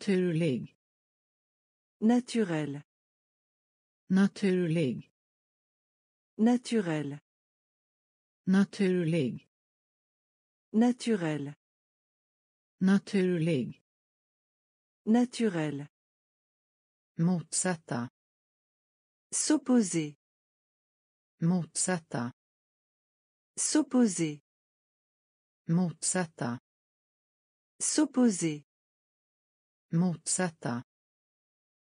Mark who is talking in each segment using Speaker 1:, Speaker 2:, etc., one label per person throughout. Speaker 1: Naturlig. Naturel. Naturlig. Naturel. Naturlig. Naturel. Naturlig. Naturel. motsata S'opposer. Motsätta. S'opposer. Motsata S'opposer. Motsatta.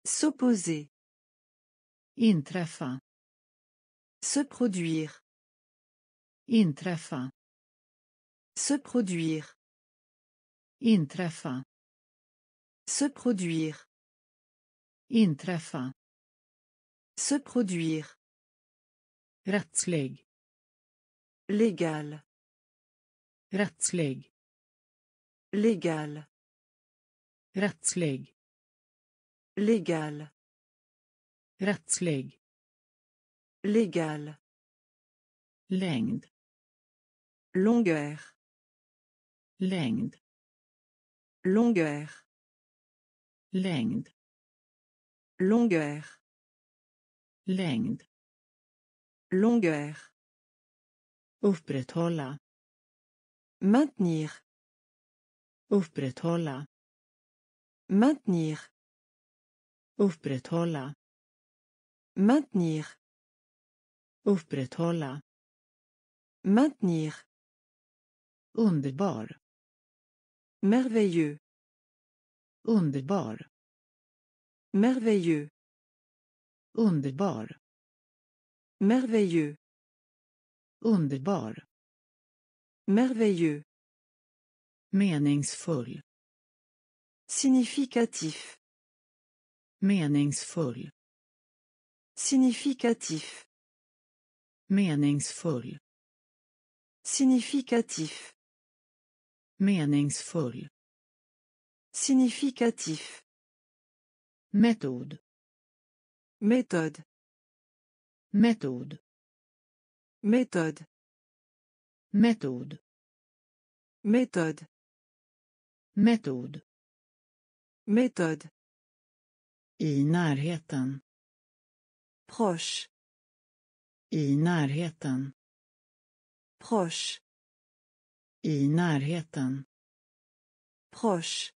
Speaker 1: S'opposer. Inträffa. Se produire. Inträffa. Se produire. Inträffa. Se produire. Inträffa. Se produire. Rättslig. Légal. Rättslig. Légal. Rättslig. Legal. Rättslig. Legal. Längd. Longueur. Längd. Longueur. Längd. Longueur. Längd. Longueur. Upprätthålla. Maintenir. Upprätthålla. Maintenir. Upprätthålla. Maintenir. Upprätthålla. Maintenir. Underbar. Merveilleux. Underbar. Merveilleux. Underbar. Merveilleux. Underbar. Merveilleux. Meningsfull. Significatif. Meningsfull. Significatif. Meningsfull. Significatif. Meningsfull. Significatif. Méthode. Méthode. Méthode. Méthode. Méthode. Méthode. Méthode. Metod I närheten. Proche. I närheten. Proche. I närheten. Proche.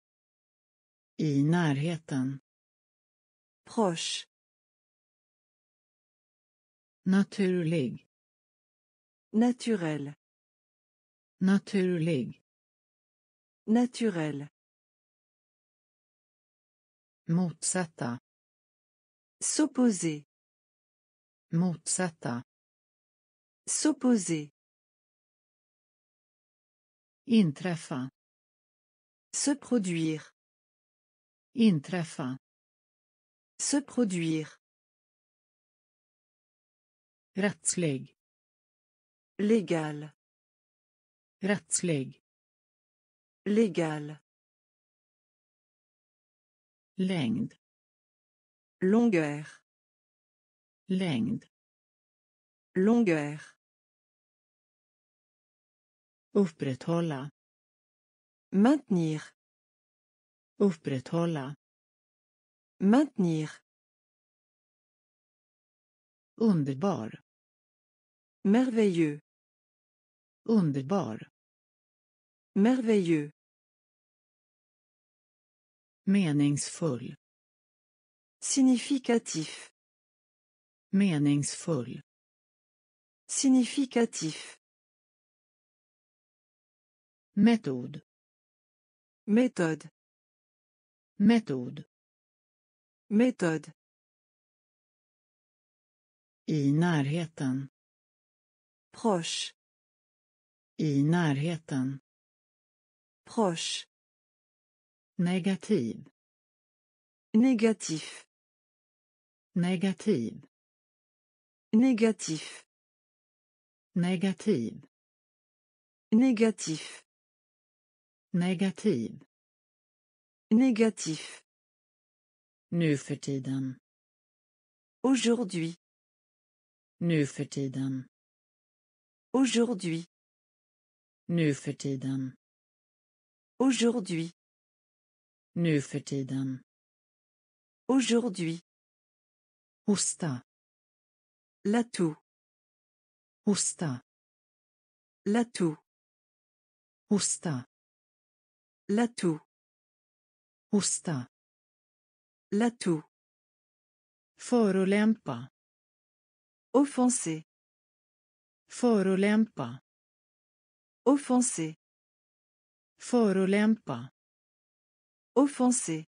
Speaker 1: I närheten. Proche. Naturlig. Naturell Naturlig. Naturell Motsätta. S'opposer. Motsätta. S'opposer. intrafa Se produire. intrafa Se produire. Ratsleg. Légal. Ratsleg. Légal. längd longueur längd longueur upprätthålla maintenir upprätthålla maintenir underbar merveilleux underbar merveilleux meningsfull Signifikativ meningsfull significatif metod méthode méthode méthode i närheten proche i närheten proche Négatif Négatif. Négatif Négatif. Négatif Négatif. Négatif Négatif. Nu för tiden. Aujourd'hui. Nu för tiden. Aujourd'hui. Nu för tiden. Aujourd'hui. Nu för tiden. Aujourd'hui. Hosta. La toux. Hosta. La toux. Hosta. La toux. Hosta. La toux. Förolämpa. Offensé. Förolämpa. Offensé. Förolämpa. Offensé.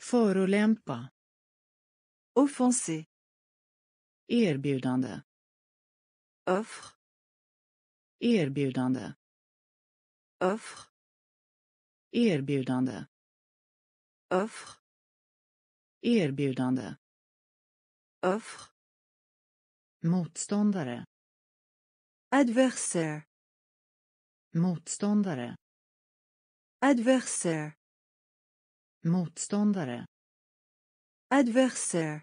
Speaker 1: Förolämpa. Offensé. Erbjudande. Offre. Erbjudande. Offre. Erbjudande. Offre. Erbjudande. Offre. Motståndare. Adversaire. Motståndare. Adversaire. Motståndare. Adversaire.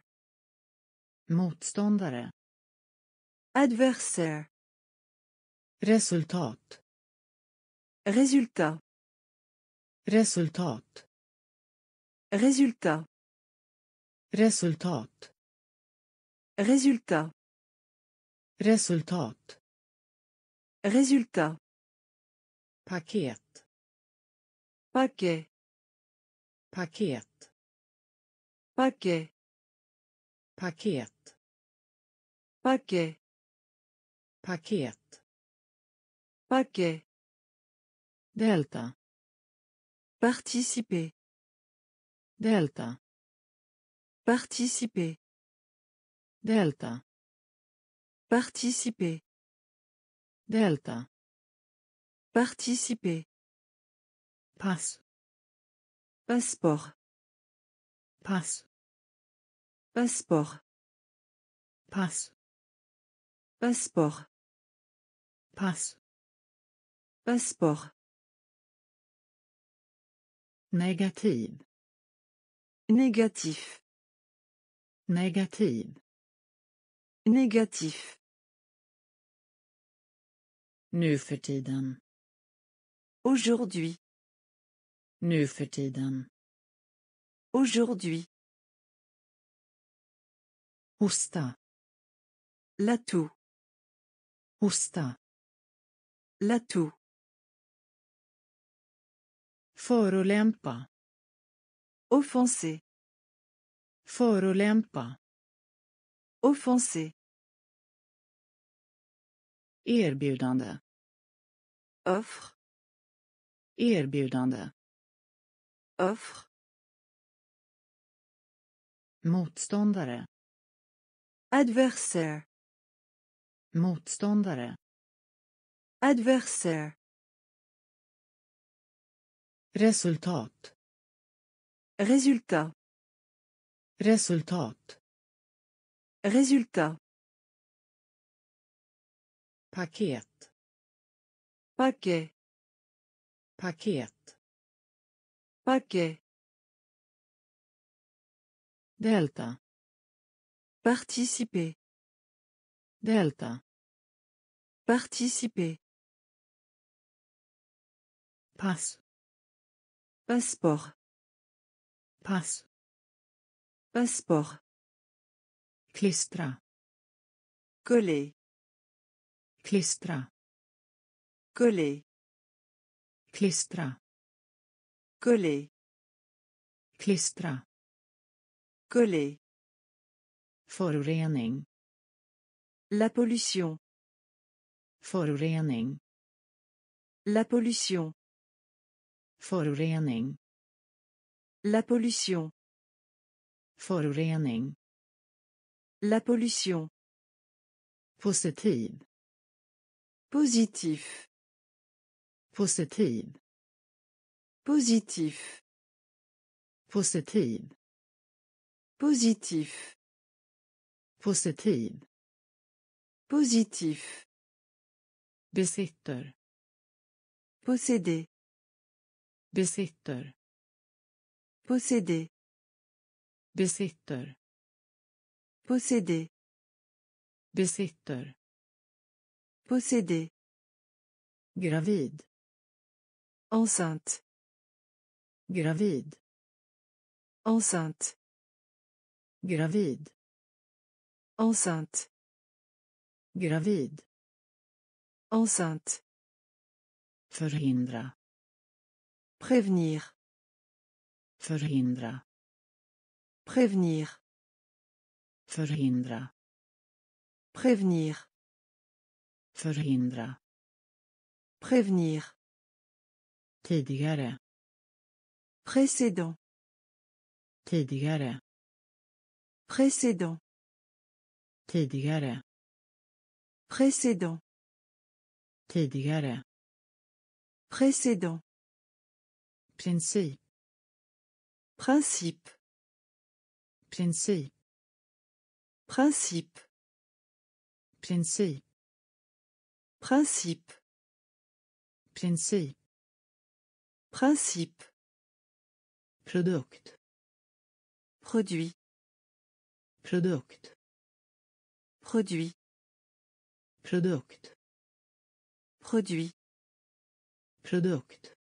Speaker 1: Motståndare. Adversaire. Resultat. Resultat. Resultat. Resultat. Resultat. Resultat. Resultat. Resultat. Paket. Paket. paquet paquet paquet paquet paquet delta participer delta participer delta participer delta participer passe Passeport. Passe. Passeport. Passe. Passeport. Passe. Passeport. Négatif. Négatif. Négatif. Négatif. Nu för Aujourd'hui. Nu för tiden. Aujourd'hui. Hosta. La toux. Hosta. La toux. Förolämpa. Offenser. Förolämpa. Offenser. Erbjudande. Offre. Erbjudande. Offre. Motståndare. Adversaire. Motståndare. Adversaire. Resultat. Résultat. Résultat. Resultat. Paquet. Paquet. Paket. Paquet. Delta. Participer. Delta. Participer. Passe. Passeport. Passe. Passeport. Clistra. Coller. Clistra. Coller. Clistra. Coller. Clistra. Coller. Forurening. La pollution. Forurening. La pollution. Forurening. La pollution. Forurening. La pollution. Positive. Positif. Positive. Positif. Positiv. Positif. Positiv. Positif. Besitter. Posséder. Besitter. Posséder. Besitter. Posséder. Besitter. Posséder. Gravid. Enceinte. gravid enceinte gravid enceinte gravid enceinte förhindra prévenir förhindra prévenir förhindra prévenir förhindra prévenir tidigare Précédent. Tidigare. Précédent. Précédent. Précédent. Principe. Principe. Principe. Principe. Principe. Principe. Product. Produit. Product. Produit. Product. Produit. Produit.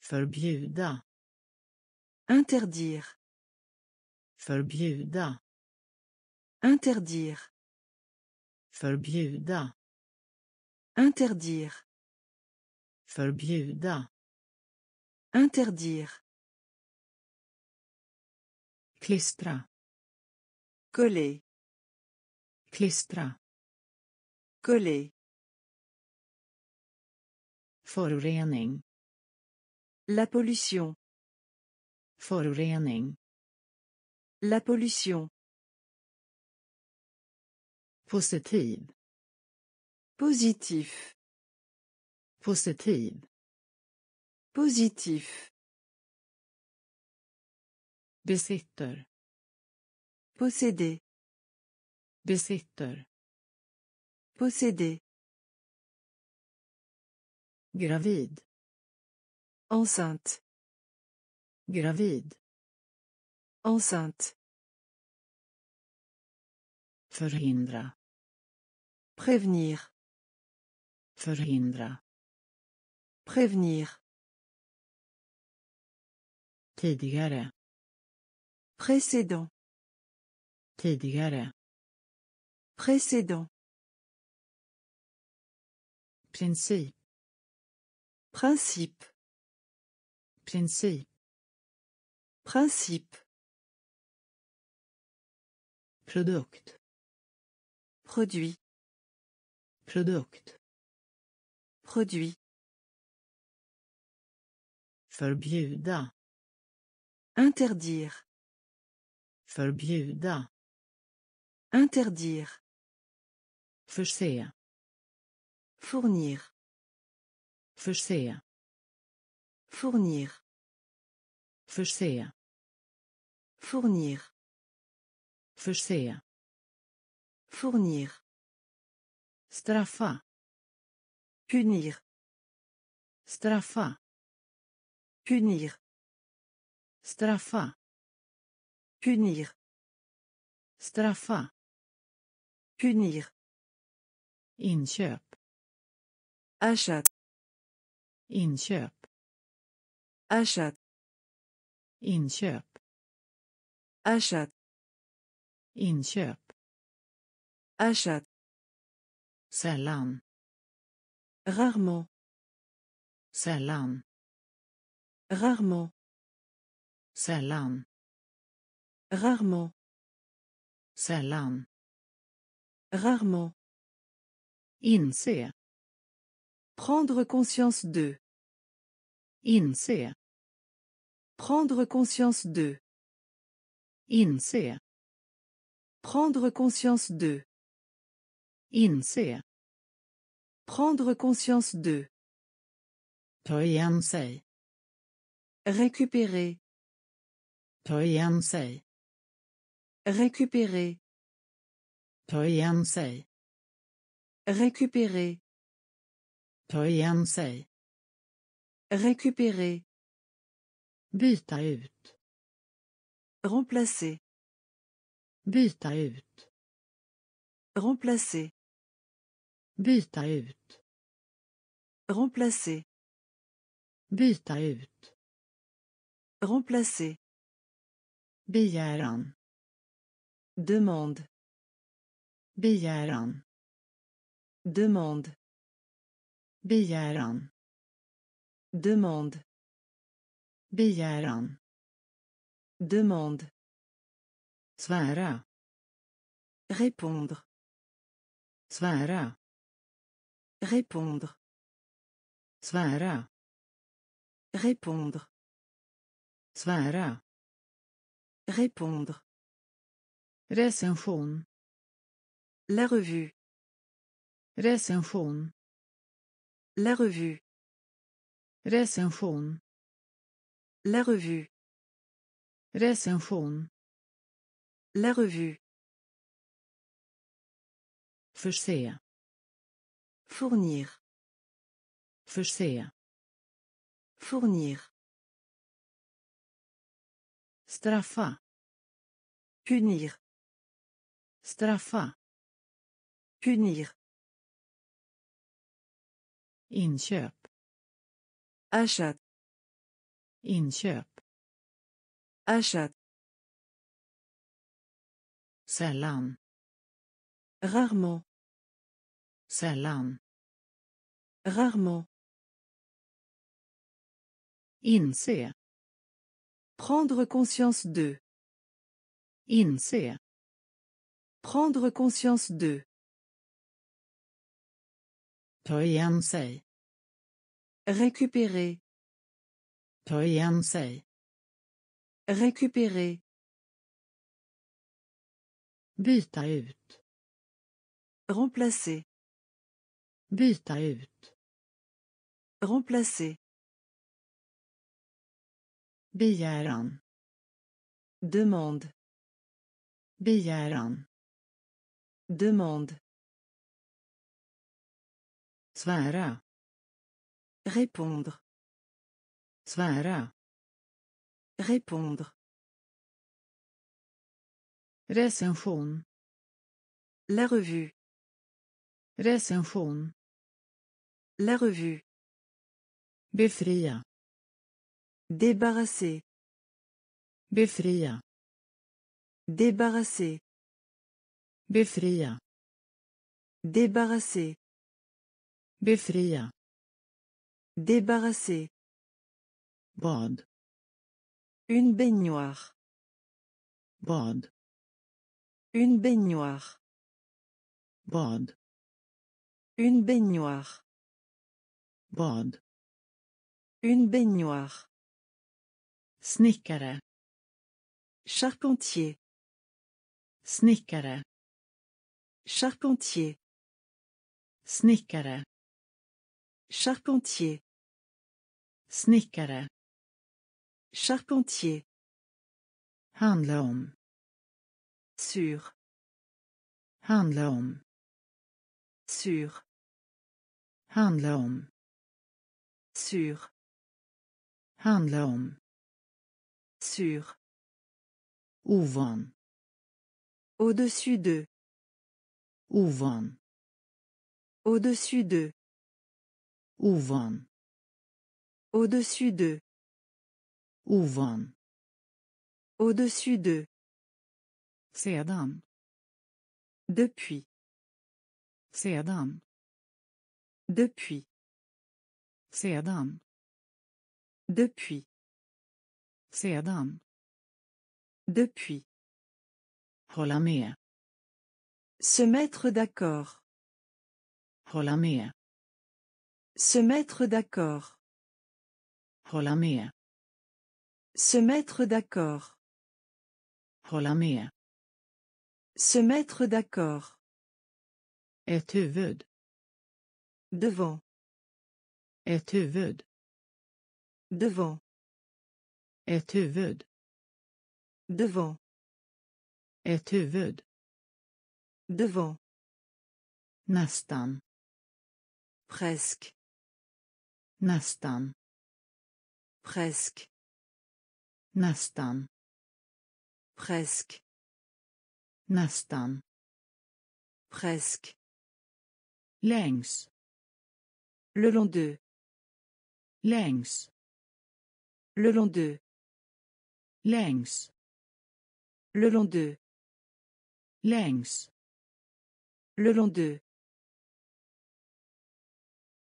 Speaker 1: Förbjuda. Interdire. Förbjuda. Interdire. Förbjuda. Interdire. Förbjuda. Interdire. Clistra. Coller. Clistra. Coller. Forurening. La pollution. Forurening. La pollution. Positif. Positif. Positif. Positif. Besitter. Posséder. Besitter. Posséder. Gravid. Enceinte. Gravid. Enceinte. Förhindra. Prévenir. Prévenir tidigare précédent tidigare précédent principe principe Princip. principe product produit product produit förbjuda Interdire. Förbjuda. Interdire. Förse. Fournir. Förse. Fournir. Förse. Fournir. Förse. Fournir. strafa, Punir. strafa, Punir. Straffa. Punir. Straffa. Punir. Inköp. Achat. Inköp. Achat. Inköp. Achat. Inköp. Achat. Sällan. Rarement. Sällan. Rarement. Sällan. Rarement. Sällan. Rarement. Inse. Prendre conscience de. Inse. Prendre conscience de. Inse. Prendre conscience de. Inse. Prendre conscience de. Ta Récupérer récupérer Récupérer. Ta Récupérer. Ta à sig. Récupérer. Byta ut. Remplacer. Byta ut. Remplacer. Byta ut. Remplacer. Byta ut. Remplacer. Demande. Begäran. Demande. Begäran. Demande. Begäran. Demande. Svära. Répondre. Svära. Répondre. Répondre. Répondre. Recension. La revue. Recension. La revue. Recension. La revue. Recension. La revue. Fournir. Fournir. Straffa. Punir. Straffa. Punir. Inköp. Achat. Inköp. Achat. Sällan. Rarement. Sällan. Rarement. Inse. Prendre conscience de. Inse. Prendre conscience de. Ta Récupérer. Ta Récupérer. Byta ut. Remplacer. Byta ut. Remplacer. Begäran. Demande. Begäran. Demande. Svara. Répondre. Svara. Répondre. Recension. La revue. Recension. La revue. Befria. Débarrasser. Befria. Débarrasser. Befria. Débarrasser. Befria. Débarrasser. Bad. Une baignoire. Bande. Une baignoire. Bad. Une baignoire. Bande. Une baignoire. Snickare. Charpentier. Snickare. Charpentier. Snickare. Charpentier. Snickare. Charpentier. Handla om. Sur. Handla om. Sur. Handla om. Sur. Handla om. Sur. ouvan Au-dessus de. ouvan Au-dessus de. ouvan Au-dessus de. ouvan Au-dessus de. Sedan. Depuis. Sedan. Depuis. Sedan. Depuis. Sedan. Depuis. la med. Se mettre d'accord. la med. Se mettre d'accord. la med. Se mettre d'accord. la med. Se mettre d'accord. Ett huvud. Devant. Ett huvud. Devant huvud. Devant. Ett huvud. Devant. nastan Presque. n'astan. Presque. n'astan. Presque. n'astan. Presque. Längs. Le long de. Längs. Le long de. Längs. Le long de. Längs. Le long de.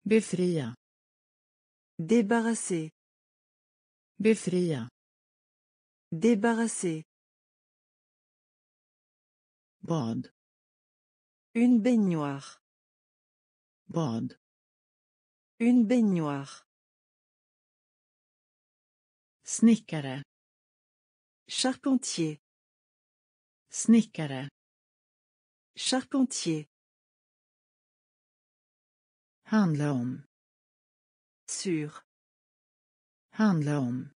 Speaker 1: Befria. Débarrasser. Befria. Débarrasser. Bad. Une baignoire. Bad. Une baignoire. Snickare. Charpentier. Snickare. Charpentier. Handla om. Sur. Handla om.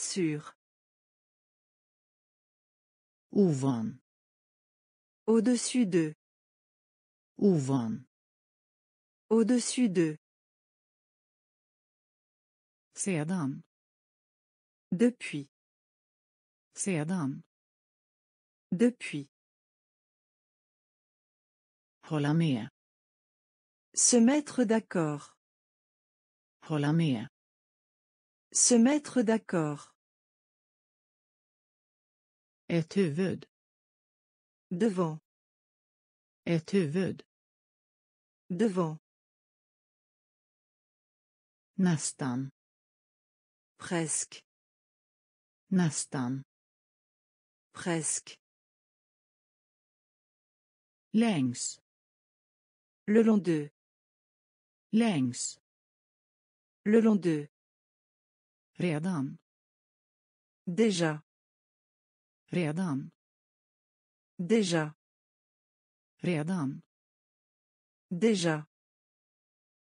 Speaker 1: Sur. Ovan. Au-dessus de. Ovan. Au-dessus de. Sedan. Depuis. Depuis. Hålla med. Se mettre d'accord. Hålla med. Se mettre d'accord. Ett huvud. Devant. Ett huvud. Devant. Nästan. Presque. Nästan. Presque. Le long de. Längs. Le long de. Redan. Déjà. Redan. Déjà. Redan. Déjà.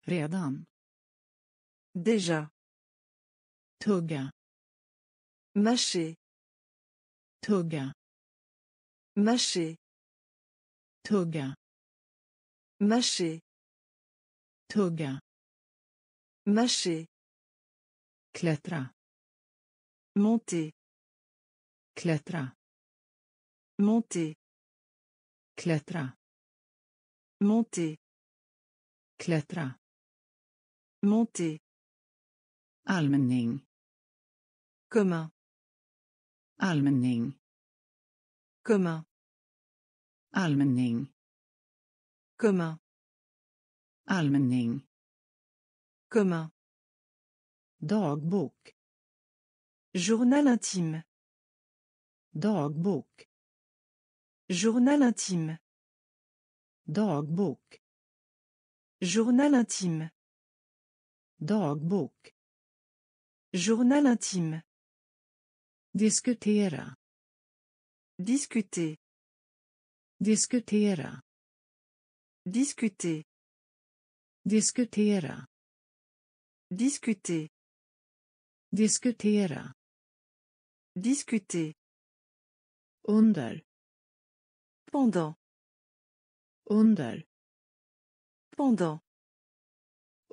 Speaker 1: Redan. Déjà. Tugga. Mâcher. Tugga. Mâcher. Tugga. Mâcher. Tugga. Mâcher. Klättra. Monter. Klättra. Monter. Klättra. Monter. Klättra. Monter. Allmänning. Commun. Allmänning. Commun. Allmänning. Commun. Allmänning. Commun. Dagbok. Journal intime. Dagbok. Journal intime. Dagbok. Journal intime. Dagbok. Journal intime. Diskutera. Discuter. discuter, Discuter. discuter, Discuter. Diskutera. Discuter. Under. Pendant. Under. Pendant.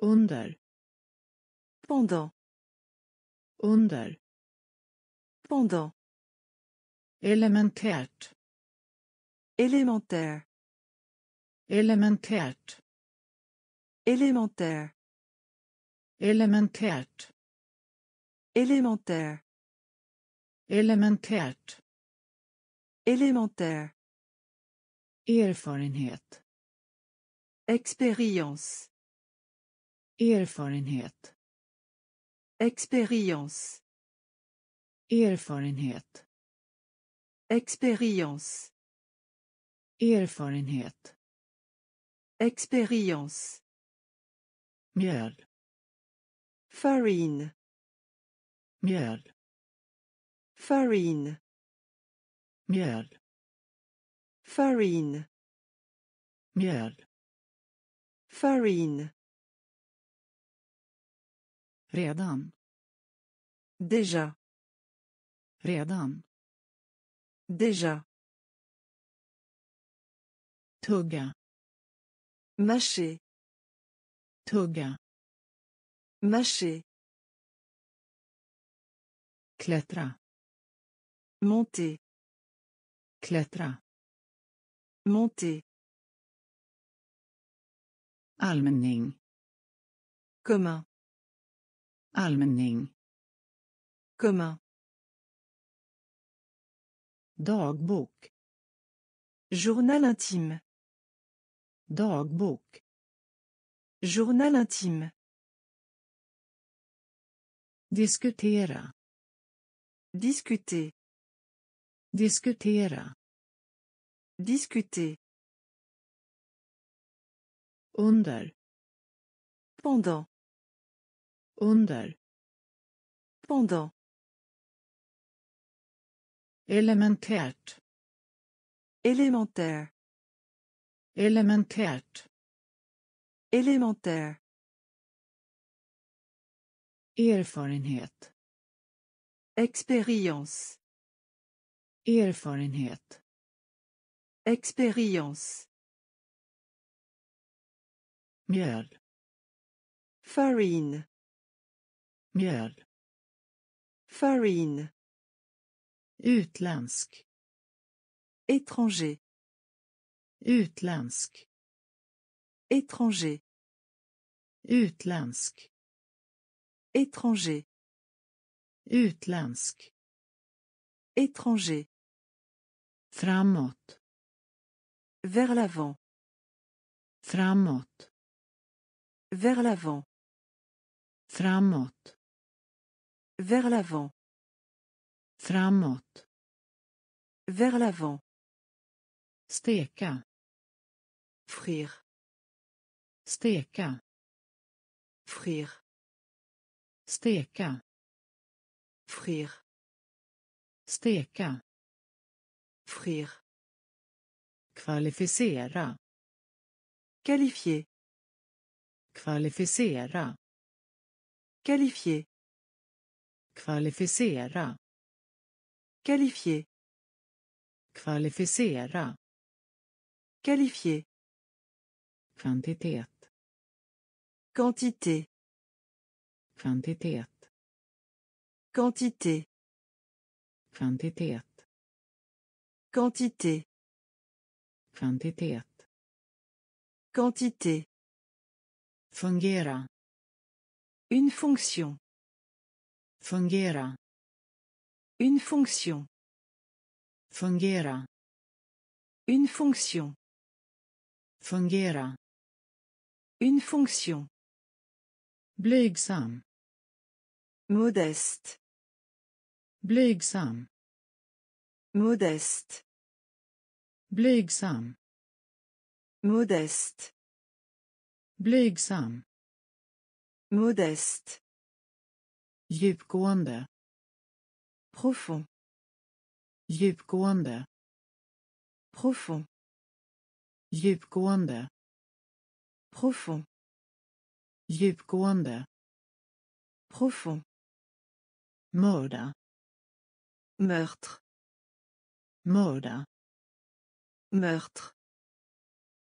Speaker 1: Under. Pendant. Under. Cependant. élémentaire, Élémentaire. élémentaire, Élémentaire. Elementärt. Élémentaire. Elementärt. Élémentaire. Erfarenhet. Expérience. Erfarenhet. Expérience. Erfarenhet. Experience. Erfarenhet. Experience. Mjöl. Farin. Mjöl. Farin. Mjöl. Farin. Mjöl. Farin. Redan. Déjà. Redan. Déjà. Tugga. Mâcher. Tugga. Mâcher. Klättra. Monter. Klättra. Monter. Allmänning. Commun. Allmänning. Commun. Dagbok. Journal intime. Dagbok. Journal intime. Diskutera. Discuter. Diskutera. Discuter. Under. Pendant. Under. Pendant. Elementärt. Elementär. Elementärt. Elementär. Erfarenhet. Experience. Erfarenhet. Experience. Mjöl. Farin. Mjöl. Farin. Utländsk. Étranger. Utländsk. Étranger. Utländsk. Étranger. utlansk Étranger. Framåt. Vers l'avant. Framåt. Vers l'avant. Framåt. Vers l'avant. Framåt. Vers l'avant. Steka. Frir. Steka. Frir. Steka. Frir. Steka. Frir. Kvalificera. Qualifier. Kvalificera. Qualifier. Kvalificera. Qualifier. Kvalificera. Qualifier. Kvantitet. Quantité. quantité, Quantité. Kvantitet. Quantité. Quantité. Fungera. Une fonction. Fungera. Une fonction. Fungera. Une fonction. Fungera. Une fonction. Blygsam. Modeste. Blygsam. Modeste. Blygsam. Modeste. Blygsam. Modeste. Djupgående. Profond. Djupgående. Profond. Djupgående. Profond. Djupgående. Profond. Mörda. Meurtre. Mörda. Meurtre.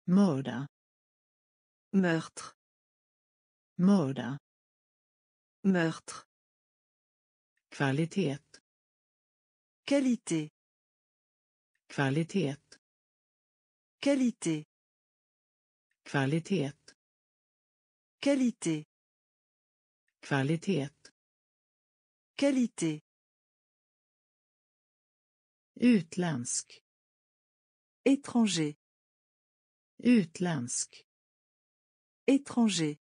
Speaker 1: Mörda. Meurtre. Mörda. Meurtre. Qualité. Qualité. qualité, Qualité. qualité, Qualité. Qualité. Utländsk. Étranger. Utländsk. Étranger.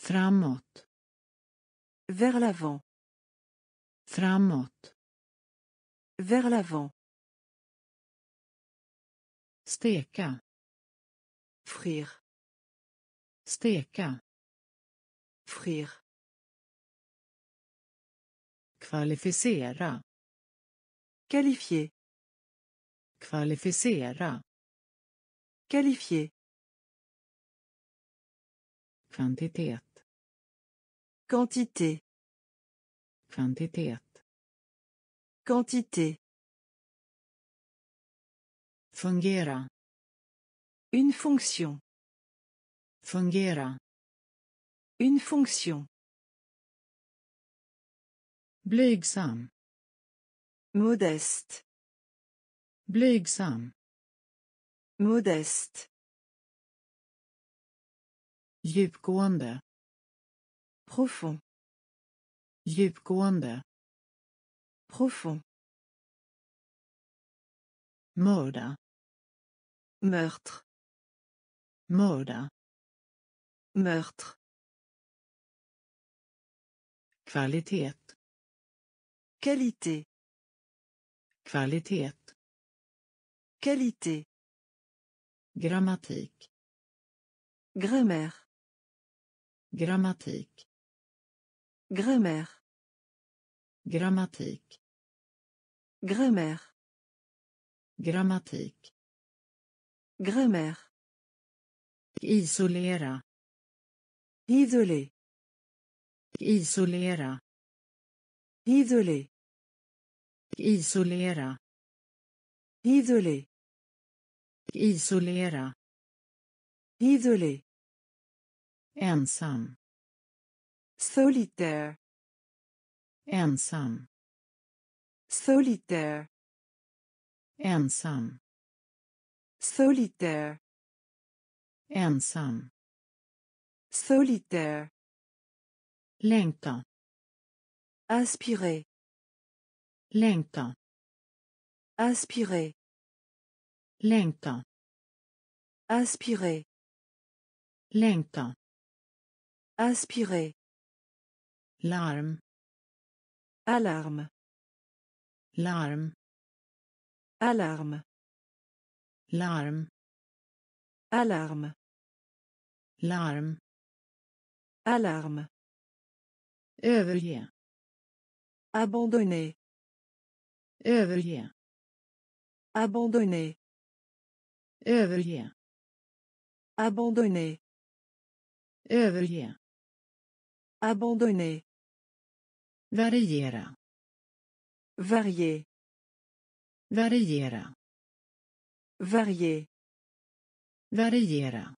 Speaker 1: Framåt. Vers l'avant. Framåt. Vers l'avant. Steka. Frir. Steka. Frir. Kvalificera. Qualifier. Kvalificera. Qualifier. Quantité. Quantité. Kvantitet. Quantité. Fungera. Une fonction. Fungera. Une fonction. Blygsam. Modest. Blygsam. Modeste. Djupgående. Profond. Djupgående. Profond. Mörda. Meurtre. Mörda. Meurtre. qualité, Qualité. qualité, Qualité. Grammatique. Grammaire. Grammatique. Grammaire. Grammatik. Grammaire. Grammatik. Grammaire. Isolera. Isolé. Isolera. Isolé. Isolera. Isolé. Isolera. Isolé. Ensam. Solitaire. Ensam. Solitaire. Ensam. Solitaire. Ensam. Solitaire. Längtan. Aspirer. Längtan. Aspirer. Längtan. Aspirer. Längtan. Aspirer. Larm. Alarme. Larm. Alarme. Larm. Alarme. Larm. Alarme. Överge. Abandonner. Överge. Abandonner. Överge. Abandonner. Överge. Abandonner. Variera. Varier. Variera. Varier. Variera.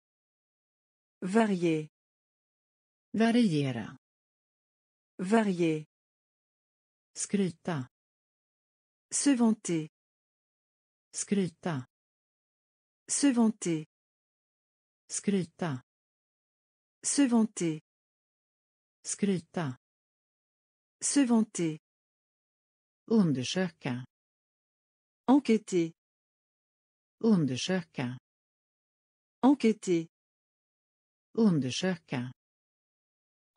Speaker 1: Varier. Variera. Varier. Skryta. Se vanter. Sevanter Se vanter. Skryta. Se vanter. Undersöka. Enquêter. Undersöka. Enquêter. Undersöka.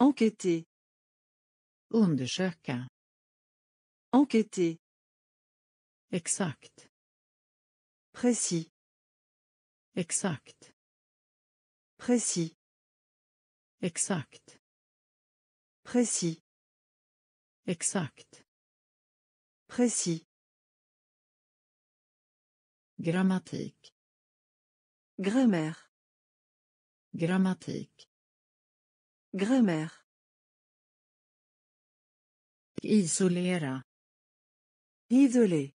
Speaker 1: Enquêter. Undersöka. Enquêter. exact Précis. exact Précis. Exact. Précis. Exakt. Precis. Grammatik. Grammaire. Grammatik. Grammaire. Isolera. Isolé.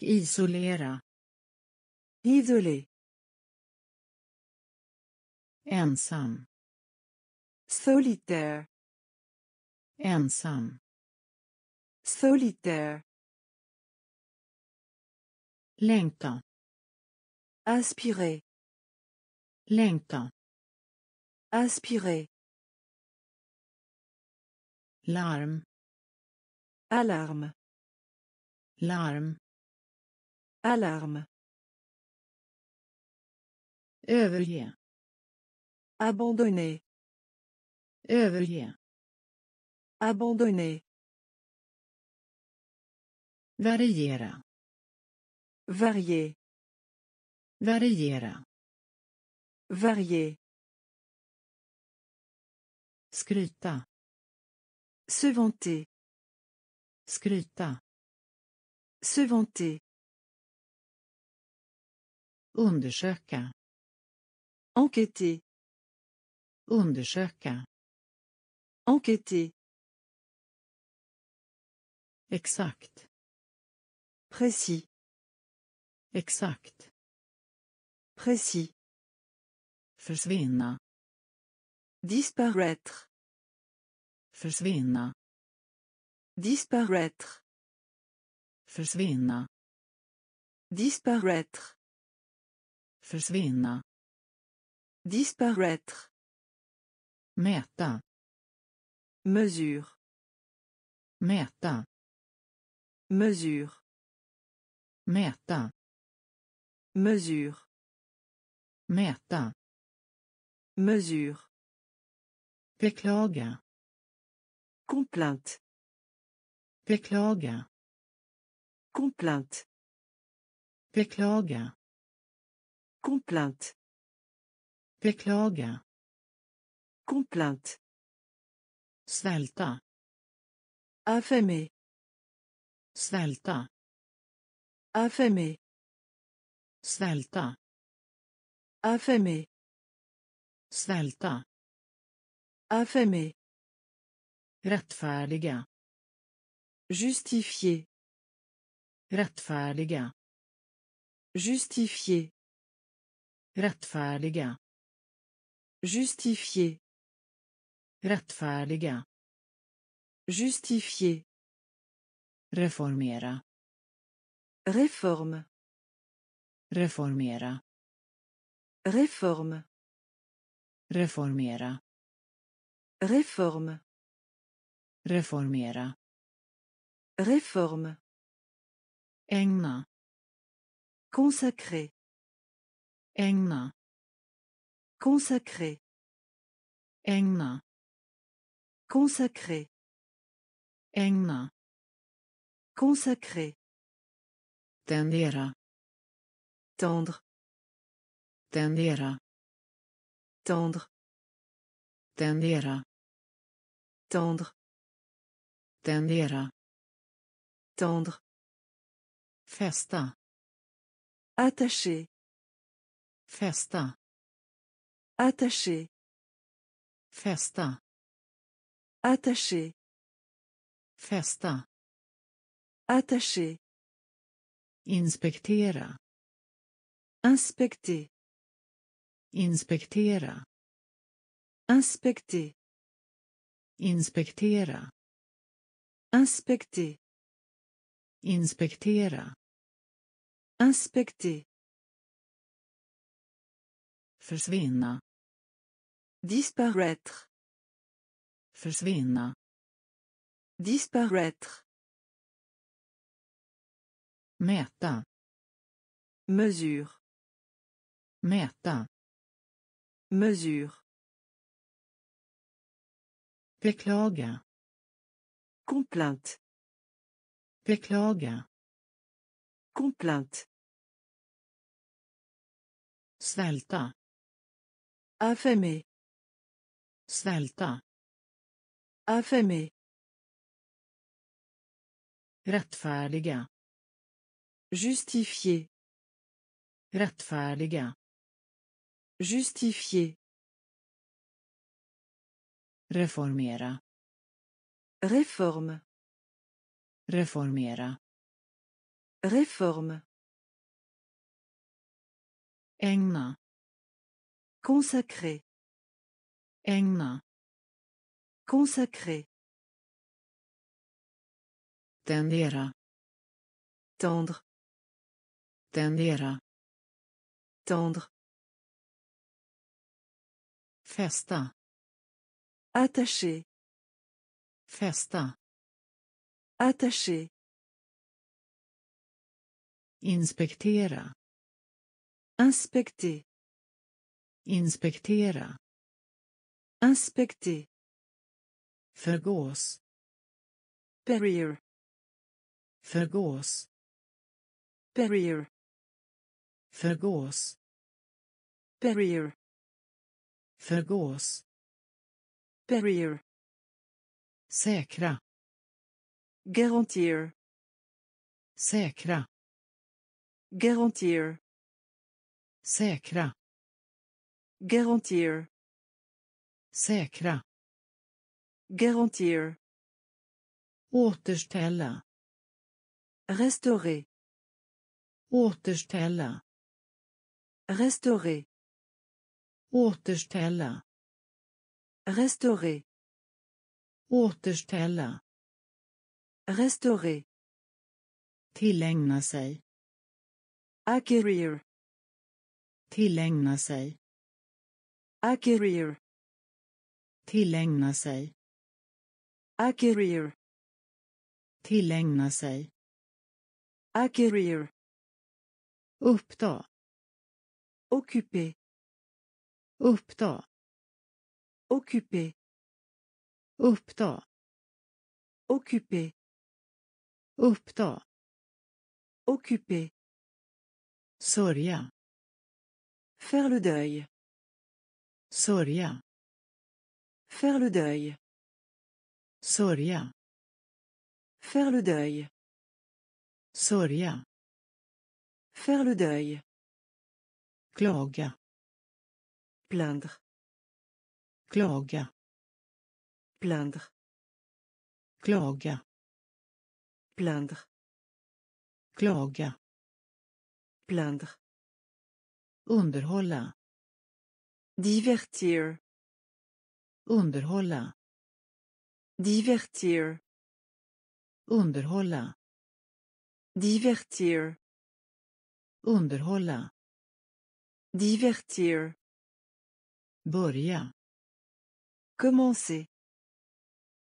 Speaker 1: Isolera. Isolé. Ensam. Solitaire. Ensam. Solitaire. Längtan. Aspirer. Längtan. Aspirer. Larm. Alarme. Larm. Alarme. Överge. Abandonner. Överge. Abandonner. Variera. Varier. Variera. Varier. Skryta. Se vanter. Skryta. Se vanter. Undersöka. Enquêter. Undersöka. Enquêter. Exact. Précis. exact, Précis. Försvinna. Disparaître. Försvinna. Disparaître. Försvinna. Disparaître. Försvinna. Disparaître. Mäta. Mesure. Mäta. Mesure. Mäta. Mesure. Mäta. Mesure. Beklaga. Complainte. Beklaga. Complainte. Beklaga. Complainte. Beklaga. Complainte. Svälta. Affamé. Svälta. Affamé. Svälta. Affamé. Svälta. Affamé. Rättfärdiga. Justifier. Rättfärdiga. Justifier. Rättfärdiga. Justifier. Rättfärdiga. Justifier. Reformera. Réforme. Reformera. Réforme. Reformera. Réforme. Reformera. Réforme. enna Consacré. engna Consacré. engna Consacré. enna Consacré. Tendera. Tendre. Tendera. Tendre. Tendera. Tendre. Tendera. Tendre. Festa. Attaché. Festa. Attaché. Festa. Attaché. Festa. Attaché. Inspektera. Inspecter. Inspektera. Inspecter. Inspektera. Inspecter. Inspektera. Inspecter. Disparaître. Försvinna. Disparaître. Mäta. Mesure. Mäta. Mesure. Beklaga. Complainte. Beklaga. Complainte. Svälta. Affamé. Svälta. Affamé. Rättfärdiga. Justifier. Rättfärdiga. Justifier. Reformera. Réforme. Reformera. Réforme. Ägna. Consacré. Ägna. Consacré. Tendera. Tendre. Tendre. Festa. Attaché. Festa. Attaché. inspectera, inspecter inspectera, inspecter Förgås. Barrier. Förgås. Barrier. Förgås. Barrier. Förgås. Barrier. Säkra. Garantier. Säkra. Garantier. Säkra. Garantier. Säkra. Garantier. Återställa. Restauré. Återställa. Restaurer. Återställa. Restaurer. Återställa. Restaurer. Tillägna sig. Acquérir. Tillägna sig. Acquérir. Tillägna sig. Acquérir. Tillägna sig. Acquérir. Uppdag Occupé. occuper Occupé. Uppta. Occupé. Uppta. Occupé. S'orgia. Faire le deuil. Soria. Faire le deuil. Soria. Faire le deuil. Soria. Faire le deuil. Klaga. Plaindre. Klaga. Plaindre. Klaga. Plaindre. Klaga. Plaindre. Underhålla. Divertir. Underhålla. Divertir. Underhålla. Divertir. Underhålla. Divertir. Börja. Commencer.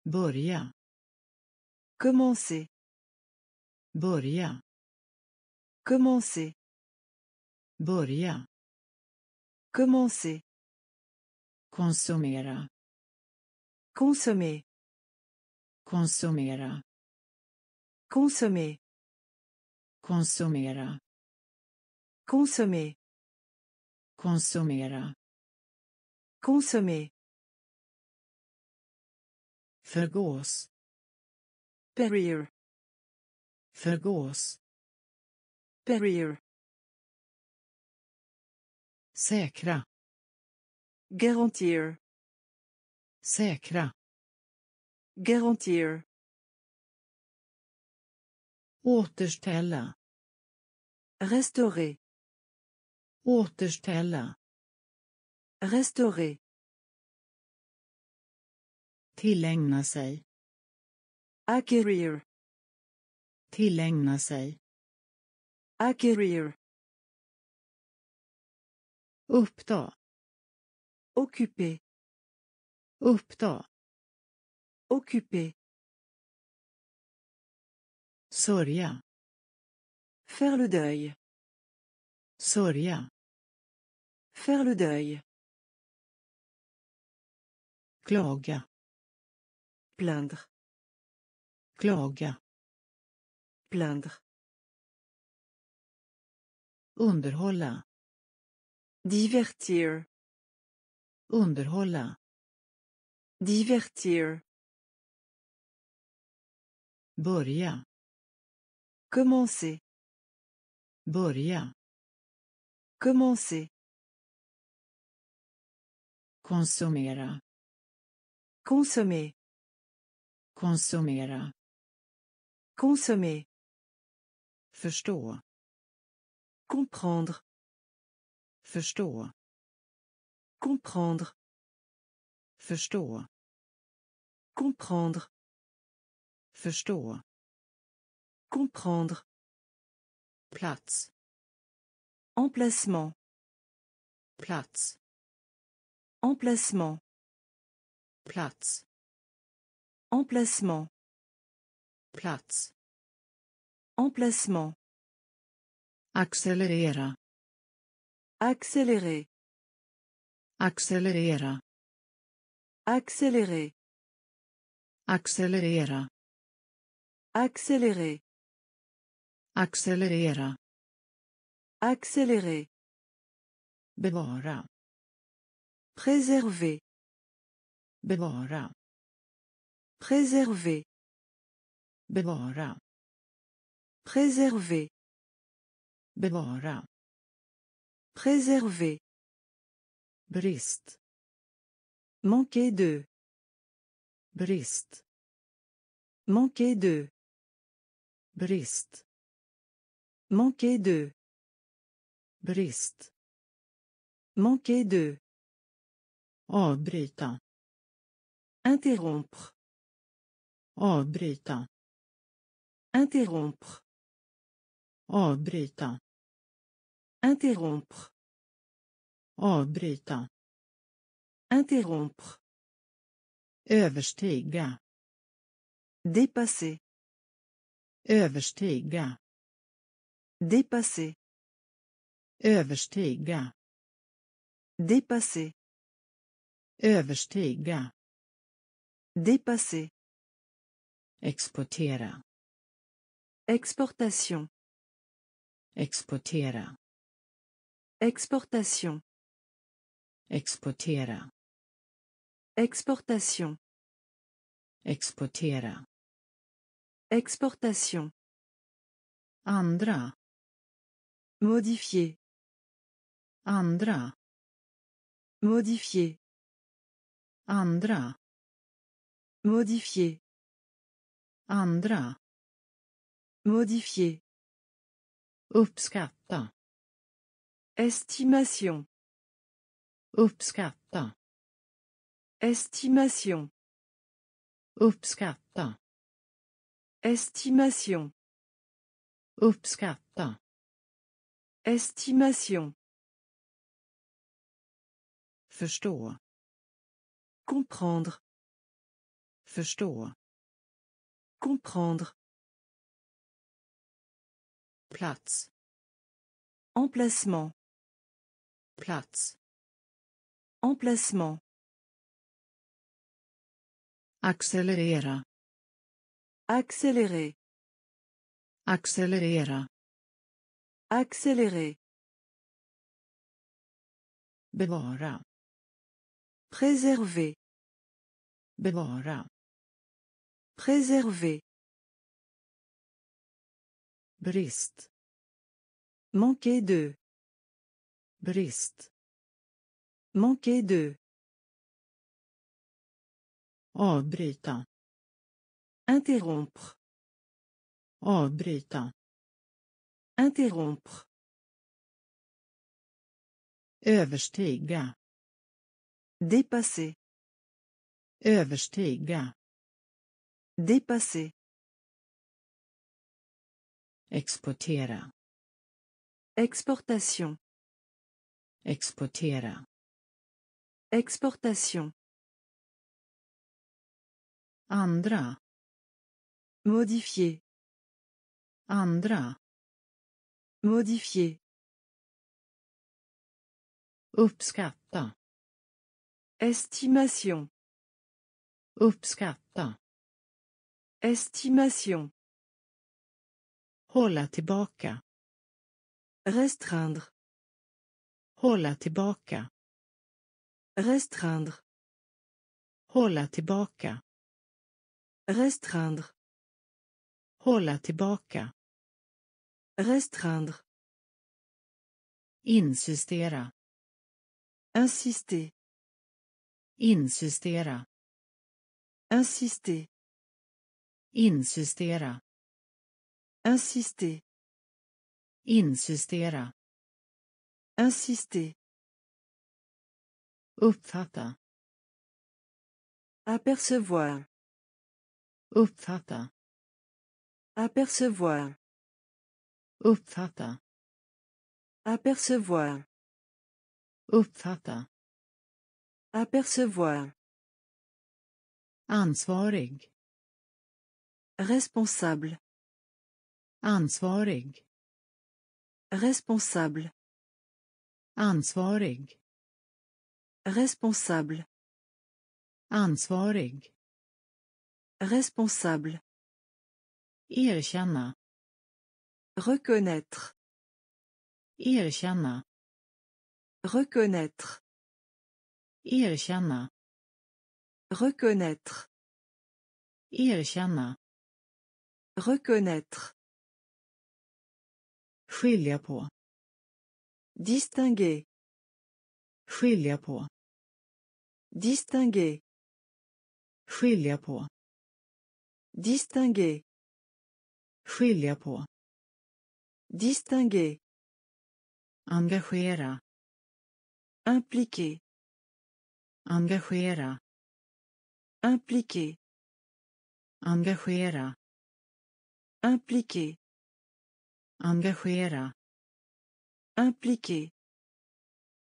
Speaker 1: Boria Commencer. Börja. Commencer. Börja. Commencer. Consommera. Consommer. Consommera. Consommer. Consommera. Consommer. Konsumera. Consommer. Förgås. Barrier. Förgås. Barrier. Säkra. Garantier. Säkra. Garantier. Återställa. Restaurer. Återställa. Restaurer. Tillägna sig. Acquérir. Tillägna sig. Acquérir. Uppta. Occupé. Uppta. Occupé. Sörja. Faire le deuil. Sörja. Faire le deuil. Klaga. Plaindre. Klaga. Plaindre. Underhålla. Divertir. Underhålla. Divertir. Börja. Commencer. Börja. Commencer. Consumera. Consommer. consommera Consommer. Förstå. Comprendre. Förstå. Comprendre. Förstå. Comprendre. Förstå. Comprendre. place, Emplacement. place. Emplacement. Platz. Emplacement. Platz. Emplacement. Accélérera. Accélérer. Accélérera. Accélérer. Accélérera. Accélérer. Accélérera. Accélérer. Préserver. Bevara. Préserver. Bevara. Préserver. Préserver. Brist. Manquer de. Brist. Manquer de. Brist. Manquer de. Brist. Manquer de. Avbryta. Oh, Interrompre. Avbryta. Oh, Interrompre. Avbryta. Oh, Interrompre. Avbryta. Interrompre. Överstiga. Dépasser. Överstiga. Dépasser. Överstiga. Dépasser. Överstiga. Dépasser. Exportera. Exportation. Exportera. Exportation. Exportera. Exportation. Exportera. Exportation. Andra. Modifier. Andra. Modifier. Andra. Modifier. Andra. Modifier. Uppskatta. Estimation. Uppskatta. Estimation. Uppskatta. Estimation. Uppskatta. Estimation. Förstå. Comprendre. Förstå. Comprendre. Plats. Emplacement. Plats. Emplacement. Accélérer. Accélérer. Accélérer. Accélérer. Préserver. Bevara. Préserver. Brist. Manquer de. Brist. Manquer de. Avbryta. Interrompre. Avbryta. Interrompre. Överstiga. Dépasser. Överstiga. Dépasser. Exportera. Exportation. Exportera. Exportation. Andra. Modifier. Andra. Modifier. Uppskatt. Estimation. Uppskatta. Estimation. Hålla tillbaka. Restreindre. Hålla tillbaka. Restreindre. Hålla tillbaka. Restreindre. Hålla tillbaka. Restreindre. Insistera. Insister. Insistera. Insister. Insistera. Insister. Insistera. Insister. Uppfatta. Apercevoir. Uppfatta. Apercevoir. Uppfatta. Apercevoir. Apercevoir. Ansvarig. Responsable. Ansvarig. Responsable. Ansvarig. Responsable. Ansvarig. Responsable. Erkänna. Reconnaître. Erkänna. Reconnaître. Erkänna. Reconnaître. Erkänna. Reconnaître. Skilja på. Distinguer. Skilja på. Distinguer. Skilja på. Distinguer. Skilja på. Distinguer. Engagera. Impliquer. Engagera. Impliquer. Engagera. Impliquer. Engagera. Impliquer.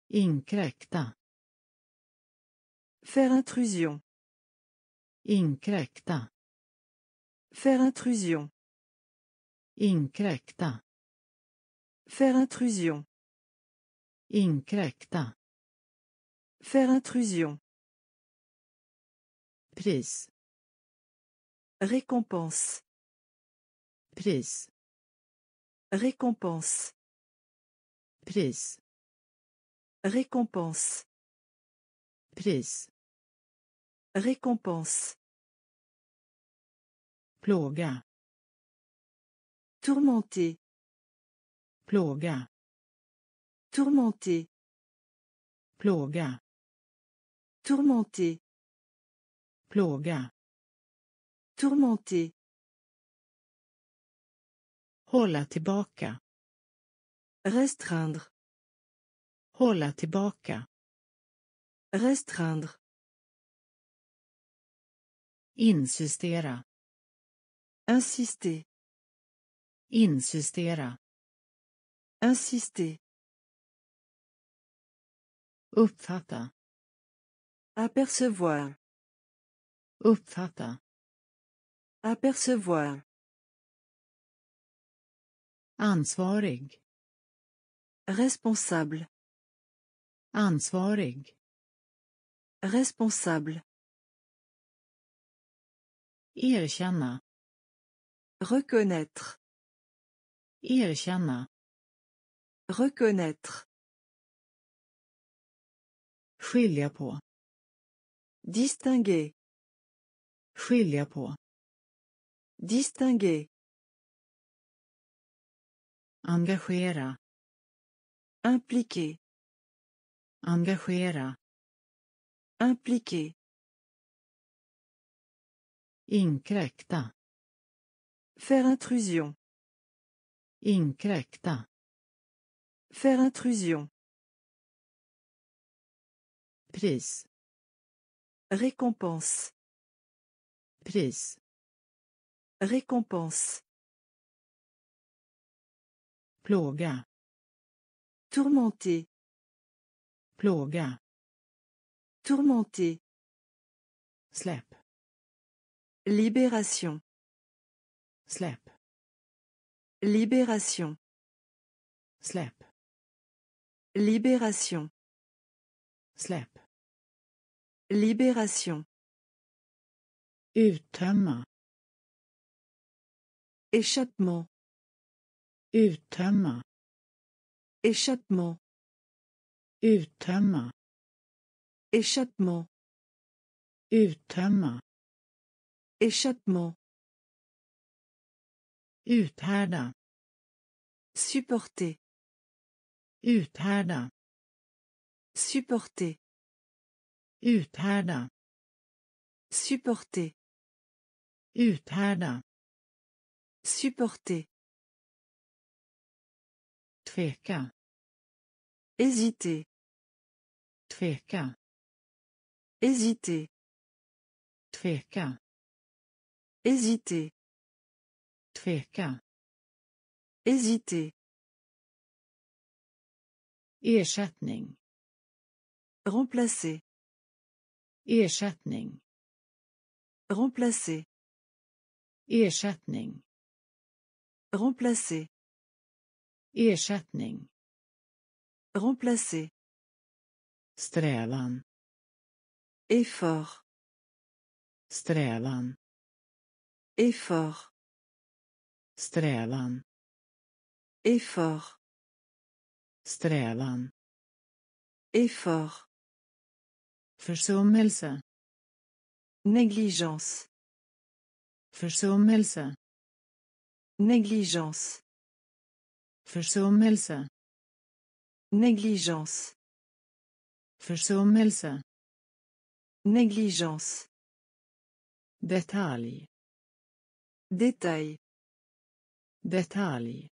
Speaker 1: Inkräkta. Faire intrusion. Inkräkta. Faire intrusion. Inkräkta. Faire intrusion. Inkräkta. Faire intrusion. prise Récompense. prise Récompense. prise Récompense. prise Récompense. Ploga tourmenter Ploga tourmenter Ploga Tourmenté. Plåga. Tourmenté. Hålla tillbaka. Restreindre. Hålla tillbaka. Restreindre. Insistera. Insister. Insistera. Insister. Uppfatta. Apercevoir. Uppfatta. Apercevoir. Ansvarig. Responsable. Ansvarig. Responsable. Erkänna. Reconnaître. Erkänna. Reconnaître. på. Distinguer. Skilja på. Distinguer. Engagera. Impliquer. Engagera. Impliquer. Inkräkta. Faire intrusion. Inkräkta. Faire intrusion. Pris. Récompense. Prise. Récompense. Ploga Tourmenté. Ploga Tourmenté. Slap. Libération. Slap. Libération. Slap. Libération. Slap. Libération. Uttömma. Échappement. Uttömma. Échappement. Échappement. Uttömma. Échappement. Uthärda. Supporter. Uthärda. Supporter. Uthärda. Supporter. Uthärda. Supporter. Tveka. Hésiter. Tveka. Hésiter. Tveka. Hésiter. Tveka. Hésiter. Ersättning. Remplacer. Ersättning. Remplacer. Ersättning. Remplacer. Ersättning. Remplacer. Strävan. Effort. Strävan. Effort. Strävan. Effort. Strävan. Effort. Försummelse. Négligence. Försummelse. Négligence. Försummelse. Négligence. Försummelse. Négligence. Détail. Détail. Détail.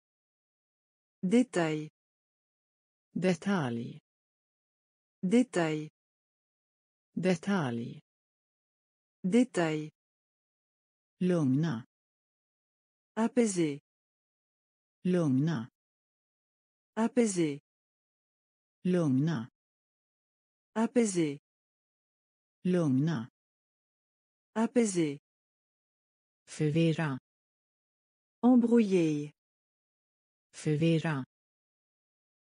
Speaker 1: Détail. Détail. Détail. Detalj. Détail. Lugna. apaisé, Lugna. apaisé, Lugna. apaisé, Lugna. apaisé, fevera, embrouillée fevera,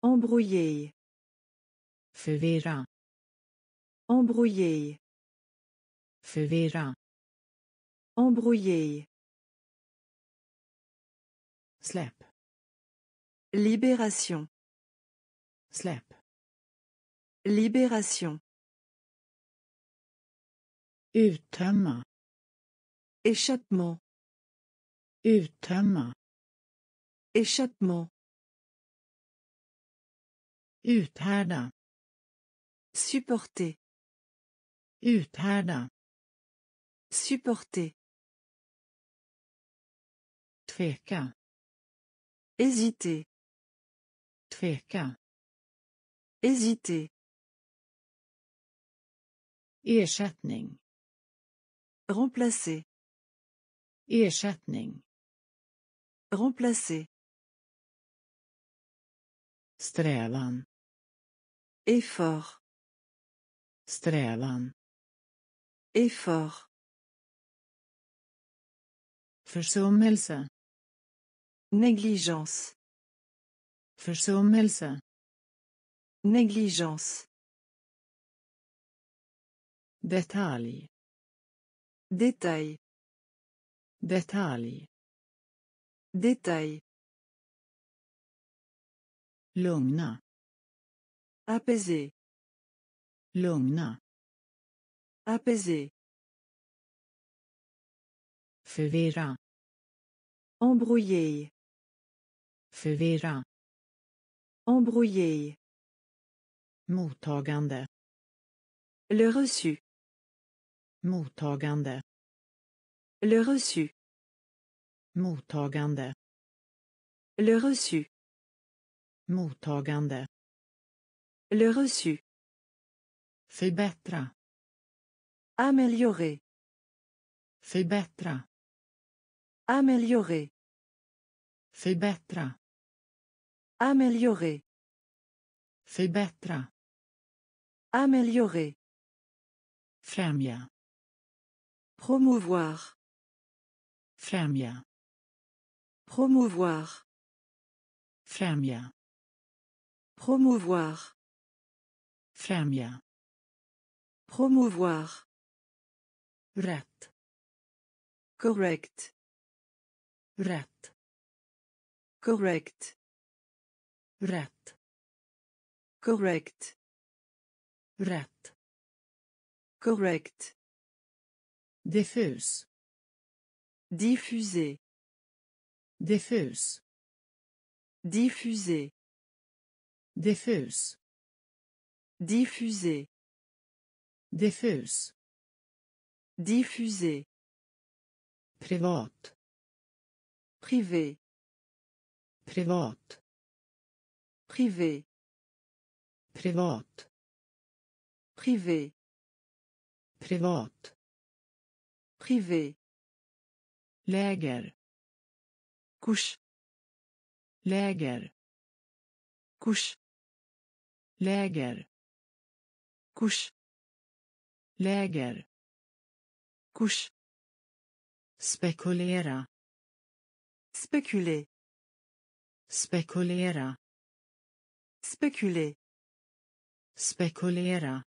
Speaker 1: embrouillée fevera. Embrouillé. Förvirra. Embrouillé. Slap. Libération. Slap. Libération. Uttömma. Échappement. Uttömma. Échappement. Uthärda. Supporter. Uthärda. Supporter. Tveka. Hésiter. Tveka. Hésiter. Ersättning. Remplacer. Ersättning. Remplacer. Strävan. Effort. Strävan. Effort. Försummelse. Négligence. Försummelse. Négligence. Détail. Détail. Détail. Détail. Lugna. Apaiser. Lugna. Apaiser. Förvirra. Embrouiller. Förvirra. Embrouiller. Mottagande. Le reçu. Mottagande. Le reçu. Mottagande. Le reçu. Mottagande. Le reçu. Förbättra. Améliorer. Förbättra. Améliorer. Förbättra. Améliorer. Förbättra. Améliorer. Främja. Promouvoir. Främja. Promouvoir. Främja. Promouvoir. Främja. Promouvoir rat, Correct. rat, Correct. rat, Correct. rat, Correct. Diffuse. Diffuser. Diffuse. Diffuser. diffus, Diffuser. diffus. Diffuser. Privat. Privé. Privat. Privé. Privat. Privé. Privat. Privé. Läger. Couche. Läger. Couche. Läger. Couche. Läger. couche spekulera spekuler spekulera spekuler spekulera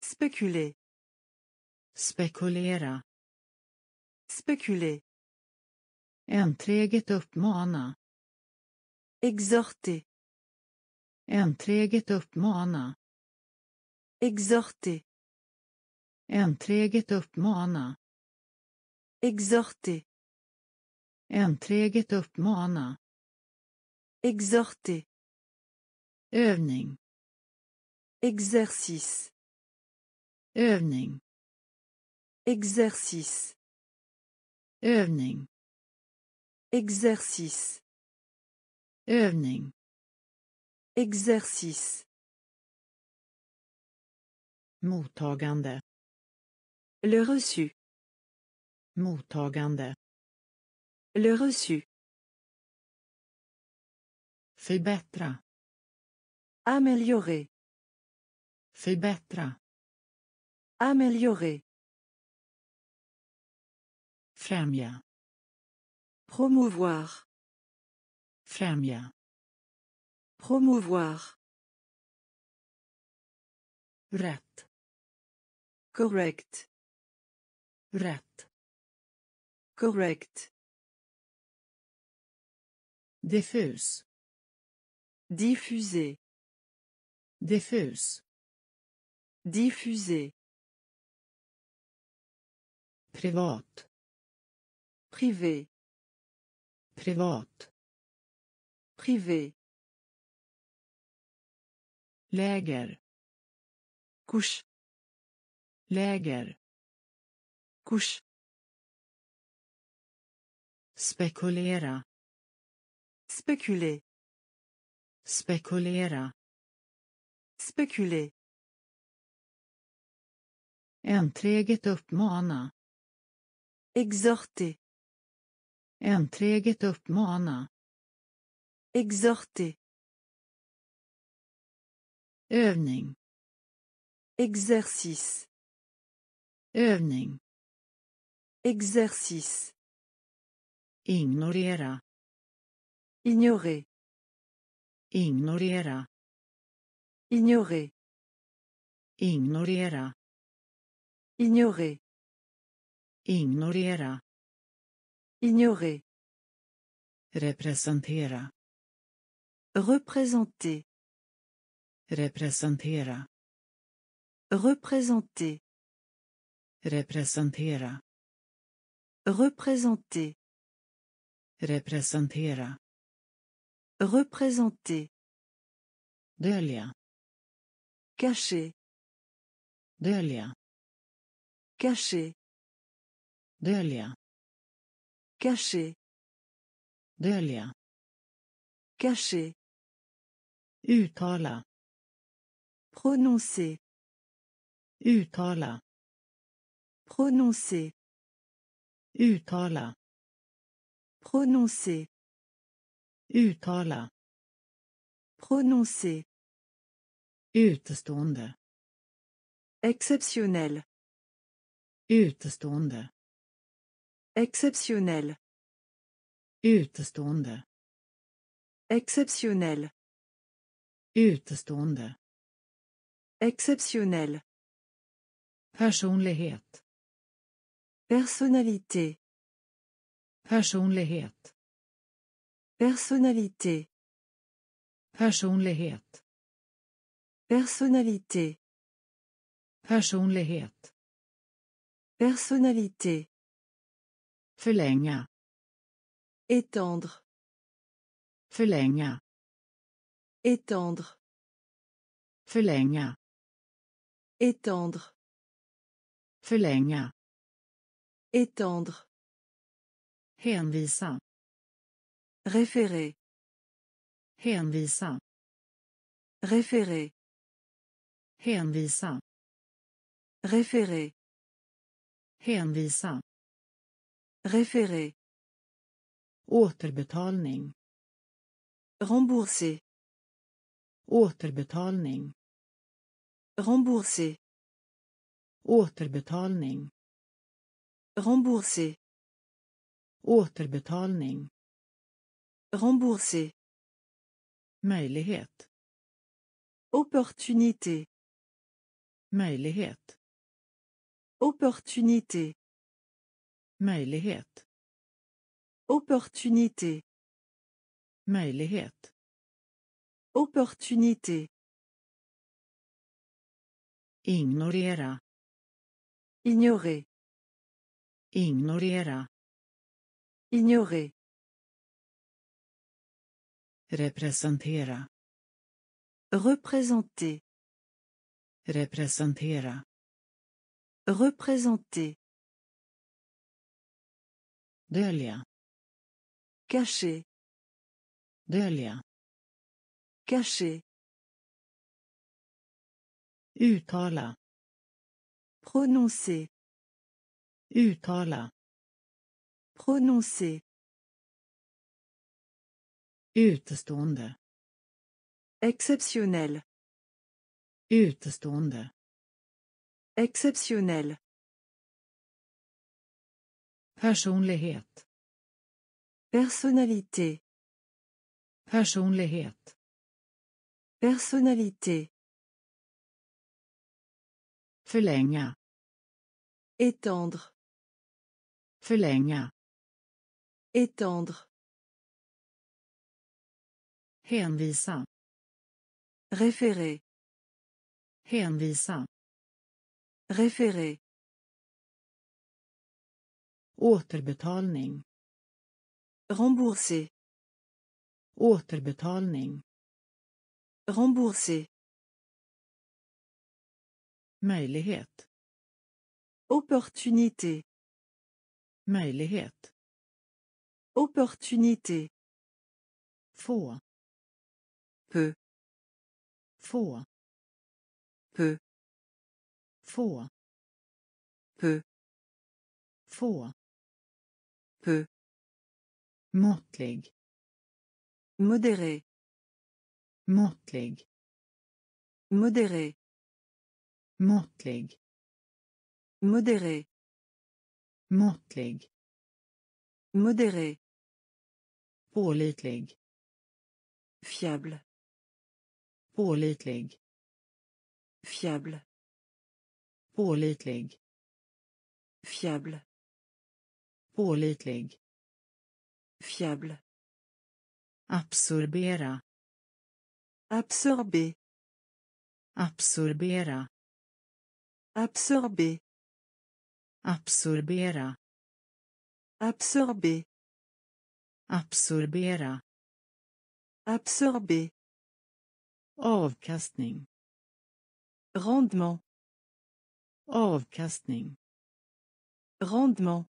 Speaker 1: spekuler spekulera spekuler enträget uppmana exhorter enträget uppmana exhorter Enträget uppmana. Exhorter. Enträget uppmana. Exhorter. Övning. Exercice. Övning. Exercice. Övning. Exercice. Övning. Exercice. Mottagande. Le reçu. Mottagande. Le reçu. Förbättra. Améliorer. Förbättra. Améliorer. Främja. Promouvoir. Främja. Promouvoir. Rat. Correct. Rätt. Correct. Diffus. Diffuser. Diffus. Diffuser. Privat. Privé. Privat. Privé. Läger. Couche. Läger. Kurs. Spekulera. Spekuler. Spekulera. Spekuler. Enträget uppmana. Exhorter. Enträget uppmana. Exhorter. Övning. Exercice. Övning. Exercice. Ignorera. Ignorer. Ignorera. Ignorer. Ignorera. Ignorer. Ignorera. Ignorer. Representera. Représenter. Representera. Représenter. Representera. Représenter. représenter Représenter. Dölja. Cacher. Dölja. Cacher. Dölja. Cacher. Dölja. Cacher. Uttala. Prononcer. Uttala. Prononcer. Uttala. Prononcer. Uttala. Prononcer. Utestående. Exceptionell. Utestående. Exceptionell. Utestående. Exceptionell. Utestående. Exceptionell. Personlighet. Personnalité. Personlighet. Personnalité. Personlighet. Personnalité. Personlighet. Personnalité. Förlänga. Étendre. Förlänga. Étendre. Förlänga. Étendre. Förlänga. Étendre. Hänvisa. Référer. Hänvisa. Référer. Hänvisa. Référer. Hänvisa. Référer. Återbetalning. Rembourser. Återbetalning. Rembourser. Återbetalning. Rembourser. Återbetalning. Rembourser. Möjlighet. Opportunité. Möjlighet. Opportunité. Möjlighet. Opportunité. Möjlighet. Opportunité. Ignorera. Ignorer. Ignorera. Ignorer. Representera. Représenter. Representera. Représenter. delia, Cacher. delia, Cacher. Uttala. Prononcer. Uttala. Prononcer. Utestående. Exceptionell. Utestående. Exceptionell. Personlighet. Personnalité. Personlighet. Personnalité. Förlänga. Étendre. Förlänga. Étendre. Hänvisa. Référer. Hänvisa. Référer. Återbetalning. Rembourser. Återbetalning. Rembourser. Möjlighet. Opportunité. Möjlighet. Opportunité. Få. Peu. Få. Peu. Få. Peu. Få. Peu. Måttlig. Modéré. Måttlig. Modéré. Måttlig. Modéré måttlig modéré pålitlig fiable pålitlig fiable pålitlig fiable pålitlig fiable absorbera Absorbe. absorbera Absorbe. Absorbera. Absorbe. Absorbera. Absorbe. Avkastning. Rendement. Avkastning. Rendement.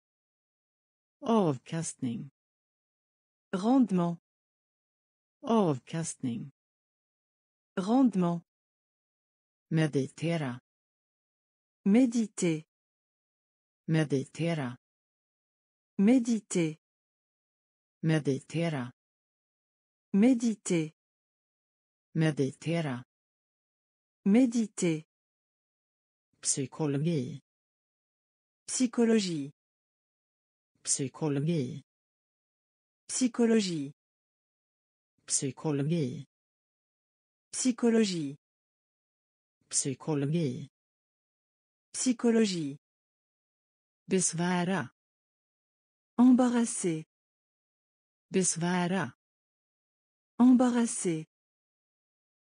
Speaker 1: Avkastning. Rendement. Avkastning. Rendement. Meditera. Meditera. Meditera. Méditer. Meditera. Méditer. Méditer. Psychologie. Psychologie. Psychologie. Psychologie. Psychologie. Psychologie. Psychologie. Psychologie. Besvära. Embarrassé. bisvara Embarrassé.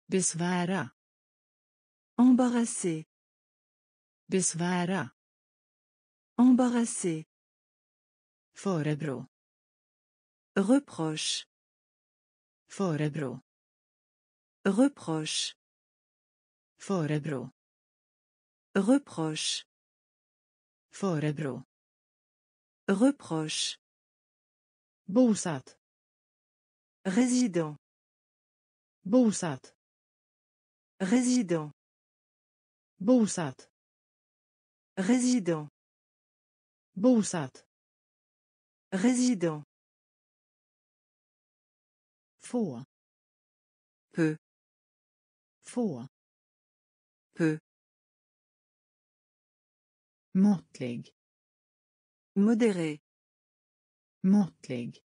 Speaker 1: bisvara Embarrassé. bisvara Embarrassé. Forebro. Reproche. Forebro. Reproche. Forebro. Reproche. Forebro. Reproche. bossat Résident. bossat Résident. bossat Résident. bossat Résident. Faux Peu. faux Peu. Modéré. Måttlig.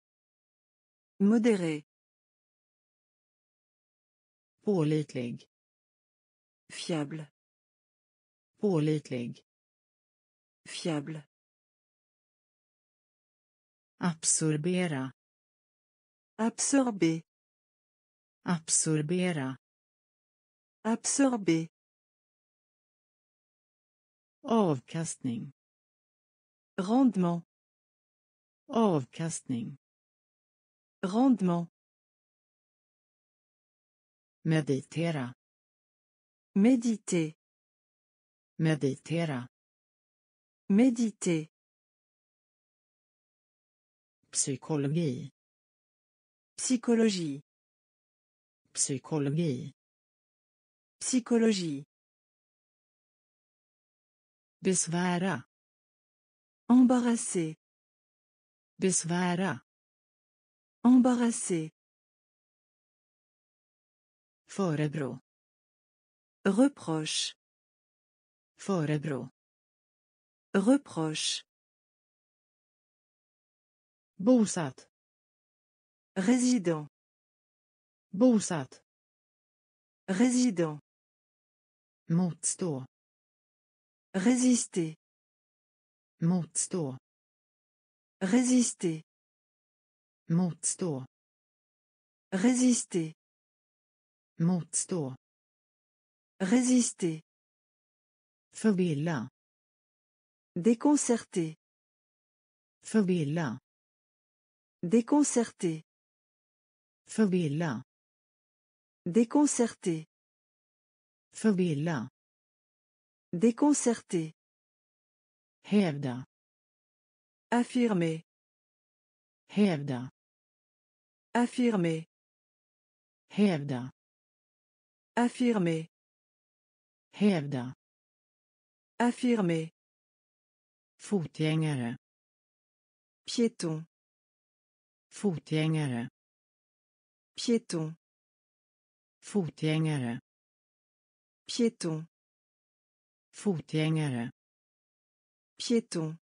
Speaker 1: Modéré. Pålitlig. Fiable. Pålitlig. Fiable. Absorbera. Absorbe Absorbera. Absorber. Avkastning. Rendement. Avkastning. Rendement. Meditera. Méditer. Meditera. Méditer. Psychologie. Psychologie. Psychologie. Psychologie. Embarrassé. Besvara Embarrassé. Förebro. Reproche. Förebro. Reproche. bossat Résident. Boussat Résident. Motstå. Résister. Motstå. Résister. Motstå. Résister. Motstå. Résister. phobilla Déconcerté. phobilla Déconcerté. phobilla Déconcerté. phobilla Déconcerté. Hävda. Affirmer. Hävda. Affirmer. Hävda. Affirmer. Hävda. Affirmer. Fotgängare. Piéton. Fotgängare. Piéton. Fotgängare. Piéton. Fotgängare. Piéton.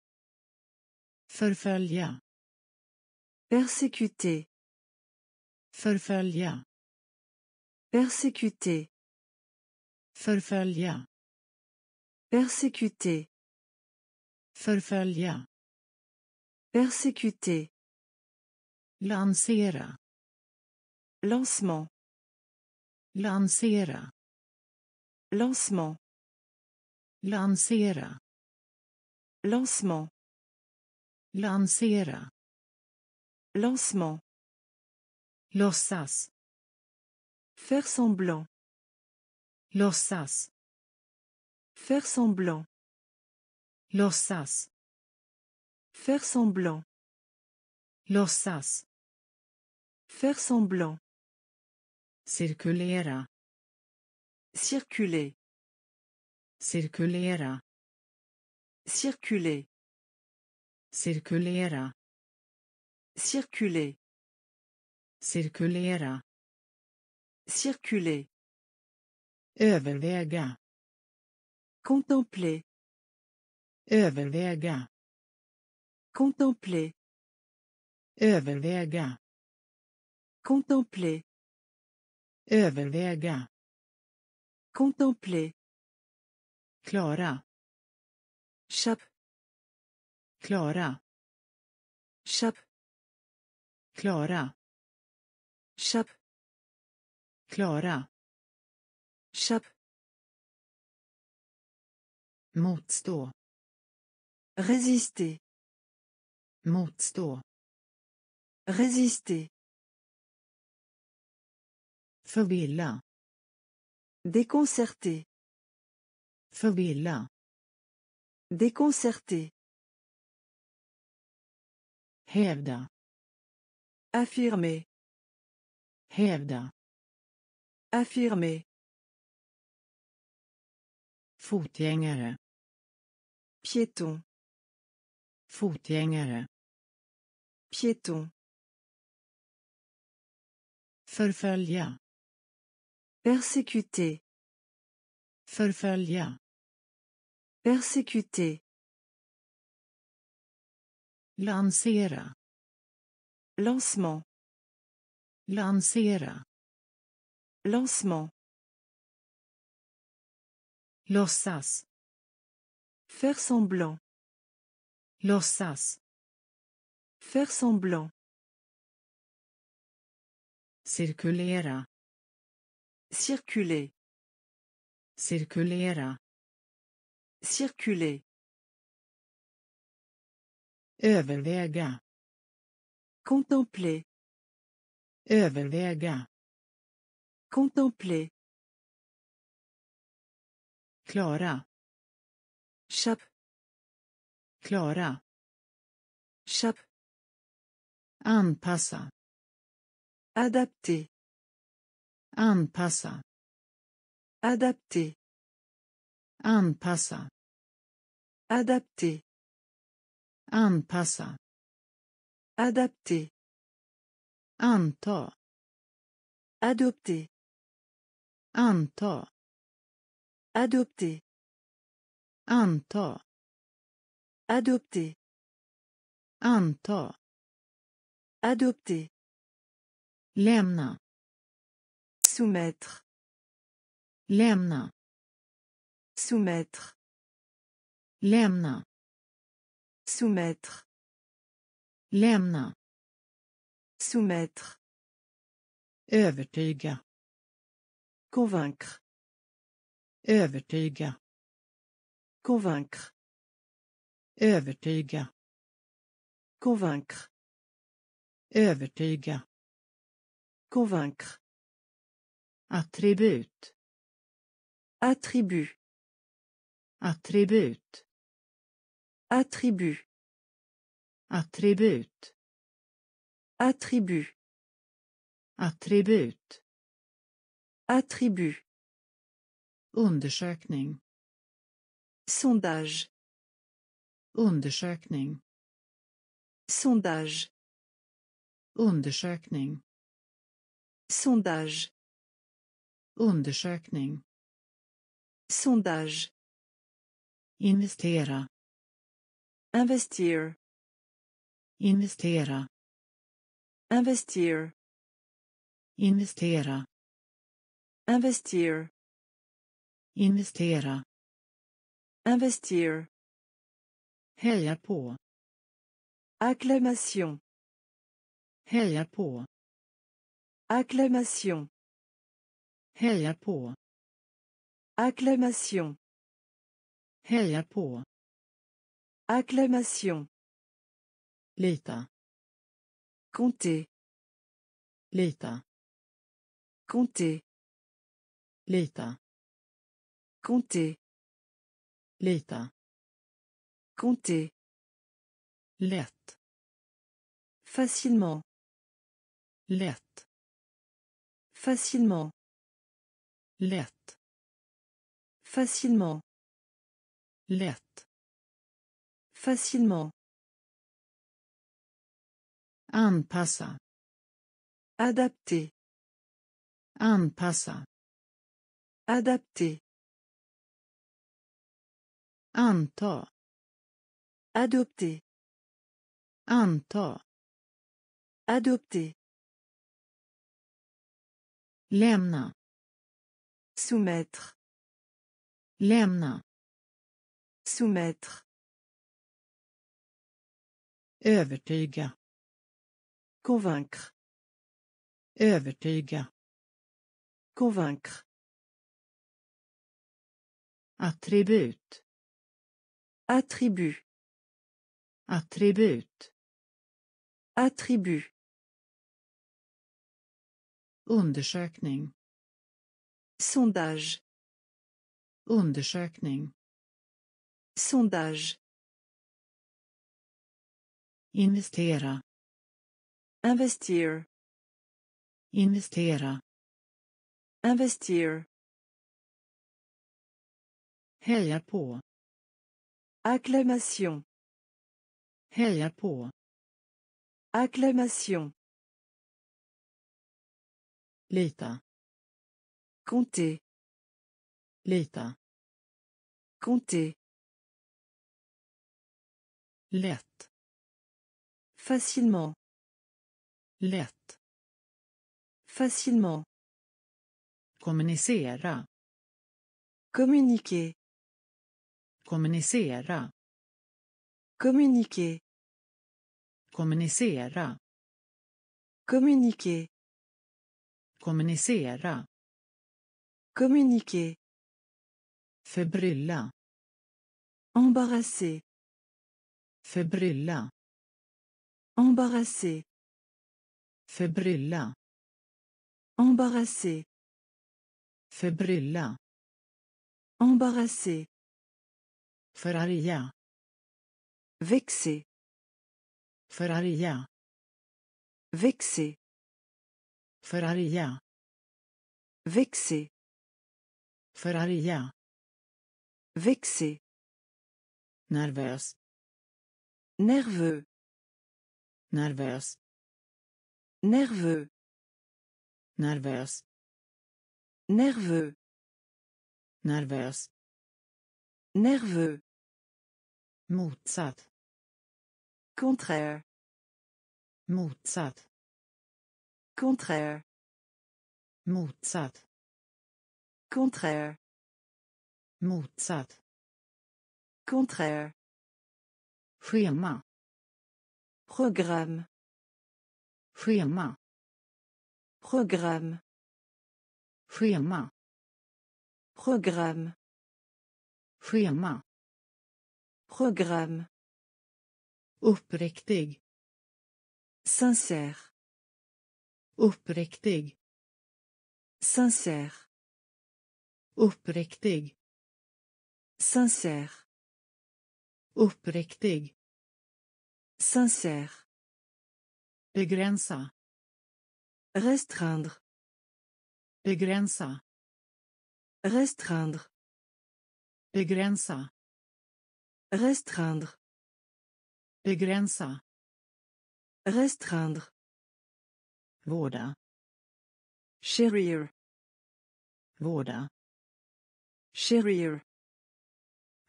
Speaker 1: Förfölja. Persécuter. Förfölja. Persécuter. Förfölja. Persécuter. Förfölja. Persécuter. Lansera. Lancement. Lansera. Lancement. Lansera. Lancement. Lancera. Lancement. Lossas. Faire semblant. lorsas Faire semblant. Lossas. Faire semblant. lorsas Faire semblant. Circulera. Circuler. Circulera. Circuler. Cirkulera. Circuler. Cirkulera. Circuler. Överväga. Contempler. Överväga. Contempler. Överväga. Contempler. Överväga. Contempler. Klara. Chap. Klara. Chap. Klara. Chap. Klara. Chap. Motstå. Résister. Motstå. Résister. Förvilla. Déconcerter. Förvilla. Déconcerté. hevda, Affirmer. hevda, Affirmer. Fotgängare. Piéton. Fotgängare. Piéton. Förfölja. Persécuter. Förfölja. Persécuter. Lancera Lancement. Lancera Lancement. Lossas Faire semblant. Lossas Faire semblant. Circulera. Circuler. Circulera. Circuler. Överväga. Contempler. Överväga. Contempler. clara, Chap. clara, Chap. Anpassa. Adapter. Anpassa. Adapter. Anpassa. Adapter. Anpassa. Adapter. Anta. Adopter. Anta. Adopter. Anta. Adopter. Anta. Adopter. Lemna. Soumettre. Lemna. Soumettre. Lämna. Soumettre. Lämna. Soumettre. Övertyga. Convaincre. Övertyga. Convaincre. Övertyga. Convaincre. Convaincre. Attribut. Attribut. Attribut. Attribut. Attribut. Attribut. Attribut. Attribut. Undersökning. Sondage. Undersökning. Sondage. Undersökning. Sondage. Undersökning. Sondage. Investera. investera Investera. investera Investera. Investir. Investera. Investir. Heja på. Acclamation. Heja på. Acclamation. Heja på. Acclamation. Acclamation. Lita. Compter. Lita. Compter. Lita. Compter. Lita. Compter. Lätt. Facilement. Lätt. Facilement. Lätt. Facilement. Lätt. Facilement. Anpassa. Adapter. Anpassa. Adapter. Anta. Adopter. Anta. Adopter. Lämna. Soumettre. Lämna. Soumettre. Övertyga. Convaincre. Övertyga. Convaincre. Attribut. Attribut. Attribut. Attribut. Undersökning. Sondage. Undersökning. Sondage. Investir. Investir. Investir. Heja på. Acclamation. Acclamation. Lita. Compter. Lita. Compter. Lätt. Facilement. Lätt. Facilement. Kommunicera. Communiquer. Kommunicera. Communiquer. Kommunicera. Communiquer. Kommunicera. Communiquer. Förbrylla. Embarrasser. Febrilla. Embarrassé. Febrilla. Embarrassé. Febrilla. Embarrassé. Ferraria. Vexé. Ferraria. Vexé. Ferraria. Vexé. Ferraria. Vexé. Nerveux. Nervös. Nerveux. Nervös. Nerveux. Nerveux. Mozart. Contraire. zat. Contraire. zat. Contraire. Mozart. Contraire. Schema. Programme. Schema. Programme. Schema. Programme. Schema. Programme. Uppriktig. Sincère. Uppriktig. Sincère. Uppriktig. Sincère. Uppriktig. Sincère. Begränsa. Restreindre. Begränsa. Restreindre. Begränsa. Restreindre. Begränsa. Restreindre. Vårda. Chérir. Vårda. Chérir.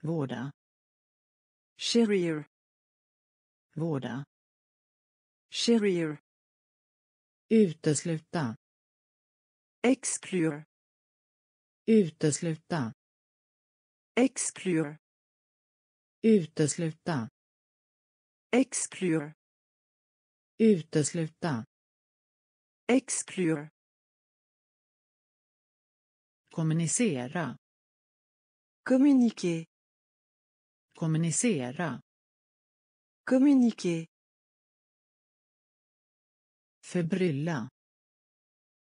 Speaker 1: Vårda. Cherir. Vårda. Cherir. Utesluta. Exclure. Utesluta. Exclure. Utesluta. Exclure. Utesluta. Exclure. Kommunicera. Communiquer. Communiquer. Förbrylla.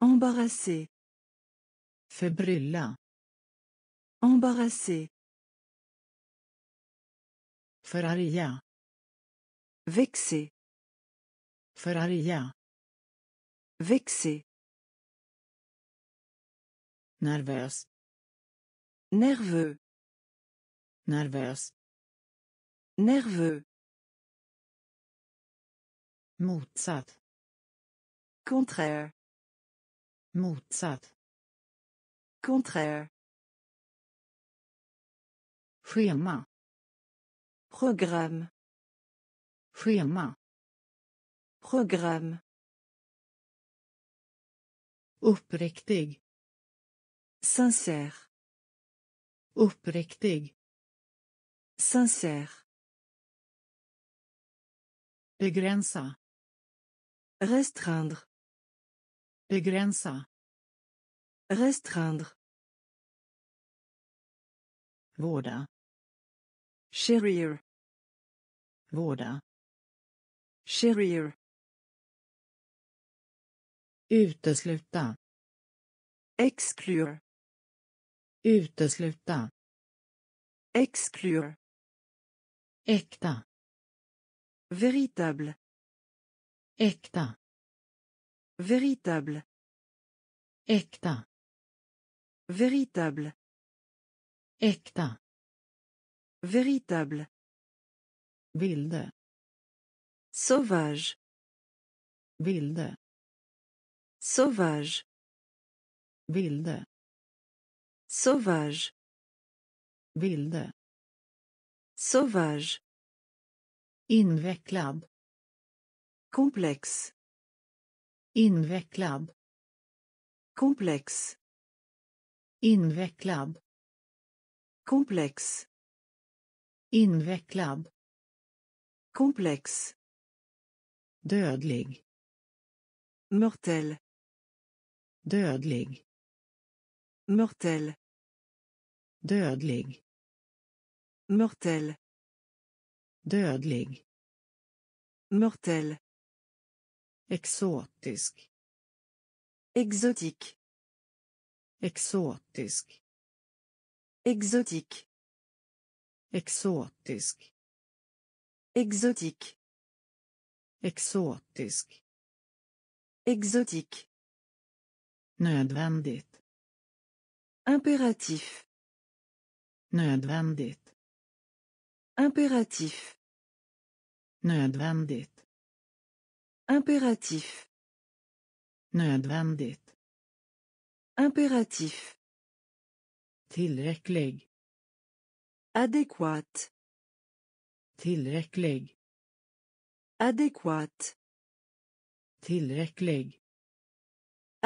Speaker 1: embarrassé, Förbrylla. Embarrasser. Förarga. vexé, Förarga. Vexer. Nervös. Nerveux. Nerveux. Motsatt. Contraire. Motsatt. Contraire. Schema. Programme. Schema. Programme. Uppriktig. Sincère. Uppriktig. Sincère. Begränsa. Restreindre. Begränsa. Restreindre. Vårda. Chérir. Vårda. Chérir. Utesluta. Exclure. Utesluta. Exclure. Äkta. Véritable. Ecta. Véritable. ecta Véritable. ecta Véritable. bilde, Sauvage. bilde, Sauvage. bilde, Sauvage. bilde, Sauvage. invecklad komplex invecklad komplex invecklad komplex invecklad komplex dödlig Mörtel dödlig Mörtel dödlig mortel Dödlig. Mortel. Exotisk. Exotique. Exotisk. Exotique. Exotisk. Exotique. Exotisk. Exotique. Nödvändigt. imperativ Nödvändigt. Impératif. Nödvändigt. Impératif. Nödvändigt. Impératif. Tillräcklig. adéquat Tillräcklig. Adéquate. Tillräcklig.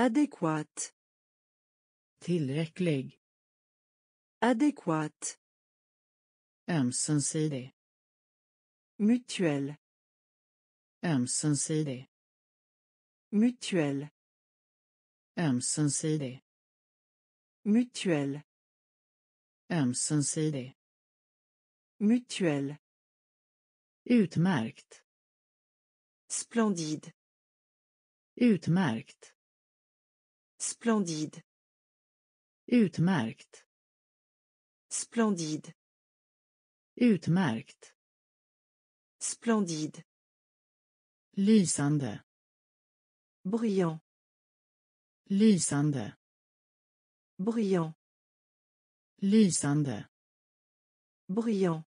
Speaker 1: Adéquate. Tillräcklig. adéquat Ömsesidig. Mutuel. Ömsesidig. Mutuel. mutuelle, Mutuel. Ömsesidig. Mutuel. Utmärkt. Splendide. Utmärkt. Splendide. Utmärkt. Splendide. Utmärkt. splendide, Lysande. Brillant. Lysande. Brillant. Lysande. Brillant.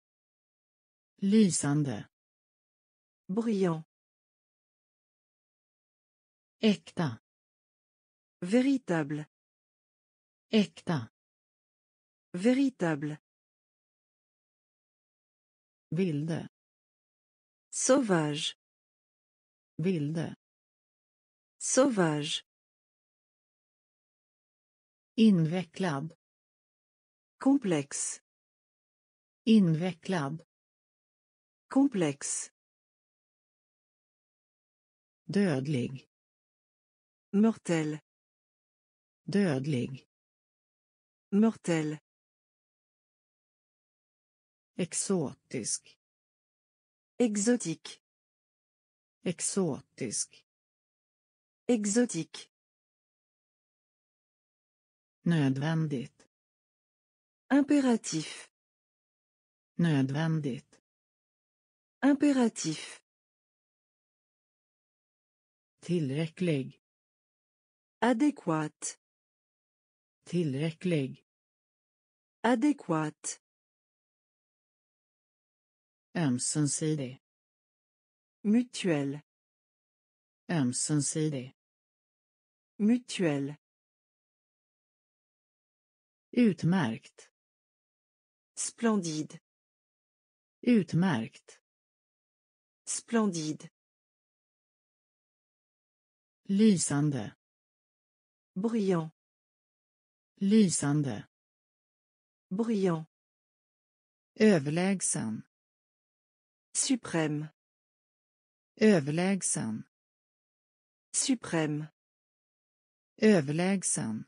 Speaker 1: Lysande. Brillant. Véritable. Äkta. Véritable. Vilde. Sauvage. Vilde. Sauvage. Invecklad. Komplex. Invecklad. Komplex. Dödlig. Mortel. Dödlig. Mortel. Exotisk. Exotique. Exotisk. Exotique. Nödvändigt. Impératif. Nödvändigt. Impératif. Tillräcklig. Adéquate. Tillräcklig. Adéquate. Ömsensidig. mutuell ömsesidig mutuell utmärkt splendid utmärkt splendid lysande brillant lysande brillant överlägsen Suprême. Överlägsen. Suprême. Överlägsen.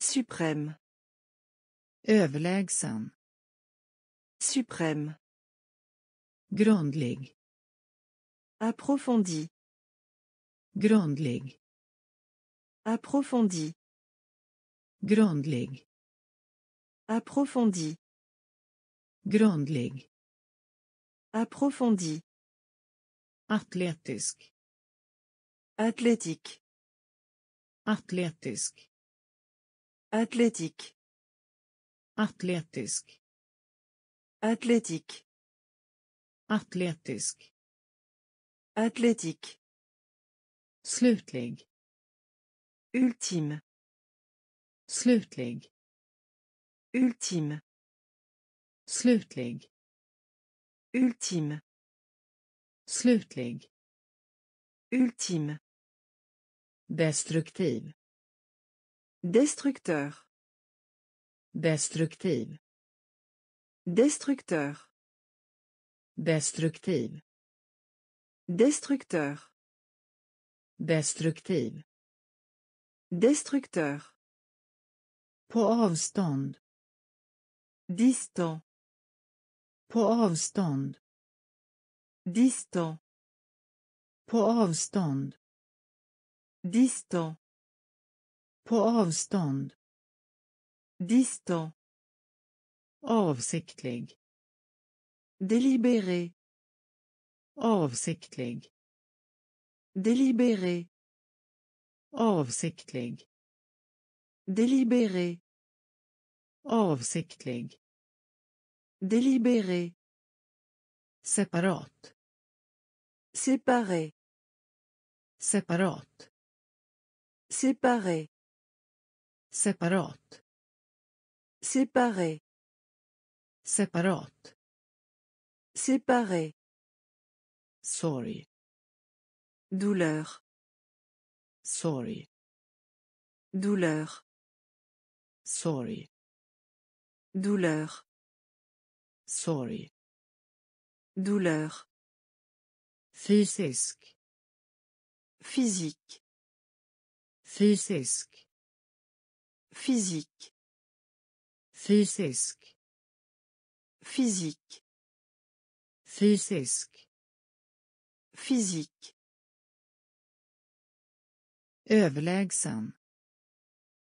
Speaker 1: Suprême. Överlägsen. Suprême. Grundlig. Approfondi. Grundlig. Approfondi. Grundlig. Approfondi. Grundlig. Approfondi. athlétisk Athlétique. athlétisk Athlétique. athlétisk Athlétique. athlétisk Athlétique. Slutlig. Ultime. Slutlig. Ultime. Slutlig. Ultime. Slutlig. Ultime. destructive Destructeur. destructive, Destructeur. destructive Destructeur. Destructiv. Destructeur. På avstånd. Distant. På avstånd. Distant. På avstånd. Distant. På avstånd. Distant. Avsiktlig. Délibéré. Avsiktlig. Délibéré. Avsiktlig. Délibéré. Avsiktlig. Délibéré. Séparat. Séparé. Séparat. Séparé. Séparat. Séparé. séparat Séparé. Sorry. Douleur. Sorry. Douleur. Sorry. Douleur. Sorry. Douleur. Fysisk. Physique. Fysisk. Physique. Fysisk. Physique. Fysisk. Physique. Överlägsen.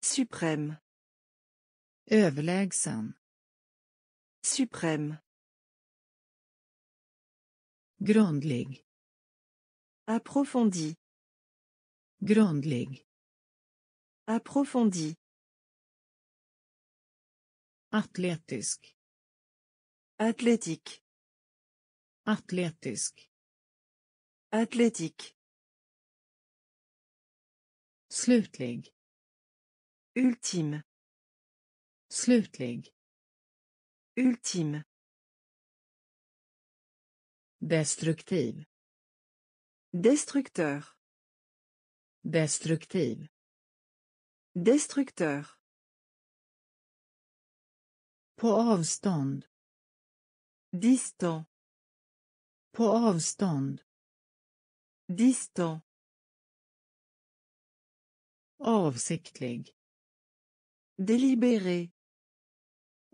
Speaker 1: Suprême. Överlägsen. Suprême. grandlig, Approfondi. grandlig, Approfondi. Atletisk. Athlétique. tusk Athlétique. Slutlig. Ultime. Slutlig. Ultime. Destructeur. destructive Destructeur. På avstånd. Distant. På avstånd. Distant. Avsiktlig. Délibéré.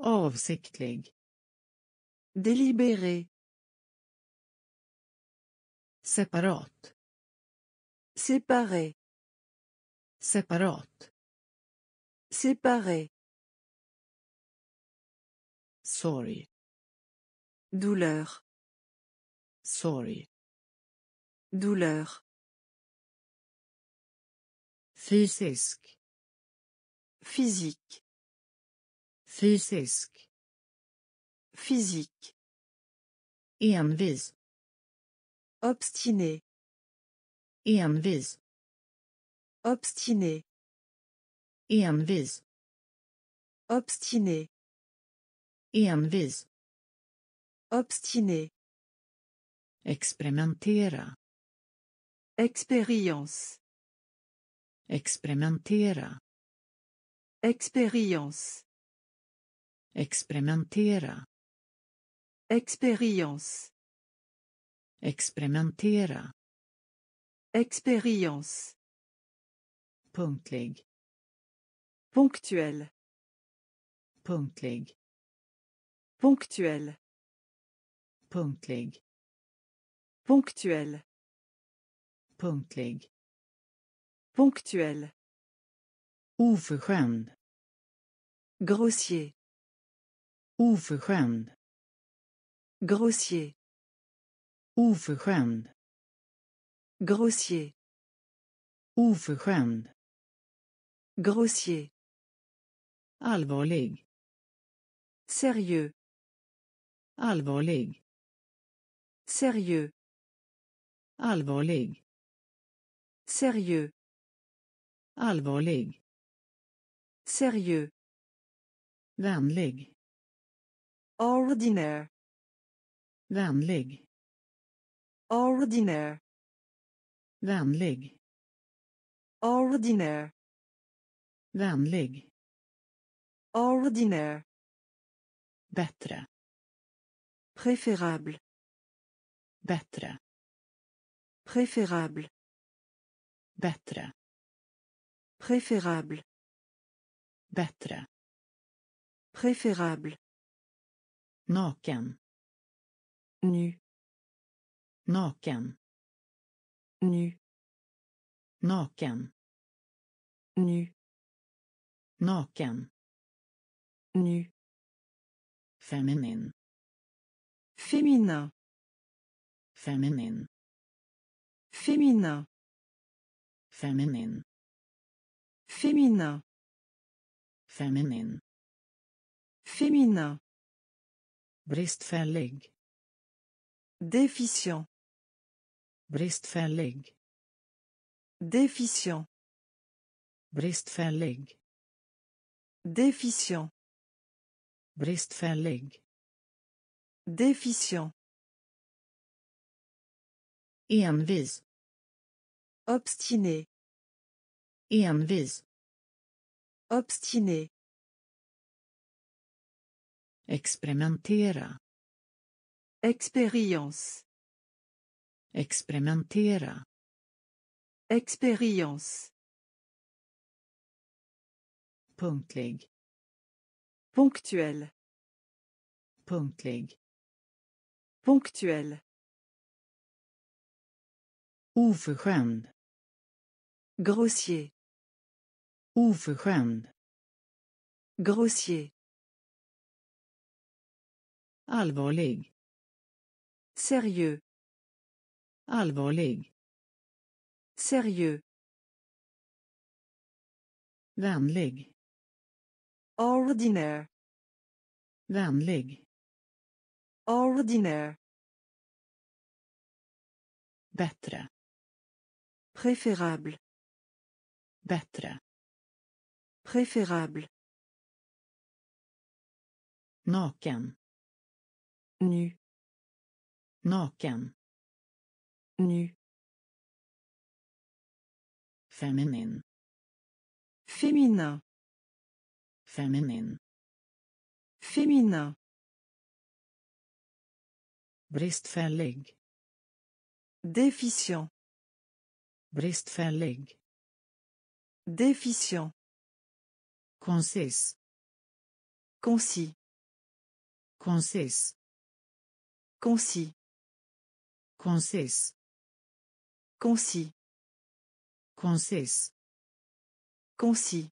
Speaker 1: Avsiktlig. Oh, Délibéré. Séparat. Séparé. Séparat. Séparé. Sorry. Douleur. Sorry. Douleur. Physique. Physique. Fysisk. Physique. Envis. Obstiné. Envis. Obstiné. Envis. Obstiné. Envis. Obstiné. Experimentera. Expérience. Experimentera. Expérience. Experimentera. Experience. Experimentera. Experience. Punktlig. Punktuell. Punktlig. Punktuell. Punktlig. Punktuell. Punktlig. Punktuell. Oförskämd. Grossier. Oförskämd. Grossier. Oförskämd. Grossier. Oförskämd. Grossier. Allvarlig. Sérieux. Allvarlig. Sérieux. Allvarlig. Sérieux. Allvarlig. Sérieux. Vänlig. Ordinär. Vänlig. Ordinär. Vänlig. Ordinär. Vänlig. Ordinär. Bättre. Préférable. Bättre. Préférable. Bättre. Préférable. Bättre. Préférable. Naken. Nu. Naken. Nu. Naken. Nu. Naken. Nu. Feminin. Femina. Feminin. Femina. Feminin. Féminin. Feminin. Femina. Bristfällig. Déficient. Bristfällig. deficient Bristfällig. Déficient. Bristfällig. deficient Envis. Obstiné. Envis. Obstiné. Experimentera. Experience. Experimentera. Experience. Punktlig. Punktuell. Punktlig. Punktuell. Oförskämd. Grossier. Oförskämd. Grossier. Allvarlig. Sérieux. Allvarlig. Sérieux. Vänlig. Ordinär. Vänlig. Ordinär. Bättre. Préférable. Bättre. Préférable. Naken. nu naken nu Féminin. féminin feminin féminin bristfällig déficient bristfällig déficient concis concis concis Concis. Concis. Concis. Concis. Concis.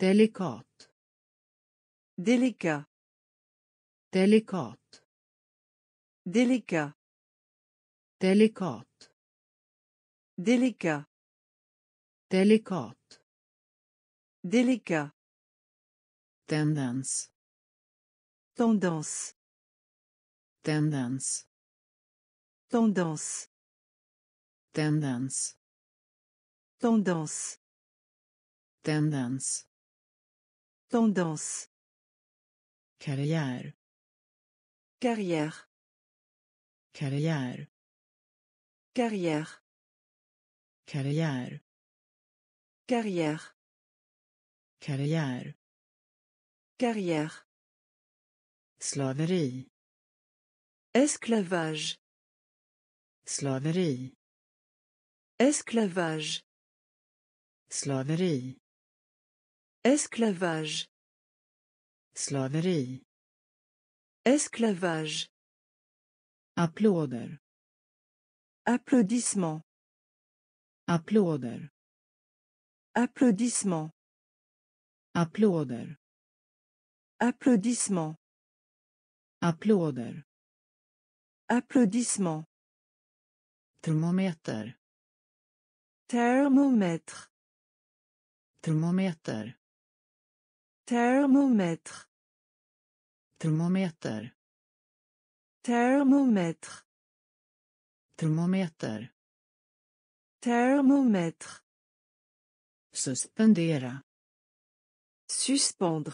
Speaker 1: délicat Délicat. Délicate. Délicat. Délicate. Délicat. Délicate. Délicat. Tendance. Tendance. Tendens. Tendance. Tendens. Tendance. Tendens. Tendance. Karriär. Karriär. Karriär. Karriär. Karriär. Karriär. Karriär. Karriär. Slaveri. Esclavage. Slaverie. Esclavage. Slaverie. Esclavage. slavery Esclavage. applauder Applaudissement. Applauder, Applaudissement. Applauder, Applaudissement. Applauder. Applaudissements. Thermomètre. Thermomètre. Thermomètre. Thermomètre. Thermomètre. Thermomètre. Thermomètre. Thermomètre. Suspendera. Suspendre.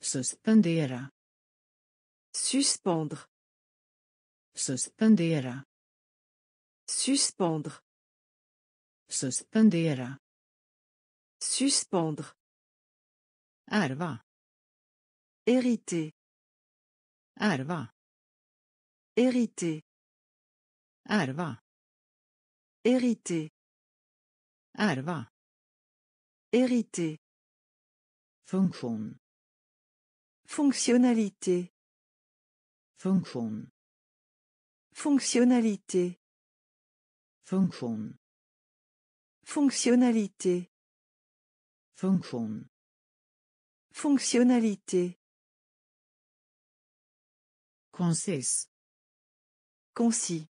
Speaker 1: Suspendera. Suspendre. Suspendera. Suspendre. Suspendera. Suspendre. Arva. Hériter. Arva. Hériter. Arva. Hériter. Arva. Hériter. Fonction. Fonctionnalité. Fonction. Fonctionnalité. fonction, Fonctionnalité. fonction, Fonctionnalité. Concis. Concis.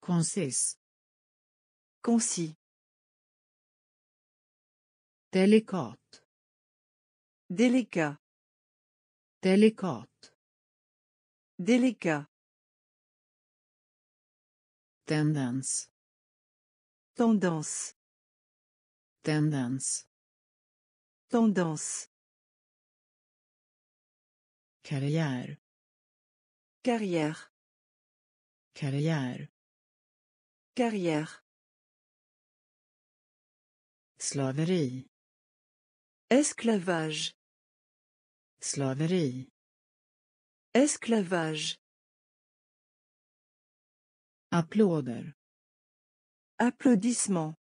Speaker 1: Concis. Concis. Délicate. Délicat. Délicate. Délicat. Tendance. Tendance. Tendance. Tendance. carrière, Carrière. carrière, Carrière. slaverie, Esclavage. slaverie, Esclavage. Applåder. Applaudissement.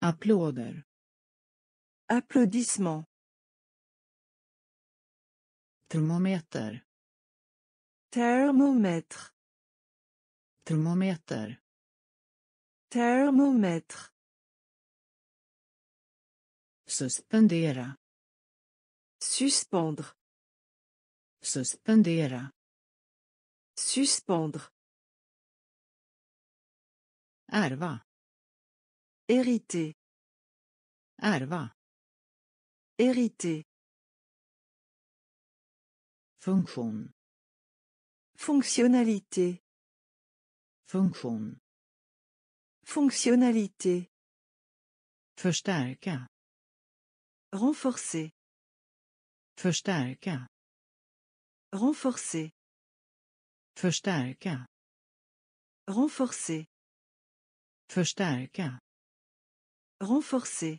Speaker 1: Applåder. Applaudissement. Termometer. Thermomètre. Thermomètre. Thermomètre. Suspendera. Suspendre. Suspendera. Suspendre. Ärva. Hériter. Hériter. Funktion. Fonctionnalité. Funktion. Fonctionnalité. Förstärka. Renforcer. Förstärka. Renforcer. Förstärka. Renforcer. Förstärka. Renforcer.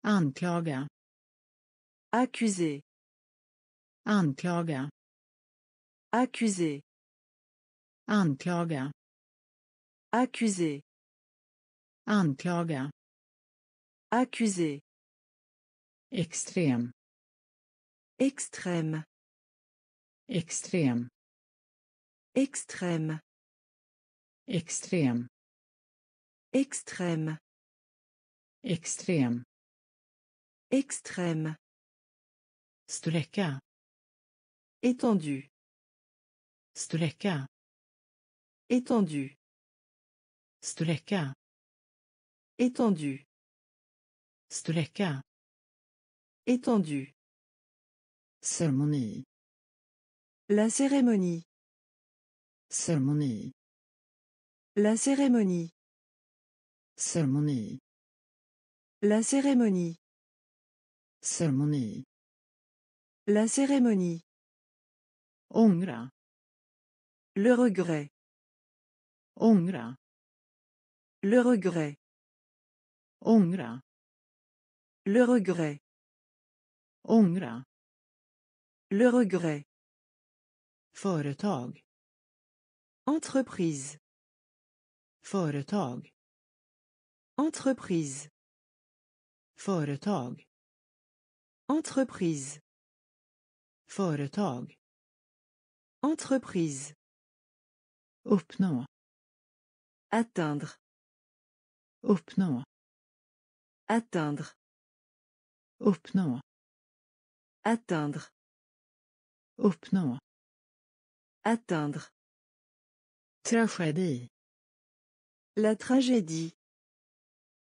Speaker 1: Anklaga. Accuser. Anklaga. Accuser. Anklaga. Accuser. Anklaga. Accuser. Extrem. Extrême. Extrem. Extrême. Extrem. Extrême. Extrême. Extrême. Sträcka. Étendu. Sträcka. étendu Sträcka. étendu Sträcka. étendu Cérémonie. La cérémonie. Cérémonie. La cérémonie. Cérémonie. La cérémonie. Cérémonie. La cérémonie. ongra Le regret. ongra Le regret. ongra Le regret. ongra Le regret. Företag. Entreprise. Företag. Entreprise. Företag. Entreprise. Företag. Entreprise. Uppnå. Atteindre. Uppnå. Atteindre. Uppnå. Atteindre. Uppnå. Atteindre. Tragédie. La tragédie.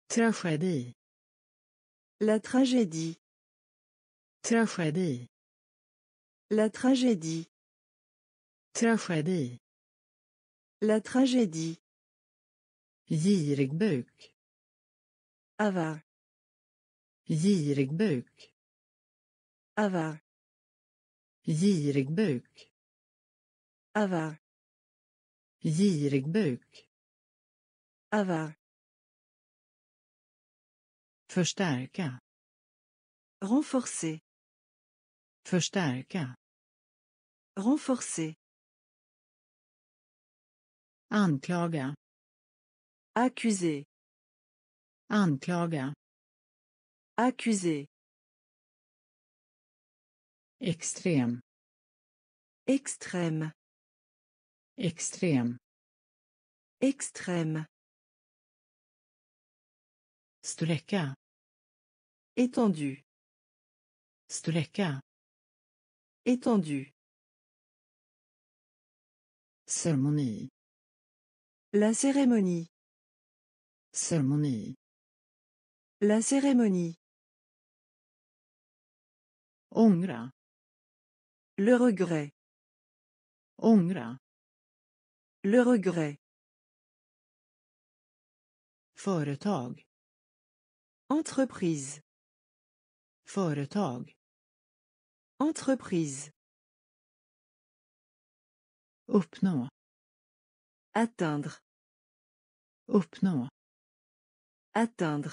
Speaker 1: Tragédie. La tragédie. Tragédie. La tragédie. Tragédie. La tragédie. Girigbuk. Ava. Girigbuk. Ava. Girigbuk. Ava. Girigbuk. Ava. Förstärka. Renforcer. Förstärka. Renforcer. Anklaga. Accuser. Anklaga. Accuser. Extrem. Extrême. Extrême. Extrême. Sträcka. étendu. Sträcka. étendu. Cérémonie. La cérémonie. Cérémonie. La cérémonie. Ongra. Le regret. Ongra. Le regret. Entreprise. Företag. Entreprise. Uppnå. Atteindre. Uppnå. Atteindre.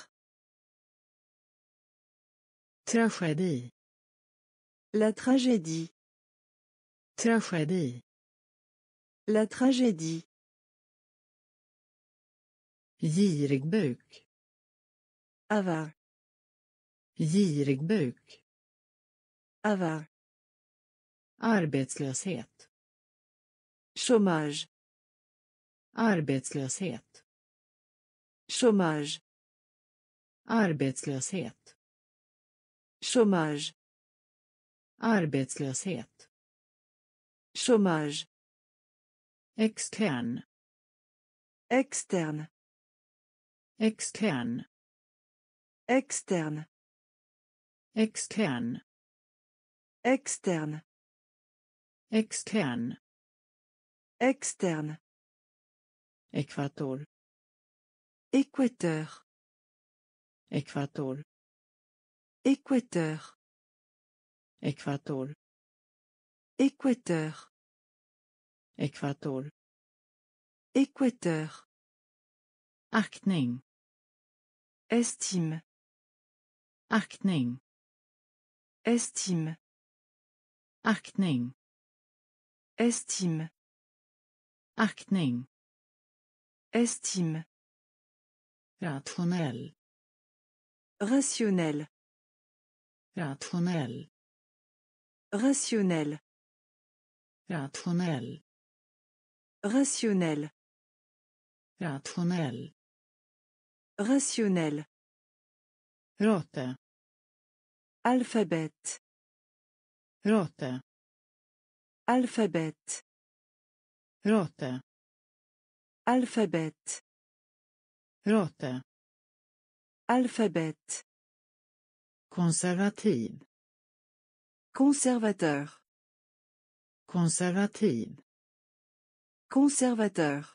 Speaker 1: Tragédie. La tragédie. Tragédie. La tragédie. Över. Girigbuk. Över. Arbetslöshet. Chômage. Arbetslöshet. Chômage. Arbetslöshet. Chômage. Arbetslöshet. Chômage. Extern. Extern. Extern. Externe. Externe. Externe. Externe. Externe. Équateur. Équateur. Équateur. Équateur. Équateur. Équateur. Équateur. Équateur. Estime. Aktning. Estime. Aktning. Estime. Aktning. Estime. Rationnel. Rationnel. Rationnel. Rationnel. Rationnel. Rationnel. Rationnel. Rationnel. Rota. Alphabet. Rota. Alphabet. Rota. Alphabet. Rota. Alphabet. Conservatif. Conservateur. Conservatif. Conservateur.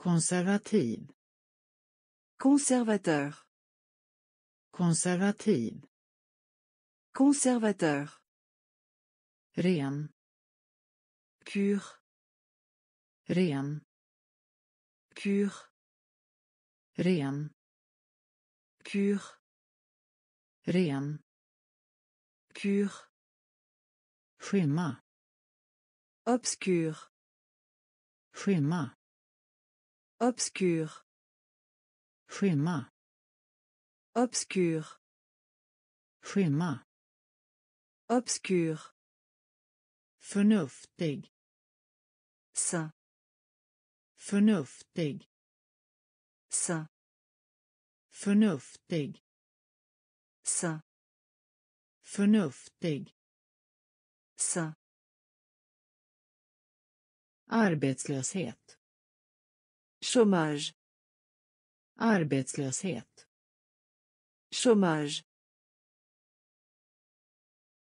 Speaker 1: Conservatif. Conservateur. Konservativ. konservatör Ren. kur Ren. kur Ren. Pur. Ren. Pur. Schema. Obscur. Schema. Obscur. Schema. Obscur. Skymma. Obscur. Förnuftig. Sa. Förnuftig. Sa. Förnuftig. Sa. Förnuftig. Sa. Arbetslöshet. Chômage. Arbetslöshet. Chômage.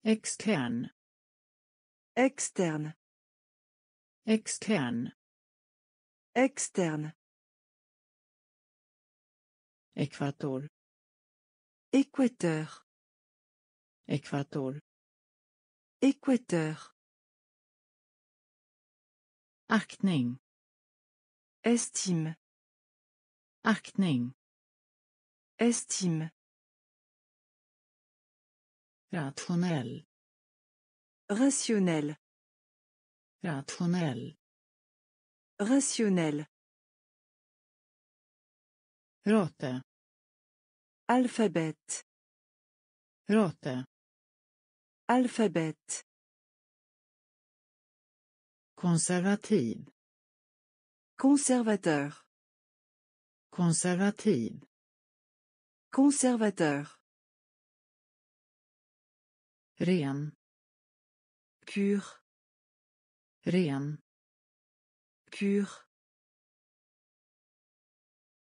Speaker 1: Externe. Externe. Externe. Externe. Équateur. Équateur. Équateur. Équateur. Achtning. Estime. Achtning. Estime rationnel Rationnel. rationnel Rationnel. Rate. Alphabet. Rate. Alphabet. conservatif, Conservateur. conservatif, Conservateur. ren kur ren pur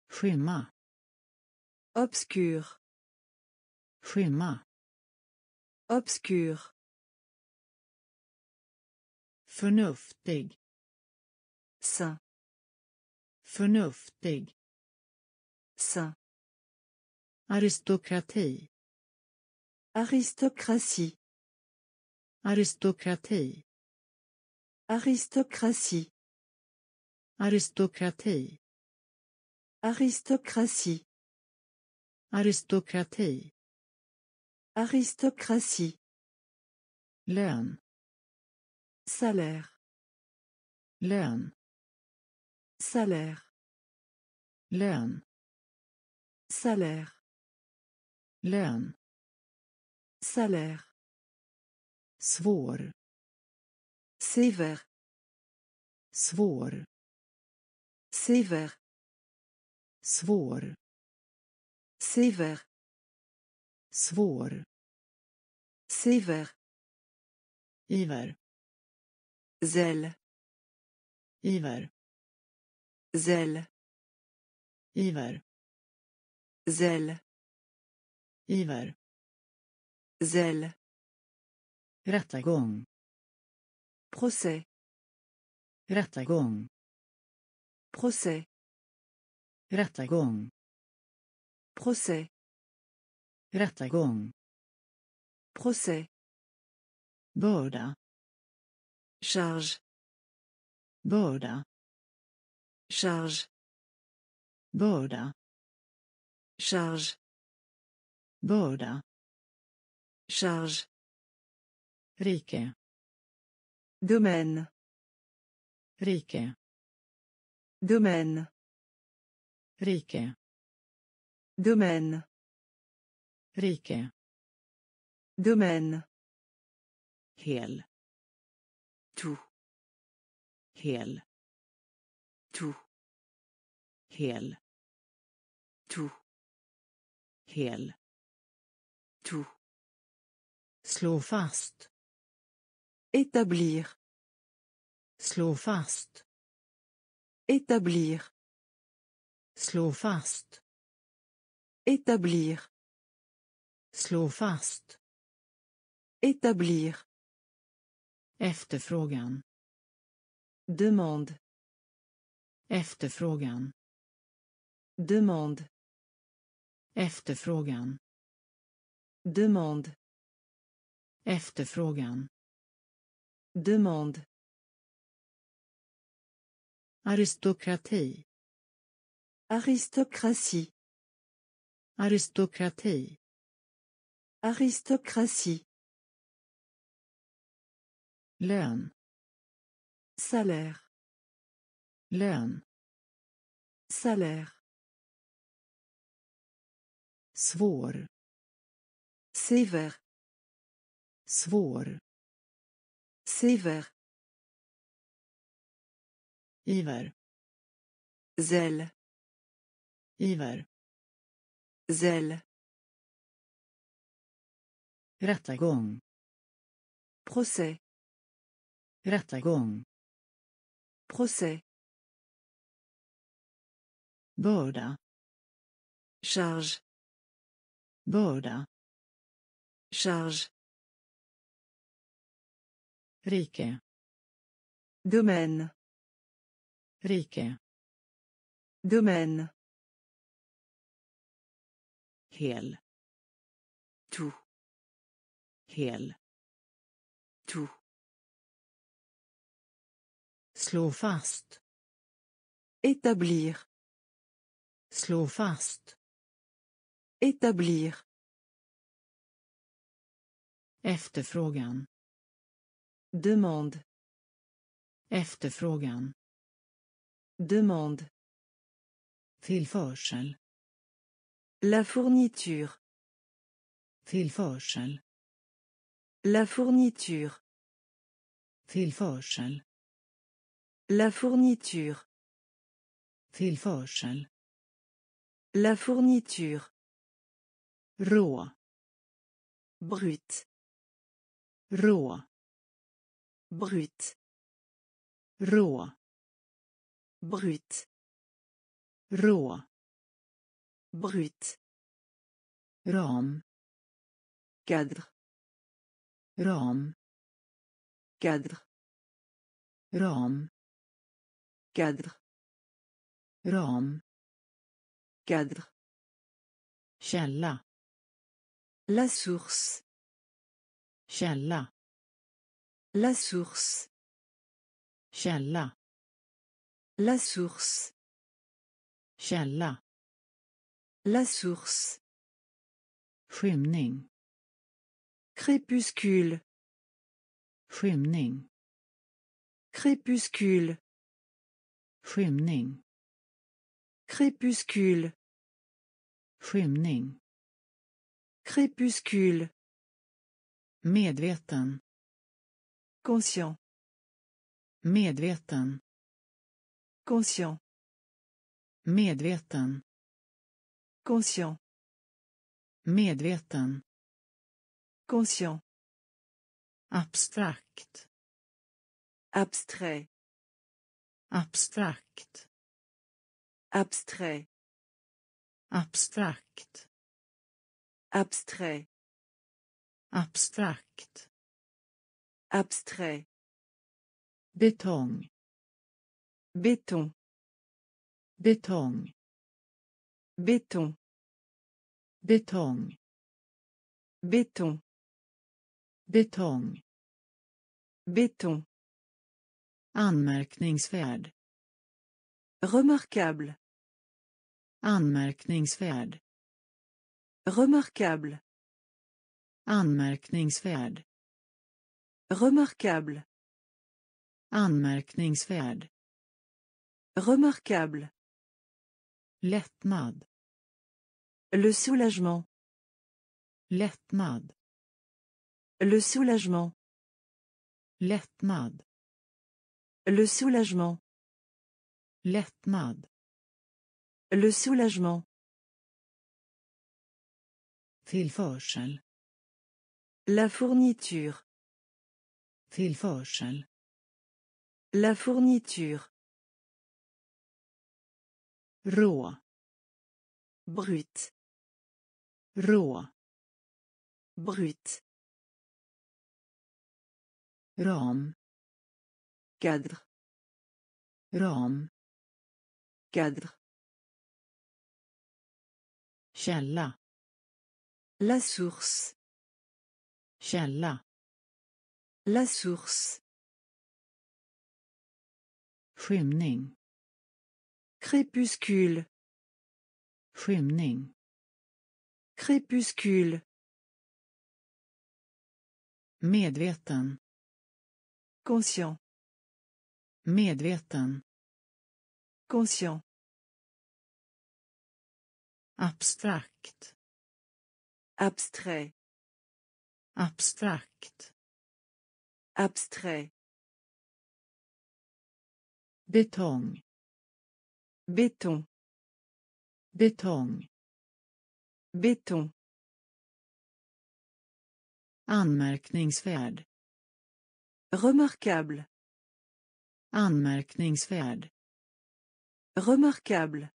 Speaker 1: skymma obskur skymma obskur förnuftig sa förnuftig sa aristokrati Aristocratie. aristocratie Aristocratie. aristocratie Aristocratie. aristocratie Aristocratie. learn Salaire. learn Salaire. learn Salaire. learn Salaire. Svår. Sévère. Svår. Sévère. Svår. Sévère. Svår. Sévère. Iver. Zèle. Iver. Zèle. Iver. Zèle. Iver. Zèle. Rättegång. Procès. Rättegång. Procès. Rättegång. Procès. Rättegång. Procès. Börda. Charge. Börda. Charge. Börda. Charge. Börda. Charge. Rike. Domaine. Rike. Domaine. Rike. Domaine. Rike. Domaine. Hel. Tout. Hel. Tout. Hel. Tout. Hel. Tout. Slå fast. Établir. Slå fast. Établir. Slå fast. Établir. Slå fast. Établir. Efterfrågan. Demand. Efterfrågan. Demand. Efterfrågan. Demand. Efterfrågan. Demande. Aristokrati. Aristokrati. Aristokrati. Aristokrati. Lön. Salaire. Lön. Salaire. Svår. Sévère. Svår. Sévère. Iver. Zèle. Iver. Zèle. Rättegång. process Rättegång. Procès. Börda. Charge. Börda. Charge. Rike. Domän. Rike. Domän. Hel. Tout. Hel. Tout. Slå fast. Etablir. Slå fast. Etablir. Efterfrågan. Demande. Efterfrågan. Demande. Tillförsel. La fourniture. Tillförsel. La fourniture. Tillförsel. La fourniture. Tillförsel. La fourniture. Rå. Brut. Rå. Brut. Rå. Brut. Rå. Brut. Ram. Cadre. Ram. Cadre. Ram. Cadre. Ram. Cadre. Källa. La source. Källa. La source. Källa. La source. Källa. La source. Skymning. Crépuscule. Skymning. Crépuscule. Skymning. Crépuscule. Skymning. Crépuscule. Medveten. Conscient. Medveten. Conscient. Medveten. Conscient. Medveten. Conscient. Abstrakt. Abstrait. Abstrakt. Abstrait. Abstrakt. Abstrait. Abstrakt. Abstrait. Betong. Béton. Betong. Béton. Betong. Béton. Betong. Béton. Anmärkningsvärd. Remarkable. Anmärkningsvärd. Remarkable. Anmärkningsvärd. Remarquable. Anmärkningsvärd. Remarquable. Lättnad. Le soulagement. Lättnad. Le soulagement. Lättnad. Le soulagement. Lättnad. Le soulagement. Tillförsel. La fourniture. La fourniture. Rå. Brut. Rå. Brut. Ram. Cadre. Ram. Cadre. Källa. La source. Källa. La source. Skymning. Crépuscule. Skymning. Crépuscule. Medveten. Conscient. Medveten. Conscient. Abstract. Abstrait. Abstract. Abstrait. Béton. Béton. Béton. Béton. Anmärkningsvärd. Remarquable. Anmärkningsvärd. Remarquable.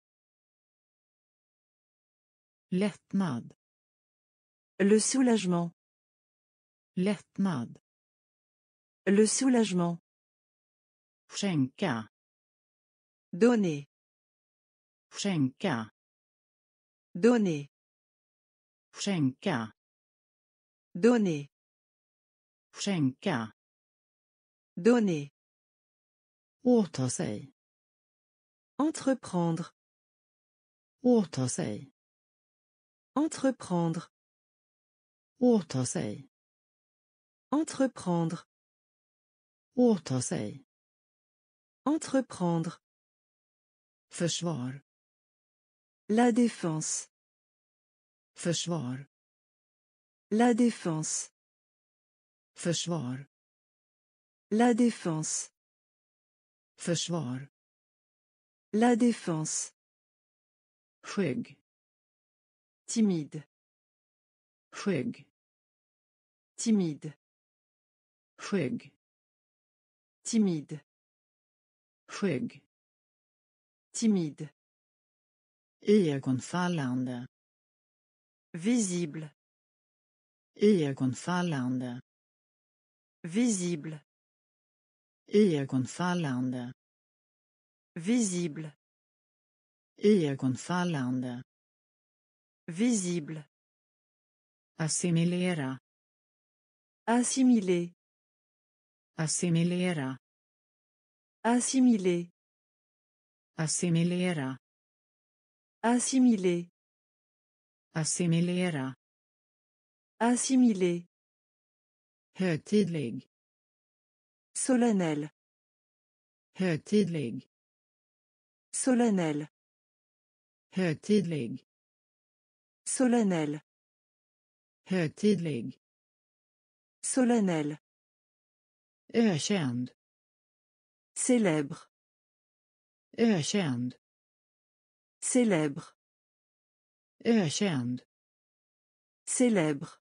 Speaker 1: Lättnad. Le soulagement. Lättnad. Le soulagement. Skänka. Donner. Skänka. Donner. Skänka. Donner. Skänka. Donner. Åta Entreprendre. Entreprendre. Entreprendre. Åta sig. Entreprendre. Försvar. La défense. Försvar. La défense. Försvar. La défense. Försvar. La défense. Skygg. Timide. Skygg. Timide. Skygg. Timide. Skygg. Timide. Iögonfallande. Visible. Iögonfallande. Visible. Iögonfallande. Visible. Iögonfallande. Visible. Assimilera. assimilé. Assimilera. Assimiler. Assimilera. Assimiler. Assimilera. Assimiler. Högtidlig. Solennel. Högtidlig. Solennel. Högtidlig. Solennel. Högtidlig. Solennel. Célèbre. Célèbre. Célèbre.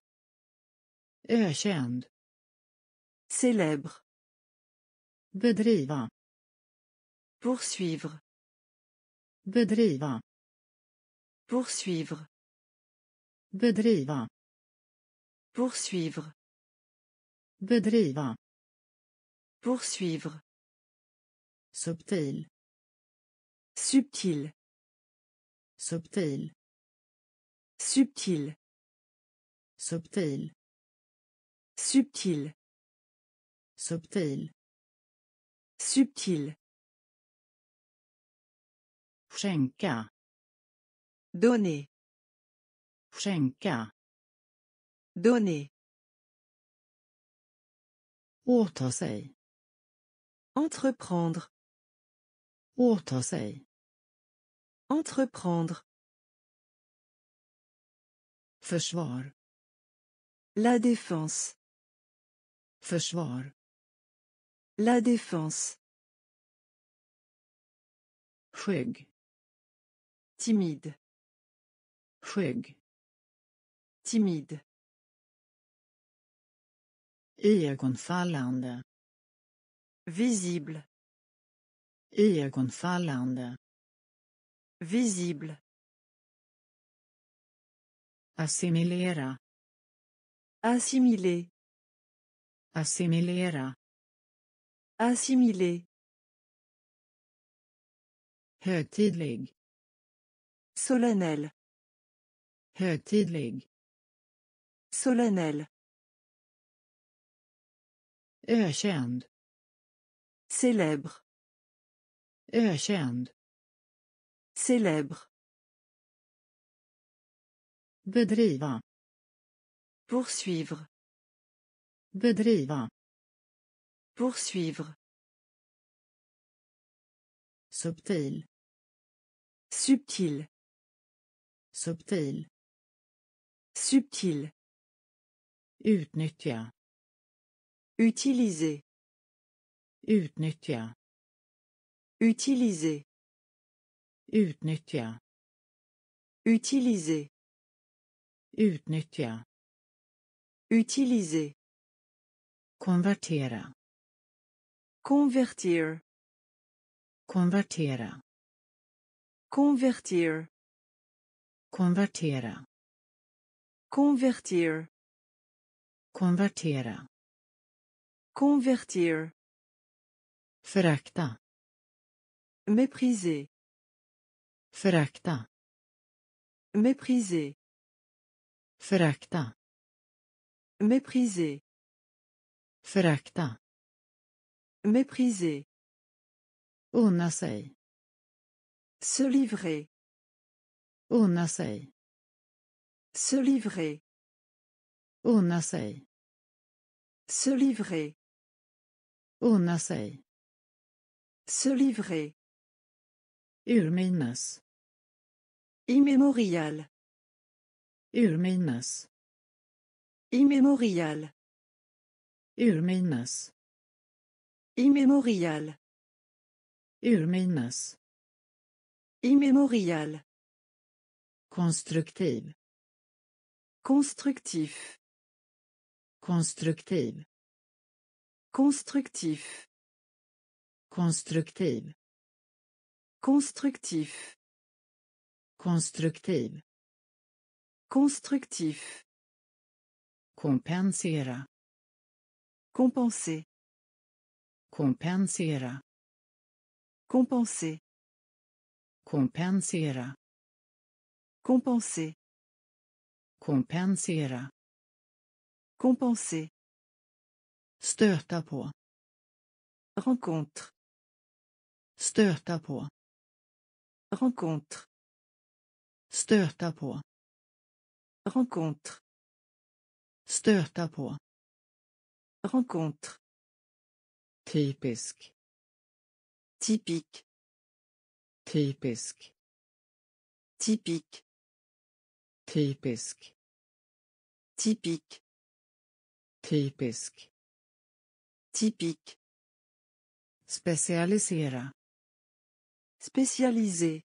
Speaker 1: Célèbre. Bedriva. Poursuivre. Bedriva. Poursuivre. Bedriva. Poursuivre. Bedriva. Poursuivre. Subtil. Subtil. Subtil. Subtil. Subtil. Subtil. Subtil. Subtil. Donner. Skänka. Donner. Entreprendre. Åta Entreprendre. Försvar. La défense. Försvar. La défense. Skygg. Timide. Skygg. Timide. Visible. Iögonfallande. Visible. Assimilera. Assimiler. Assimilera. Assimiler. Högtidlig. Solennel. Högtidlig. Solennel. Ökänd. Célèbre. Ökänd. Célèbre. Bedriva. Poursuivre. Bedriva. Poursuivre. Subtil. Subtil. Subtil. Subtil. Utiliser. Utnyttja. Utiliser. Utnyttja. Utiliser. Utnyttja. Utiliser. Konvertera. Convertir. Konvertera. Convertir. Konvertera. Convertir. Konvertera. Convertir. Förakta. Mépriser. Förakta. Mépriser. Förakta. Mépriser. Förakta. Mépriser. Unna sig. Se livrer. on sig. Se livrer. on sig. Se livrer. on sig. Se livrer. Urminas Immémorial. Urminas. Immémorial. Urminas. Immémorial. Urminas. Immémorial. Constructive. Constructif. Constructive. Constructif. Konstruktiv. Constructif. Konstruktiv. Constructif. compensera. Compenser. Compensera. Compenser. Compensera. Compenser. Compensera. Compenser. Stöta på. Rencontre. Stöta på. Rencontre. Stöta på. Rencontre. Stöta på. Rencontre. Typisk. typisk Typisk. typisk Typisk. Typique. Typisk. Typique. Specialisera. Spécialisé.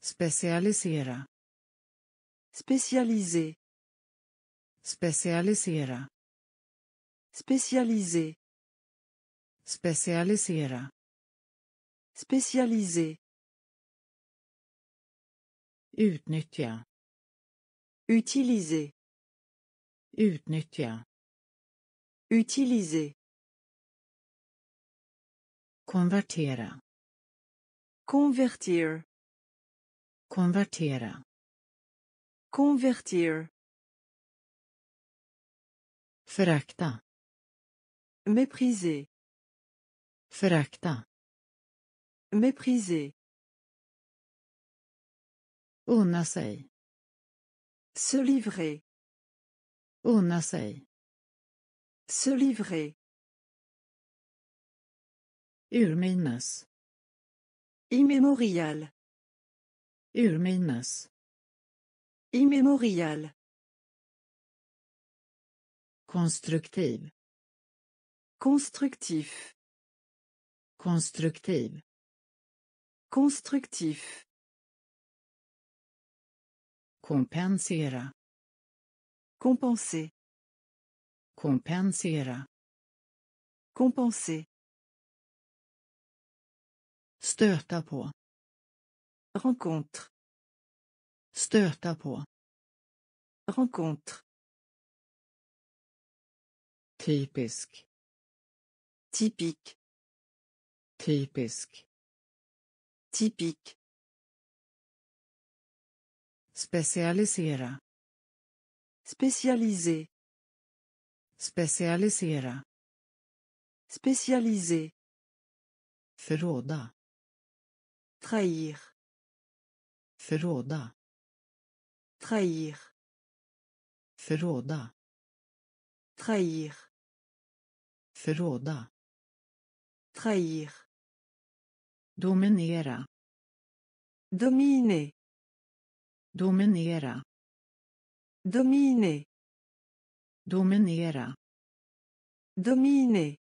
Speaker 1: Specialisera. Spécialisé. Specialisera. Spécialisé. Specialisera. Specialisé. Utnyttja. Utiliser. Utnyttja. Utiliser. Konvertera. Convertir. convertir Convertir. Förakta. Mépriser. Förakta. Mépriser. Unna Se livrer. Unna Se livrer. Immémorial. urminus, Immémorial. constructive Constructif. Constructive. Constructif. compensera, Compenser. Compensera. Compenser. Stöta på. Rencontre. Stöta på. Rencontre. Typisk. Typique. Typisk. Typique. Specialisera. Spécialisé. Specialisera. Spécialisé. Förråda. Trahir. Förråda. Trahir. Förråda. Trahir. Förråda. Trahir. Dominera. Domine. Dominera. Domine. Dominera. Domine.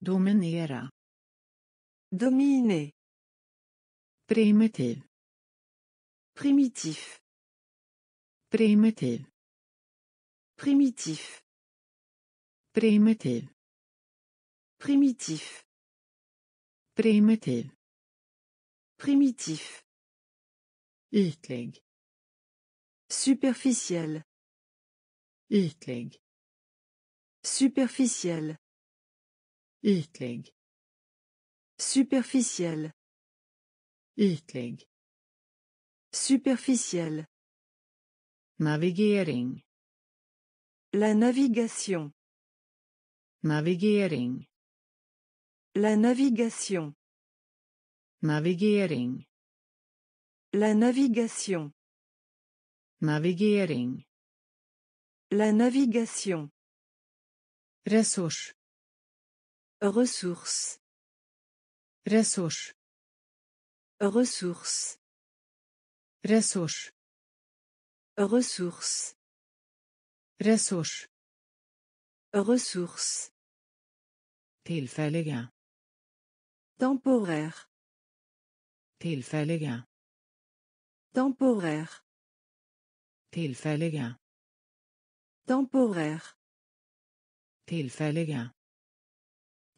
Speaker 1: Dominera. Domine. Primitif. Primitif. Primitif. Primitif. Primitif. Primitif. Primitif. Ytlig. Superficiel. Ytlig. Superficiel. Ytlig. Superficiel superficiel navigation Navigering. La navigation. Navigering. La navigation. Navigering. La navigation. Navigering. La navigation. Ressource. Ressource. Ressource. Ressources. Ressources. Ressources. Ressources. Ressources. fait les gains temporaire Tillfälliga. fait les gains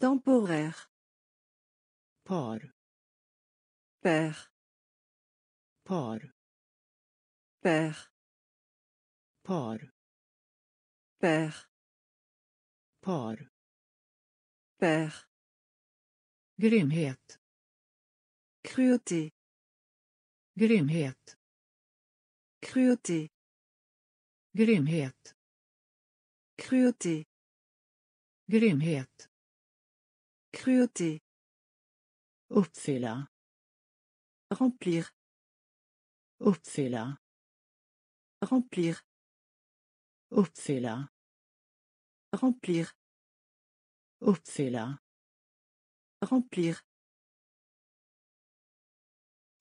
Speaker 1: temporaire Père. Par. Père. Par. Père. Par. Père. Grymhet. Cruauté. Grymhet. Cruauté. Grymhet. Cruauté. Grymhet. Cruauté. Uppfylla. Remplir. Opfela. Remplir. Opfela. Remplir. Opfela. Remplir.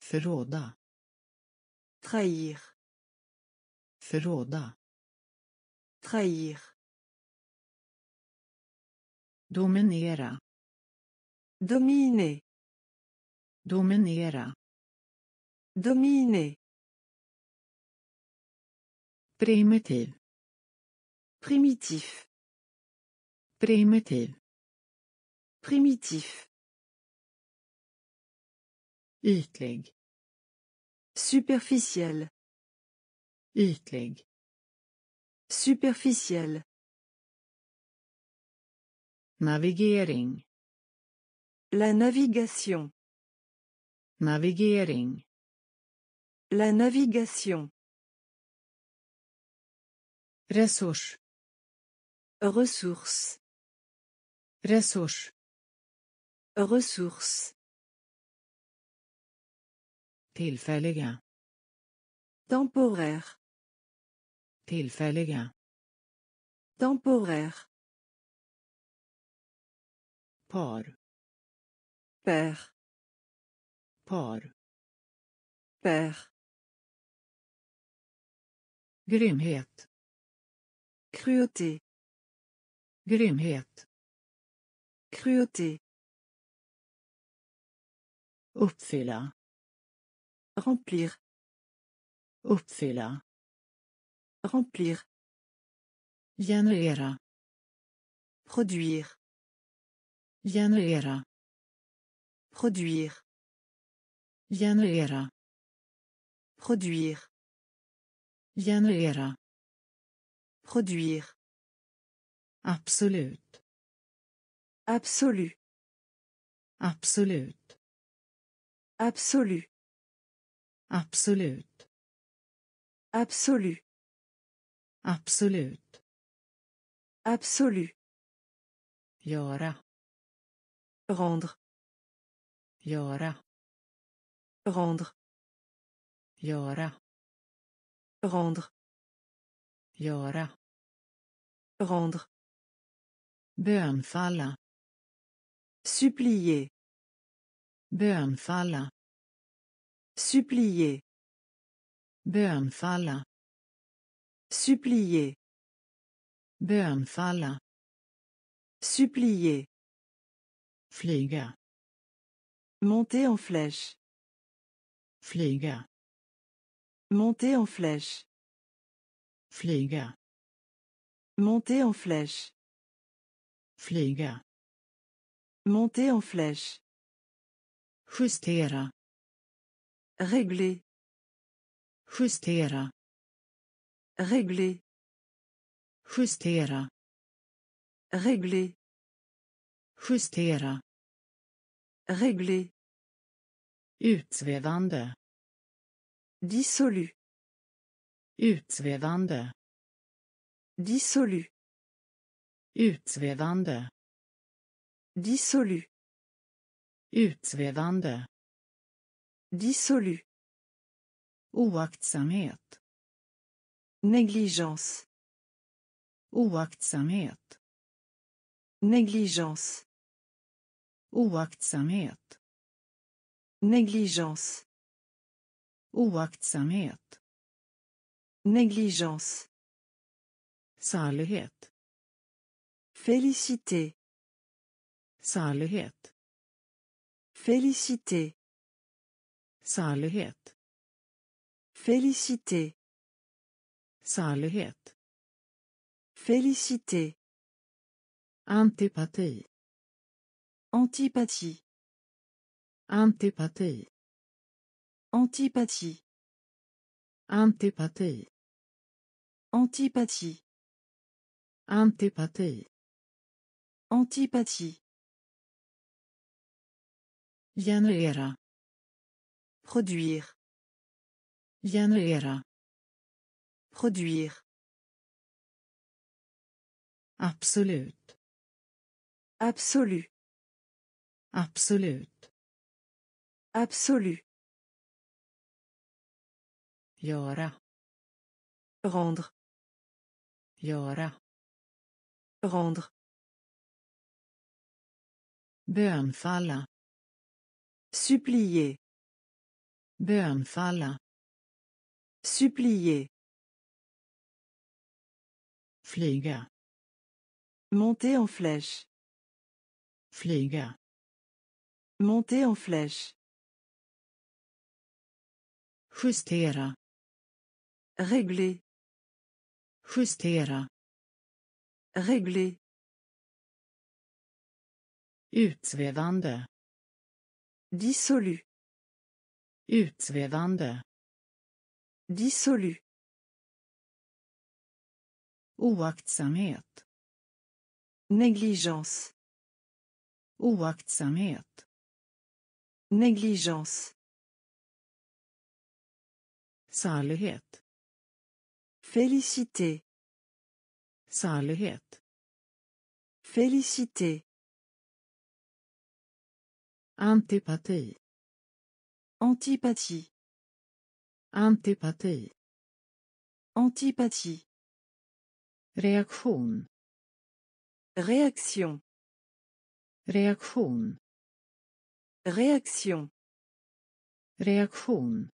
Speaker 1: Förråda. Trahir. Förråda. Trahir. Dominera. dominer, Dominera. Dominer. Primitif. Primitif. Primitif. Primitif. Ytlig. Superficiel. Ytlig. Superficiel. Navigering. La navigation. Navigering. La navigation. ressource, Ressources. ressource, ressource gains Temporaire. gains Temporaire. Par. Père. Par. Père. Grymhet. Cruauté. Grymhet. Cruauté. Uppfylla. Remplir. Uppfylla. Remplir. Generera. Produire. Generera. Produire. Generera. Produire. Generera. Produire. Absolut. absolut Absolut. absolut Absolut. absolut Absolut. Absolu. Göra. Rendre. Göra. Rendre. Göra. Rendre. Göra. Rendre. falla, Supplier. falla Supplier. falla Supplier. falla Supplier. Flyga. Monter en flèche. Flyga. Monter en flèche. Flyga. Monter en flèche. Flyga. Monter en flèche. Justera. Régler. Justera. Régler. Justera. Régler. Justera. Régler. Utsvävande. Dissolu. Utsvävande. Dissolu. Utsvävande. Dissolu. Utsvävande. Dissolu. Oaktsamhet. Negligence. Oaktsamhet. Negligence. Oaktsamhet. Negligence. Oaktsamhet. Négligence. Salighet. Félicité. Salighet. Félicité. Salighet. Félicité. Salighet. Félicité. Antipathie. Antipathie. Antipathie. Antipathie. Antipathie. Antipathie. Antipathie. Antipathie. Produire. Generera. Produire. absolute Absolu. absolute Absolu. Göra. Rendre. Göra. Rendre. Bönfalla. Supplier. falla Supplier. Flyga. Monter en flèche. Flyga. Monter en flèche. Justera. Régler. Justera. Régler. Utsvävande. Dissolu. Utsvävande. Dissolu. Oaktsamhet. Negligence. Oaktsamhet. Negligence. Salighet. Félicité. Salighet. Félicité. antipathie, Antipathie. Antipathie. Antipathie. Réaction. Réaction. Réaction. Réaction.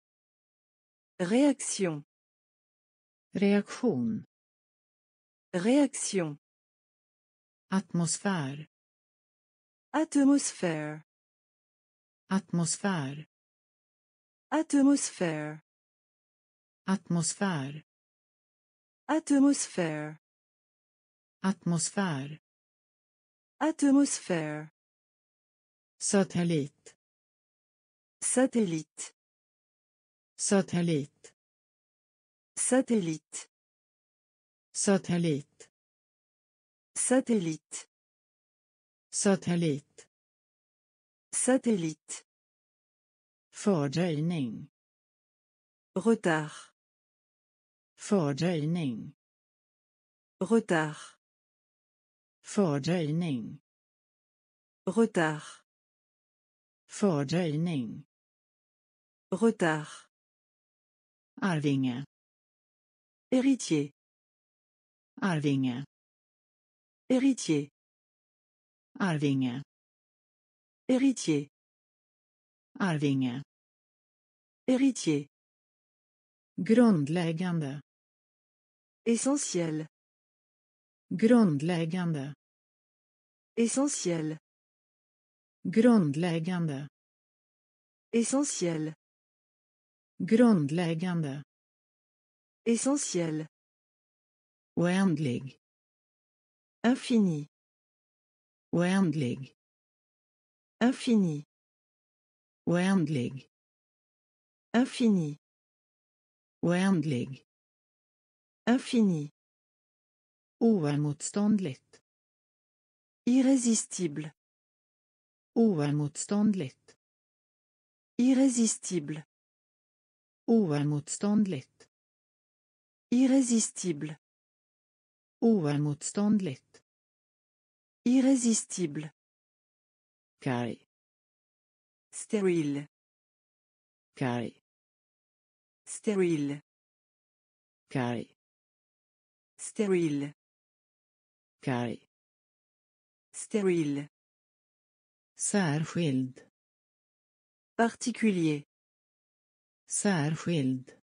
Speaker 1: Réaction. Reaktion. Reaktion. Atmosfär. Atmosfär. Atmosfär. Atmosfär. Atmosfär. Atmosfär. Atmosfär. Atmosfär. Satellit. Satellit. Satellit. Satellite. Satellite. Satellite. Satellite. Satellite. Fördröjning. Retard. Fördröjning. Retard. Fördröjning. Retard. Fördröjning. Retard. Arvinge. Héritier. Arvinge. Héritier. Arvinge. Héritier. Arvinge. Héritier. Grundläggande. Essentiell. Grundläggande. Essentiell. Grundläggande. Essentiell. Grundläggande. Essentiel. Oändlig. Infini. Oändlig. Infini. Oändlig. Infini. Oändlig. Infini. Oemotståndligt. Irrésistible. Oemotståndligt. Irrésistible. Oemotståndligt. Irrésistible. Oemotståndligt. Irrésistible. Kai. Stérile. Kai. Stérile. Kai. Stérile. Kai. Stérile. Särskild. Particulier. Särskild.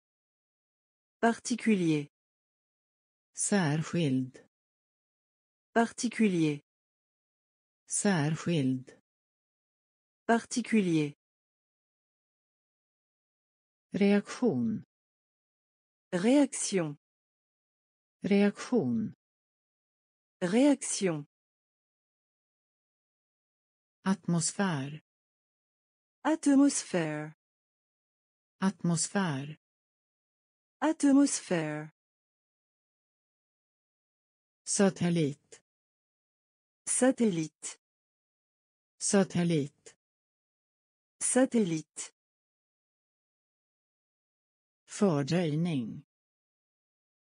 Speaker 1: Particulier. Särskild. Particulier. Särskild. Particulier. Réaction. Réaction. Réaction. Réaction. Atmosphère. Atmosphère. Atmosphère. Atmosphère. Satellite. Satellite. Satellite. Satellite. Fördröjning.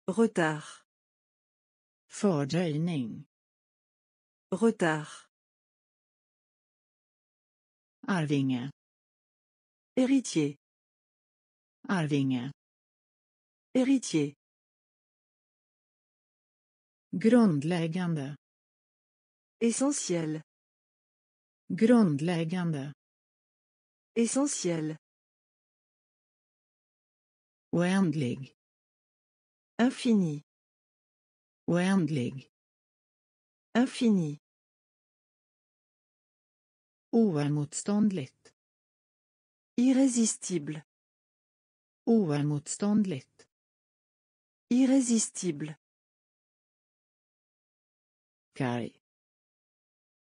Speaker 1: Retard. Fördröjning. Retard. Arvinge. Héritier. Arvinge. Héritier. Grundläggande. Essentiel. Grundläggande. Essentiel. Oändlig. Infini. Oändlig. Infini. Oemotståndligt. Irrésistible. Oemotståndligt. Irrésistible. Carré.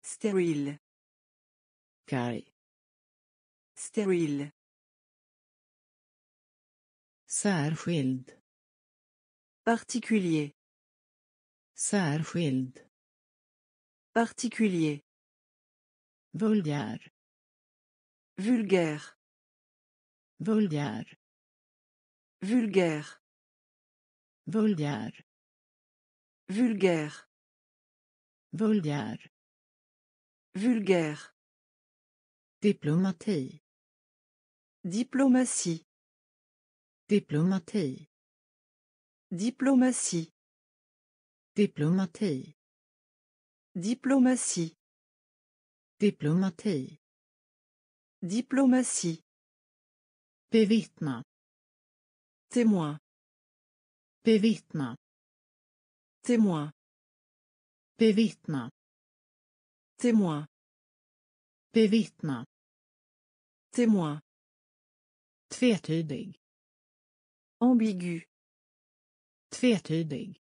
Speaker 1: Stérile. Carré. Stérile. Särskild. Particulier. Särskild. Particulier. Vulgaire. Vulgaire. Vulgaire. Vulgaire. Vulgaire. Vulgaire. Vulgaire. Vulgaire. Diplomatie. Diplomatie. Diplomatie. Diplomatie. Diplomatie. Diplomatie. Diplomatie. Diplomatie. Témoin. Bevittna. Témoin. Bevittna. Témoin. Bevittna. Témoin. Tvetydig. Ambigu. Tvetydig.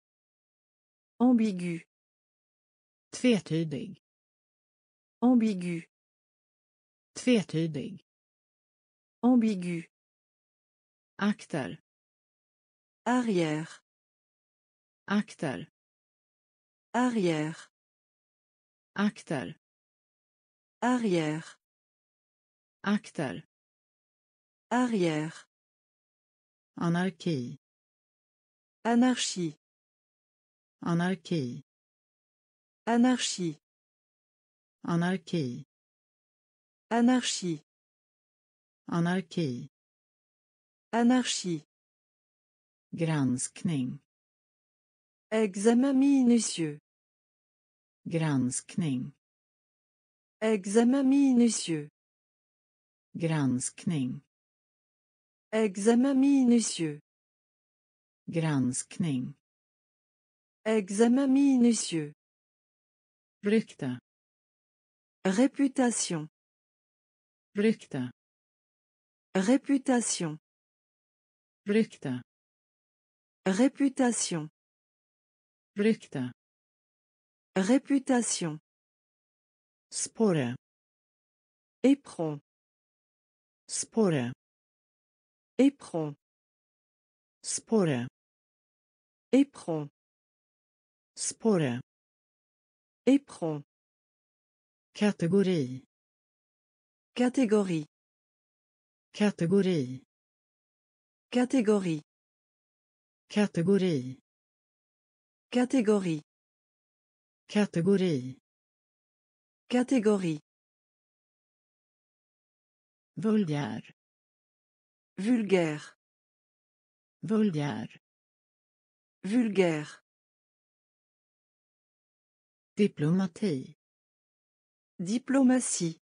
Speaker 1: Ambigu. Tvetydig. Ambigu. Tvetydig. Ambigu. Akter. Arrière. Actal. Arrière. Actal. Arrière. Actal. Arrière. Anarchie. Anarchie. Anarchie. Anarchie. Anarchie. Anarchie. Anarchie. Anarchie. Granskning. Examen minutieux. Granskning. Examen minutieux. Granskning. Examen minutieux. Granskning. Examen minutieux. Rykte. Réputation. Rykte. Réputation. Rykte. Réputation. Rykte. Réputation. Spore. Éperon. Spore. Éperon. Spore. Éperon. Spore. Éperon. Catégorie. Catégorie. Catégorie. Catégorie catégorie, catégorie, catégorie, catégorie vulgär vulgaire vulgaire vulgaire diplomatie diplomatie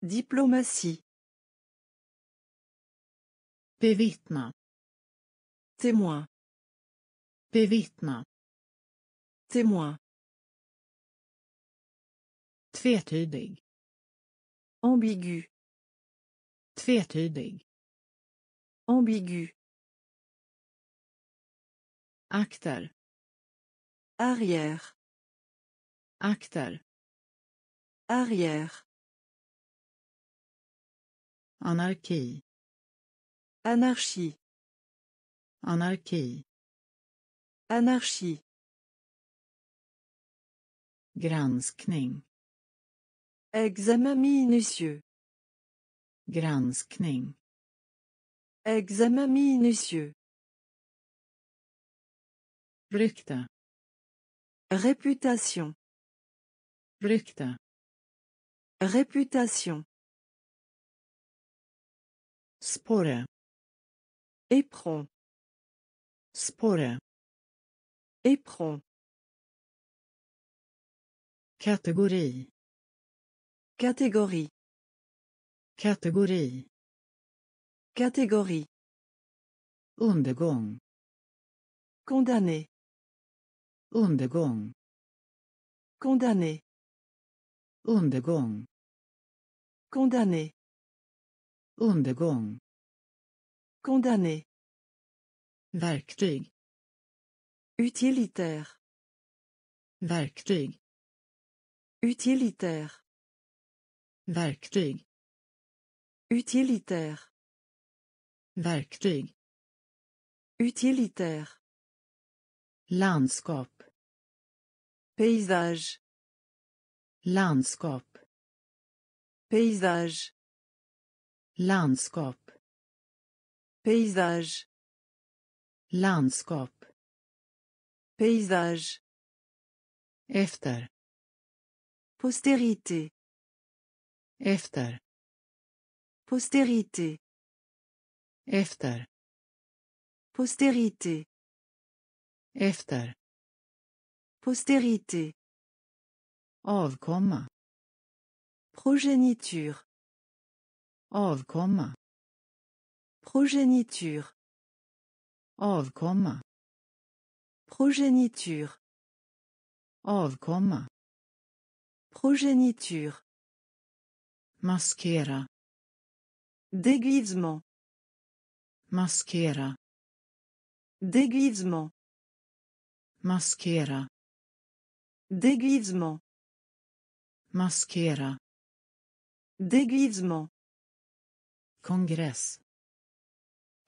Speaker 1: diplomatie Bevittna. Témoin. Bevittna. Témoin. Tvetydig. Ambigu. Tvetydig. Ambigu. Actel. Arrière. Actel. Arrière. Anarchie. Anarchie. Anarchie. Anarchie. Granskning. Examen minutieux. Granskning. Examen minutieux. Rykte. Réputation. Rykte. Réputation. Spore. Éperon. Spore. Éperon. Catégorie. Catégorie. Catégorie. Catégorie. Undergång. Condamné. Undergång. Condamné. Undergång. Condamné. Undergång. Condamné. Verktyg. Utilitaire. Verktyg. Utilitaire. Verktyg. Utilitaire. Verktyg. Utilitaire. Landskap. Paysage. Landskap. Paysage. Paysage. Landskap. Paysage. Efter. Postérité. Efter. Postérité. Efter. Postérité. Efter. Postérité. Avkomma. Progéniture. Avkomma. Progéniture. Avkomma. Progéniture. Avkomma. Progéniture. Maskera. Déguisement. Masquera Déguisement. Maskera. Déguisement. Maskera. Déguisement. Congrès.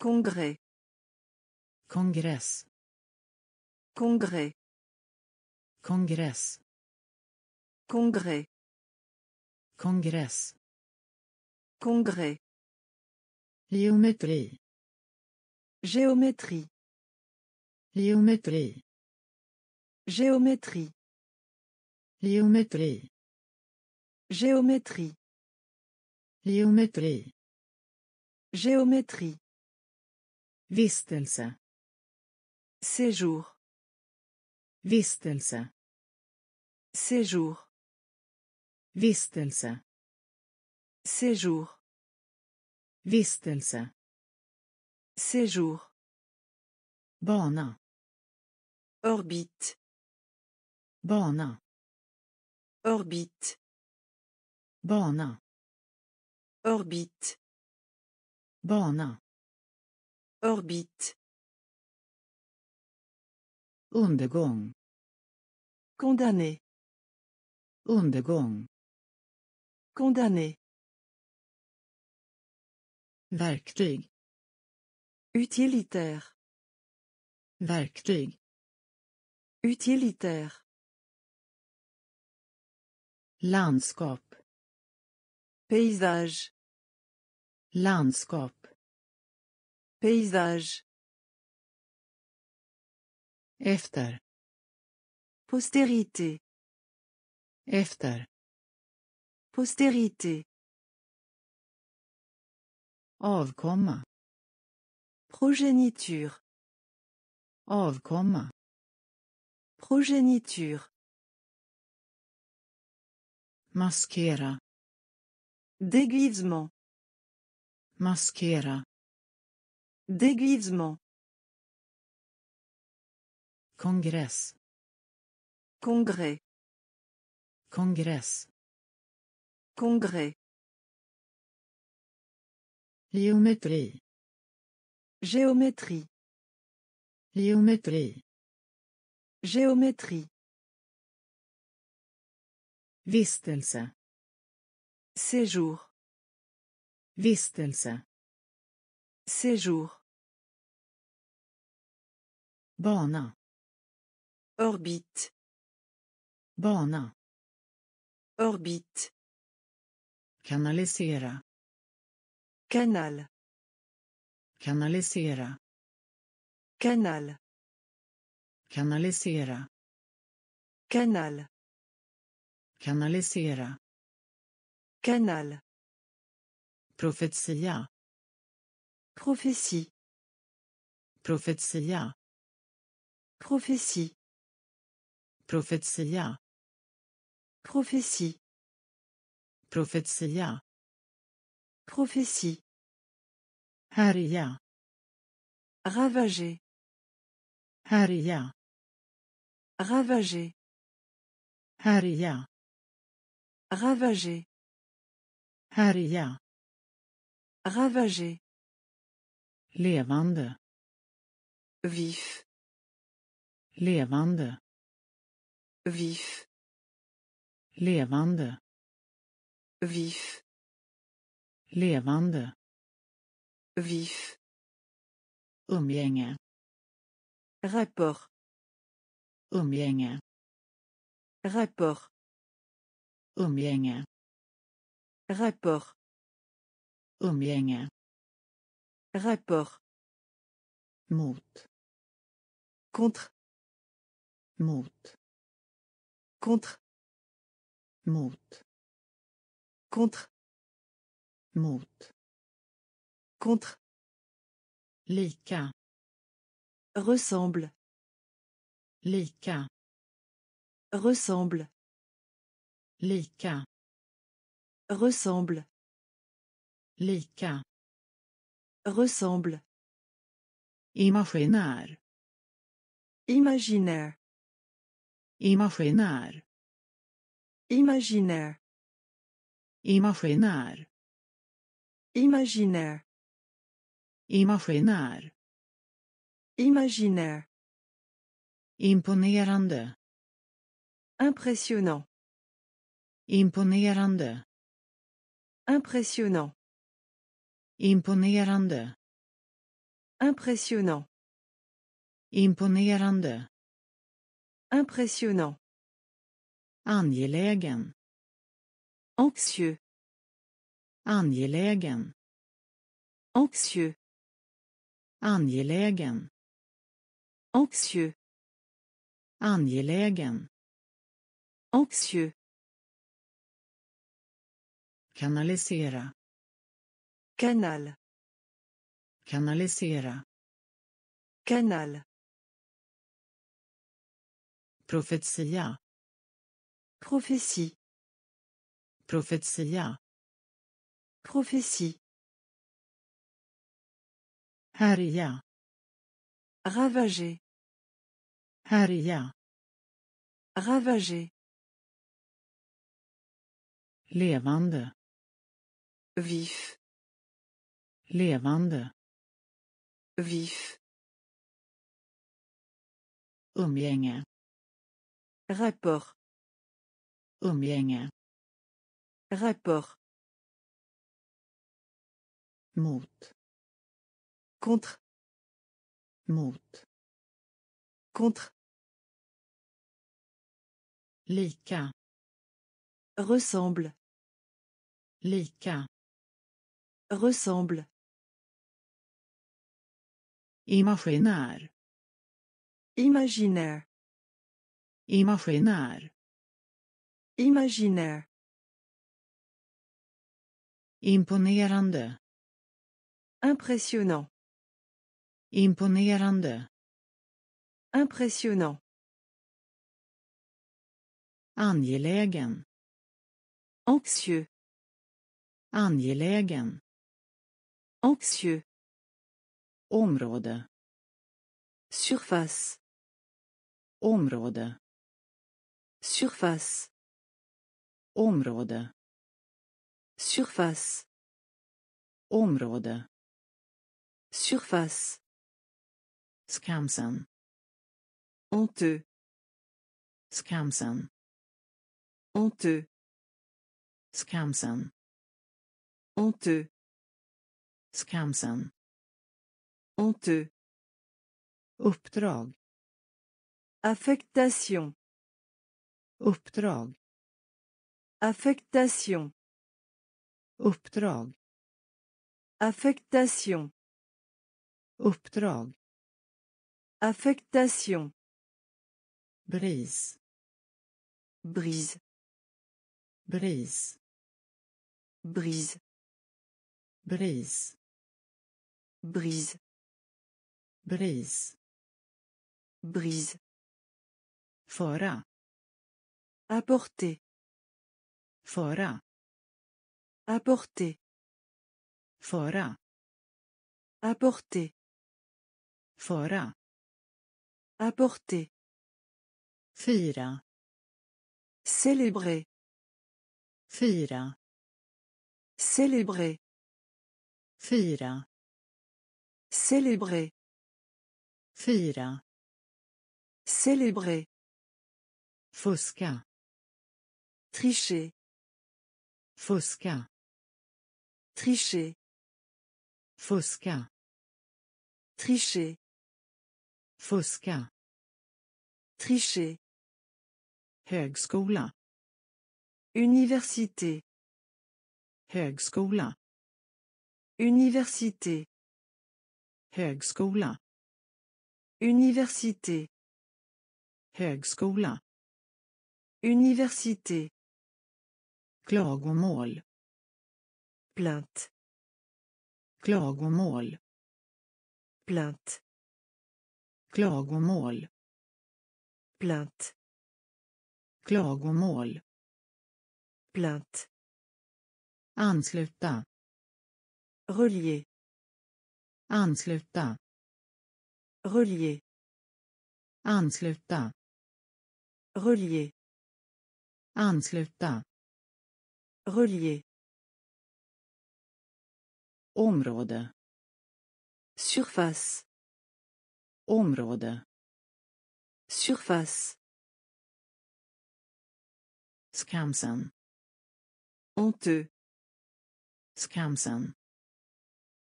Speaker 1: Congrès. Congrès. Congrès. Congrès. Congrès. Congrès. Congrès. Géométrie. Géométrie. Géométrie. Géométrie. Géométrie. Géométrie. Géométrie. Géométrie. Vistelse. Séjour. Vistelse. Séjour. Vistelse. Séjour. Vistelse. Séjour. Bana. Orbite. Bana. Orbite. Bana. Orbite. Bana. Orbite. Undergång. Condamné. Undergång. Condamné. Verktyg. Utilitaire. Verktyg. Utilitaire. Landskap. Paysage. Landskap. Paysage. Efter. Postérité. Efter. Postérité. Avkomma. Progéniture. Avkomma. Progéniture. Masquera. Déguisement. Masquera. Déguisement. Congrès. Congrès. Congrès. Congrès. Géométrie. Géométrie. Géométrie. Géométrie. Vistelse. Séjour. Vistelse. Séjour. bana orbite bana orbite kanalisera kanal kanalisera kanal kanalisera kanal kanalisera kanal profetia profesi profetia Prophétie. prophétie. Prophétie. Prophétia. Prophétie. Haria. Ravagé. Haria. Ravagé. Haria. Ravagé. Haria. Ravagé. Levande. Vif. Levande. Vif. Levande. Vif. Levande. Vif. Umgänge. Rapport. Umgänge. Rapport. Umgänge. Rapport. Umgänge. Rapport. Mot. Contre. Monte. Contre. Mout. Contre. Mout. Contre. Lika. Ressemble. Lika. Ressemble. Lika. Ressemble. Lika. Ressemble. Imaginaire. Imaginaire. Imaginär. Imaginär. Imaginär. Imaginär. Imaginär. Imaginär. Imponerande. Impressionnant. Imponerande. Impressionnant. Imponerande. Impressionnant. Imponerande. Impressionnant. Angelägen. Anxieux. Angelägen. Anxieux. Angelägen. Anxieux. Angelägen. Anxieux. Kanalisera. Canal. Kanalisera. Canal. Profetia. Prophétie. Profetia. Prophétie. Haria. Ravagé. Haria. Ravagé. Levande. Vif. Levande. Vif. Umgänge. Rapport. Umgänge. Rapport. Mot. Contre. Mot. Contre. Lika. Ressemble. Lika. Ressemble. Imaginaire. Imaginaire imaginaire Imaginär. Imponerande. Impressionnant. Imponerande. Impressionnant. Angelägen. Anxieux. Angelägen. Anxieux. Område. Surface. Område. Surface. Område. Surface. Område. Surface. Skamsen. Honteux. Skamsen. Honteux. Skamsen. Honteux. Skamsen. Honteux. Affectation. Uppdrag. Affectation. Uppdrag. Affectation. Uppdrag. Affectation. Brise. Brise. Brise. Brise. Brise. Brise. Brise. Brise. Apporter. fora Apporter. fora Apporter. fora Apporter. Fira. Célébrer. Fira. Célébrer. Fira. Célébrer. Fira. Célébrer. Fosca. Tricher. Fosca. Tricher. Fosca. Tricher. Fosca. Tricher. Högskola. Université. Högskola. Université. Högskola. Université. Högskola. Université. Klagomål. Plainte. Klagomål. Plainte. Klagomål. Plainte. Klagomål. Plainte. Ansluta. Relier. Ansluta. Relier. Ansluta. Relier. Ansluta. Relier. Område. Surface. Omrode. Surface. Skamsen. Honteux. Skamsen.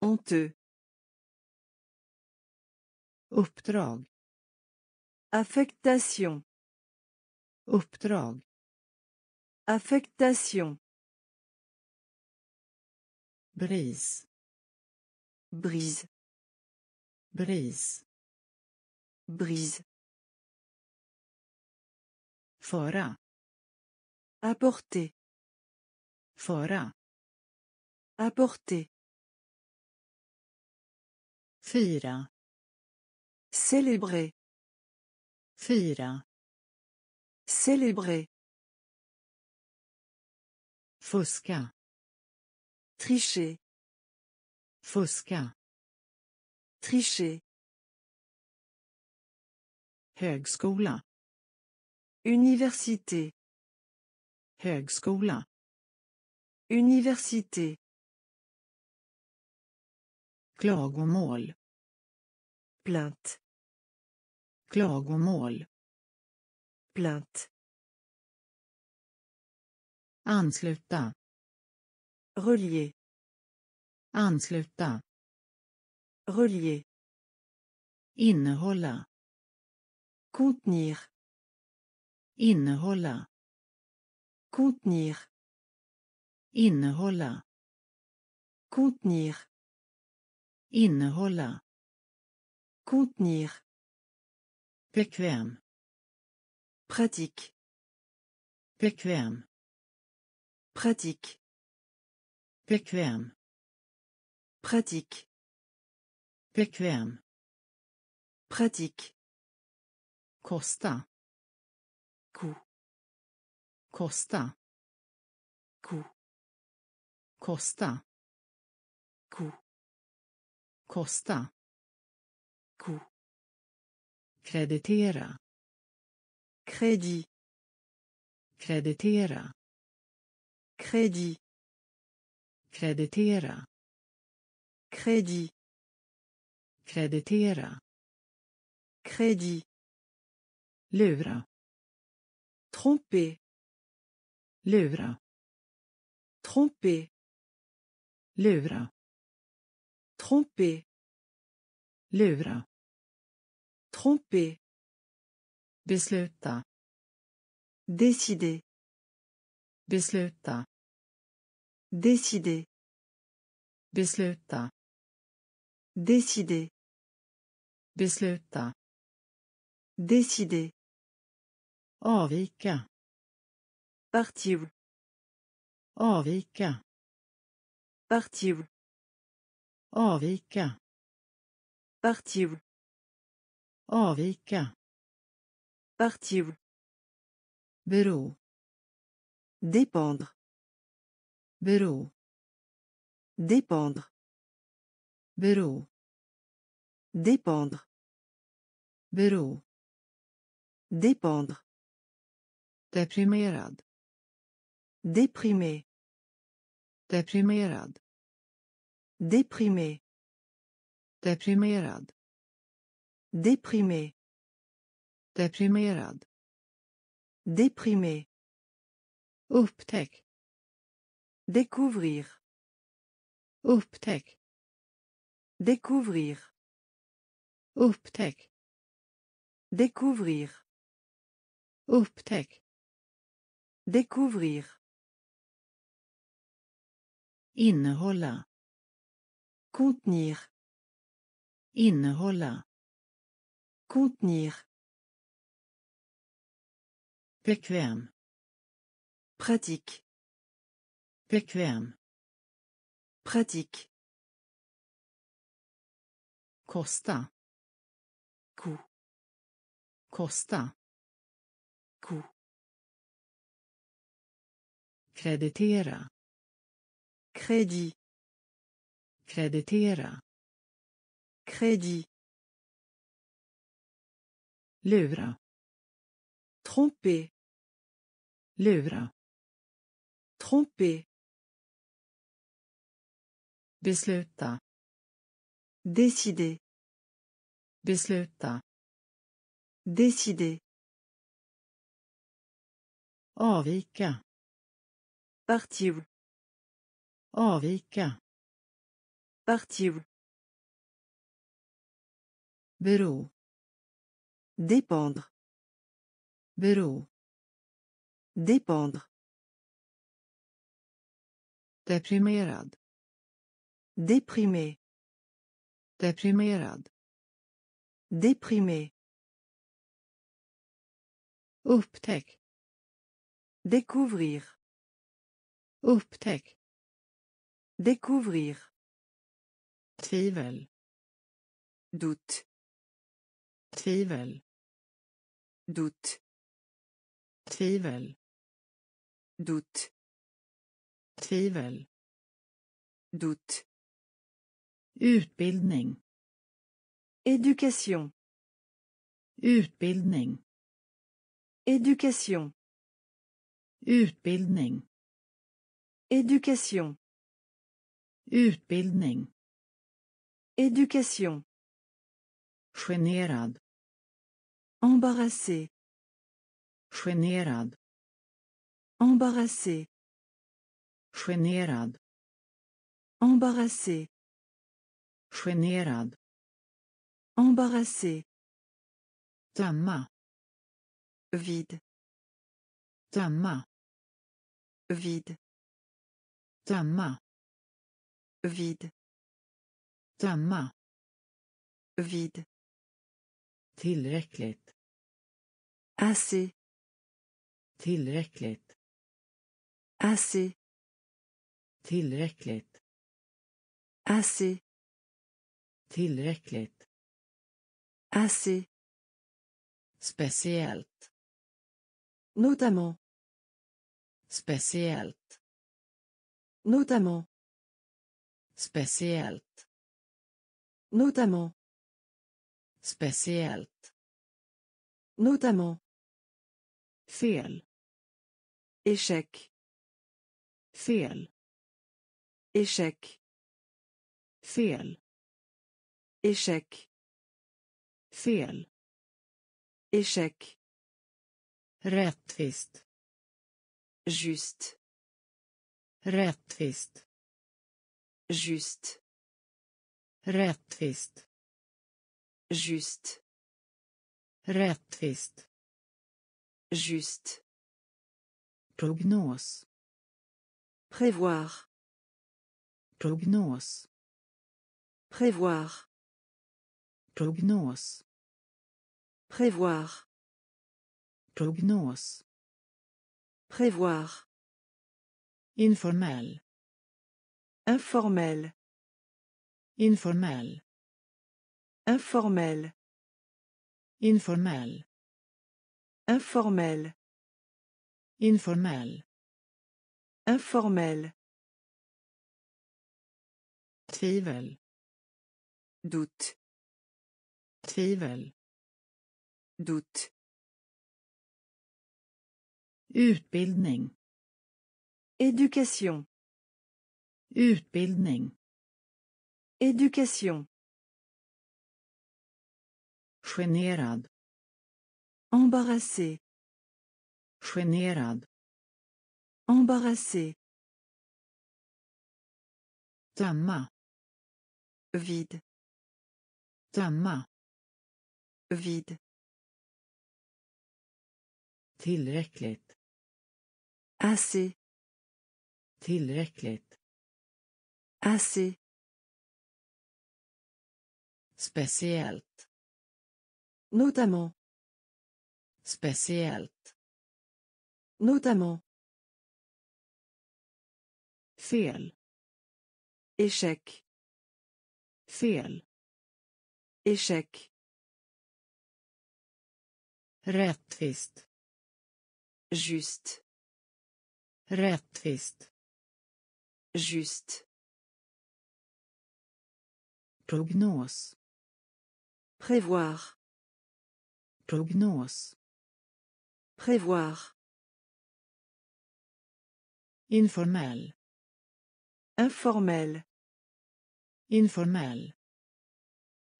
Speaker 1: Honteux. Uppdrag. Affectation. Uppdrag. Affectation brise brise brise brise fara apporter fara apporter Fira. Célébrer. Fira. Célébrer. Fosca. Tricher. Fuska. Tricher. Högskola. Université. Högskola. Université. Klagomål. Plaint. Klagomål. Plaint. Ansluta. Relier. Ansluta. Relier. Innehålla. Contenir. Innehålla. Contenir. Innehålla. Contenir. Innehålla. Contenir. Bekväm. Pratique. Bekväm. Pratique. Bekväm. Pratique. Bekväm. Pratique. Kosta. Coût. Kosta. Coût. Kosta. Coût. Kosta. Coût. Kreditera. Crédit. Kreditera. Crédit. Kreditera. Crédit. Kreditera. Crédit. Lura. Tromper. Lura. Tromper. Lura. Tromper. Lura. Tromper. Besluta. Décider. Besluta. Décider. Besluta. Décider. Besluta. Décider. Avvika. Partir. Avvika. Partir. Avvika. Partir. Avvika. Partir. Bero. Dépendre. Bero. Dépendre. Bero. Dépendre. Bero. Dépendre. Deprimerad. Déprimé. Deprimerad. Déprimé. Deprimerad. Déprimé. Deprimerad. Déprimé. Upptäck. Découvrir. Upptäck. Découvrir. Upptäck. Découvrir. Upptäck. Découvrir. Innehålla. Contenir. Innehålla. Contenir. Bekväm. Pratique. Pratique. Costa Coût. Costa Coût. Creditera Crédit. Kreditera. Crédit. Lura. Tromper. Lura. Tromper. Besluta. Décider. Besluta. Décider. Avvika. Partir. Avvika. Partir. Bero. Dépendre. Bero. Dépendre. Deprimerad. Déprimer. Deprimerad. Déprimer. Upptäck. Découvrir. Upptäck. Découvrir. Tvivel. Doute. Tvivel. Doute. Tvivel. Doute. Tvivel. Doute. Utbildning. Éducation. Utbildning. Éducation. Utbildning. Éducation. Utbildning. Éducation. Generad. Embarrassé. Generad. Embarrassé. Generad. Embarrassé. Generad. Embarrassé. Tama. Vide. Tama. Vide. Tama. Vide. Tama. Vide. Tillräckligt. Assez. Tillräckligt. Assez. Tillräckligt. Assez. Tillräckligt. Assez. Speciellt. Notamment. Speciellt. Notamment. Speciellt. Notamment. Speciellt. Notamment. Fel. Échec. Fel. Échec. Fel. Échec. Fel. Échec. Rättvist. juste, Rättvist. juste, Rättvist. juste, Rättvist. juste, Prognos. Prévoir. Prognos. Prévoir. Prévoir. prognose Prévoir. Informel. Informel. Informel. Informel. Informel. Informel. Informel. Informel. Doute. Tvivel. Doute. Utbildning. Éducation. Utbildning. Éducation. Generad. Embarrassé. Generad. Embarrassé. Tömma. Vide. Tömma vide, Tillräckligt. Assez. Tillräckligt. Assez. Speciellt. Notamment. Speciellt. Notamment. Fel. Échec. Fel. Échec. Rättvist. Just. Rättvist. Just. Prognos. Prévoir. Prognos. Prévoir. Informel. Informel. Informel.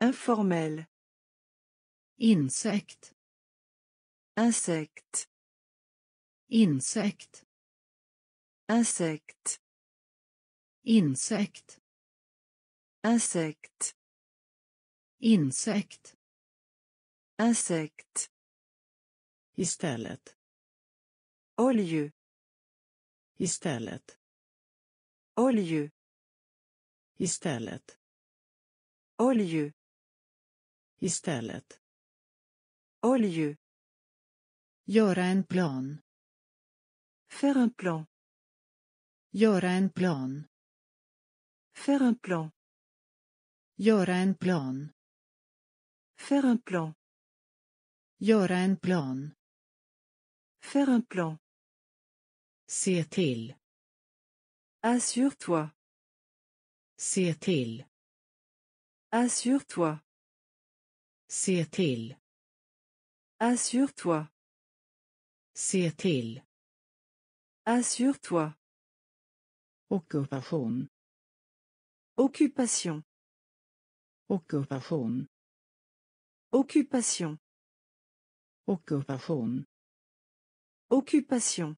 Speaker 1: Informel. Insekt. Insekt. Insekt. Insekt. Insekt. Insekt. Insekt. Insekt. Istället. Olju. Istället. Olju. Istället. Olju. Istället. Olju. Göra en plan. Faire un plan. Göra en plan. Faire un plan. Göra plan. Faire un plan. Göra plan. Faire un plan. Se il Assure-toi. Se il Assure-toi. Se Se-t-il. Assure-toi. Assure-toi. Occupation. Occupation. Occupation. Occupation. Occupation. Occupation.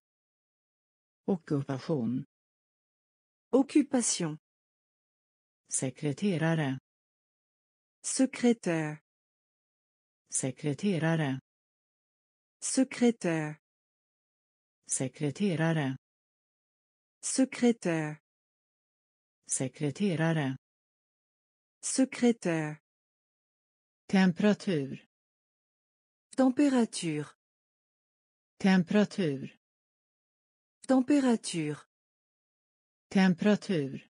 Speaker 1: Occupation. Occupation. Secrétaire. Secrétaire. Secrétaire. sekreterare sekretär sekreterare sekretär temperatur temperatur temperatur temperatur temperatur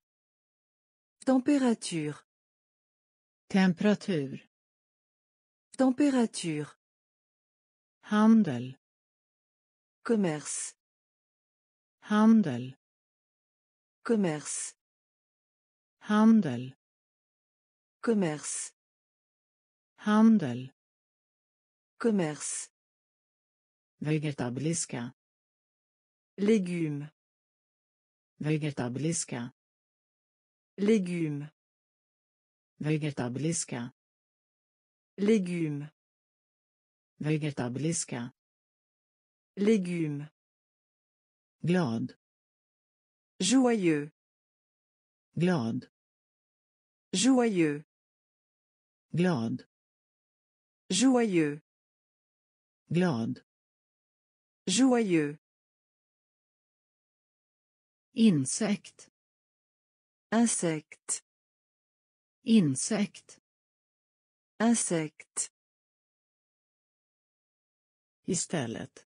Speaker 1: temperatur temperatur temperatur handel Commerce. Handel. Commerce. Handel. Commerce. Handel. Commerce. Vegetabiliska. Légumes. Vegetabiliska. Légumes. Vegetabiliska. Légumes. Vegetabiliska. Légumes. Glad. Joyeux. Glad. Joyeux. Glad. Joyeux. Glad. Joyeux. Insect. Insect. Insect. Insect. Istället.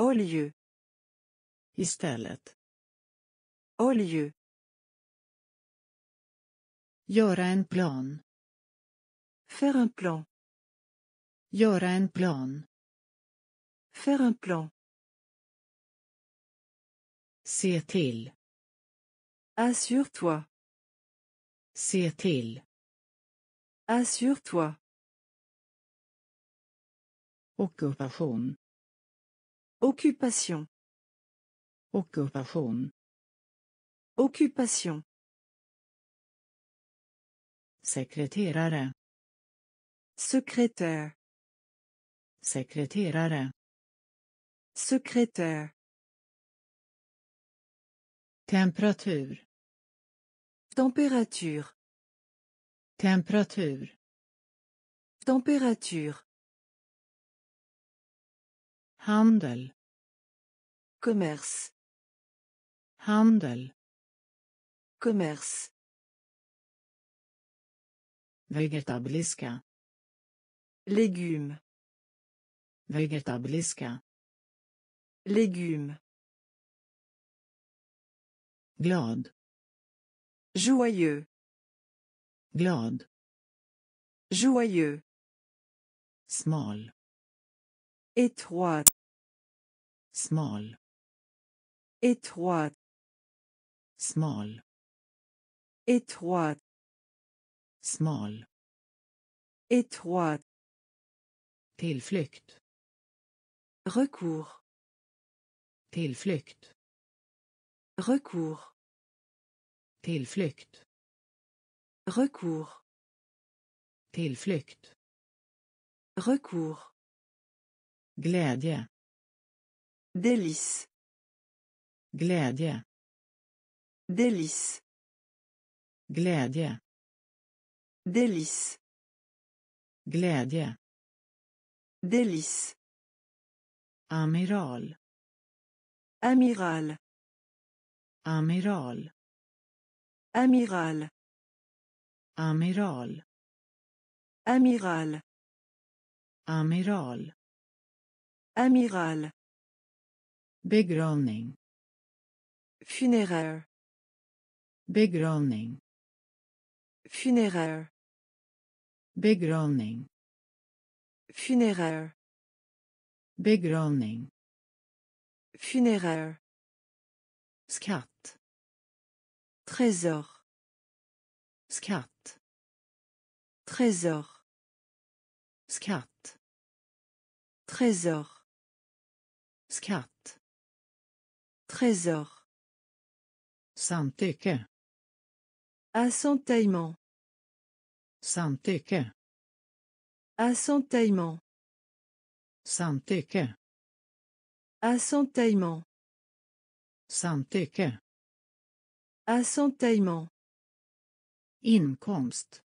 Speaker 1: Au Istället. Au Göra en plan. Faire un plan. Göra en plan. Faire un plan. Se till. Assure-toi. Se till. Assure-toi. Ockupation. Occupation. Occupation. Occupation. secrétaire Secrétaire. Secrétaire. température Température. Température. Température. handel commerce handel commerce vegetabiliska légumes vegetabiliska légumes glad joyeux glad joyeux smal Étroite. Small. Étroite. Small. Étroite. small, Étroite. Tillflykt. Recours. Tillflykt. Recours. Tillflykt. Recours. Tillflykt. Recours. Glädje. Délice. Glädje. Délice. Glädje. Délice. Glädje. Délice. Amiral. Amiral. Amiral. Amiral. Amiral. Amiral. Amiral. Amiral. Begravning. Funéraire. Begravning. Funéraire. Begravning. Funéraire. Begravning. Funéraire. Skatt. Trésor. Skatt. Trésor. Skatt. Trésor. Skatt. Trésor. Samtycke. Assentaillement. Samtycke. Assentaillement. Samtycke. Assentaillement. Samtycke. Assentaillement. Inkomst.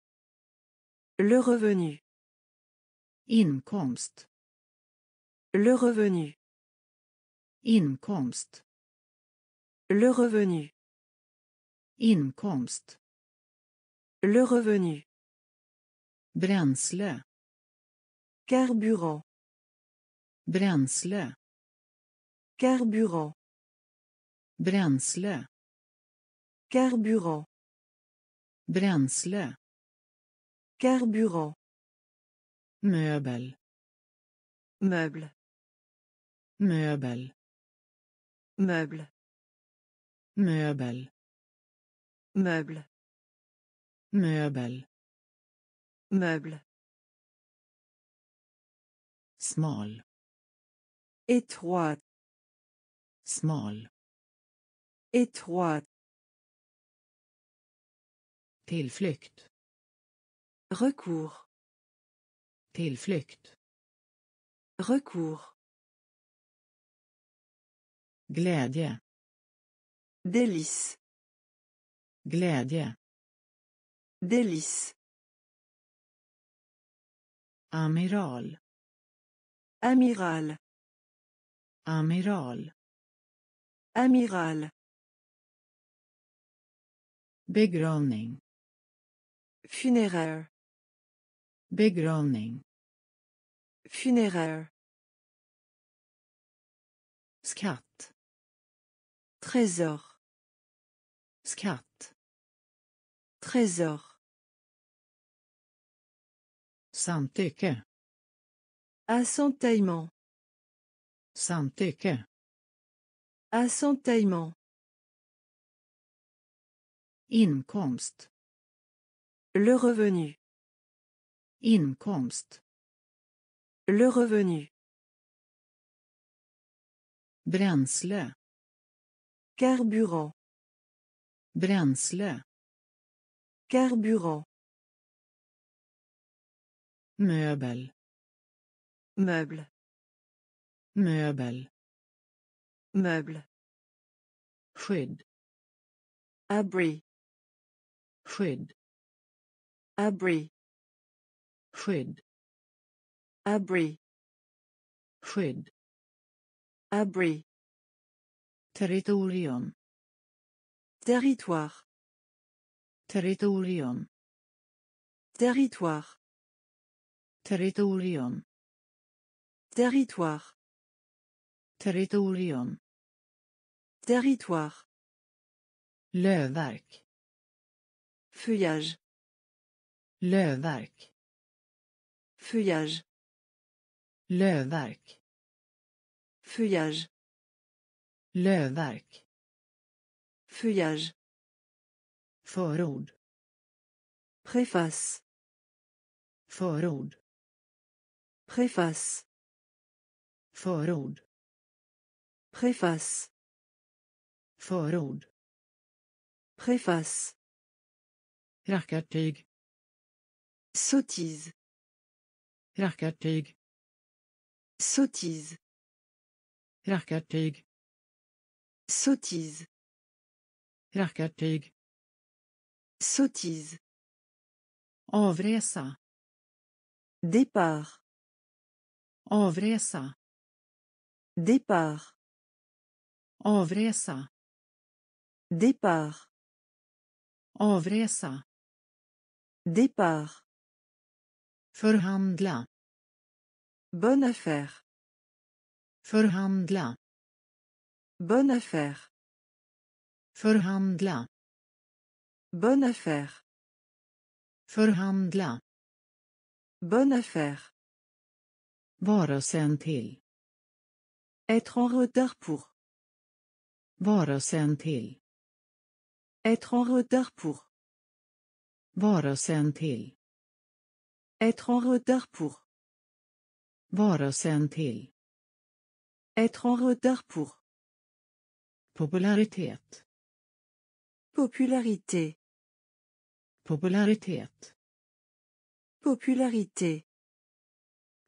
Speaker 1: Le revenu. Inkomst. Le revenu. Inkomst. Le revenu. Inkomst. Le revenu. Bränsle. Carburant. Bränsle. Carburant. Bränsle. Carburant. Bränsle. Carburant. Meuble. Meuble. Meuble. Meuble. Meuble. Meuble. Meuble. Meuble. small, Étroite. small, Étroite. Tillflykt. Recours. Tillflykt. Recours. Glädje. Délice. Glädje. Délice. Amiral. Amiral. Amiral. Amiral. Begravning. Funéraire. Begravning. Funéraire. Trésor. Skatt. Trésor. Samtycke. Assentaillement. Samtycke. Assentaillement. Inkomst. Le revenu. Inkomst. Le revenu. Bränsle. Carburant. Bränsle. Carburant. Möbel. Möbel. Möbel. Möbel. Skydd. Abri. Skydd. Abri. Skydd. Abri. Skydd. Abri. Territorium. Territoire. Territorium. Territoire. Territorium. Territoire. Territorium. Territoire. Lövverk. Feuillage. Lövverk. Feuillage. Lövverk. Feuillage. Lövverk. Feuillage. Förord. Préface. Förord. Préface. Förord. Préface. Förord. Préface. Rackartyg. Sottise. Rackartyg. Sottise. Rackartyg. Sottise. Rackartyg. Sottise. Avresa. Départ. Avresa. Départ. Avresa. Départ. Avresa. Départ. Förhandla. Bonne affaire. Förhandla. Bonne affaire. Förhandla. Bonne affaire. Förhandla. Bonne affaire. Vara sen till. Être en retard pour. Vara sen till. Être en retard pour. Vara sen till. Être en retard pour. Vara sen till. Être en retard pour. Popularitet. popularitet Popularitet. popularitet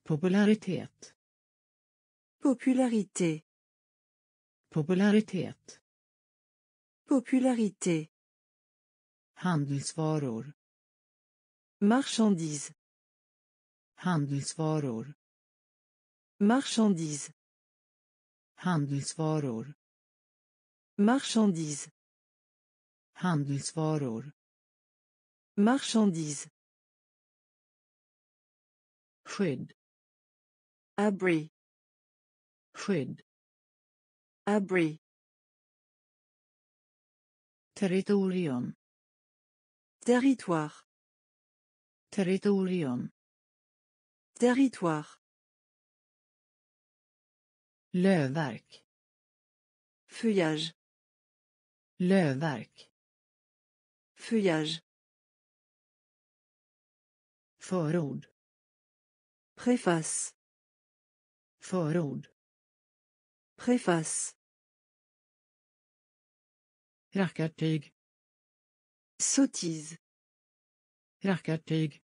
Speaker 1: Popularitet. popularitet Popularitet. Popularité. Handelsvaror. Marchandise. Handelsvaror. Marchandise. Handelsvaror. Marchandise. Handelsvaror. Marchandise. Skydd. Abri. Skydd. Abri. Territorium. Territoire. Territorium. Territoire. Lövverk. Feuillage. Lövverk. Feuillage. Förord. Préface. Förord. Préface. Rackartyg. Sottise. Rackartyg.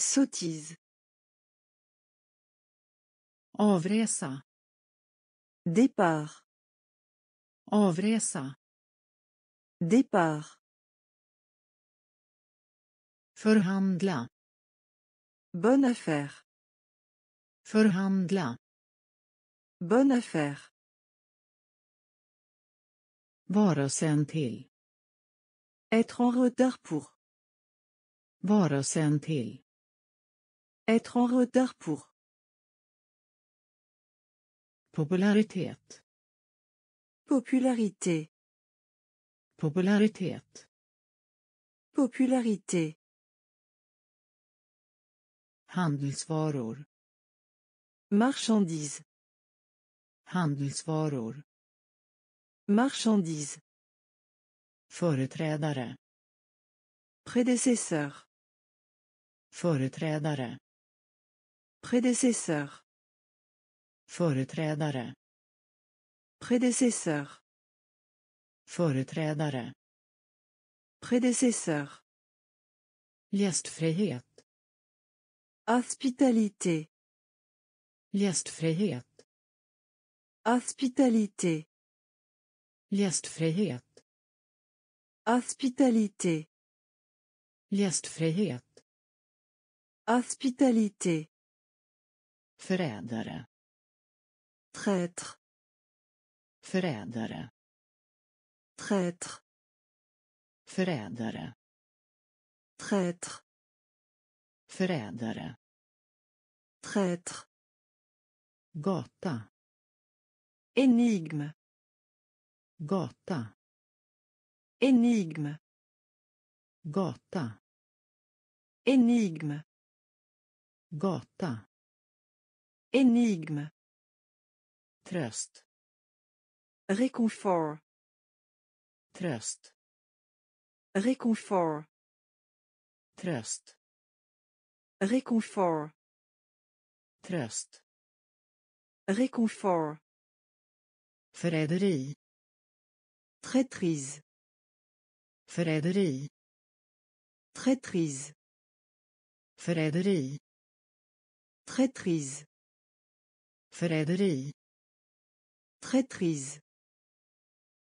Speaker 1: Sottise. ça Départ. Avresa. Départ. Förhandla. Bonne affaire. Förhandla. Bonne affaire. Vara sen till. Être en retard pour. Vara sen till. Être en retard pour. Popularitet. Popularité. Popularitet. Popularité. Handelsvaror. Marchandise. Handelsvaror. Marchandise. Företrädare. Prédécesseur. Företrädare. Prédécesseur. Företrädare. Prédécesseur. Företrädare. Prédécesseur. Gästfrihet. Hospitalité. Gästfrihet. Hospitalité. Gästfrihet. Hospitalité. Gästfrihet. Hospitalité. Förrädare. Traître. Förrädare. Traître. Förrädare. Traître. Förrädare. Traître. Gata. Enigme. Gata. Enigme. Gata. Enigme. Gata. Enigme. Tröst. Réconfort. trust Réconfort. trust Réconfort. trust Réconfort. Förräderi. Traîtrise. Förräderi. Traîtrise. Förräderi. Traîtrise. Förräderi. Traîtrise.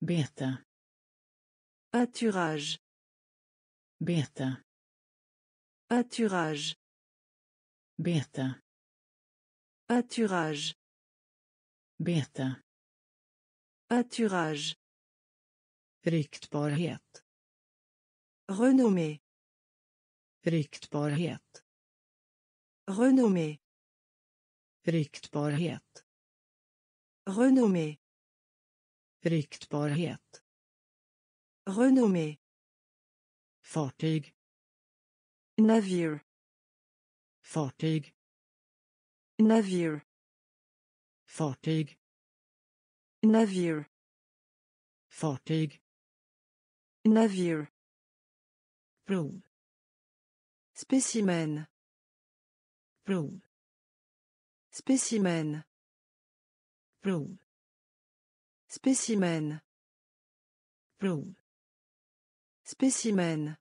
Speaker 1: Bete. Pâturage. Bete. Pâturage. Bete. Pâturage. Bete. Pâturage. Ryktbarhet. Renommé. Ryktbarhet. Renommé. Ryktbarhet. Renommé. Ryktbarhet. Renommé. Fartyg. Navire. Fartyg. Navire. Fartyg. Navire. Fartyg. Navire. Prov. Spécimen. Prov. Spécimen. Prov. Spécimen. prouve, Spécimen.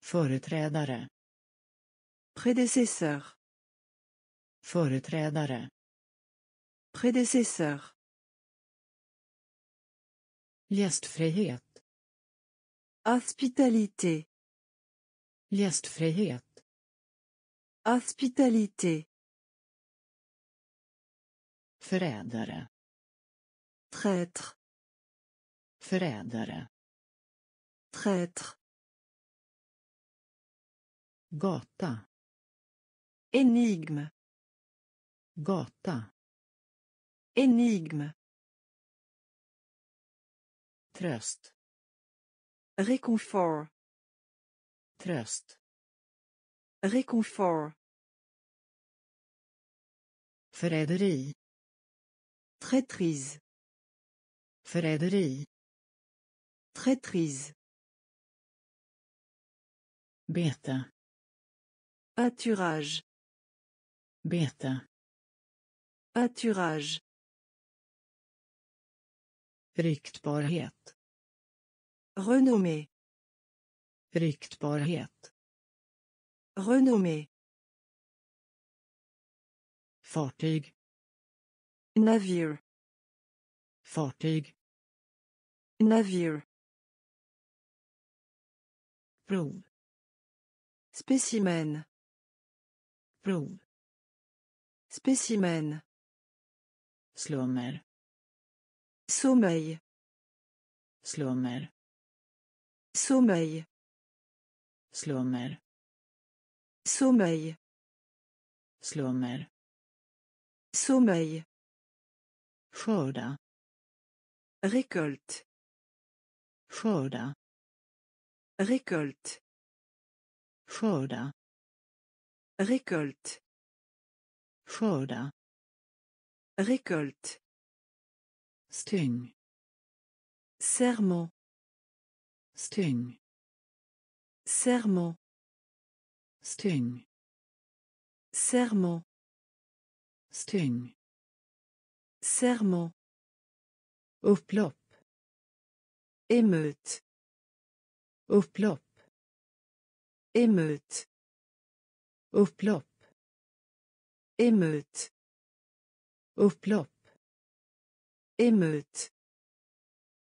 Speaker 1: Företrädare. Prédécesseur. Företrädare. Prédécesseur. Gästfrihet. Hospitalité. Gästfrihet. Hospitalité. Förrädare. Traître. Förrädare. Traître. Gata. Enigme. Gata. Enigme. Tröst. Réconfort. Tröst. Réconfort. Förräderi. Traîtrise. Förräderi. Traîtrise. Bete. Pâturage. Bete. Pâturage. Ryktbarhet. Renommé. Ryktbarhet. Renommé. Fartyg. Navire. Fartyg. Navire. Prov. Specimen. Prov. Specimen. Slummer. Sommeil. Slummer. Sommeil. Slummer. Sommeil. Slummer. Sommeil. forda. Récolte. Foda. Récolte. Foda. Récolte. Foda. Récolte. Sting. Serment. Sting. Serment. Sting. Serment. Sting. Serment. Upplopp. Émeute. Upplopp. Émeute. Upplopp. Émeute. Upplopp. Émeute.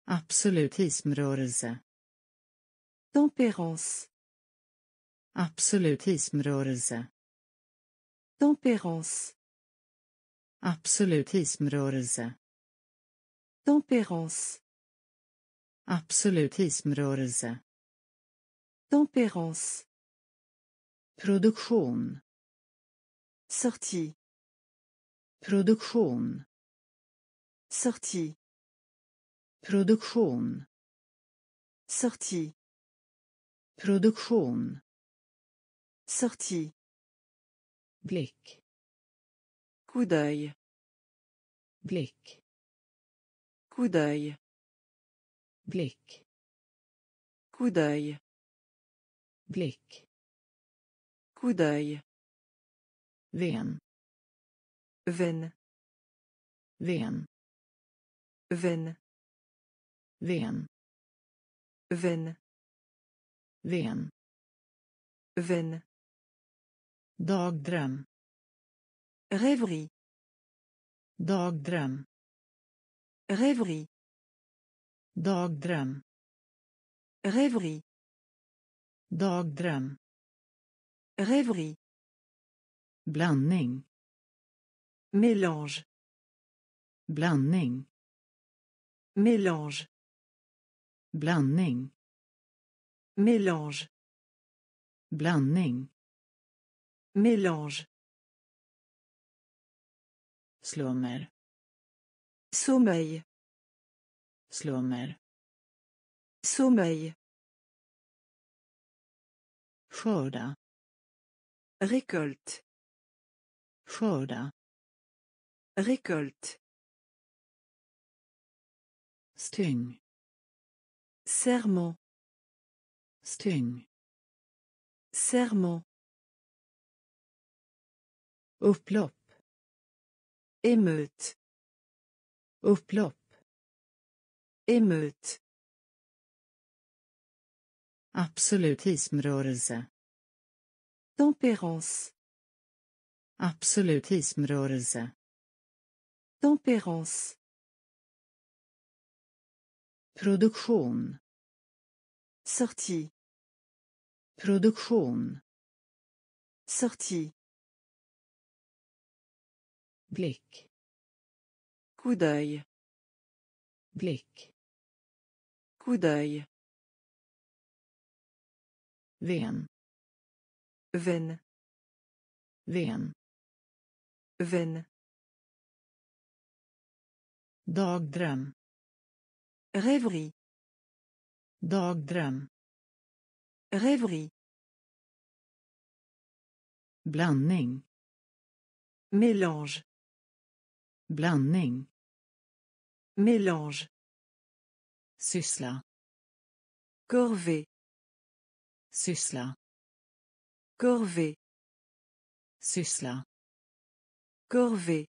Speaker 1: Absolutismrörelse. Tempérance. Absolutismrörelse. Tempérance. Absolutismrörelse. Tempérance. Absolutismrörelse. Tempérance. Production. Sortie. Production. Sortie. Production. Sortie. Production. Sortie. Blick. Coup d'œil. Blick. Coup d'œil. Blick. Coup d'œil. Blick. Coup d'œil. Ven. Ven. Ven. Ven. Ven. Ven. Dagdröm. Rêverie. drum Rêverie. drum Rêverie. drum Rêverie. blanding, Mélange. blanding, Mélange. blanding, Mélange. blanding, Mélange. Slummer. Sommeil. Slummer. Sommeil. Skörda. Récolte. Skörda. Récolte. Sting. Serment. Sting. Serment. Upplopp. Émeute. Upplopp. Émeute. Absolutismrörelse. Tempérance. Absolutismrörelse. Tempérance. production, Sortie. production, Sortie. Blick. Coup Blick. Coup d'œil. Ven. Veine. Ven. Dagdröm. Rêverie. Dagdröm. Rêverie. Blandning. Mélange. Blandning. Mélange. Syssla. Corvée. Syssla. Corvée. Syssla. Corvée.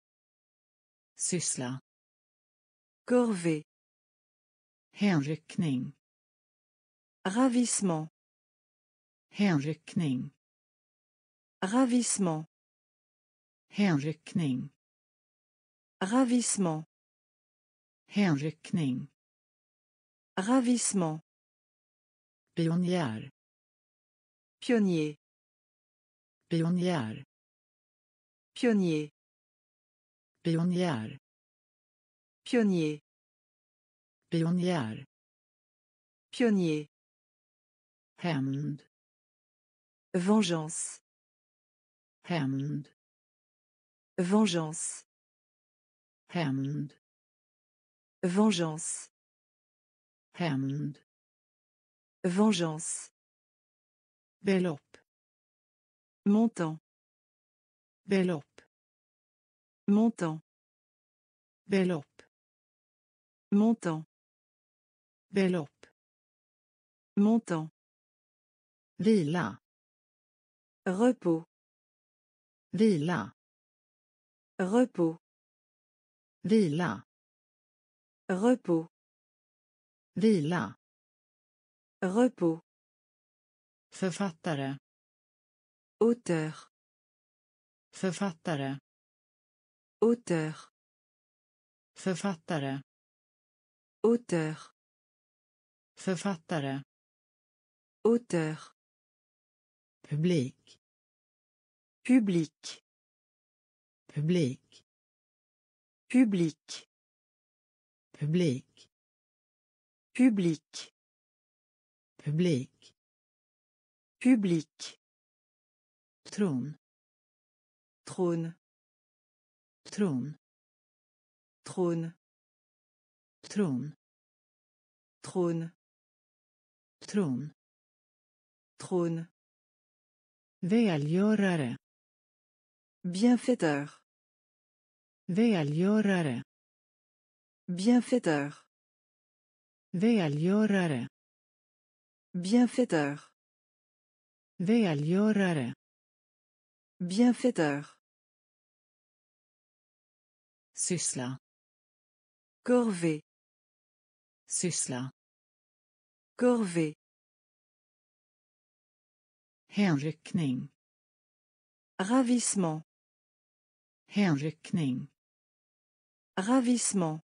Speaker 1: Syssla. Corvée. Hänryckning. Ravissement. Hänryckning. Ravissement. Hänryckning. Ravissement. Kling. Ravissement. Pionnier. Pionnier. pionnier, Pionnier. Pionnier. Pionnier. Pionnier. hemd Vengeance. hemd, Vengeance. Hemd. Vengeance. Hemd. Vengeance. bellop. Montant. Belope. Montant. bellop. Montant. bellop. Montant. Villa. Repos. Villa. Repos. Vila. Repos. Vila. Repos. Författare. Auteur. Författare. Auteur. Författare. Auteur. Författare. Auteur. Publik. Publik. Publik publik Publik. Publik. Publik. Publik. Tron. Tron. Tron. Tron. Tron. Tron. Tron. Tron. Välgörare. Bienfaiteur. Välgörare. Bienfaiteur. Välgörare. Bienfaiteur. Välgörare. Bienfaiteur. Syssla. Corvée. Syssla. Corvée. Hänryckning. Ravissement. Hänryckning. Ravissement.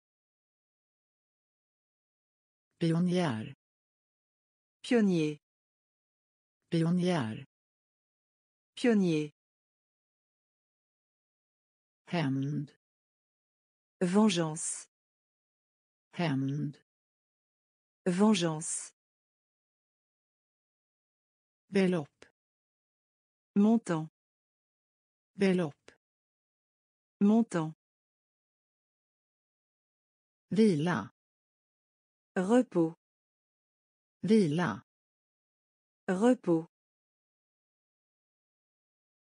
Speaker 1: Pionnière. Pionnier. Pionnière. Pionnier. Vengeance. Hemd. Vengeance. Bellop Montant. Bellop Montant. Vila. Repos. Vila. Repos.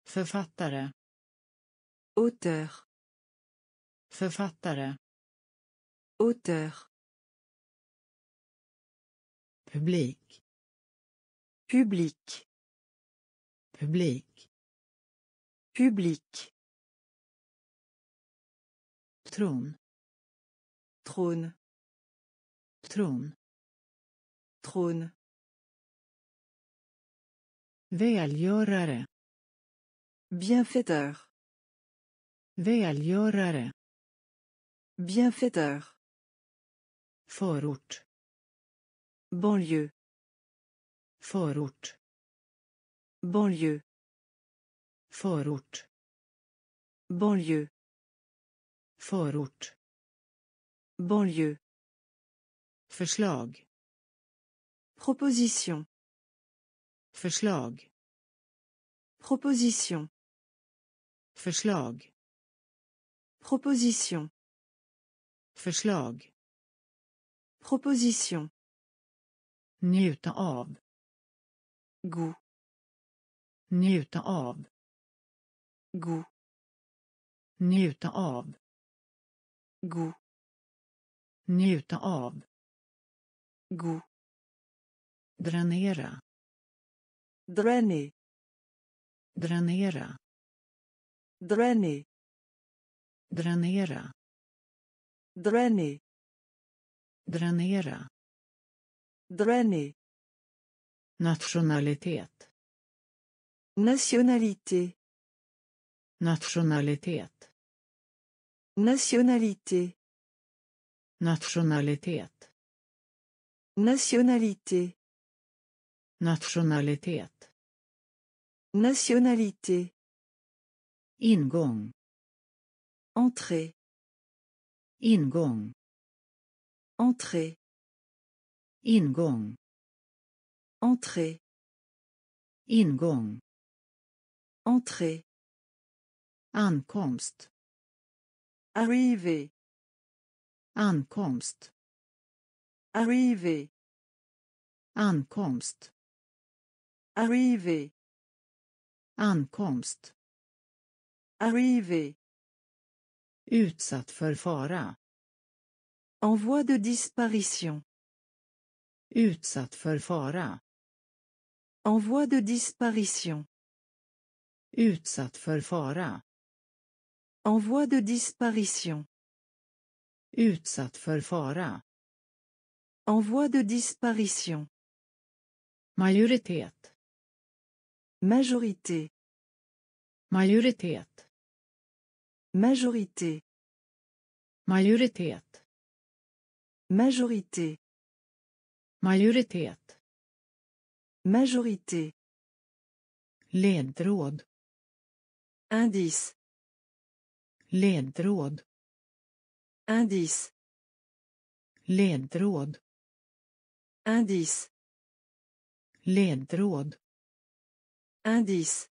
Speaker 1: Författare. Auteur. Författare. Auteur. Publik. Publik. Publik. Publik. Tron. Trône. Trône. Trône. Välgörare. Bienfaiteur. Välgörare. Bienfaiteur. route Banlieue. Förort. Banlieue. bonlieu Banlieue. Förort. Banlieue. Förslag. Proposition. Förslag. Proposition. Förslag. Proposition. Förslag. Proposition. Njuta av. Go. Njuta av. Go. Njuta av. Go. Njuta av. Gå. Dränera. Dräni. Dränera. Dräni. Dränera. Dräni. Dränera. Dräni. Nationalitet. Nationalité. Nationalitet. Nationalité. Nationalitet. Nationalité. Nationalitet. Nationalité. Ingång. Entrée. Ingång. Entrée. Ingång. Entrée. Ingång. Entrée. Ankomst. Arrivé. Ankomst. Arrivé. Ankomst. Arrivé. Ankomst. Arrivé. Utsatt för fara. En voie de disparition. Utsatt för fara. En voie de disparition. Utsatt för fara. En voie de disparition. Utsatt för fara. En voie de disparition. Majoritet. Majorité. Majoritet. Majorité. Majoritet. Majorité. Majoritet. Majorité. Ledtråd. Indice. Ledråd. Indice. Ledtråd. Indice. Ledtråd. Indice.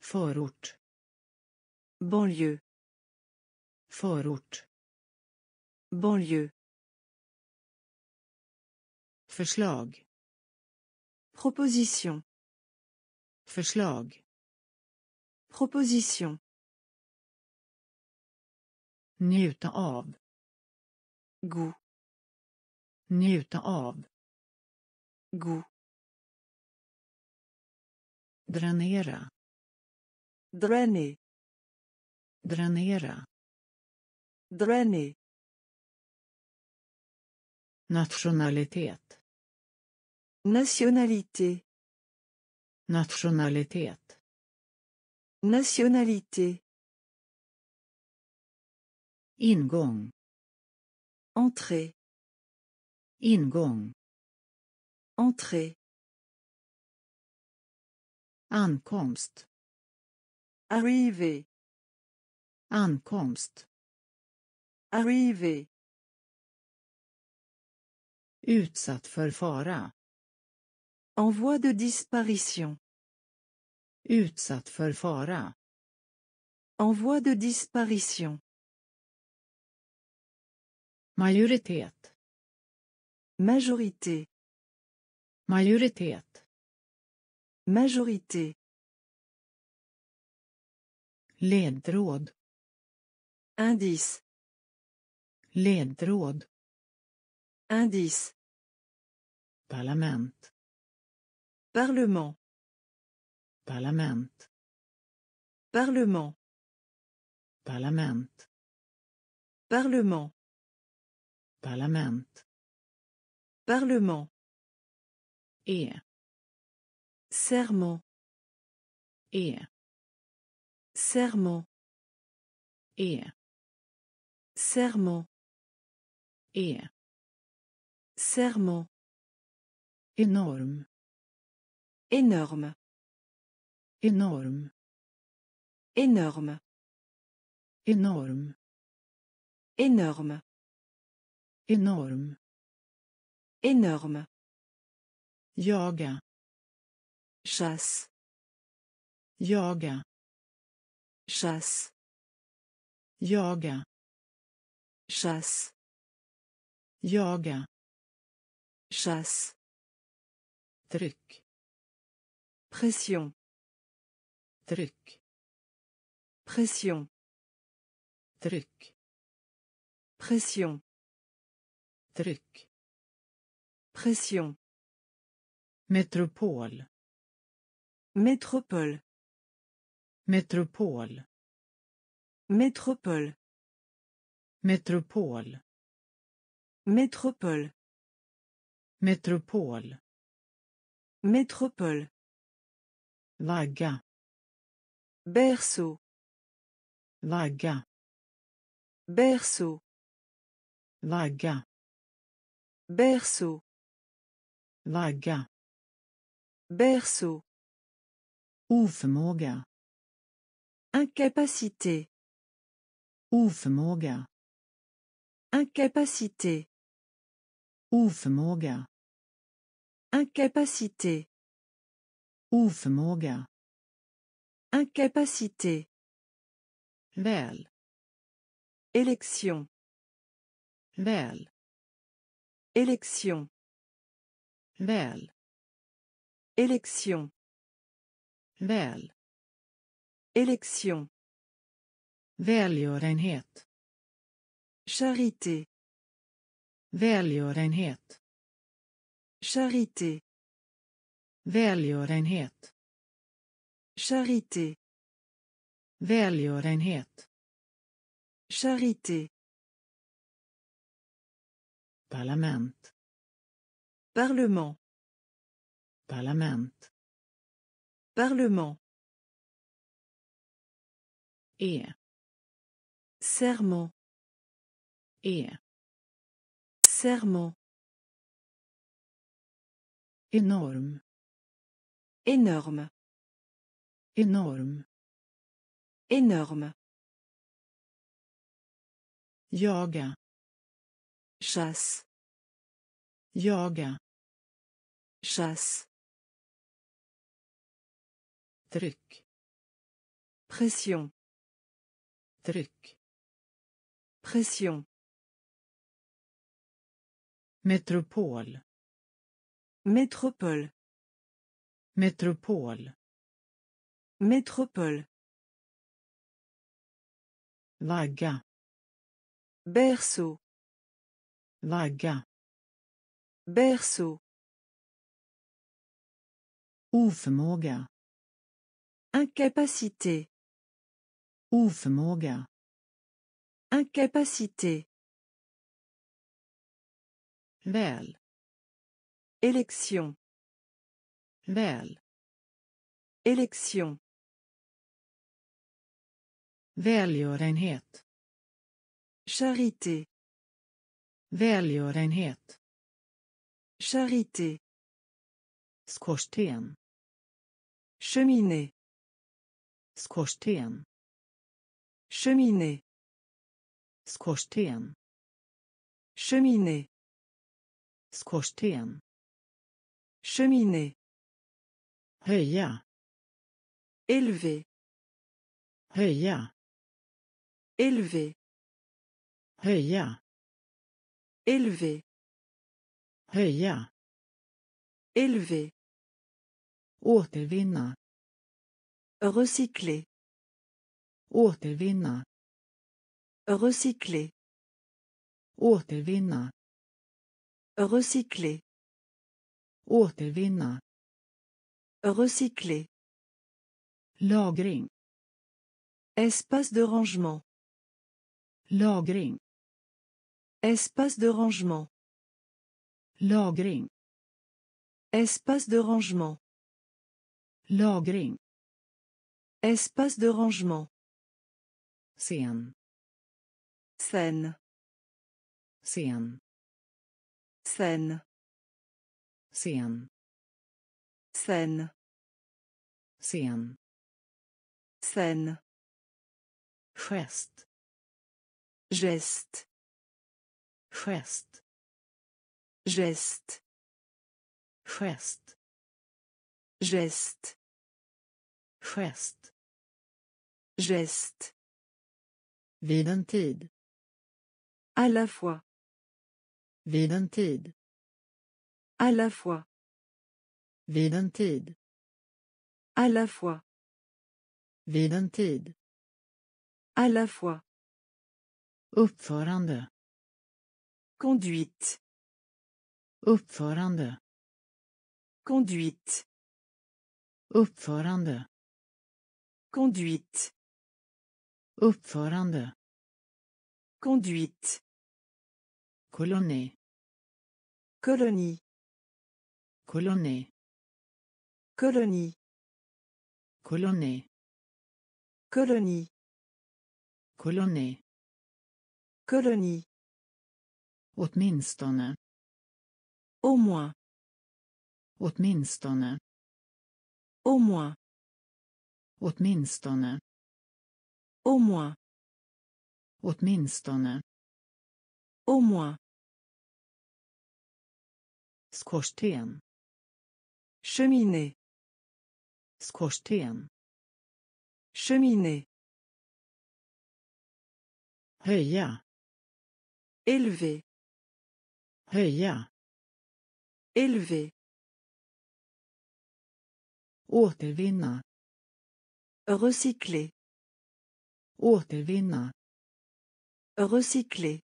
Speaker 1: Förort. Banlieue. Förort. Banlieue. Förslag. Proposition. Förslag. Proposition. Njuta av. God. Njuta av. God. Dränera. Dräni. Dränera. Dräni. Nationalitet. Nationalité. Nationalitet. Nationalité. Ingång. Entrée. Ingång. Entrée. Ankomst. Arrivé. Ankomst. Arrivé. Utsatt för fara. En voie de disparition. Utsatt för fara. En voie de disparition majorité Majorité. majorité Majorité. Ledtråd. Indice. Ledtråd. Indice. parlement Parlement. parlement Parlement. Parlement. Parlement. Parlement. Er. Et. Serment. Et. Er. Serment. Et. Er. Serment. Et. Serment. Énorme. Énorme. Énorme. Énorme. Énorme. Énorme énorme, Énorme. Yoga. Chasse. Yoga. Chasse. Yoga. Chasse. Yoga. Chasse. Pression. truc, Pression. truc, Pression. Pression. Métropole. Métropole. Métropole. Métropole. Métropole. Métropole. Métropole. Métropole. Vaga. Berceau. Vaga. Berceau. Vaga. Berceau. vaga Berceau. Oförmåga. Incapacité. Oförmåga. Incapacité. Oförmåga. Incapacité. Oförmåga. Incapacité. Väl. Élection. Väl. Élection. Belle. Élection. Belle. Élection. Välgörenhet. Charité. Välgörenhet. Charité. Välgörenhet. Charité. Välgörenhet. Charité. Parlement. Parlement. Parlament. Parlement. Et. Serment. Et. Serment. Énorme. Énorme. Énorme. Énorme. Yoga chasse Yoga. chasse truc, pression truc, pression métropole métropole métropole métropole Vaga. berceau Vaga. Berceau. Oförmåga. Incapacité. moga Incapacité. Väl. Élection. Väl. Élection. Välgörenhet. Charité. Välgörenhet. Charité. Skorsten. cheminé Skorsten. cheminé Skorsten. cheminé Skorsten. cheminé Höja. Élever. Höja. Élever. Höja. Élevé. Höja. Élevé. Återvinna. Recycler. Återvinna. Recycler. Återvinna. Recycler. Återvinna. Recycler. Lagring. Espace de rangement. Lagring. Espace de rangement. Lagring. Espace de rangement. Lagring. Espace de rangement. Scène. Scène. Scène. Scène. Scène. Scène. Scène. Geste. Geste. Geste. Geste. Geste. Gest. Gest. Vid À la fois. Vid À la fois. Vid À la fois. Vid À la fois. Conduite. Uppförande. Conduite. Uppförande. Conduite. Uppförande. Conduite. Colonie. Colonie. Colonie. Colonie. Colonie. Colonie. colonie Colonie. Åtminstone. Au moins. Åtminstone. Au moins. Åtminstone. Au moins. Åtminstone. Au moins. Skorsten. Cheminée. Skorsten. Cheminée. Höja. Élever. Höja. Élever. Återvinna. Recycler. Återvinna. Recycler.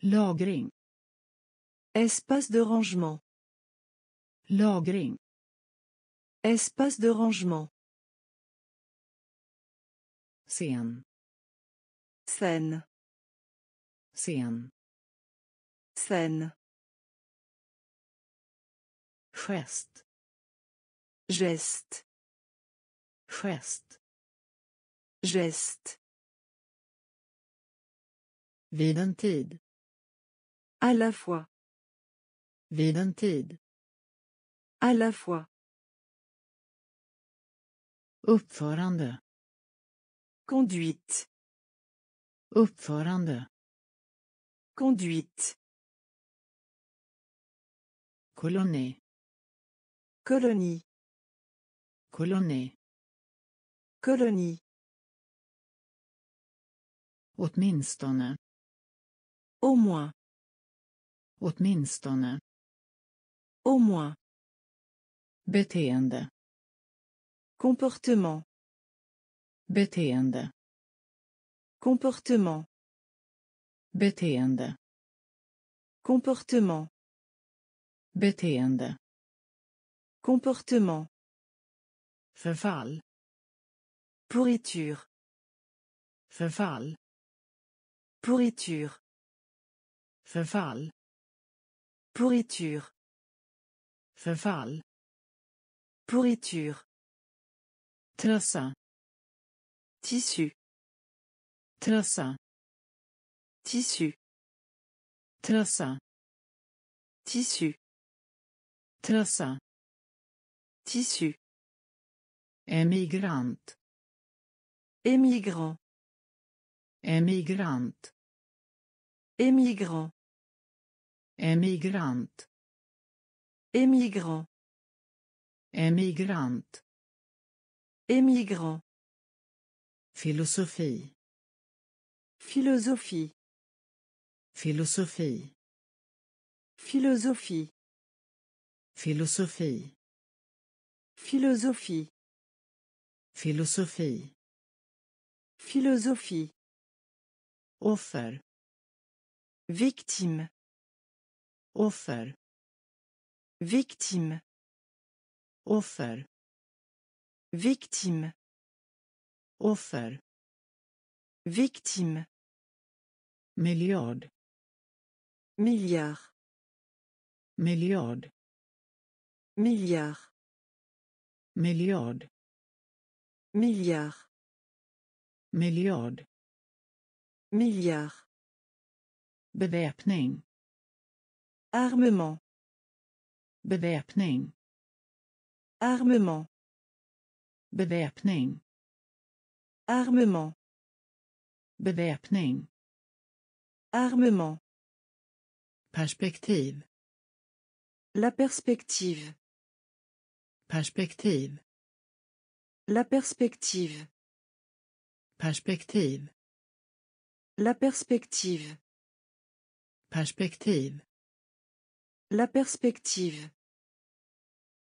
Speaker 1: Lagring. Espace de rangement. Lagring. Espace de rangement. Scène. Scène. Scène. Geste. Geste. Geste. Geste. Vid À la fois. Vid À la fois. Uppförande. Conduite. Uppförande. Conduite. Colonnée Colonie. Colonnée. Colonie. Åtminstone. Au moins. Åtminstone. Au moins. Beteende. Comportement. Beteende. Comportement. Beteende. Comportement. Beteende. Comportement. Fale Pourriture. Fale Pourriture. Fale Pourriture. Fale Pourriture. Tracin. Tissu. Tracin. Tissu. tissu Tissu. tissu Tissu. émigrant, Émigrant. émigrant, Émigrant. émigrant Émigrant. Émigrant. Philosophie. Philosophie. Filosofi. Filosofi. Filosofi. Filosofi. Filosofi. Filosofi. Offer. Victime. Offer. Victime. Offer. Victime. Offer. Victime. Miljard miljard, Miljard. miljard, Miljard. miljard, Miljard. miljard, Beväpning. Armement. Beväpning. Armement. Beväpning. Armement. Beväpning. Armement. perspective. La perspective. perspective. La perspective. perspective. La perspective. La perspective.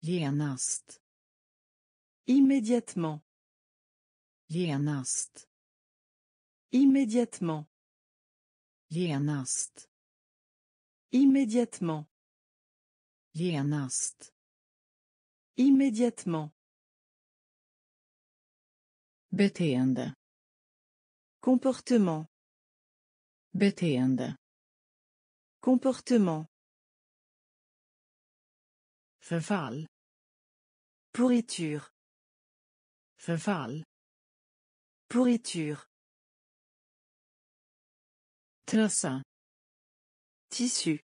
Speaker 1: Genast. Immédiatement. Genast. Immédiatement. Immédiatement. Lienast. Immédiatement. Beteende. Comportement. Beteende. Comportement. Förfall. Pourriture. Förfall. Pourriture. Tissu.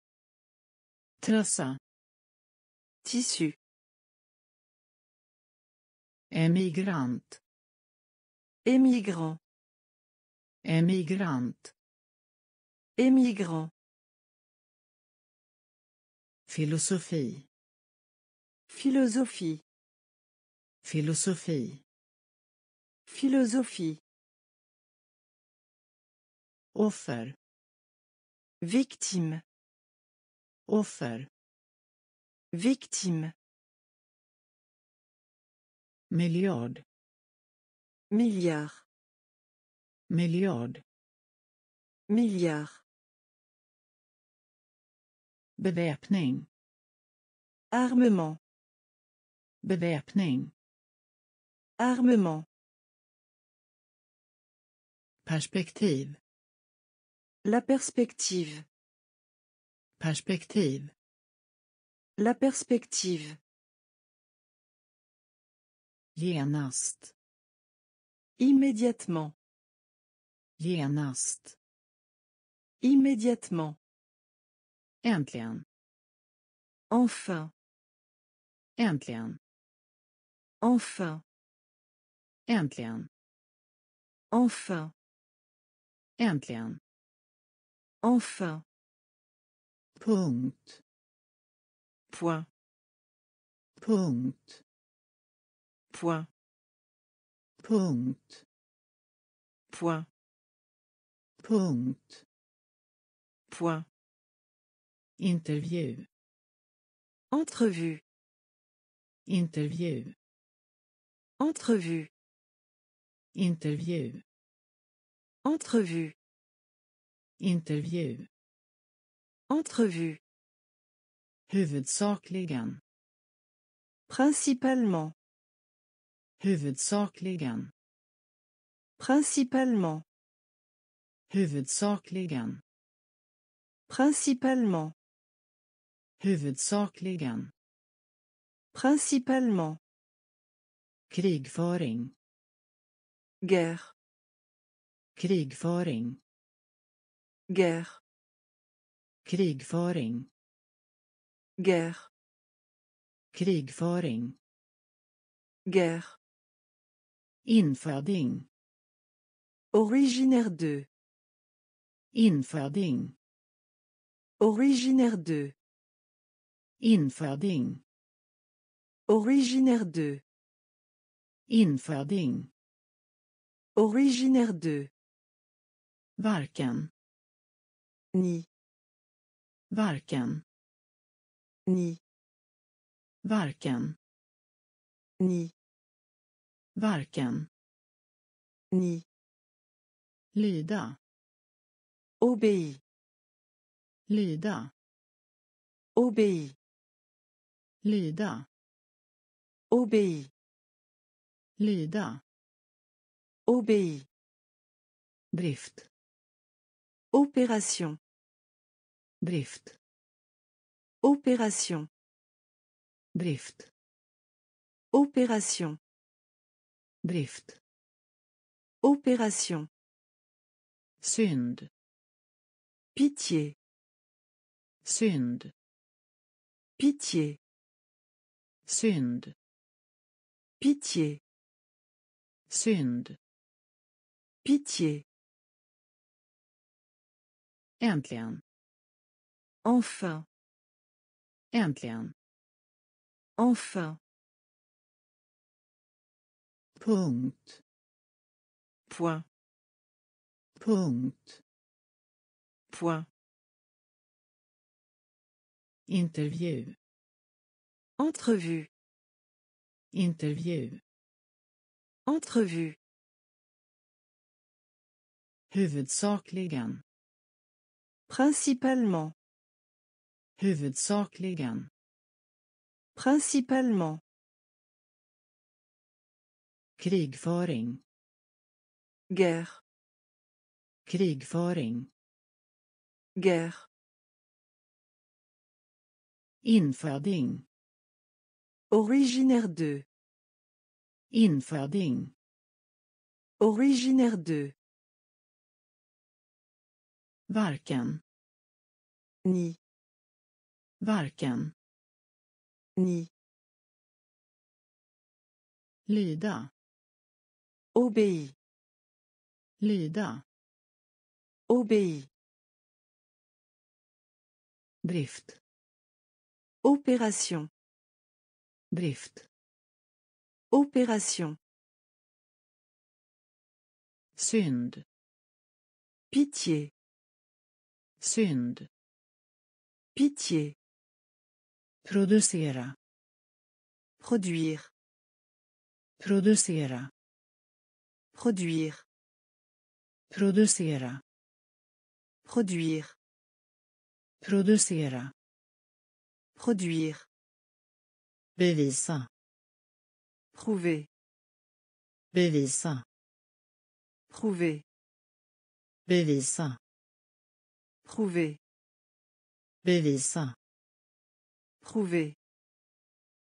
Speaker 1: Tissu. émigrant Émigrant. émigrant Émigrant. Philosophie. Philosophie. Philosophie. Philosophie. offert Victime. Offer. Victime. Milliard. Milliard. Milliard. Milliard. Beväpning. Armement. Beväpning. Armement. Perspective. La perspective. Perspective. La perspective. Immédiatement. Immédiatement. Äntligen. Enfin. Äntligen. Enfin. Äntligen. Enfin. Enfin. point Point. point Point. Punkt. Point. Point. Interview. Entrevue. Interview. Entrevue. Interview. Entrevue. Intervju. Entrevue. Huvudsakligen. Principalement. Huvudsakligen. Principalement. Huvudsakligen. Principalement. Huvudsakligen. Principalement. Krigföring. Guerre. Krigföring. Guerre. Krigföring. Guerre. Krigföring. Guerre. Inföding. Originaire de. Inföding. Originaire de. Inföding. Originaire de. Inföding. Originaire de. Varken. Ni. Varken. Ni. Varken. Ni. Varken. Ni. Lyda. OBI. Lyda. OBI. Lyda. OBI. Lyda. OBI. Drift. operation Drift. Opération. Drift. Opération. Drift. Opération. sund Pitié. sund Pitié. sund Pitié. sund Pitié. Enfin. Äntligen. Enfin. Point. Point. Punkt. Point. Interview. Entrevue. Interview. Entrevue. Principalement. Huvudsakligen. Principalement. Krigföring. Guerre. Krigföring. Guerre. Inföding. Originaire de. Inföding. Originaire de. Varken. Ni. Varken. Ni. Lyda. Obéi. Lida. Obéi. Drift. Opération. Drift. Opération. Synd. Pitié. Synd. Pitié. Producera. Produire. produire Produire. produire Produire. produire Produire. Bevisa. Prouver. Bevisa. Prouver. Bevisa. Prouver. Bevisa. Trouver.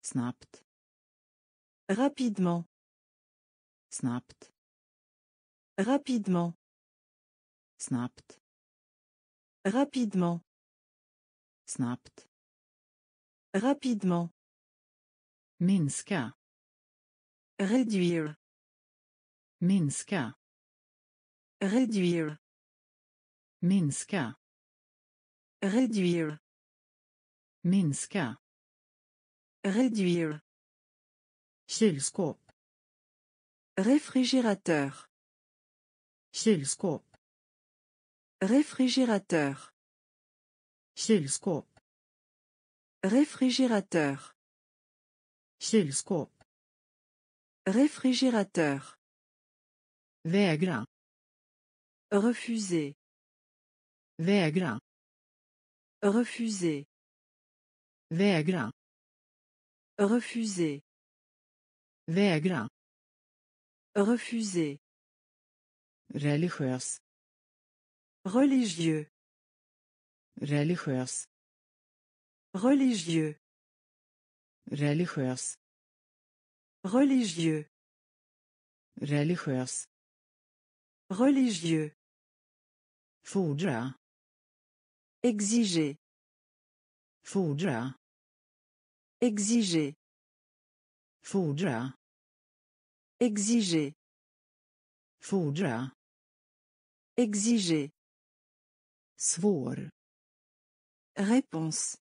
Speaker 1: Snapt. Rapidement. Snapt. Rapidement. Snapt. Rapidement. Snapt. Rapidement. Minska. Réduire. Minska. Réduire. Minska. Réduire. Minska. Réduire. Kylskåp. Réfrigérateur. Kylskåp. Réfrigérateur. Kylskåp. Réfrigérateur. Kylskåp. Réfrigérateur. Vägra. Refuser. Vägra. Refuser. Vägra. Refuser. Vägra. Refuser. Religieux. Religieux. Religieux. Religieux. Religiös. Religieux. Religiös. Religieux. Fordra. Exiger. Fordra. Exiger. Fordra. Exiger. Fordra. Exiger. Svår. Réponse.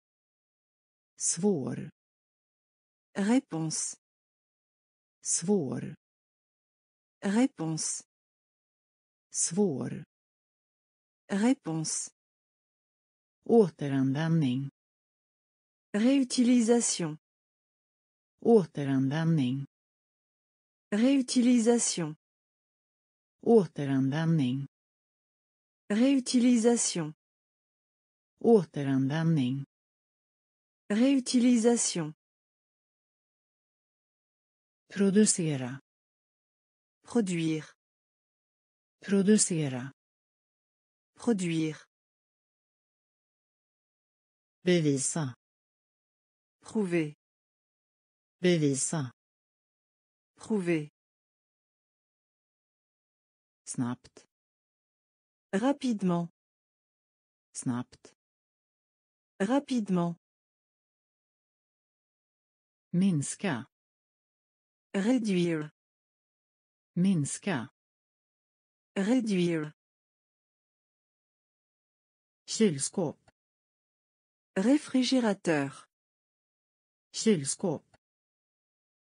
Speaker 1: Svår. Réponse. Svår. Réponse. Svår. Réponse. Återanvändning. Réutilisation. Återanvändning. Réutilisation. Återanvändning. Réutilisation. Återanvändning. Réutilisation. Producera. Produire. Producera. Produire. Bevisa. Prouver. Bevisa. Prouver. snapt, Rapidement. snapt, Rapidement. Minska. Réduire. Minska. Réduire. Kylskåp. Réfrigérateur. Kylskåp.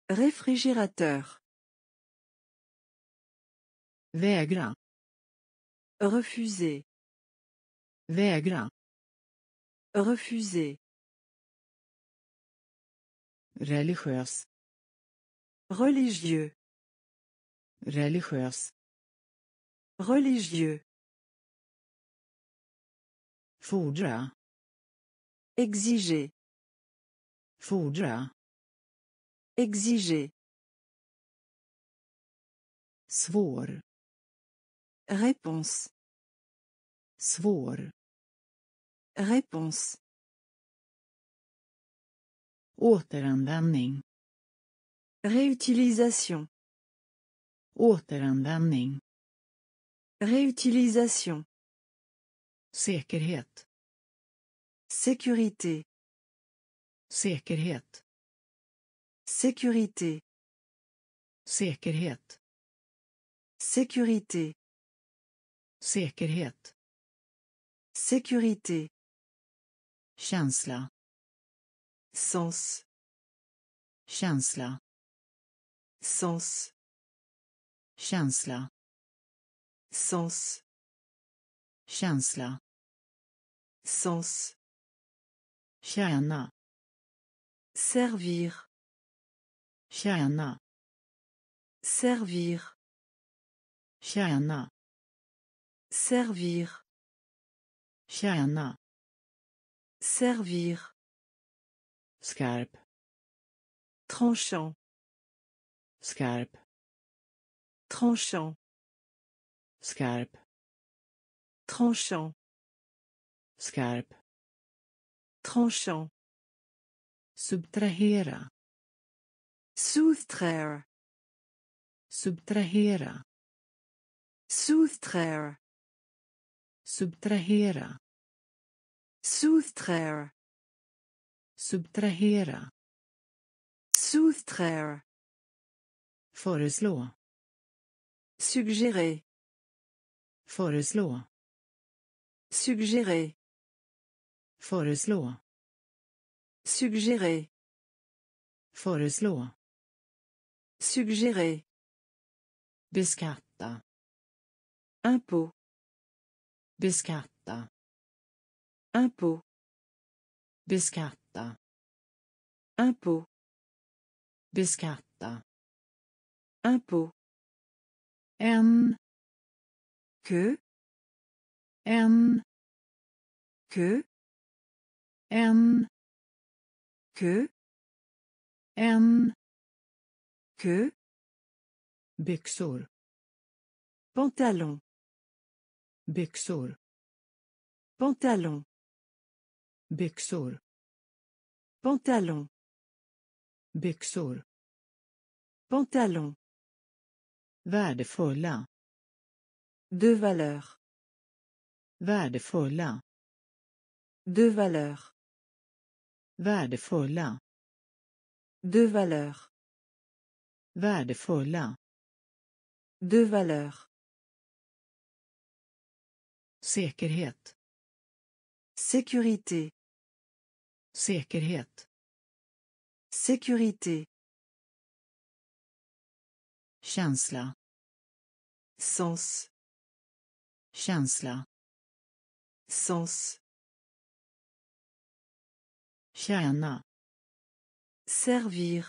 Speaker 1: Réfrigérateur. Vägra. Refuser. Vägra. Refuser. Religieux. Religieux. Religieux. Fordra. Exiger. Foudre. Exiger. Svor Réponse. Svår. Réponse. Återanvändning. Réutilisation. Återanvändning. Réutilisation. Sécurité. Sécurité. Säkerhet. Sécurité. Säkerhet. Sécurité. Säkerhet. Sécurité. Känsla. Sens. Känsla. Sens. Känsla. Sens. Känsla. Sens. Tjäna. Servir. Tjäna. Servir. Tjäna. Servir. Tjäna. Servir. Skarp. Tranchant. Skarp. Tranchant. Skarp. Tranchant. Skarp. Tranchant. subtrahera Souttraire. subtrahera Souttraire. subtrahera Souttraire. subtrahera Souttraire. Föreslå. Suggérer. Föreslå. Suggérer. Föreslå. Suggérer. Föreslå. Suggérer. Beskatta. Impôt. Beskatta. Impôt. Beskatta. Impôt. Beskatta. Impôt. En. Que. En. Que. En. que en que byxor pantalon byxor pantalon byxor pantalon byxor pantalon värdefulla de valeur värdefulla de valeur Värdefulla. De valeur. Värdefulla. De valeur. Säkerhet. Sécurité. Säkerhet. Sécurité. Känsla. Sens. Känsla. Sens. Servir.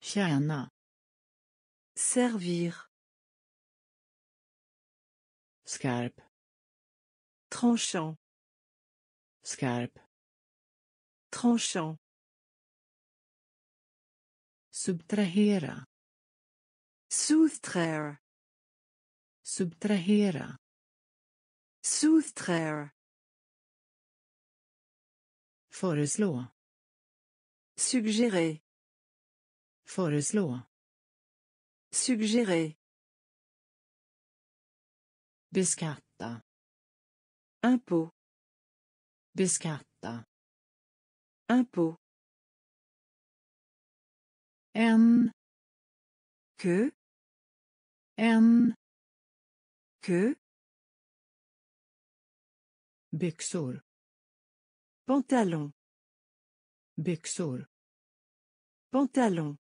Speaker 1: Tjäna. Servir. scarp. Tranchant. scarp. Tranchant. Subtrahera. Soustraire. Subtrahera. Soustraire. Föreslå. Suggérer. Föreslå. Suggérer. Beskatta. Impôt. Beskatta. Impôt. En. Que. En. Que. Byxor. Pantalon. Byxor. Pantalon.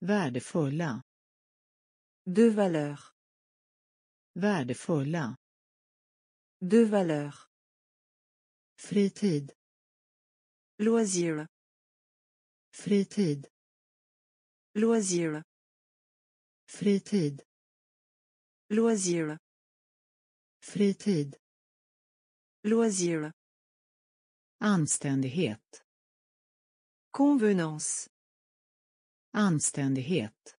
Speaker 1: Värdefulla. De valeur. Värdefulla. De valeur. Fritid. Loisir. Fritid. Loisir. Fritid. Loisir. Fritid. Loisir. Anständighet. Convenance. Anständighet.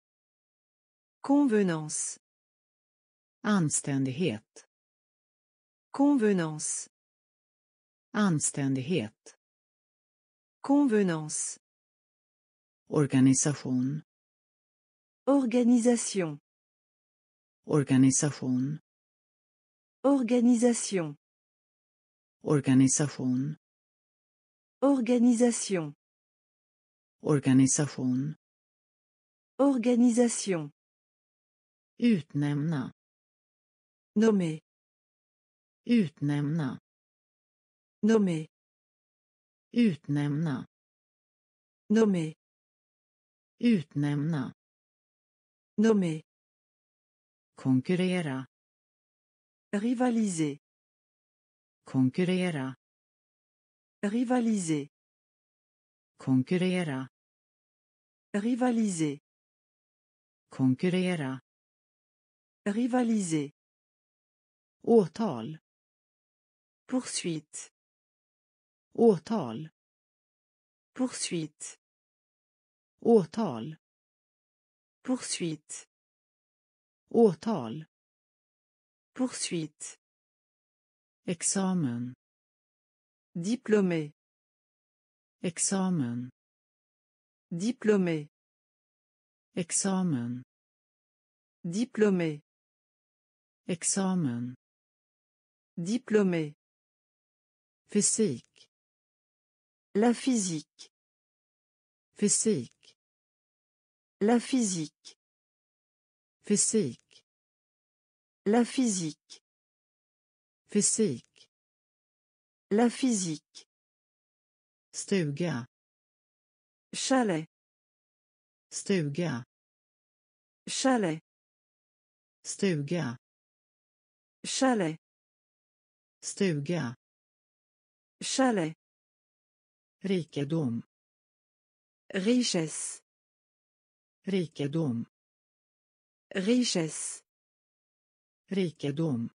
Speaker 1: Convenance. Anständighet. Convenance. Anständighet. Convenance. Organisation. Organisation. Organisation. Organisation. Organisation. Organisation. Organisation. Organisation. Utnämna. Nommé. Utnämna. Nommé. Utnämna. Nommé. Utnämna. Konkurrera. Rivaliser. Konkurrera. Rivaliser. Concurrera Rivaliser. Concurrera Rivaliser. Åtal. Poursuite. Åtal. Poursuite. Åtal. Poursuite. Åtal. Poursuite. Examen. Diplômé. Examen. Diplômé. Examen. Diplômé. Examen. Diplômé. Physique. La physique. Physique. La physique. Physique. La physique. Fysik. La fysik. Stuga. Chalet. Stuga. Chalet. Stuga. Chalet. Stuga. Chalet. Rikedom. Richesse. Rikedom. Richesse. Rikedom.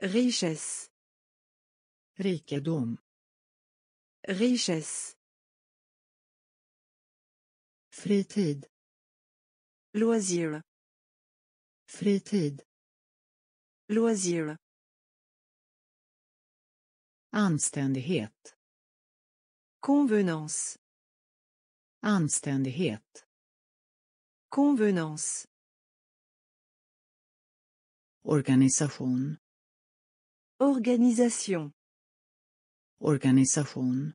Speaker 1: Richesse. Rikedom. Richesse. Fritid. Loisir. Fritid. Loisir. Anständighet. Convenance. Anständighet. Convenance. Organisation. Organisation. Organisation.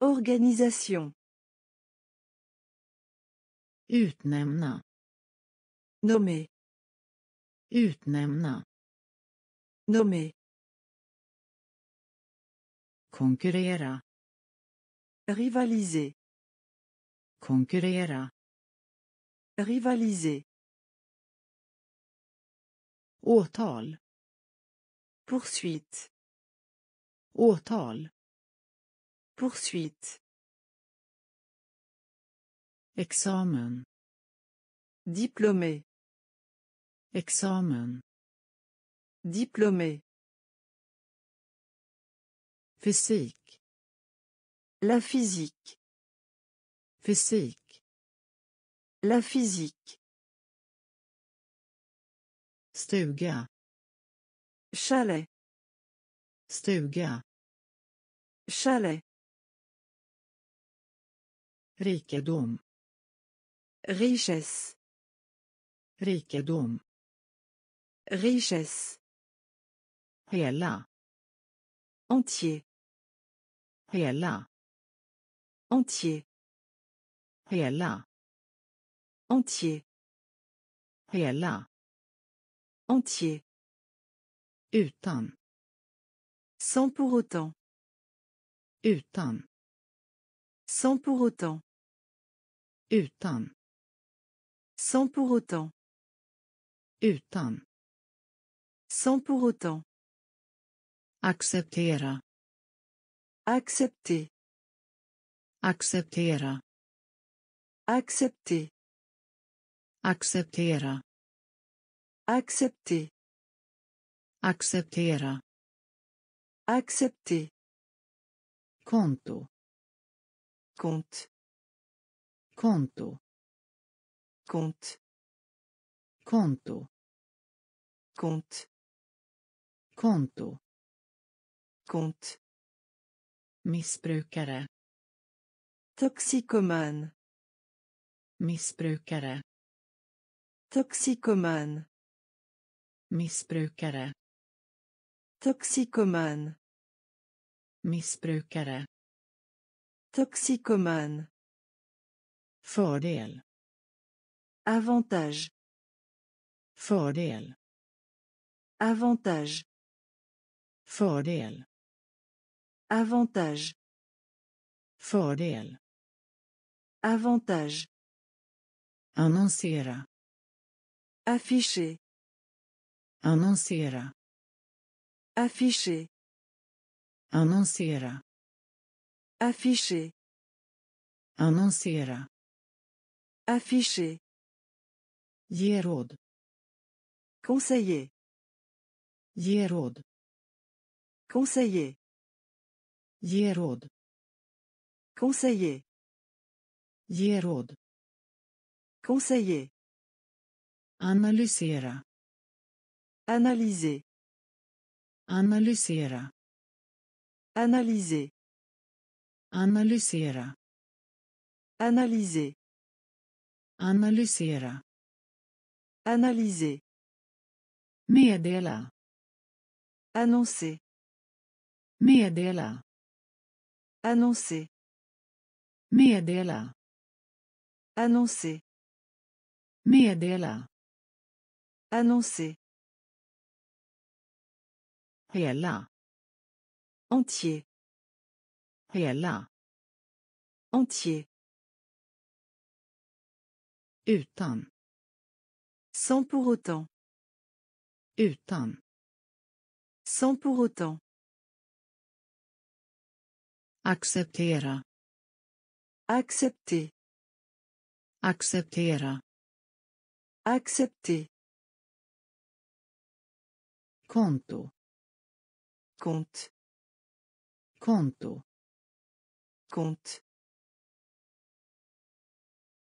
Speaker 1: Organisation. Utnämna. Nommé. Utnämna. Nommé. Konkurrera. Rivaliser. Konkurrera. Rivaliser. Åtal. Poursuite. Åtal. Poursuite. Examen. Diplômé. Examen. Diplômé. Physique. La physique. Physique. La physique. Stuga. Chalet. Stuga. Chalet. Rikedom. Richesse. Rikedom. Richesse. Hela. Entier. Hela. Entier. Hela. Entier. Hela. Entier autant. Sans pour autant. Utan. Sans pour autant. Utan. Sans pour autant. Utan. Sans pour autant. Acceptera. Accepter. Acceptera. Accepter. Acceptera. Accepter. Acceptera. Accepter. Konto. Compte. Konto. Compte. Konto. Compte. Konto. Compte. Missbrukare. Toxikoman. Missbrukare. Toxikoman. Missbrukare. Toxicoman. Missbrukare. toxicomane, Fördel. Avantage. Fördel. Avantage. Fördel. Avantage. Avantage. Annonsera. Afficher. Annonsera. Afficher. Annoncera. Afficher. Annoncera. Afficher. Hierod. Conseiller. Hierod. Conseiller. Hierod. Conseiller. Hierod. Conseiller. Analysera. Analyser. Analysera. Analyser. Analysera. Analyser. Analysera. Analyser. Meddela. Annoncer. Meddela. Annoncer. Meddela. Annoncer. Meddela. Annoncer. Entier. Entier. Utan. Sans pour autant. Utan. Sans pour autant. Acceptera. Accepter. Acceptera. Accepter. Conto. Compte. Konto. Compte.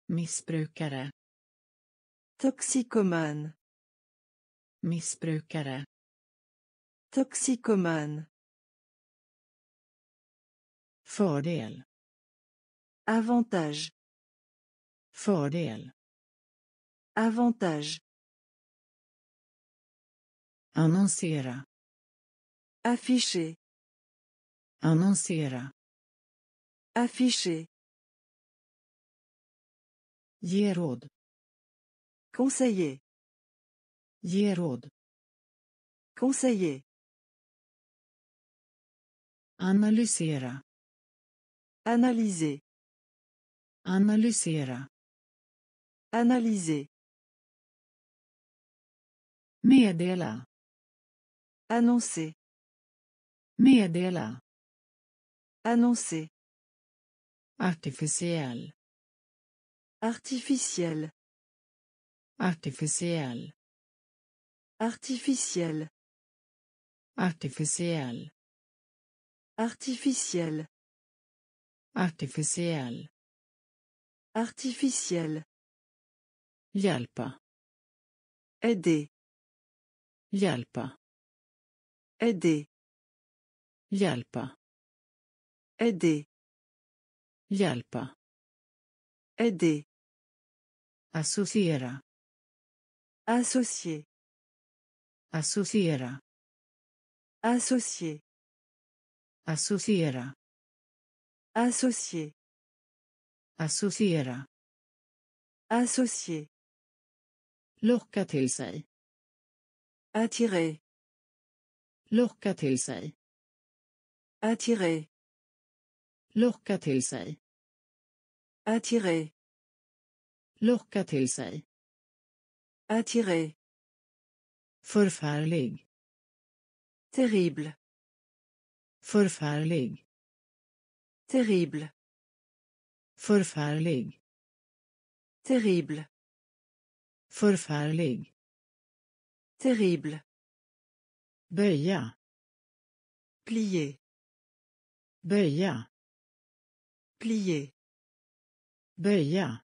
Speaker 1: Missbrukare. Toxikoman. Missbrukare. Toxikoman. Fördel. Avantage. Fördel. Avantage. Annonsera. Afficher. Annoncera. Afficher. Hierod. Conseiller. Hierod. Conseiller. Analysera. Analyser. Analysera. Analyser. Meddela. Annoncer. Meddela. Annoncer. artificiel, Artificiel. Artificiel. Artificiel. Artificiel. Artificiel. Artificiel. Artificiel. yalpa Aider. Hjälpa. Aider. Hjälpa. Aider. Hjälpa. Aider. Associera. Associer. Associera. Associer. Associera. Associer. Associera. Associer. Locka till sig. Attirer. Locka till sig. Attirer. Locka till sig. Attirer. Locka till sig. Attirer. Förfärlig. Terrible. Förfärlig. Terrible. Förfärlig. Terrible. Förfärlig. Terrible. Böja. Plier. Pliez. Plier. Pliez.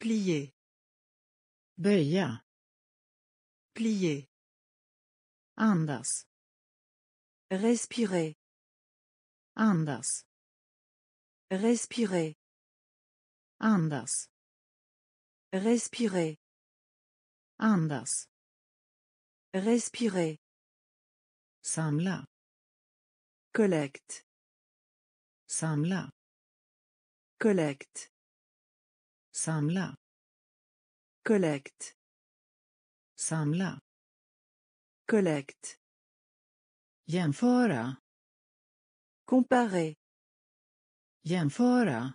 Speaker 1: Plier. Pliez. Plier. Andas. Respirer. Andas. Respirer. Andas. Respirer. Andas. Respirer. Samla. Collecte. Samla. Collecte. Samla. Collecte. Samla. Collecte. Jämföra. Comparer. Jämföra.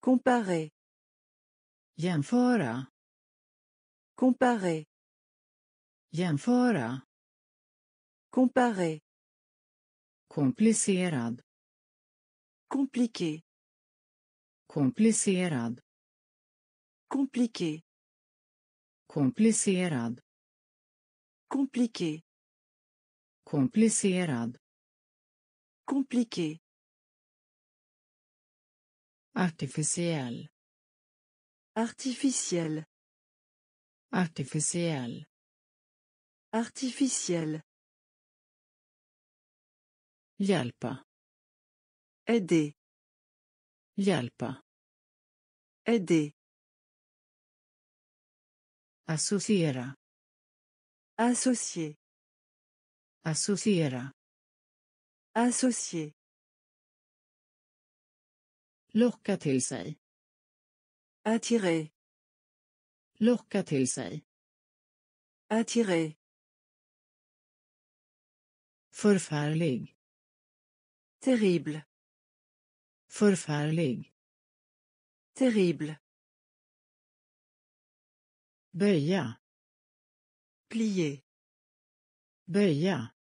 Speaker 1: Comparer. Jämföra. Comparer. Jämföra. Comparer komplicerad compliqué komplicerad compliqué komplicerad compliqué komplicerad compliqué artificiel artificiel artificiel artificiel Hjälpa. Aider. Hjälpa. Aider. Associera. Associer. Associera. Associer. Locka till sig. Attirer. Locka till sig. Attirer. Förfärlig. Terrible. Förfärlig. Terrible. Böja. Plier. Böja.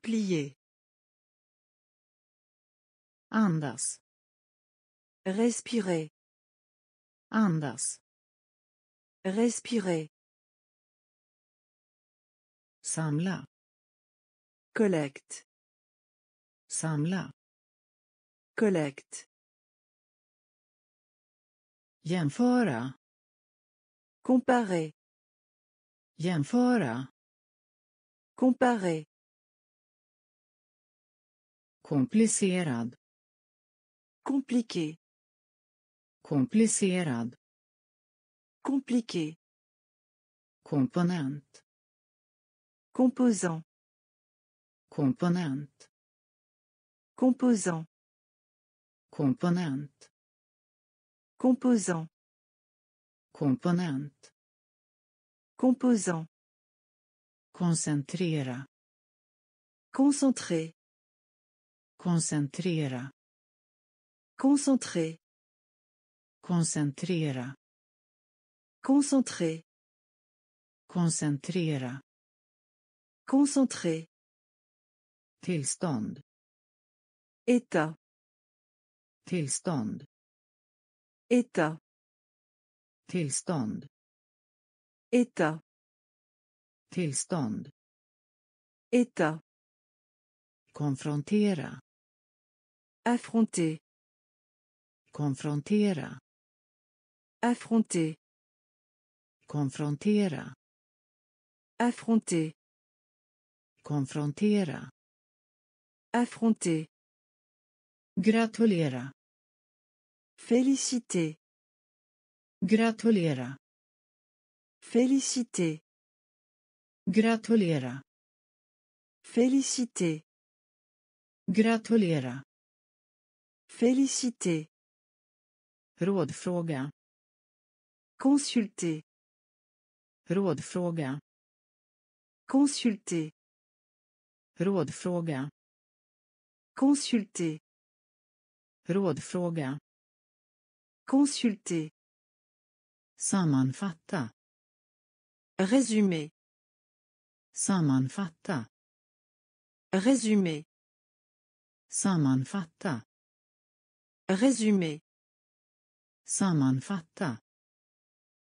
Speaker 1: Plier. Andas. Respirer. Andas. Respirer. Samla. Collecte. Samla. Collect. Jämföra. Comparer. Jämföra. Comparer. Komplicerad. Compliqué. Komplicerad. Compliqué. Komponent. Composant. Komponent. Composant. composante, Composant. composante, Composant. concentrera, Concentré. concentrera, Concentré. concentrera, Concentré. concentrera, Concentré. Tillstånd. État. Tillstånd. État. Tillstånd. État. Tillstånd. État. Konfrontera. Affronter. Konfrontera. Affronter. Konfrontera. Affronter. Konfrontera. Affronter. Gratulera. Félicité. Gratulera. Félicité. Gratulera. Félicité. Gratulera. Féliciter. Rådfråga. Consulter. Rådfråga. Consulter. Rådfråga. Consulter. Rådfråga. Consulter. Sammanfatta. Résumé. Sammanfatta. Résumé. Sammanfatta. Résumé. Sammanfatta.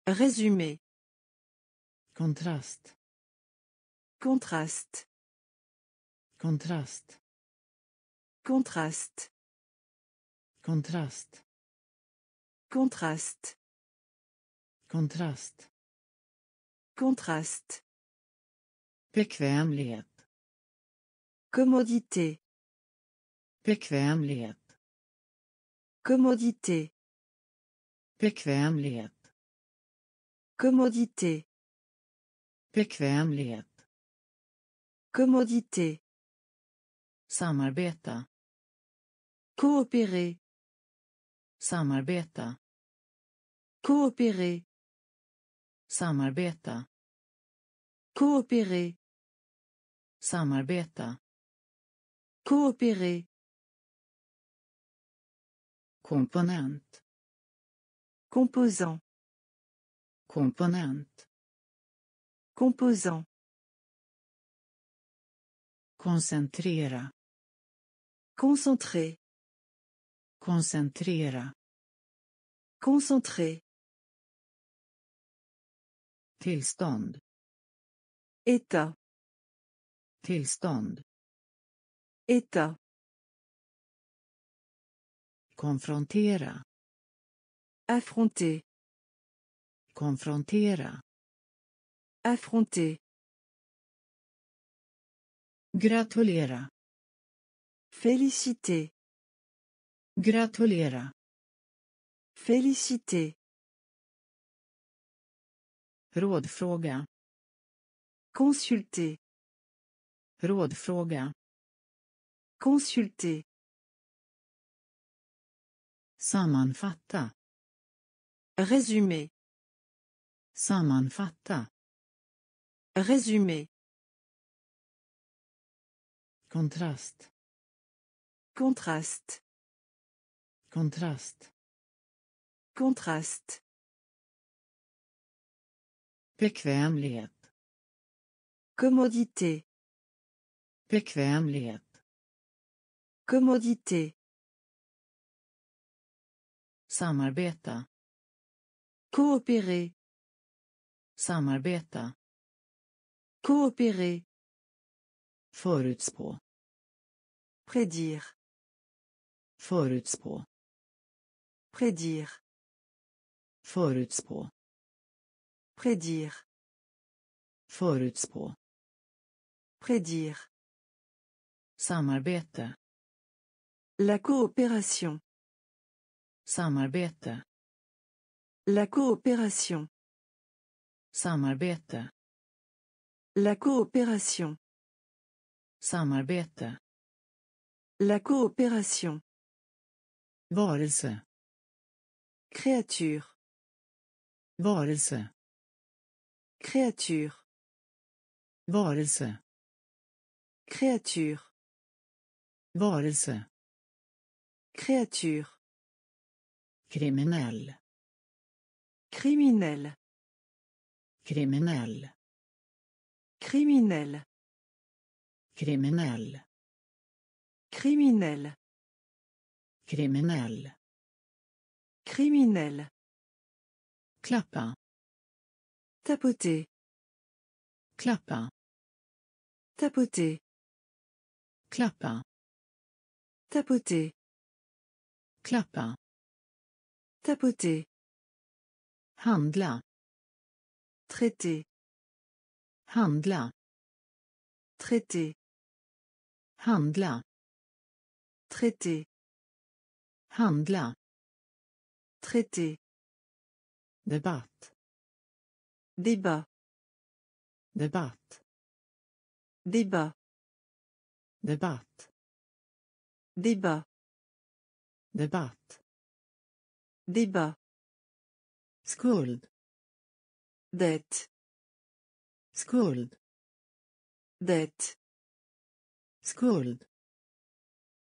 Speaker 1: Résumé. Contraste. Contraste. Contraste. Contraste. kontrast kontrast kontrast kontrast bekvämlighet commodité bekvämlighet commodité bekvämlighet commodité bekvämlighet commodité samarbeta coopérer Samarbeta. Coopérer. Samarbeta. Coopérer. Samarbeta. Coopérer. Komponent. Composant. Komponent. Composant. Concentrera. Concentrer concentrera, Concentré. Tillstånd. État. Tillstånd. État. confrontera, Affronter. confrontera, Affronter. Gratulera. Féliciter. Gratulera. Féliciter. Rådfråga. Consulter. Rådfråga. Consulter. Sammanfatta. Résumé. Sammanfatta. Résumer. Contraste. Contraste. Kontrast. Kontrast. Bekvämlighet. Commodité. Bekvämlighet. Commodité. Samarbeta. Coopérer. Samarbeta. Coopérer. Förutspå. Prédire. Förutspå. Prédire. Förutspå. Prédire. Förutspå. Prédire. Samarbete. La coopération. Samarbete. La coopération. Samarbete. La coopération. Samarbete. La coopération. Varelse. Créature. Varelse. Créature. Varelse. Créature. Varelse. Créature. criminel, criminel, criminel, criminel, criminel, criminel Criminel. clapin, Tapoter. clapin, Tapoter. clapin, Tapoter. clapin, Tapoter. Handla. Traiter. Handla. Traiter. Handla. Traiter. Handla. Traité. Debatt. Débat. Debatt. Débat. Debatt. Débat. Debatt. Débat. scold Dette. scold Dette. scold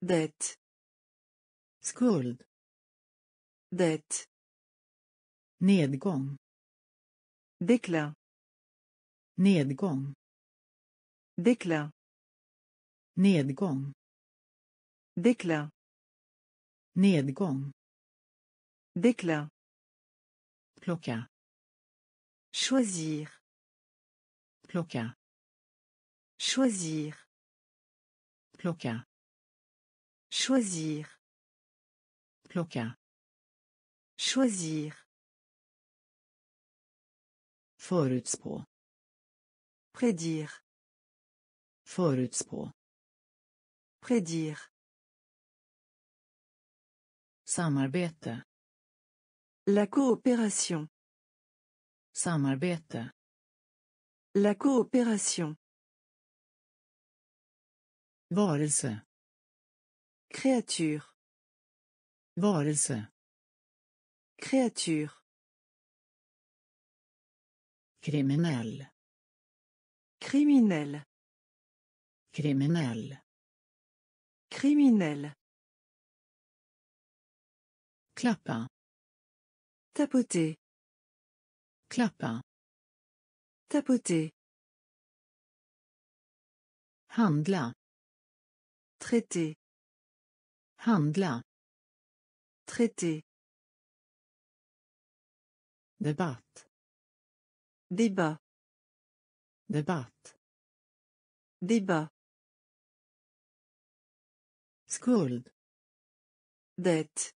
Speaker 1: Dette. scold Dette. Nedgång. Dekla. Nedgång. Dekla. Nedgång. Dekla. Nedgång. Dekla. Plocka. Choisir. Plocka. Choisir. Plocka. Choisir. Plocka. Choisir. Forutspå. Prédire. Forutspå. Prédire. Samarbete. La coopération. Samarbete. La coopération. Varelse. Créature. Varelse. Créature. Criminel. Criminel. Criminel. Criminel. Clapin Tapoter. Clapin Tapoter. Handla. Traiter. Handla. Traiter. Debatt. Débat. Debatt. Débat. Skuld. Det.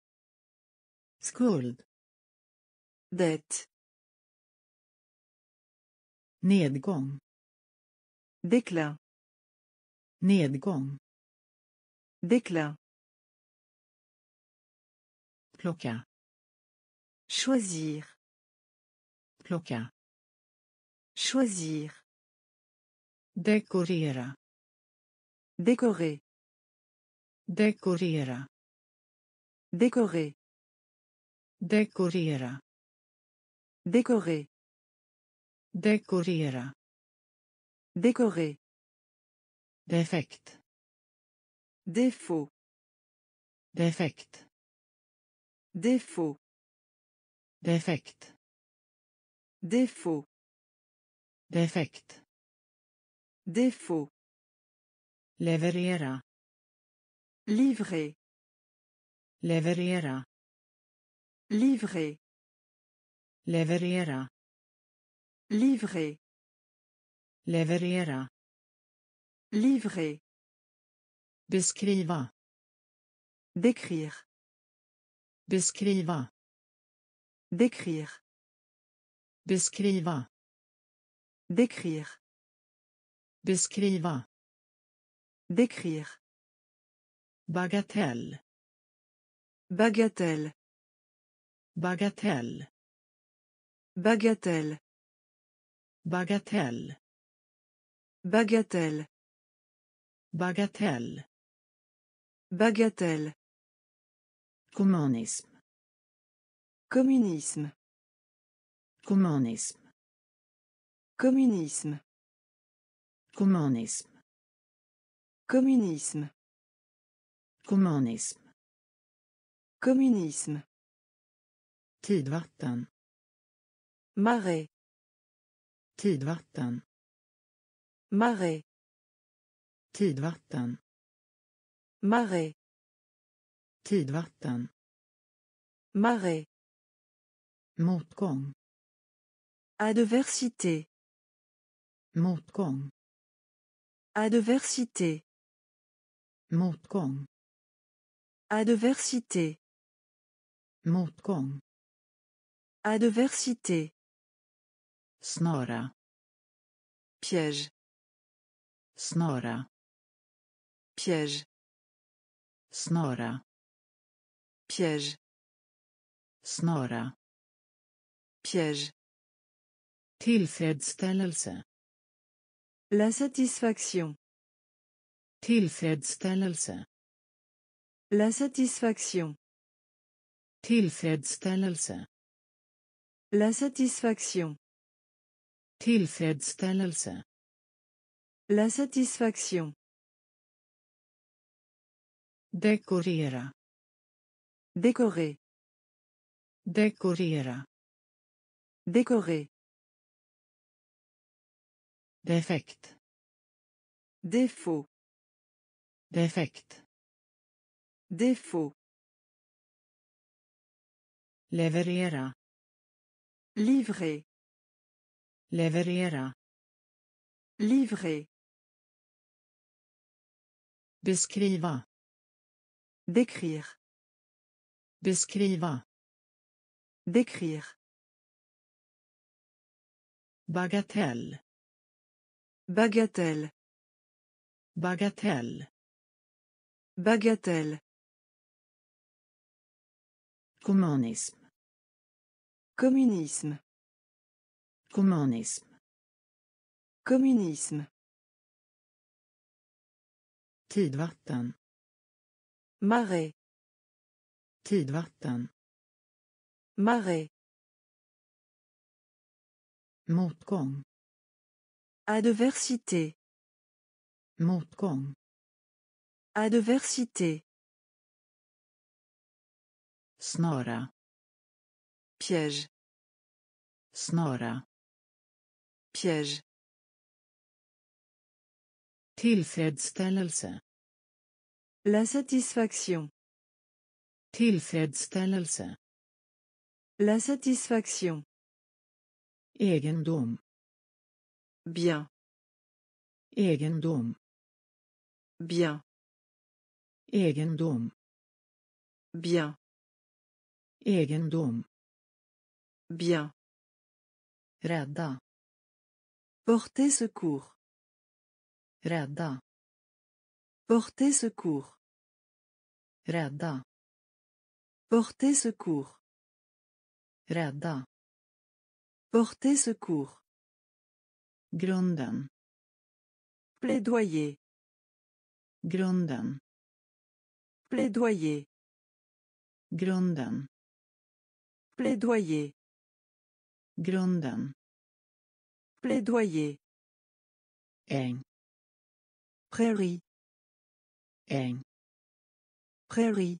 Speaker 1: Skuld. Det. Nedgång. Dekla. Nedgång. Dekla. Plocka. Choisir. Choisir. décorera Décorer. décorera Décorer. décorera Décorer. décorera Décorer. défect Défaut. défect Défaut. Défaut. défecte Défaut. Leverera. livré Leverera. Livrer. Leverera. Livrer. Leverera. livré Beskriva. Décrire. Beskriva. Décrire. Beskriva. Décrire. Beskriva. Décrire. Bagatelle. Bagatelle. Bagatelle. Bagatelle. Bagatelle. Bagatelle. Bagatelle. Bagatelle. Communisme. Communisme. Communisme. Communisme. Communisme. Communisme. Communisme. Communisme. Tidvatten. Marais. Tidvatten. Marais. Tidvatten. Marais. Tidvatten. Marée. Motgång. Adversité. Motgång. Adversité. Motgång. Adversité. Motgång. Adversité. snora Piège. Snora. Piège. Snora. Piège. Snora Piège. Tillfredsställelse. La satisfaction. Tillfredsställelse. La satisfaction. Tillfredsställelse. La satisfaction. Tillfredsställelse. La satisfaction. Décorera. Décorer. Décorera. Décorer. Défect. Défaut. Défect. Défaut. Leverera. Livrer. Leverera. Livrer. Bescriva. Décrire. Beskriva. Décrire. Bagatelle. Bagatelle. Bagatelle. Bagatelle. Communisme. Communisme. Communisme. Communisme. Tidvatten. marée Tidvatten. marée Adversité. Motgång. Adversité. Snora. Piège. Snora. Piège. Tillfredsställelse. La satisfaction. Tillfredsställelse. La satisfaction. Egendom. Bien. Egendom. Bien. Egendom. Bien. Egendom. Bien. rada Porter secours. rada Porter secours. rada Porter secours. rada Porter secours. Grunden. Plaidoyer. Grunden. Plaidoyer. Grunden. Plaidoyer. Grunden. Plaidoyer. Prairie. En Prairie.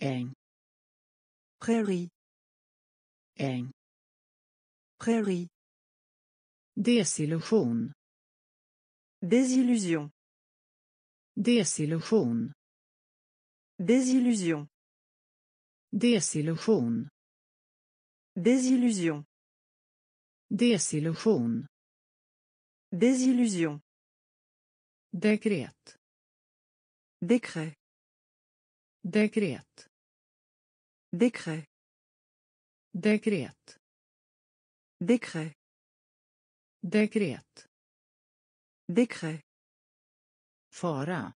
Speaker 1: En Prairie. En Prairie. Desillusion. Désillusion. faune Désillusion. faune Désillusion. faune Désillusion. Dekret. Décret. Dekret. Décret. Décret. Décret. Dekret. Décret. Fara.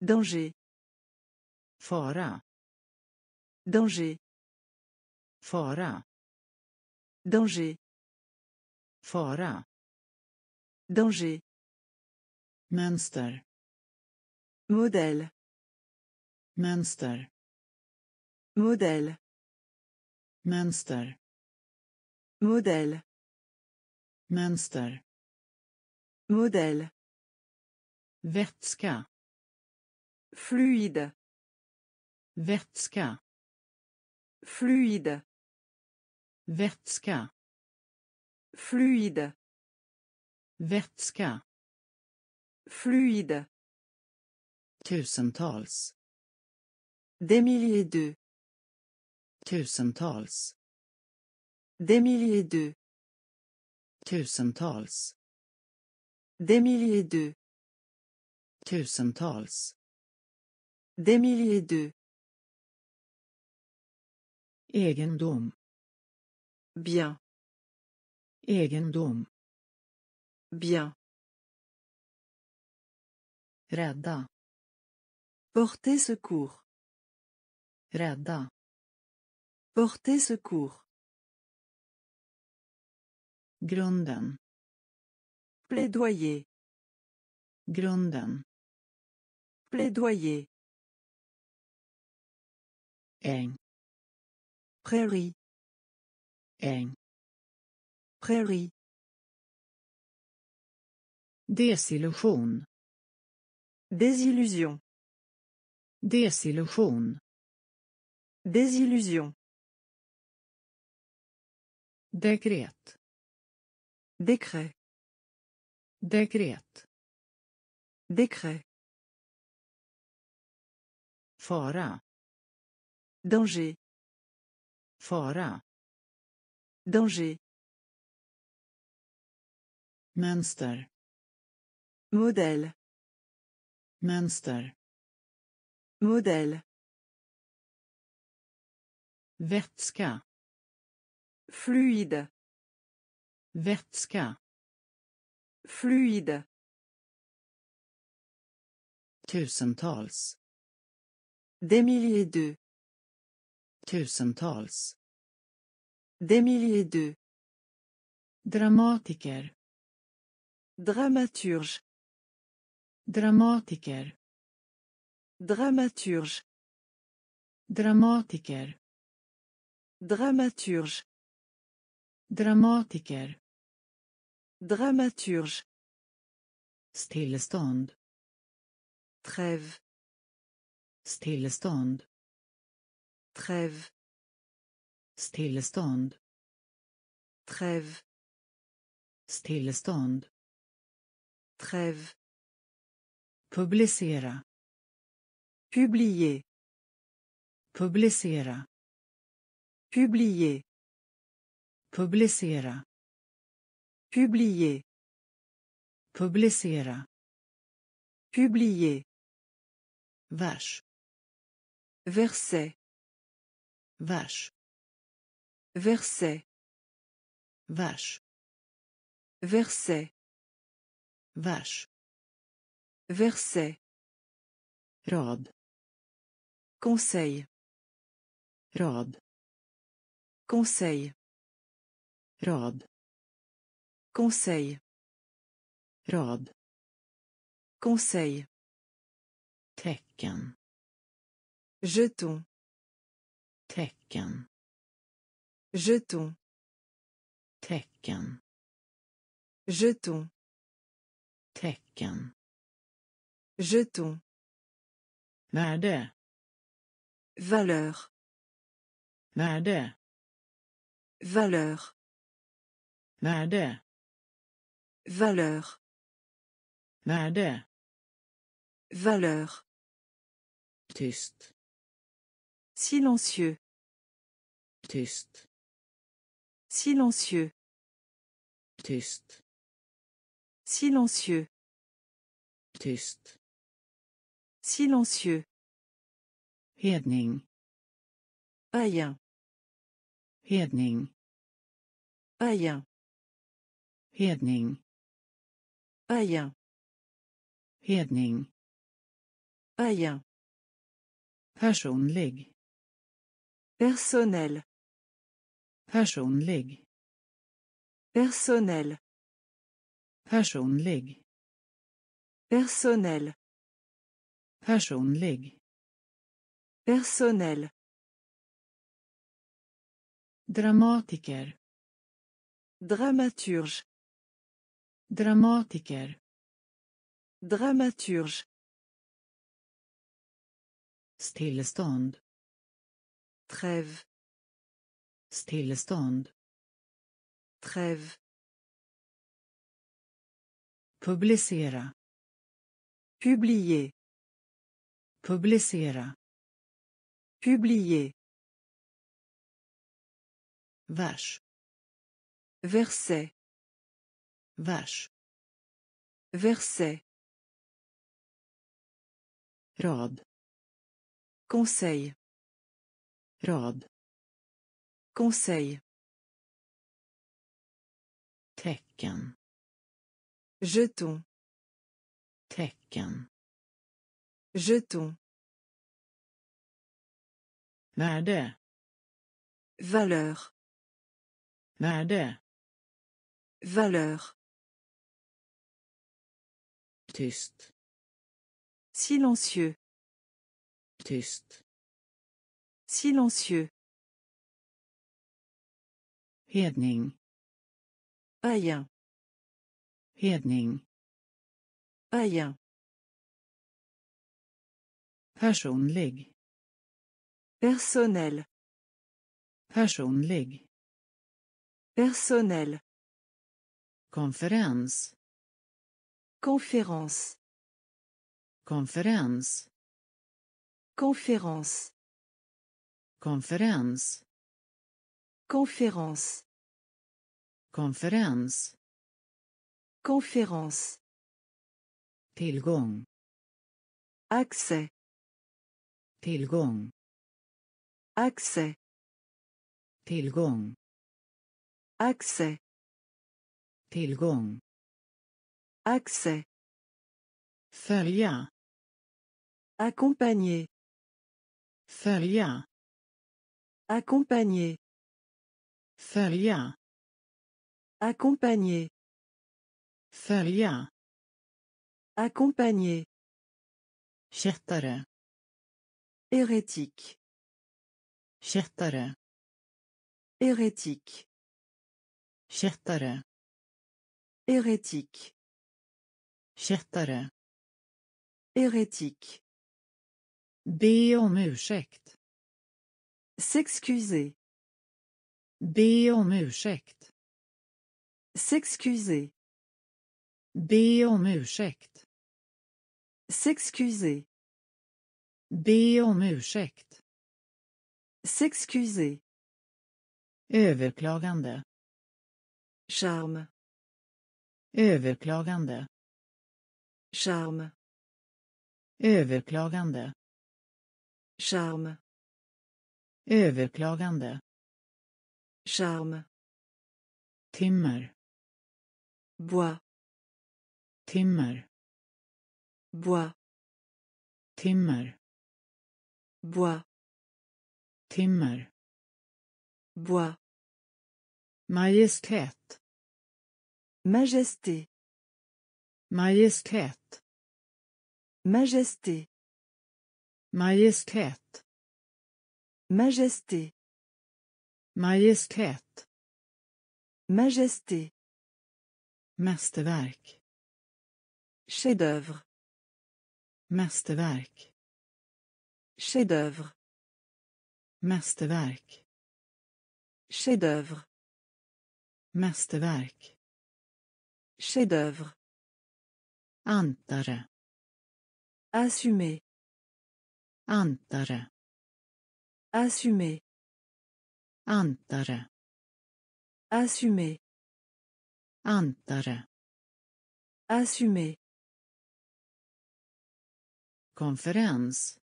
Speaker 1: Danger. Fara. Danger. Fara. Danger. Fara. Danger. Mönster. Modell. Mönster. Modell. Mönster. Modell. Mönster. Modell. Vätska. Fluid. Vätska. Fluid. Vätska. Fluid. Vätska. Fluid. Tusentals. Des milliers de. Tusentals. Des milliers de. Tusentals. Des milliers de. Tusentals. Des milliers de. Egendom. Bien. Egendom. Bien. Rädda. Porter secours. Rädda. Porter secours. Grunden. Plaidoyer. Grunden. Plaidoyer. Eng. Prairie. Eng. Prairie. Désillusion. Désillusion. Désillusion. Désillusion. Décret Décret. décret, Décret. Fara. Danger. Fara. Danger. Mönster. Modèle. Mönster. Modèle. Vätska. Fluide. Vätska. fluid Tusentals. Des milliers de. Tusentals. Des milliers de. Dramatiker. Dramaturge. Dramatiker. Dramaturge. Dramatiker. Dramaturge. Dramatiker. dramaturg Stillestånd. träv Stillestånd. träv Stillestånd. träv Stillestånd. Trêve. Publicera. Publier. Publicera. Publier. Publicera. Publier. Publicera. Publier. Vache. Verset. Vache. Verset. Vache. Verset. Vache. Verset. Rad. Conseil. Rad. Conseil. rad conseil rad conseil tecken jeton tecken jeton tecken jeton tecken jeton värde valeur värde valeur Värde. Er Valeur. Värde. Er Valeur. Tyst. Silencieux. Tyst. Silencieux. Tyst. Silencieux. Tyst. Silencieux. Hedning. Païen. Hedning. Païen. Hedning. Öja. Hedning. Öja. Personlig. Personell. Personlig. Personell. Personlig. Personell. Personlig. Personell. Dramatiker. Dramaturge. Dramatiker. dramaturg Stillestånd. Trêve. Stillestånd. Trêve. Publicera. Publier. Publicera. Publier. Vers. Verset. Vache. Verset. Rad. Conseil. Rad. Conseil. Tecken. Jeton. Tecken. Jeton. Värde. Valeur. Värde. Valeur. Silencieux. Tyst. Silencieux. Hedning. Païen. Hedning. Païen. Personlig. Personnel. Personlig. Personnel. Conférence. Conférence. Conférence. Conférence. Conférence. Conférence. Conférence. Conférence. tilgong Accès. tilgong Accès. tilgong Accès. tilgong Accès. Faire Accompagné. Accompagner. Accompagné. lien. Accompagné. Faire Accompagné. Accompagner. Hérétique. Chertare. Hérétique. Chertare. Hérétique. Kättare. Eretik. Be om ursäkt. S'excuser. Be om ursäkt. S'excuser. Be om ursäkt. S'excuser. Be om ursäkt. S'excuser. Överklagande. Charme. Överklagande charm Överklagande. charm Överklagande. Charme. Timmer. Bois. Timmer. Bois. Timmer. Bois. Timmer. Bois. Majestät. Majesté. Majestät. Majesté. Majestät. Majesté. Majestät. Majesté. Mästerverk. Chef-d'œuvre. Mästerverk. Chef-d'œuvre. Mästerverk. Chef-d'œuvre. Mästerverk. Chef-d'œuvre. Antare. Assumer. Antare. Assumer. Antare. Assumer. Antare. Assumer. Conférence.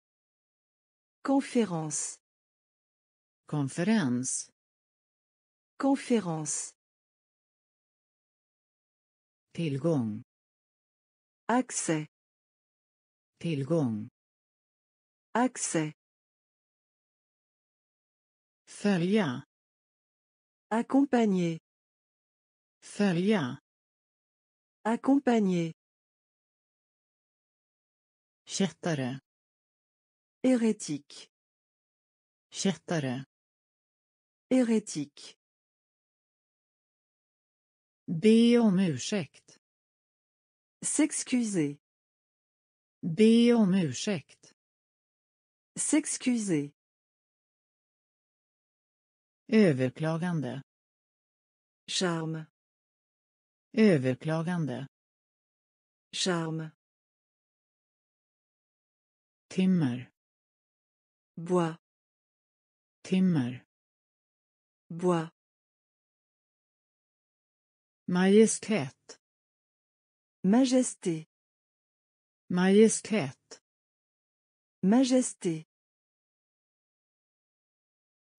Speaker 1: Conférence. Conférence. Conférence. Accès. Tillgång. Accès. Följa. Accompagner. Följa. Accompagner. Kärtare. Hérétique. Kärtare. Hérétique. Be S'excuser. Be om ursäkt. S'excuser. Överklagande. Charme. Överklagande. Charme. Timmer. Bois. Timmer. Bois. Majestät. Majesté. Majesté. Majesté.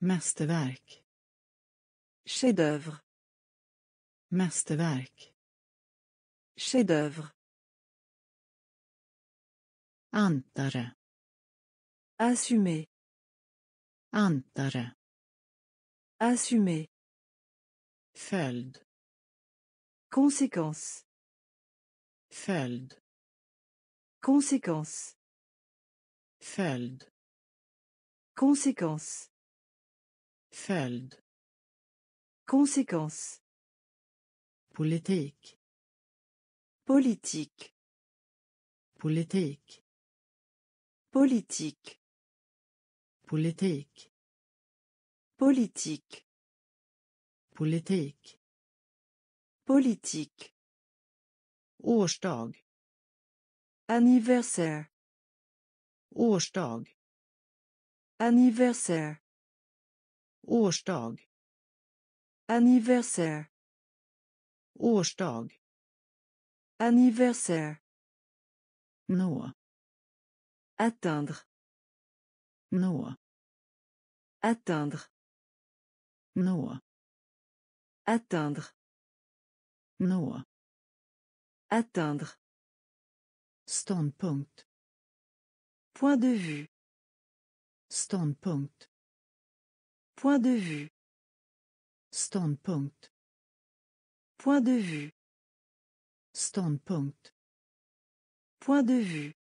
Speaker 1: Mästerverk. Chef-d'œuvre. Mästerverk. Chef-d'œuvre. Antare. Assumer. Antare. Assumer. Feld Conséquence. Feld. Conséquence. Feld. Conséquence. Feld. Conséquence. Politique. Politique. Politique. Politique. Politique. Politique. Politique. Politique. Årsdag. Anniversaire. Årsdag. Anniversaire. Årsdag. Anniversaire. Årsdag. Anniversaire. Nå. Atteindre. noah Atteindre. noah Atteindre. Nå. Atteindre. Standpunkt. Point de vue. Standpunkt. Point de vue. Standpunkt. Point de vue. Standpunkt. Point de vue.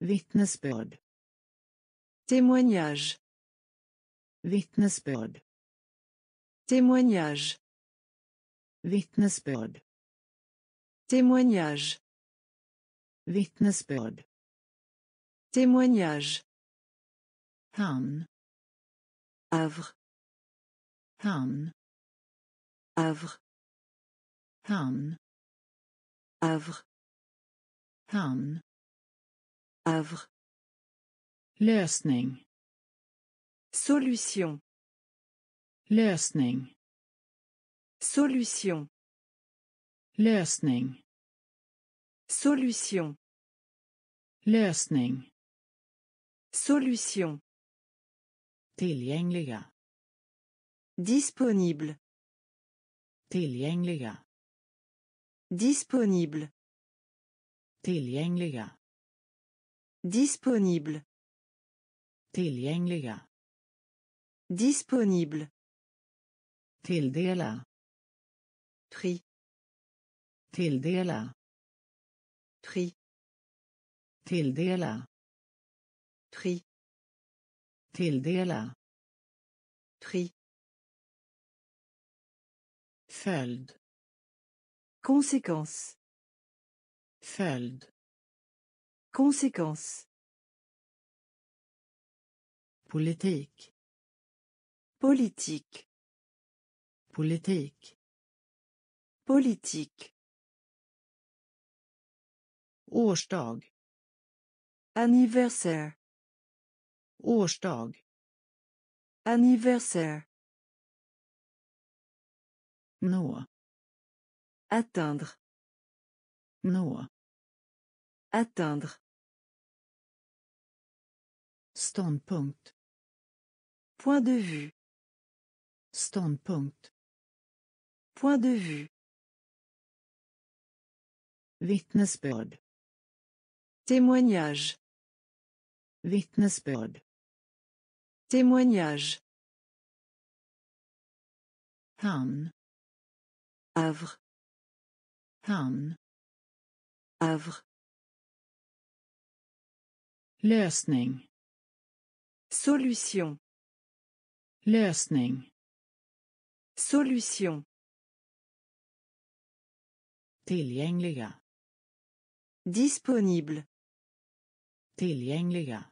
Speaker 1: bird Témoignage. bird Témoignage. bird Témoignage. Vittnesbörd. Témoignage. han Havre. han Havre. han Havre. han Lösning. Solution. Lösning. Solution. Lösning. Solution. Lösning. Solution. Tillgängliga. Disponible. Tillgängliga. Disponible. Tillgängliga. Disponible. Tillgängliga. Disponible. Tilldela. Prix. Tilldela. Prix. Tilldela. Tilde Tilldela. Prix. Följd. Conséquence. Följd. Conséquence. Politique. Politique. Politique. Politique. Årsdag. Anniversaire. Årsdag. Anniversaire. Nå. Atteindre. Nå. Atteindre. Standpunkt. Point de vue. Standpunkt. Point de vue. Témoignage. Vittnesbörd. Témoignage. han, Havre. han, Havre. Lösning. Solution. Lösning. Solution. Disponible. Tillgängliga.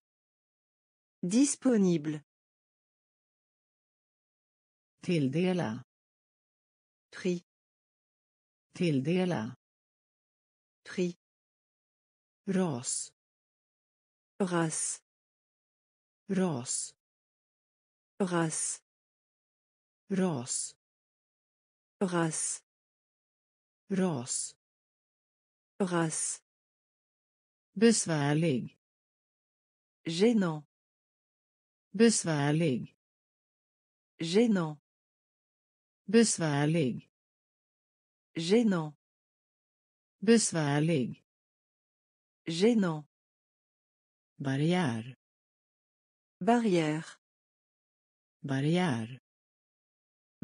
Speaker 1: Disponible. Tilldela. Tri Tilldela. Tri Ras. Ras. Ras. Ras. Ras. Ras. Ras. Ras. Besvärlig. Gênant. Besvärlig. Gênant. Besvärlig. Gênant. Besvärlig. Gênant. Barrière. Barrière. Barrière.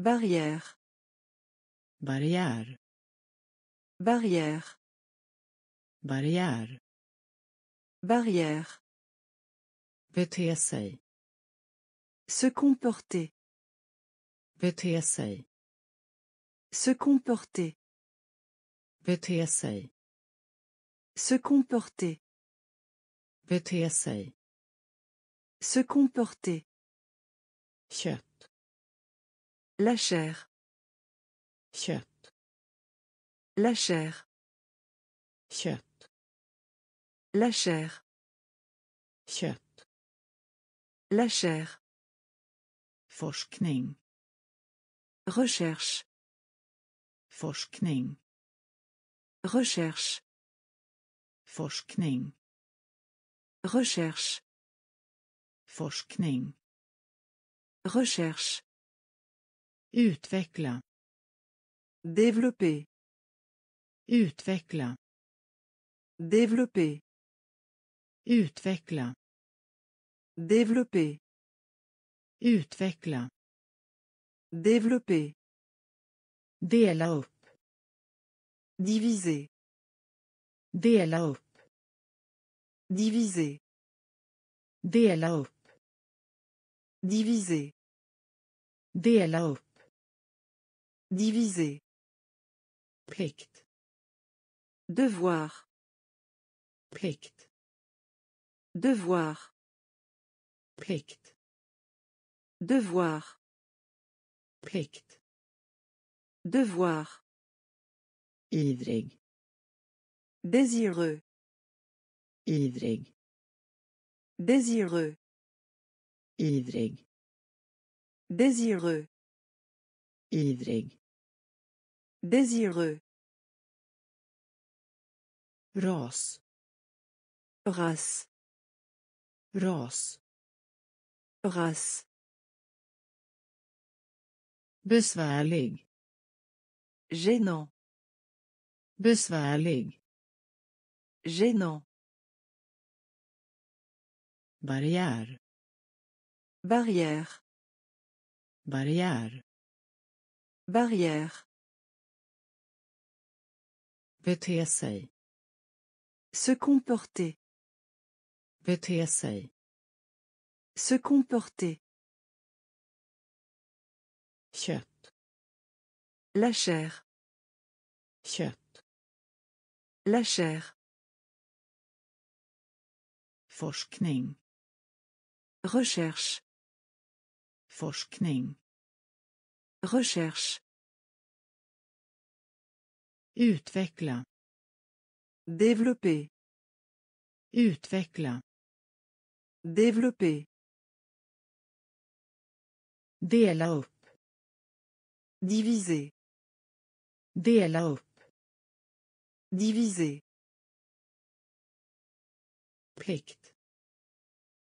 Speaker 1: Barrière. Barrière. Barrière. Barrière. Se comporter. Bete Se comporter. Bete Se comporter. Bete Se comporter. Kött. La chair. Kött. La chair. Kött. La chair. Kött. La chair. Forskning. Recherche. Forskning. Recherche. Forskning. Recherche. Forskning. Recherche. Utveckla. Développer. Utveckla. Développer. Développer. Utveckla. Développer. Dela upp. Diviser. Dela upp. Diviser. Dela upp. Diviser. Dela Diviser. Plikt. Devoir. Plikt. Devoir devoir plikt devoir ivrig désireux ivrig désireux ivrig désireux ivrig désireux ross Race. Besvärlig. Gênant. Besvärlig. Gênant. Barrière. Barrière. Barrière. Barrière. Bete Se comporter. Se comporter. Kött. La chair. Kött. La chair. Forskning. Recherche. Forskning. Recherche. Utveckla. Développer. Utveckla. Développer. Dela upp. Diviser. Dela upp. Diviser.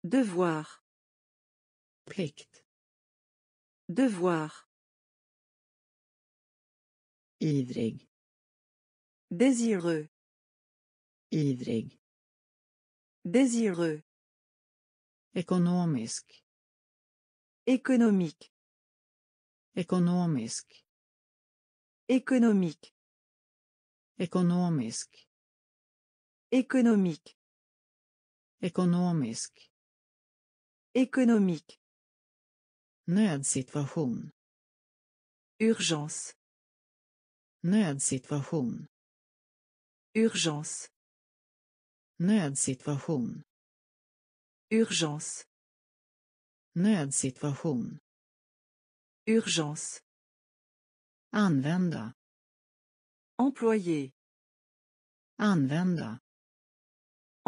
Speaker 1: Devoir. Plikt. Devoir. Idrig. Désireux. Idrig. Désireux. Économique. Économique. Économique. Économique. Économique. Économique. Économique. Économique. Nödsituation. Urgence. Nödsituation. Urgence. Nödsituation. Urgence. Nödsituation. Urgence. Använda. Employé. Använda.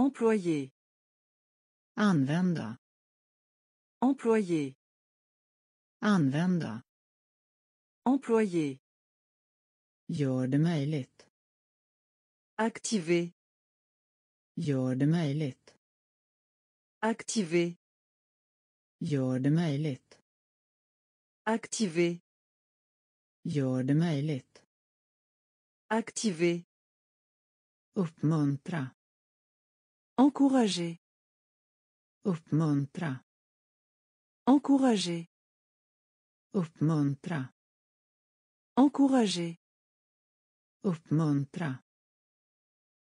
Speaker 1: Employé. Använda. Employé. Använda. Employé. Gör det möjligt. Activer. Gör det möjligt. Activer. Gör det möjligt. Activer. Gör det möjligt. Activer. Uppmuntra. Encourager. Uppmuntra. Encourager. Uppmuntra. Encourager. Uppmuntra.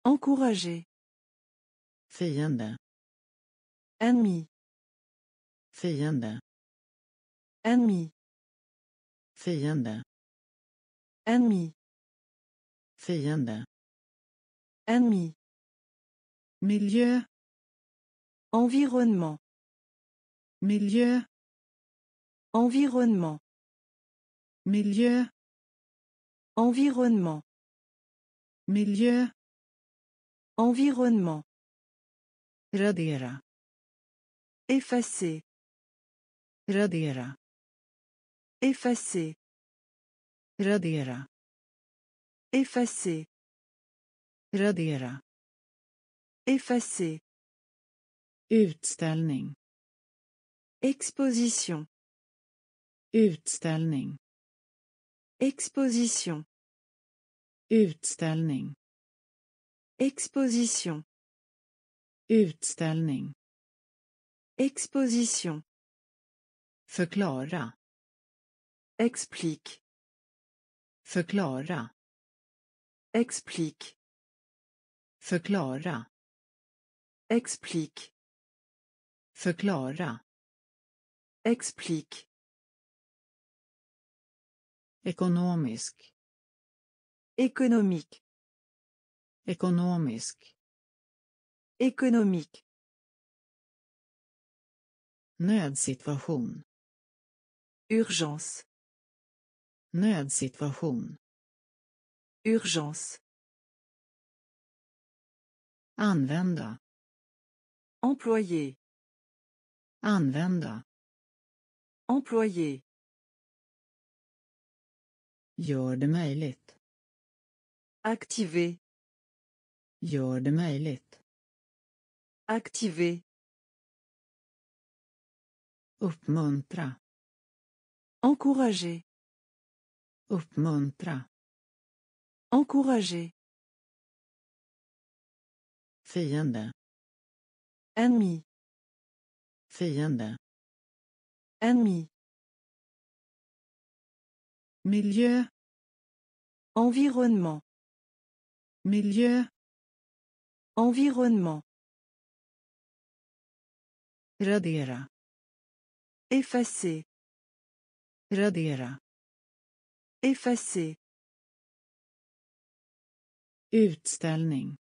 Speaker 1: Encourager. Fiende. Ennemi. Fiende. Ennemi. Fiende. Ennemi. Fiende. Ennemi. Milieu. Environnement. Milieu. Environnement. Milieu. Environnement. Milieu. Environnement. Radera. Effacer. Radera. Effacer. Radera. Effacer. Radera. Effacer. Utställning. Exposition. Utställning. Exposition. Utställning. Exposition. Utställning. Exposition. Förklara. Explique. Förklara. Explique. Förklara. Explique. Förklara. Explique. Ekonomisk. Ekonomik. Ekonomisk. Ekonomik. Nödsituation. Urgence. Nödsituation. Urgence. Använda. Employé. Använda. Employé. Gör det möjligt. Activé. Gör det möjligt. Activé. Uppmuntra. Encourager. Uppmuntra. Encourager. Fiende. Ennemi. Fiende. Ennemi. Milieu. Environnement. Milieu. Environnement. Radera. Effacer. Radera. Effacer. Utställning.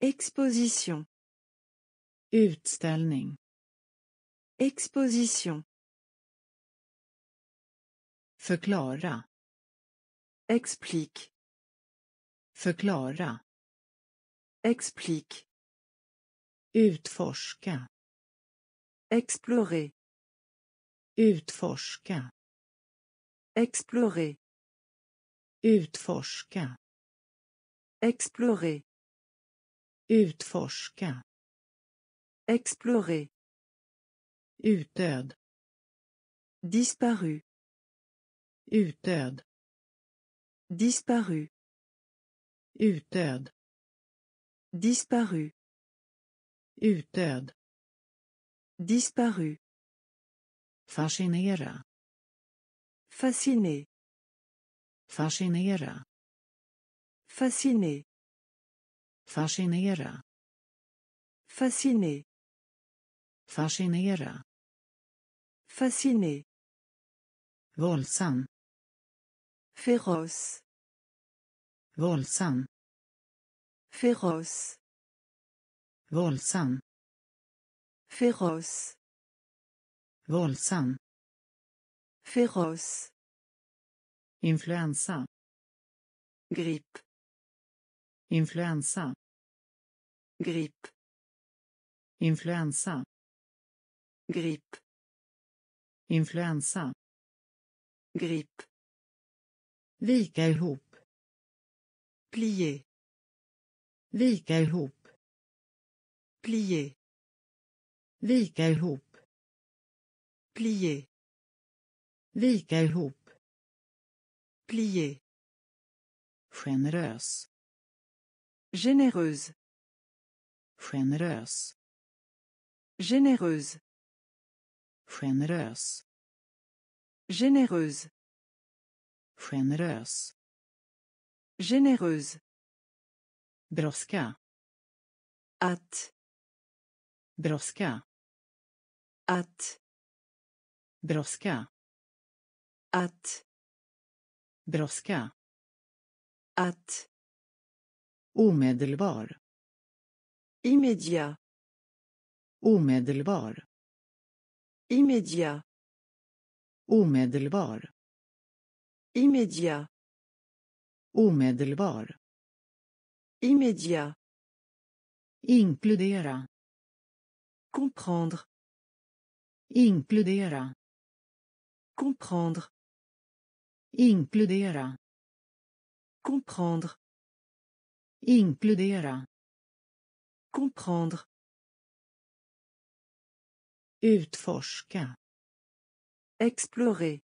Speaker 1: Exposition. Utställning. Exposition. Förklara. Explique. Förklara. Explique. Utforska. Explorer. Utforska. Explorer. Utforska. Explorer. Utforska. Explorer. Utdöd. Disparu. Utdöd. Disparu. Utdöd. Disparu. Utdöd. Disparu. Fascinera. Fasciné. Fascinera. Fasciné. Fascinera. Fasciné. Fascinera. Fasciné. Våldsam. Féroce. Våldsam. Féroce. Våldsam. Féroce. Våldsam. Féroce. Influensa. Grip. Influensa. Grip. Influensa. Grip. Influensa. Grip. Vika ihop. Plie. Vika ihop. Plie. Vika ihop. Plier. Vika ihop. Plier. Generös. Generös. Generös. Generös. Generös. Generös. Generös. Generös. Brådska. Att. Brådska. Att. Bråska. Att. Bråska. Att. Omedelbar. Immedia. Omedelbar. Immedia. Omedelbar. Immedia. Omedelbar. Immedia. Inkludera. Comprendre. Inkludera. Comprendre. Inkludera. Comprendre. Inkludera. Comprendre. Utforska. Explorer.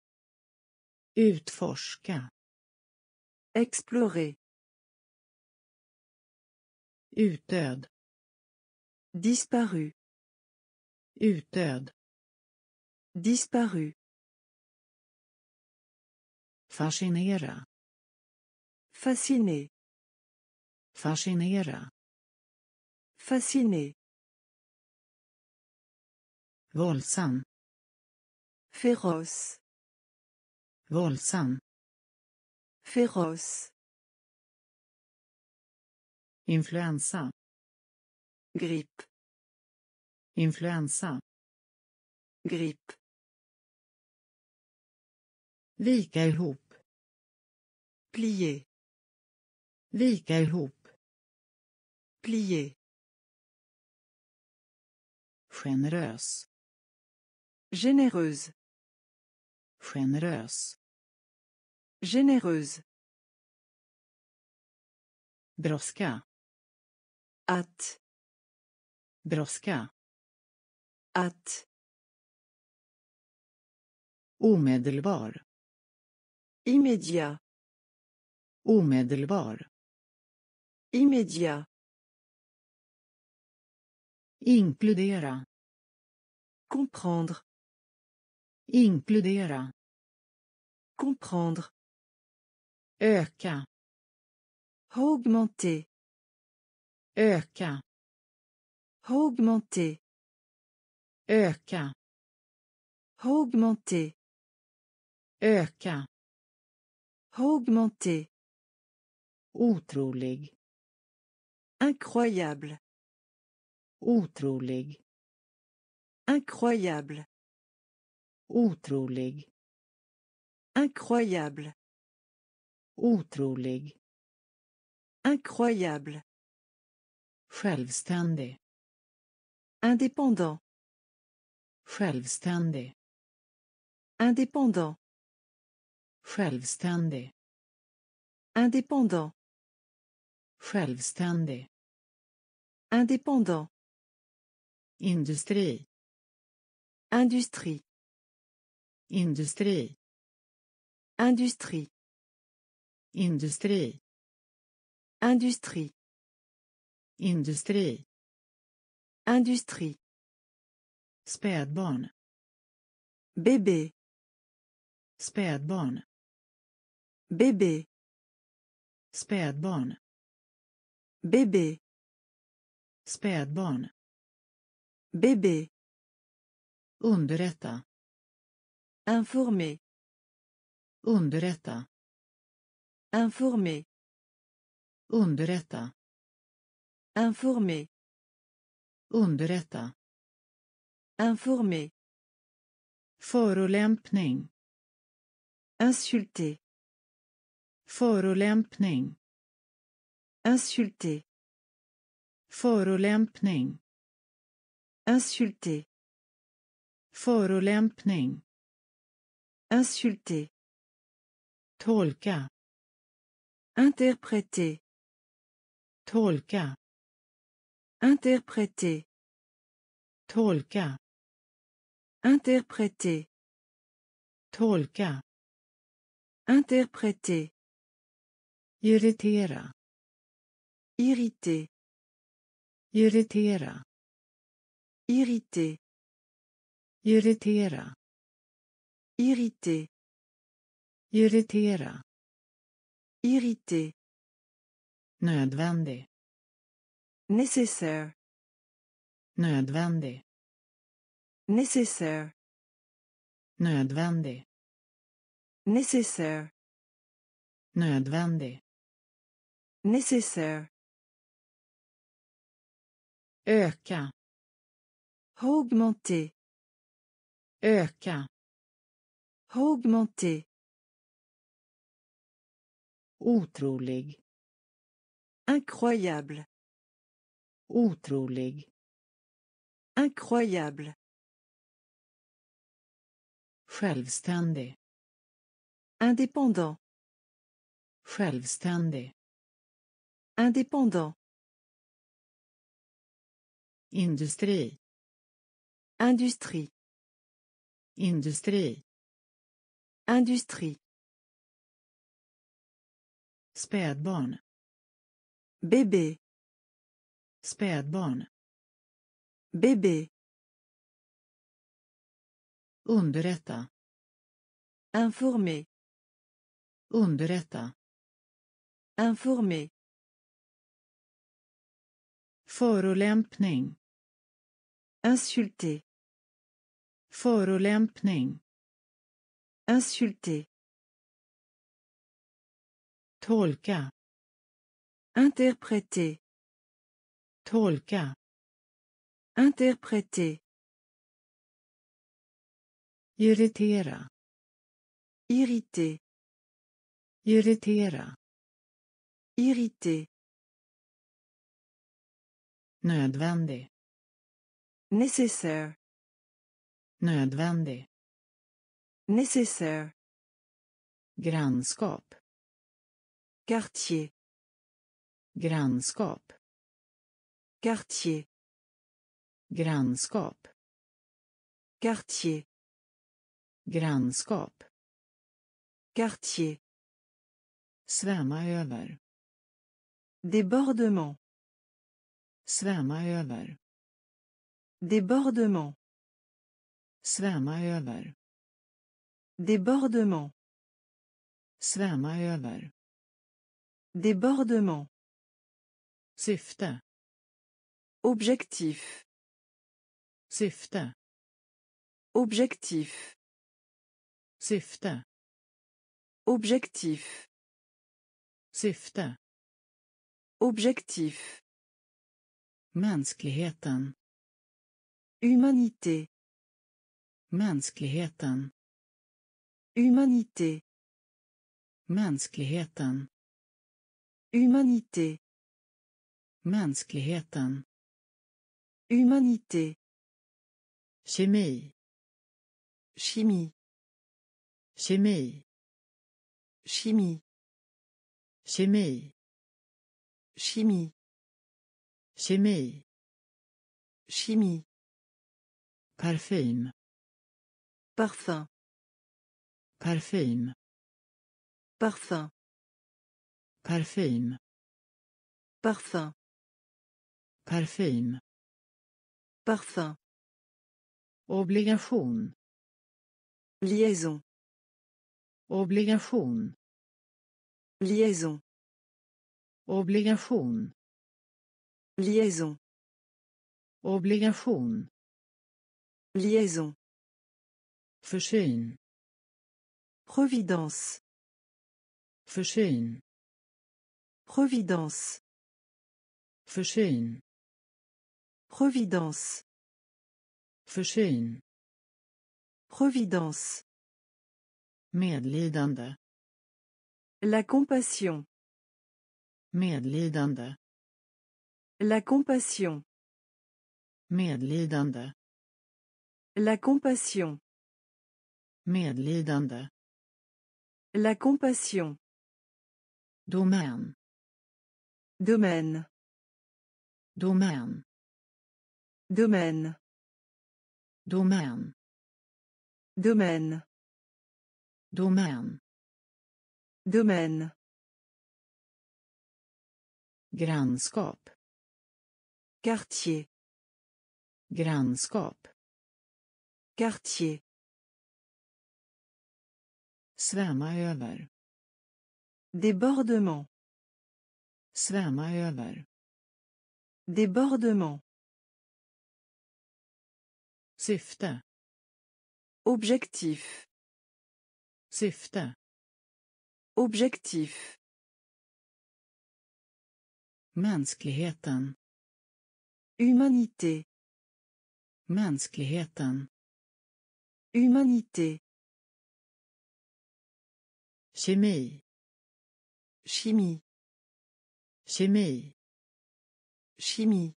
Speaker 1: Utforska. Explorer. Utdöd. Disparu. Utdöd. Disparu. Fascinera. Fasciné. Fascinera. Fasciné. Våldsam. Féroce. Våldsam. Féroce. Influensa. grip Influensa. grip Vika ihop. Plier. Vika ihop. Plier. Generös. Généreuse. Generös. Généreuse. Brådska. Att. Brådska. Att. Omedelbar. Immédiat. Omedelbar. Immédiat. Inkludera. Comprendre. Inkludera. Comprendre. Öka. Augmenter. Öka. Augmenter. Öka. Augmenter. Öka. Augmenter. Otrolig. Incroyable. Otrolig. Incroyable. Otrolig. Incroyable. Otrolig. Incroyable. indépendant Indépendant. Indépendant. Indépendant. Indépendant. industrie Industrie. Industrie. Industrie. Industrie. Industrie. Industrie. Industrie. Spädbarn. Bébé. Spädbarn. Bébé. Spädbarn. Bébé. Spädbarn. Bébé. Underrätta. Informer. Underrätta. Informer. Underrätta. Informer. Underrätta. Informer. Förolämpning. Insulter. Förolämpning. Insulter. Förolämpning. Insulter. Förolämpning. Insulter. Tolka. Interpréter. Tolka. Interpréter. Tolka. Interpréter. Tolka. Interpréter. Irritera. Irrité. Irritera. Irrité. Irritera. Irrité. Irritera. Irrité. Nödvändig. Nécessaire. Nödvändig. Nécessaire. Nödvändig. Nécessaire. Nödvändig. Nécessaire. Augmenter. Öka. Augmenter. Otrolig. Incroyable. Otrolig. Incroyable. Självständig. Indépendant. Självständig. Indépendant. industri industri industri industri spädbarn bébé spädbarn bébé underrätta informer underrätta informer Förolämpning. Insulter. Förolämpning. Insulter. Tolka. Interpréter. Tolka. Interpréter. Irritera. Irriter. Irritera. Irriter. Nödvändig. Nécessaire. Nödvändig. Nécessaire. Grannskap. Quartier. Grannskap. Quartier. Grannskap. Quartier. Grannskap. Quartier. Svämma över. Débordement. Svämma över. Débordement. Svämma över. Débordement. Svämma över. Débordement. Objectif. Syfte. Objectif. Syfte. Objectif. Syfte. Objectif. Mänskligheten. Humanité. Mänskligheten. Humanité. Mänskligheten. Humanité. Mänskligheten. Humanité. Kemi. Kemi. Kemi. Kemi. Kemi. Kemi. Chimie. Chimie. Parfum. Parfum. Parfum. Parfum. Parfum. Parfum. Parfum. Parfum. Obligation. Liaison. Obligation. Liaison. Obligation. Liaison. Obligation. Liaison. Försyn. Providence. Försyn. Providence. Försyn. Providence. Försyn. Providence. Medlidande. La compassion. Medlidande. La compassion. Medlidande. La compassion. Medlidande. La compassion. Domaine. Domaine. Domaine. Domaine. Domaine. Domaine. Domaine. Domaine. Quartier. Grannskap. Quartier. Svämma över. Débordement. Svämma över. Débordement. Syfte. Objectif. Syfte. Objectif. Mänskligheten. Humanité. Mänskligheten. Humanité. Chimie. Chimie. Chimie.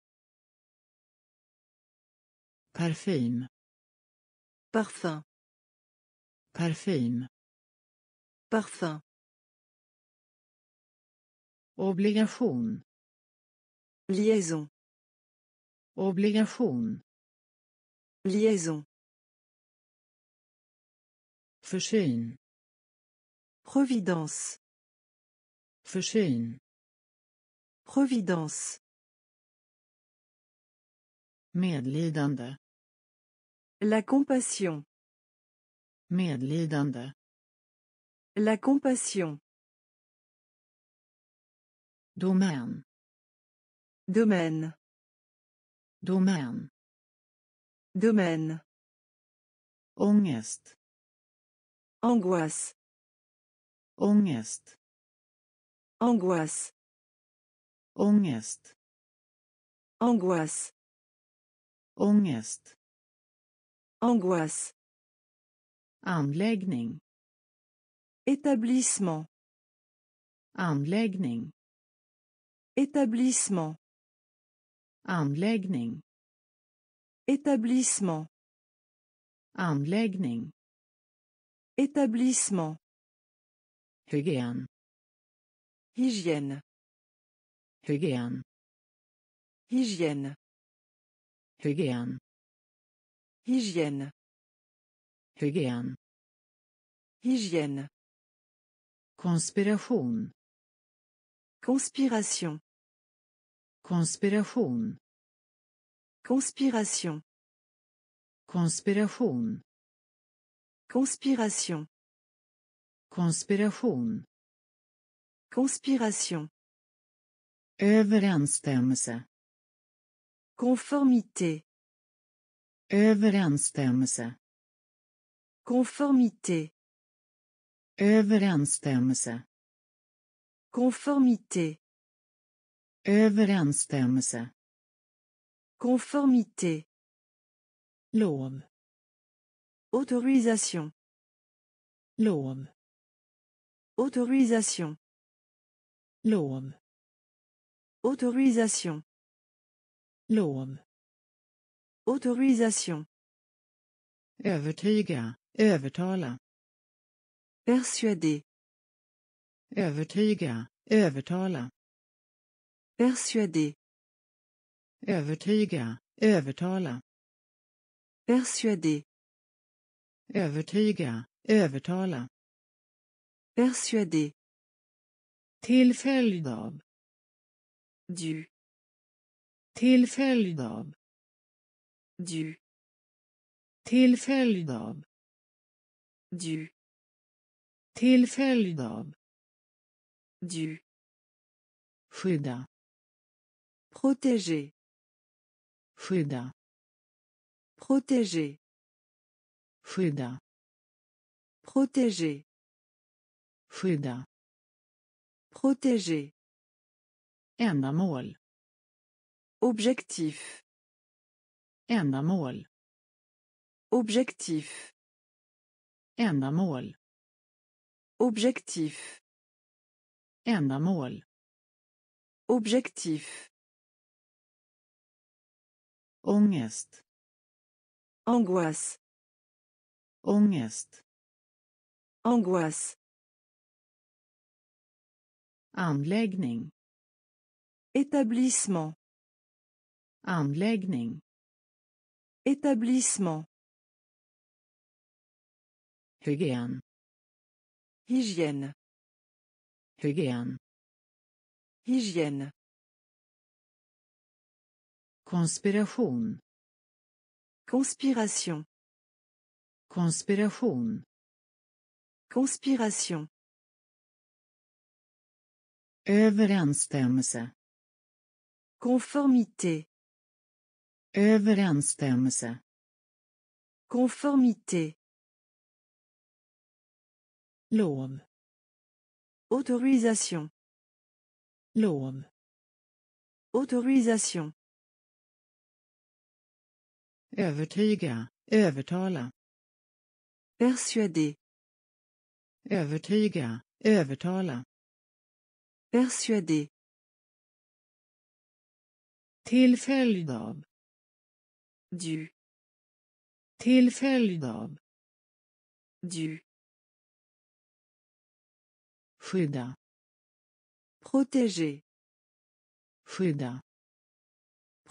Speaker 1: Parfum. Parfum. Parfum. Parfum. Obligation. Liaison. Obligation. Liaison. Försyn. Providence. Försyn. Providence. Medlidande. La compassion. Medlidande. La compassion. Domaine. Domaine. Domaine Domaine. Ångest. Angoisse. Ångest. Angoisse. Ongest. Angoisse. Ongest. Angoisse. Anläggning. Établissement. Anläggning. Établissement. Anläggning. Établissement. Anläggning. Établissement. Hygien. Hygiène. Hygien. Hygiène. Hygien. Hygiène. Hygien. Hygiène. Conspiration. Conspiration conspiration, Conspiration. conspiration, Conspiration. Konspiration. Conspiration. Överensstämmelse. Conformité. Överensstämmelse. Conformité. Överensstämmelse. Conformité. Överensstämmelse. Conformité. Lov. Autorisation. Lov. Autorisation. Lov. Autorisation. Lov. Autorisation. Övertyga, övertala. Persuader. Övertyga, övertala. Persuader. Övertyga, övertala. Persuader. Övertyga, övertala. Persuader. Till följd av. Du. Till av. Du. Till av. Du. Till av. Du. Skydda. Protéger. Fuida Protéger. Fuida Protéger. Fuida Protéger. Ändamål. Objectif. Ändamål. Objectif. Ändamål. Objectif. Ändamål. Objectif. Ångest. Angoisse. Ångest. Angoisse. Anläggning. Établissement. Anläggning. Établissement. Hygien. Hygiène. Hygien. Hygiène. Conspiration. Conspiration. Conspiration. Conspiration. Överensstämmelse. Conformité. Överensstämmelse. Conformité. Lov. Autorisation. Lov. Autorisation. Övertyga, övertala. Persuader. Övertyga, övertala. Persuader. Tillfälligt av. Du. Tillfälligt av. Du. Skydda. Protéger. Skydda.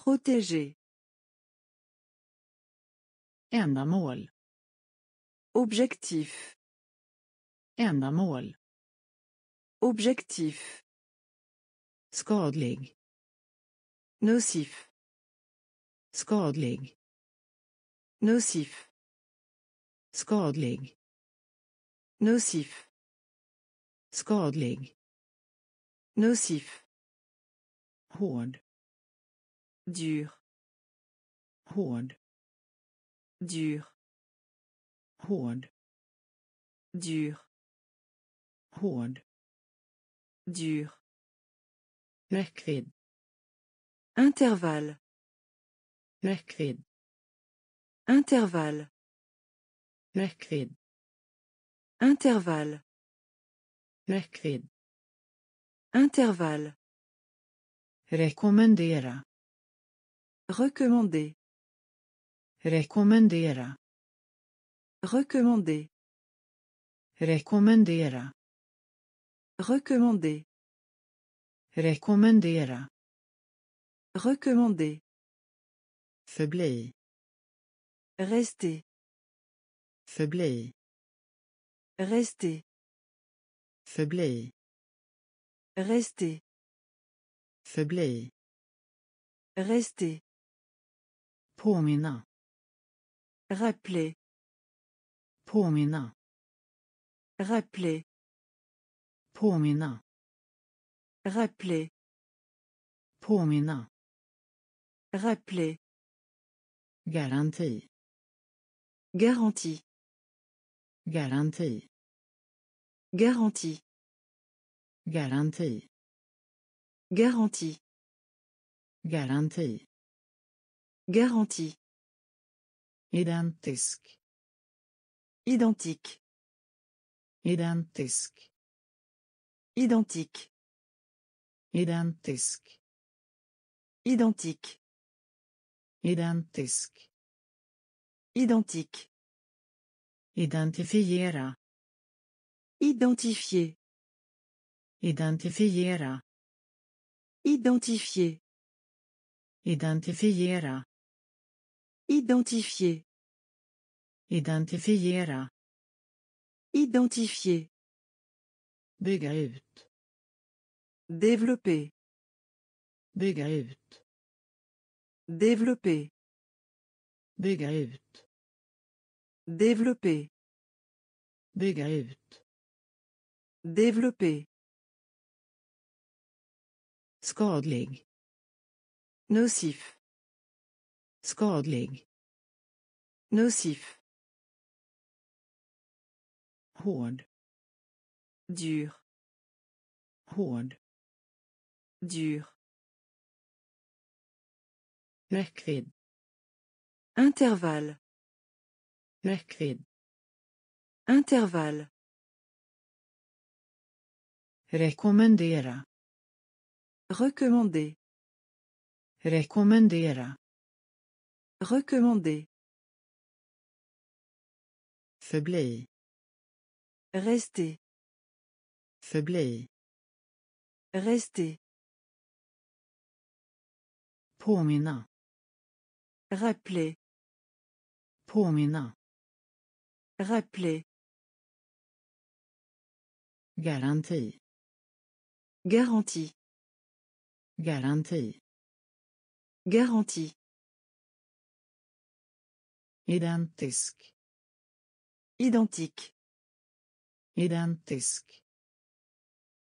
Speaker 1: Protéger. Ändamål. Objektiv. Ändamål. Objektiv. Skadlig. Nocif. Skadlig. Nocif. Skadlig. Nocif. Skadlig. Nocif. Hård. Dyr Hård. Dur. Hård. Dur. Hård. Dur. Räckvidd. Intervalle. Räckvidd. Intervalle. Räckvidd. Intervalle. Räckvidd. Intervalle. Rekommendera. Recommander. Rekommendera. Recommander. Rekommendera. Recommander. Rekommendera. Recommander. Förbli. Rester. Förbli. Rester. Förbli. Rester. Förbli. Rester. Påminna. Rappeler. Påminna. Rappeler. Påminna. Rappeler. Påminna. Rappeler. Garanti. Garantie. Garanti. Garantie. Garanti. Garantie. Garantie. Garantie identique Identique. identique Identique. Identisk. Identique. Identique. Identifier, Identifier. Identifiera. Identifier. Identifier. Identifiera. Identifier. Bygga Développer. Bygga Développer. Bygga Développer. Bygga Développer. Skadlig. Nocif. skadlig nocif hård dur hård dur räckvidd intervall räckvidd intervall rekommendera rekommendera rekommendera Recommander. Faibler. Rester. Faibler. Rester. Påminna. Rappeler. Påminna. Rappeler. Garantie. Garantie. Garantie. Garantie. Identisk. Identique. Identisk.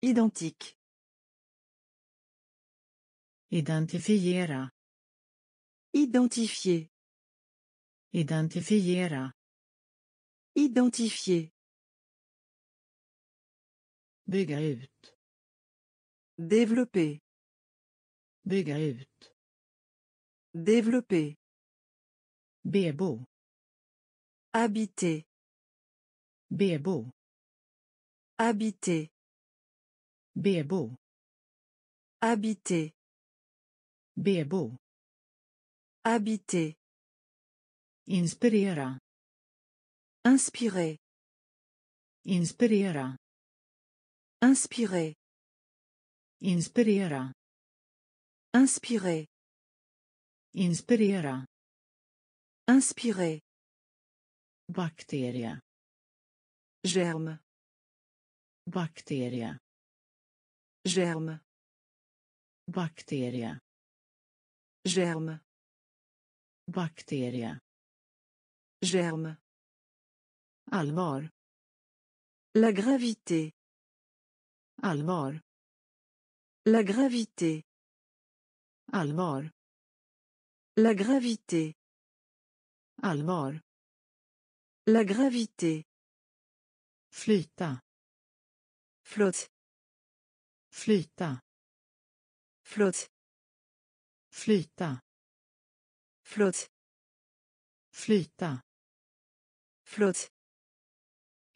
Speaker 1: Identique. Identifiera. Identifier. Identifiera. Identifier. Bygga ut. Développer. Bygga ut. Développer. Bebo. Habiter. Bebo. Habiter. Bebo. Habiter. Bebo. Habiter. Inspirera. Inspirer. Inspirera. Inspirer. Inspirera. Inspirer. Inspirera. Inspirer. Bakterie. Germe. bactéria Germe. bactéria Germe. bactéria Germe. almor La gravité. almor La gravité. Allvar. La gravité. Allvar. La gravité. Flyta. Flotte. Flyta. Flotte. Flyta. Flotte. fléta flotte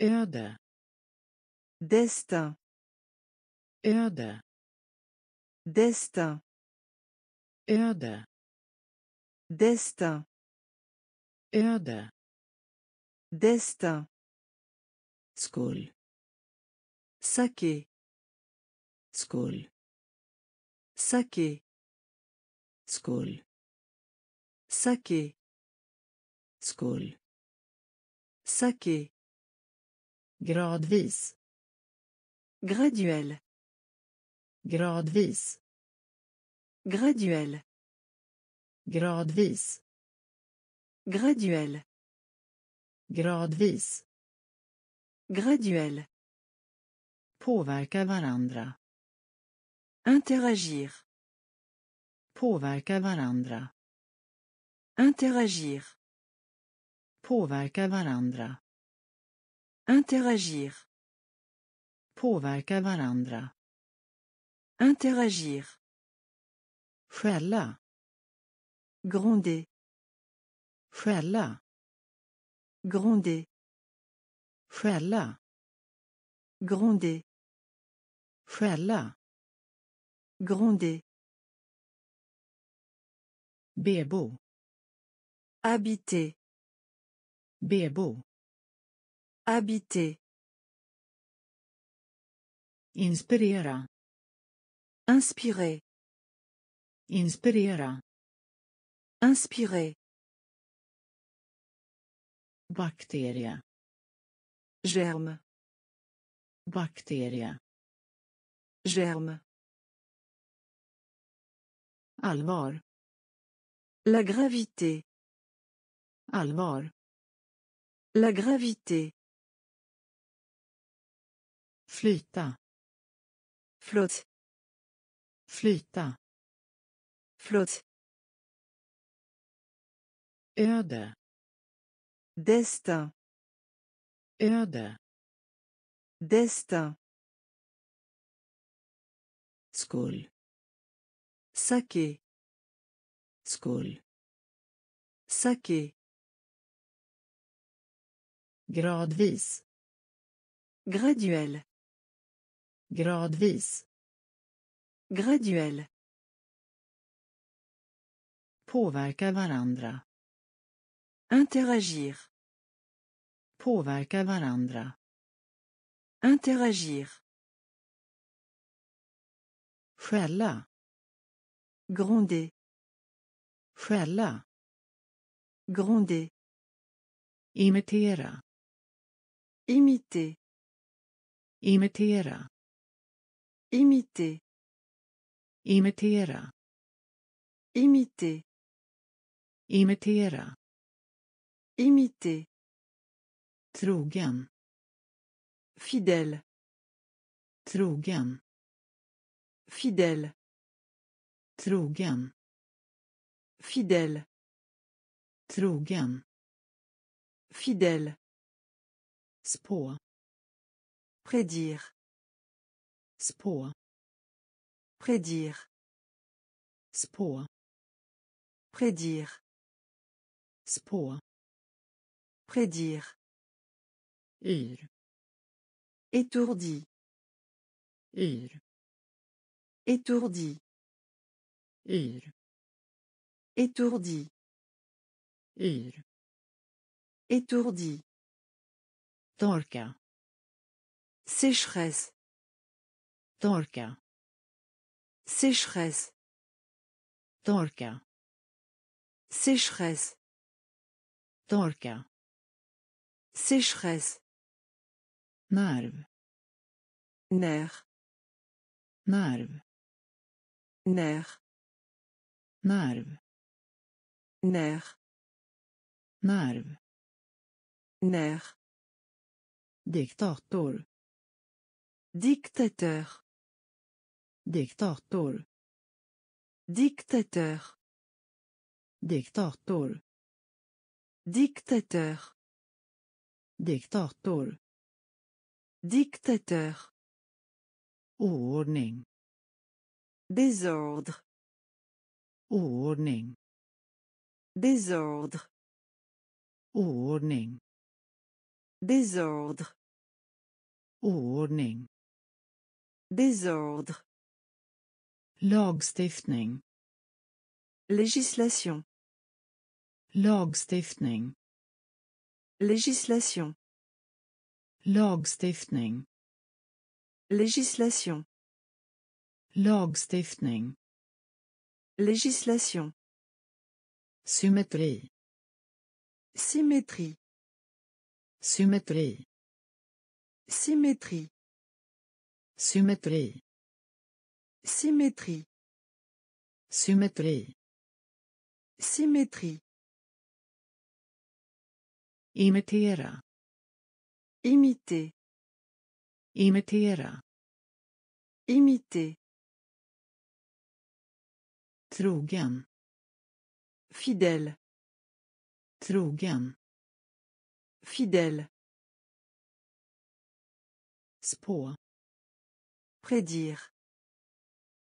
Speaker 1: Öde. Destin. Öde. Destin. Öde. Destin. Öde. Destin. school Saké. school Saké. school Saké. Skol. Saké. Gradvis. Graduel. Gradvis. Graduel. Gradvis. Graduel. Gradvis. Graduel. Påverka varandra. Interagir. Påverka varandra. Interagir. Påverka varandra. Interagir. Påverka varandra. Interagir. Skälla. Gronder. Skälla. Gronder. Skälla. Gronder. Skälla. Gronder. Bebo. Habiter. Bebo. Habiter. Inspirera. Inspirer. Inspirera. Inspirer. Bakterie. germ Bakterie. germ Allvar. La gravité. Allvar. La gravité. Flyta. Flott. Flyta. Flott. Öde. Destin. Öde. Destin. Skull Sake. Skull Sake. Gradvis. Graduell. Gradvis. Graduell. Påverka varandra. Interagir. Påverka varandra. Interagir. Skälla. Grondé Skälla. Grondé Imitera. Imiter. Imitera. Imiter. Imitera. Imiter. Imitera. Imiter. Trogen. Fidèle. Trogen. Fidèle. Trogen. Fidèle. Trogen. Fidèle. Spå. Prédire. Spå. Prédire. Spå. Prédire. Spå. Prédire. Ir. Étourdi. Ir. Étourdi. Ir. Étourdi. Ir. Étourdi. Torka. Sécheresse. Torka. Sécheresse. Torka. Sécheresse. Torka. Sécheresse. Nerve. Nerf. Nerve. Nerf. Nerve. Nerf. Nerve. Nerf. dictateur, Dictateur. Dictator. Dictateur. Dictator. Dictateur. Diktator. Dictateur. Ordning. Désordre. Ordning. Désordre. Ordning. Désordre. Ordning. Désordre. Lagstiftning. Législation. Lagstiftning. Législation. Lagstiftning. Législation. Lagstiftning. Législation. Symétrie. Symétrie. Symétrie. Symétrie. Symétrie. Symétrie. Symétrie. imitera imiter imitera imiter trogen fidel trogen fidèle spå prédire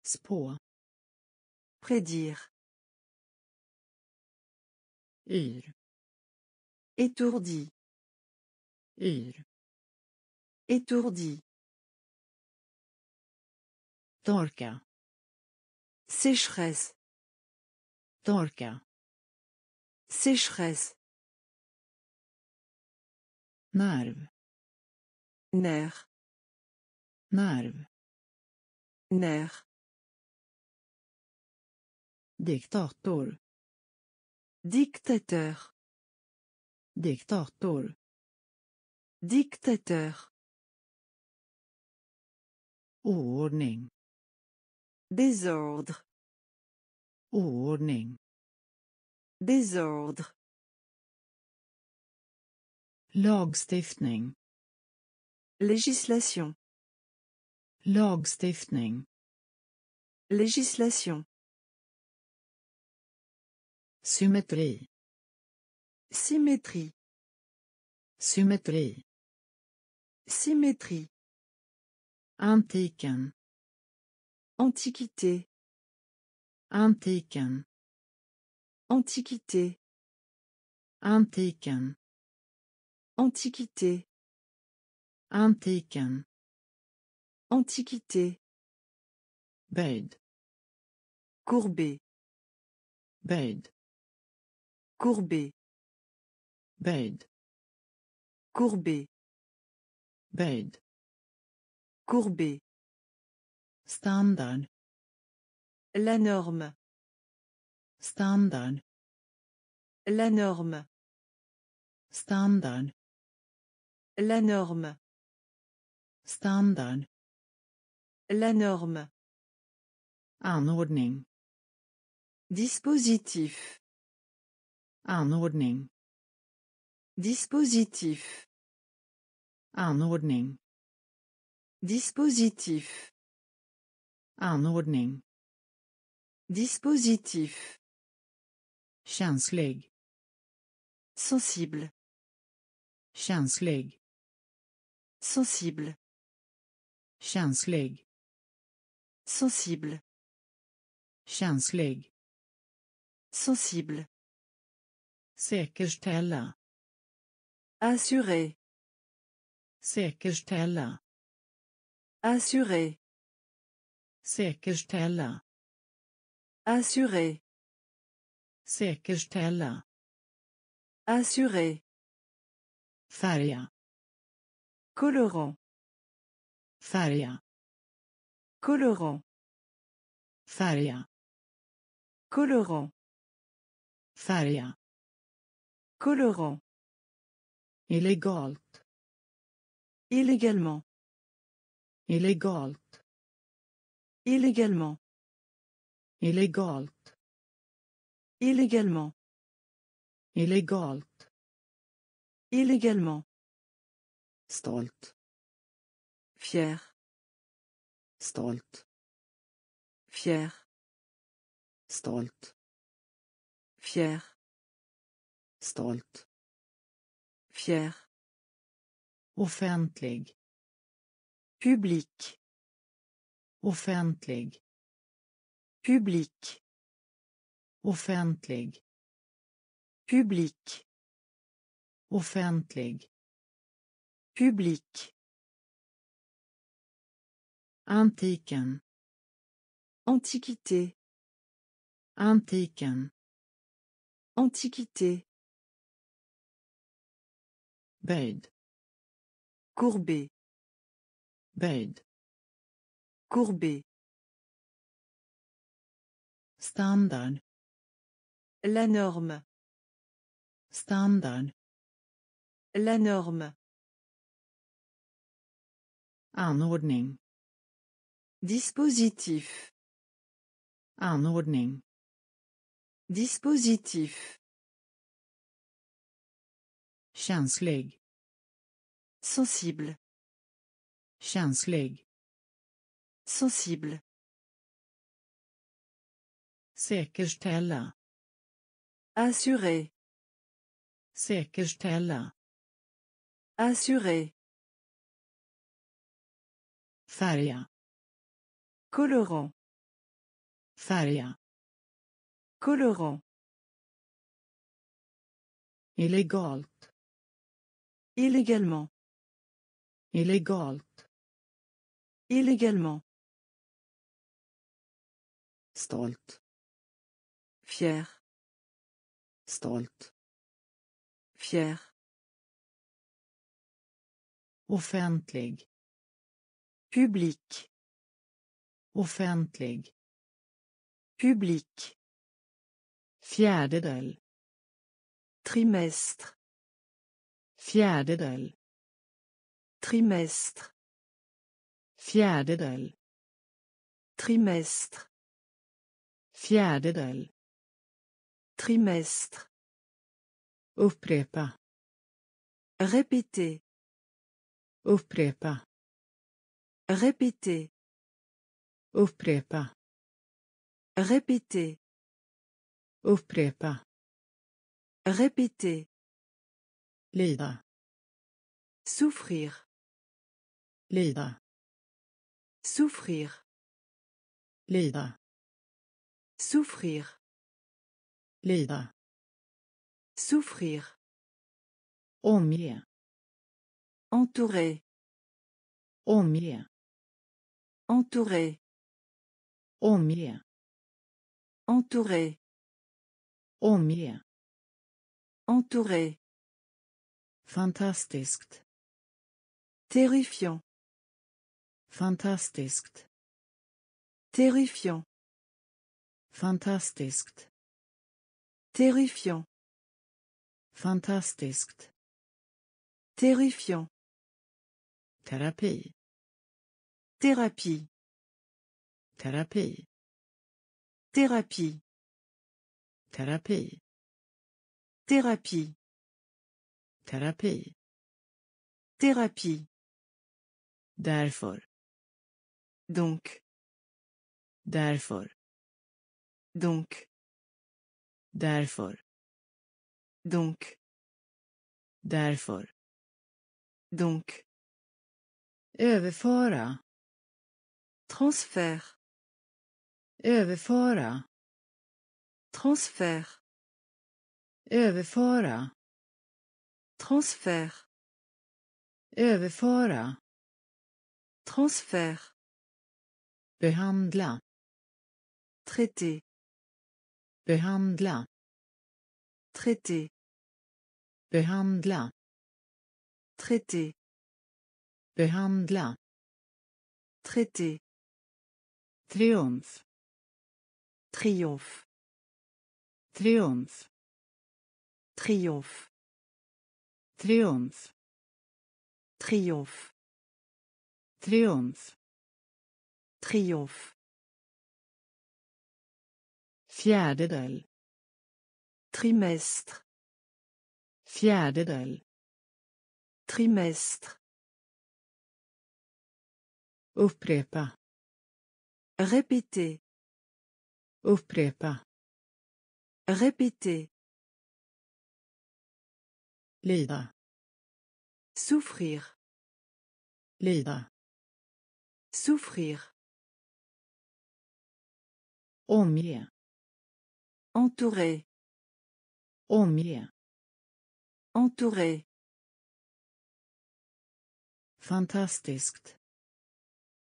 Speaker 1: spå prédire yr Étourdi. il Étourdi. Torka. Sécheresse. Torka. Sécheresse. Nerve. Nerf. Nerve. Nerf. Diktator. Dictateur. Dictateur. Dictateur. Ordning. Désordre. Ordning. Désordre. Lagstiftning. Législation. Lagstiftning. Législation. Symétrie. Symétrie. Symétrie. Symétrie. antiquen Antiquité. antiquen Antiquité. antiquen Antiquité. antiquen Antiquité. Bed. Courbé. Bed. Courbé. Bed Courbé. Bed Courbé. Standard. La norme. Standard. La norme. Standard. La norme. Standard. La norme. Anordning. Dispositif. Anordning. Dispositif. Aanordning. Dispositif. Aanordning. Dispositif. Känslig. Sensible. Känslig. Sensible. Känslig. Sensible. Känslig. Sensible. Säkerställa. Assurer. Säkerställa. Assurer. Säkerställa. Assurer. Säkerställa. Assurer. Faria. Colorant. Faria. Colorant. Faria. Colorant. Färja. Colorant. Illegalt. Illégalement. Illégalt. Illégalement. Illégalt. Illégalement. Illégalt. Illégalement. Stolt. Fier. Stolt. Fier. Stolt. Fier. Stolt. Fier. Offentlig. Public. Offentlig. Public. Offentlig. Public. Offentlig. Public. Antiken. Antiquité. Antiken. Antiquité. Bade. Courbé. Bade. Courbé. Standard. La norme. Standard. La norme. Anordning. Dispositif. Anordning. Dispositif. Känslig. Sensible. Känslig. Sensible. Säkerställa. Assurer. Säkerställa. Assurer. Colorant. Faria Colorant. Illégalt. Illégalement. Illégalt. Illégalement. Stolt. Fier. Stolt. Fier. Offentlig. Public. Offentlig. Public. Fjärdedel. Trimestre. Fjärdedel. Trimestre. Fjärdedel. Trimestre. Fjärdedel. Trimestre. Upprepa. Répéter. Upprepa. Répéter. Upprepa. Répéter. Upprepa. Répéter. Lida. Souffrir. Lida. Souffrir. Lida. Souffrir. Lida. Souffrir. Omie, Entouré. Omie, Entouré. Omie, Entouré. mien Entouré. Fantastiskt. Terrifiant. Fantastiskt. Terrifiant. Fantastiskt. Terrifiant. Fantastiskt. Terrifiant. Thérapie. Thérapie. Thérapie. Thérapie. Thérapie. Thérapie. Terapi. Terapi. Därför. Donc. Därför. Donc. Därför. Donc. Därför. Donc. Överföra. Transfer. Överföra. Transfer. Överföra transfer Överföra. transfer Behandla. Traiter. Behandla. Traiter. Behandla. Traiter. Behandla. Traiter. Triumf. Triumf. Triumf. Triumf. Triomphe. Triomphe. Triomphe. Triomphe. Fjerdedel. Trimestre. Fjerdedel. Trimestre. Upprepa. Répétez. Upprepa. Répéter. Lida. Souffrir. Lida. Souffrir. Omir. Entouré. Omir. Entouré. Fantastiskt.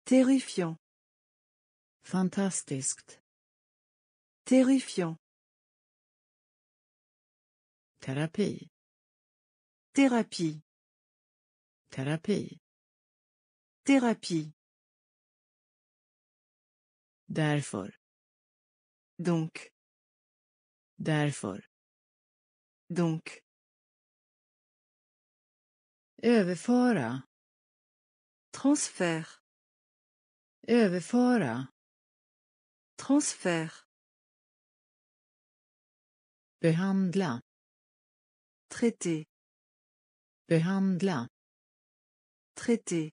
Speaker 1: Terrifiant. Fantastiskt. Terrifiant. Thérapie. Thérapie. Thérapie. Thérapie. Därför. Donc. Därför. Donc. Överföra. Transfert. Överföra. Transfert. Behandla. Traiter. Behandla. Traité.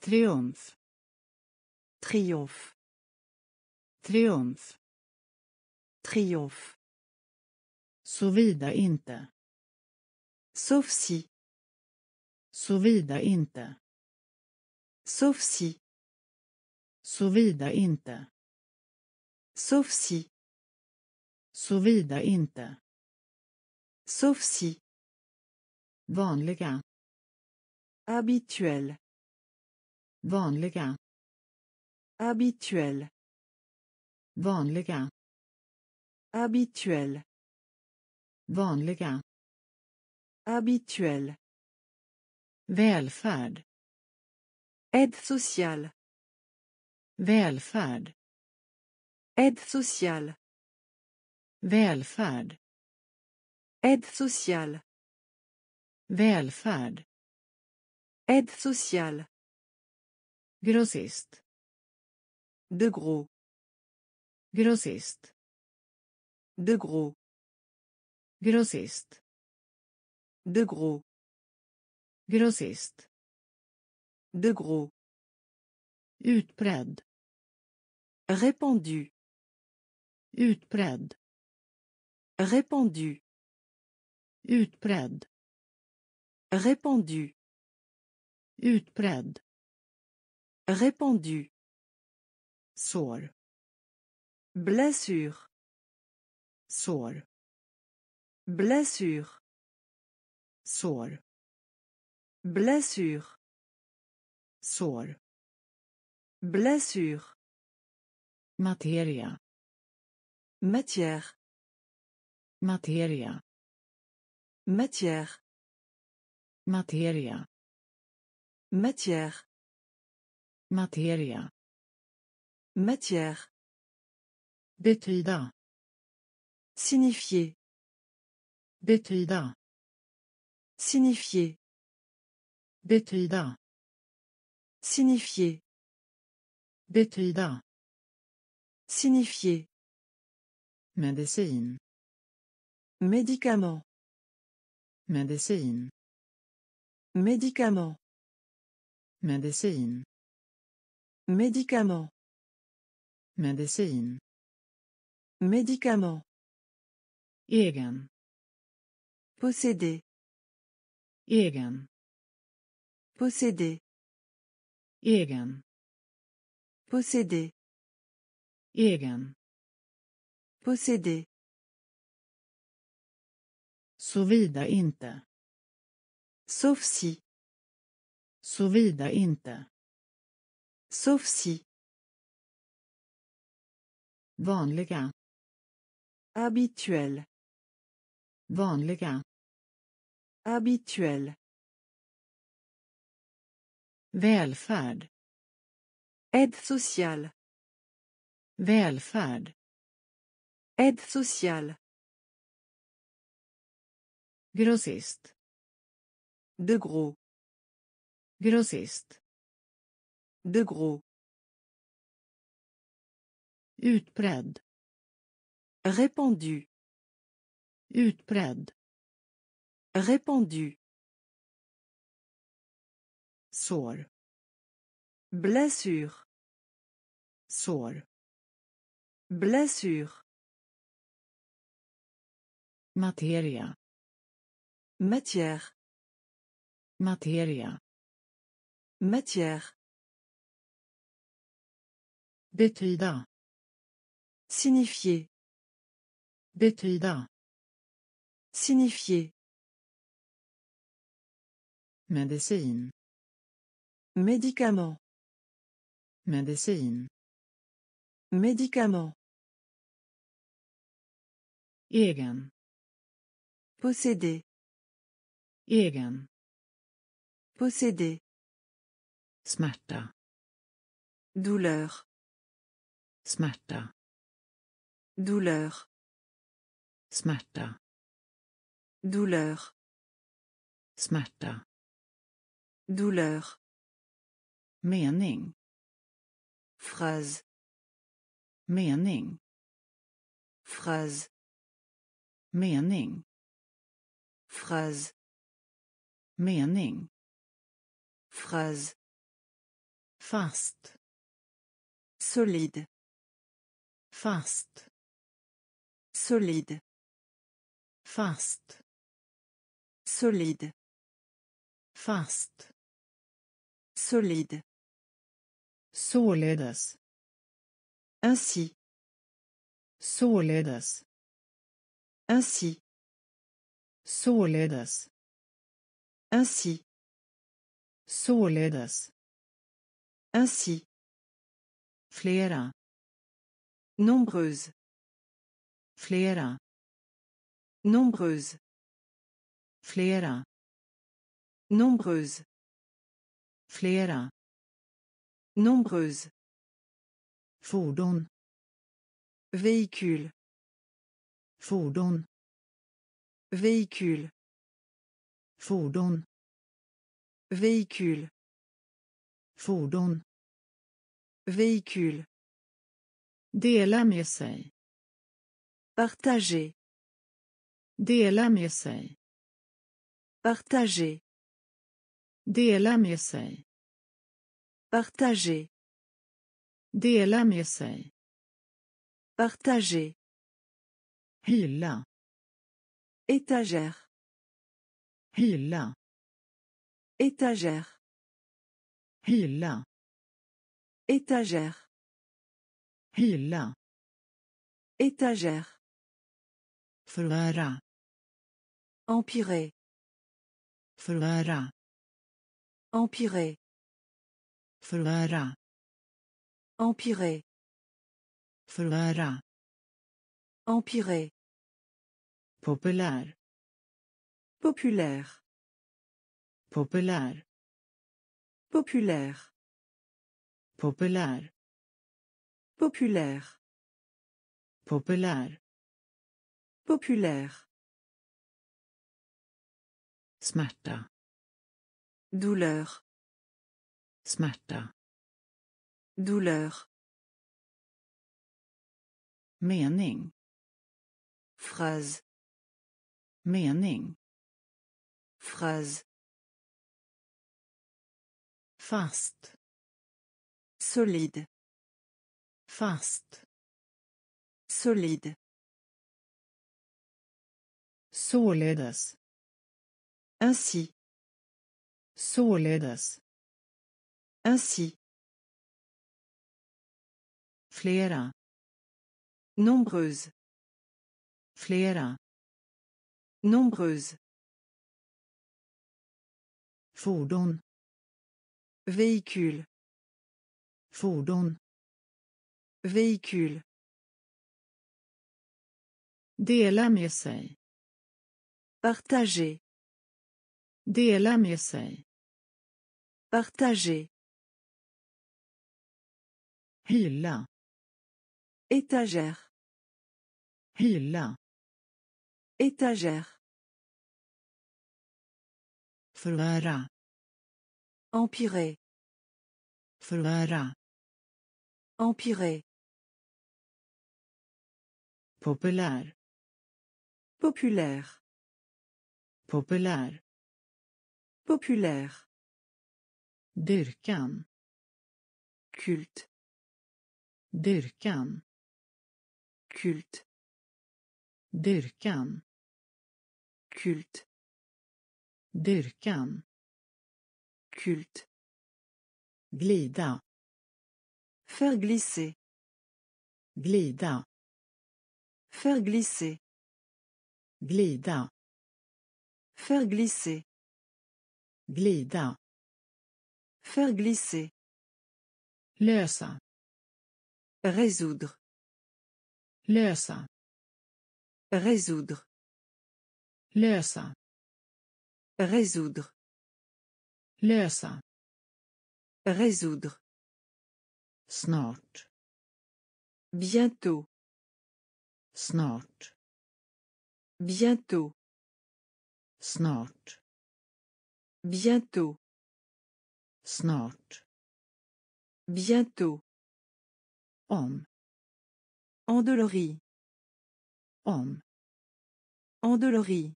Speaker 1: Triomphe. Triomphe. Triomphe. Triomphe. Såvida inte. Sauf si. Såvida inte. Sauf si. Såvida inte. Sauf si. Såvida inte. Sauf si. Vanliga. Habituel. Vanliga. Habituel. Vanliga. Habituel. Vanliga. Habituel. Välfärd. Aide sociale. Välfärd. Aide sociale. Välfärd. Aide sociale. Välfärd. Aide sociale. grossiste, De gros. grossiste, De gros. grossiste, De gros. grossiste, De gros. Utbredd. Répandu. Utbredd. Répandu. Utbredd. Répandu. Utbredd. Répandu. Sår. Blessure. Sår. Blessure. Sår. Blessure. Sår. Blessure. Materia. Matière. Materia. Matière. Materia. Matière. Materia. Matière. Betyda. Signifier. Betyda. Signifier. Betyda. Signifier. Betyda. Signifier. Medicine. Médicament médicaments Médicament. Médecine. Médicament. Médicament. Posséder. Egen. Posséder. Egen. Posséder. Posséder. Såvida inte. Sauf si. Såvida inte. Sauf si. Vanliga. Habituell. Vanliga. Habituell. Välfärd. Aide social Välfärd. Aide sociale. De gros. Grossiste. De gros. Utbredd. Répandu. Utbredd. Répandu. Sår. Blessure. Sår. Blessure. Materia. Matière. Materia. Matière. Betyda. Signifier. Betyda. Signifier. Médecine. Médicament. Médecine. Médicament. Egen. Posséder. Egen. Posséder. Smärta. Douleur. Smärta. Douleur. Smärta. Douleur. Smärta. Douleur. Mening. fras Mening. Phrase. Mening. Phrase mening fras fast solide fast solide fast solide fast solid således ainsi således ainsi således Ainsi. Således. Ainsi. Flera. Nombreuses. Flera. Nombreuses. Flera. Nombreuses. Flera. Nombreuses. Fordon. Véhicule. Fordon. Véhicule. Fordon. Véhicule. Fordon. Véhicule. Dela med Partager. Dela med Partager. Dela med Partager. Dela med sig. Partager. Hylla. Étagère. Hilla Étagère. Hilla Étagère. Hilla Étagère. Flora. Empirer. Flora. Empirer. Flora. Empirer. Flora. Empirer. Populaire. Populaire. populaire, Populaire. populaire, Populaire. populaire Populaire. Smärta. Douleur. Smärta. Douleur. Mening. Phrase. Mening. Phrase. Fast. Solide. Fast. Solide. Således. Ainsi. Således. Ainsi. Flera. Nombreuses. Flera. Nombreuses. Fordon. Véhicule. Fordon. Véhicule. Dela med Partager. Dela med sig. Partager. Hylla. Étagère. Hylla. Étagère. Empirer. Förvärra. Empirer. Populaire. Populaire. populaire Populaire. Dyrkan. Culte. Dyrkan. Culte. Dyrkan. Kult. Dyrkan. Kult. Glida. Faire glisser. Glida. Faire glisser. Glida. Faire glisser. Glida. Faire glisser. Lösa. Résoudre. Lösa. Résoudre. Lösa. Résoudre. Lösa. Résoudre. Snort. Bientôt. Snort. Bientôt. Snort. Bientôt. Snort. Bientôt. Homme. Endolori. Homme. Endolori.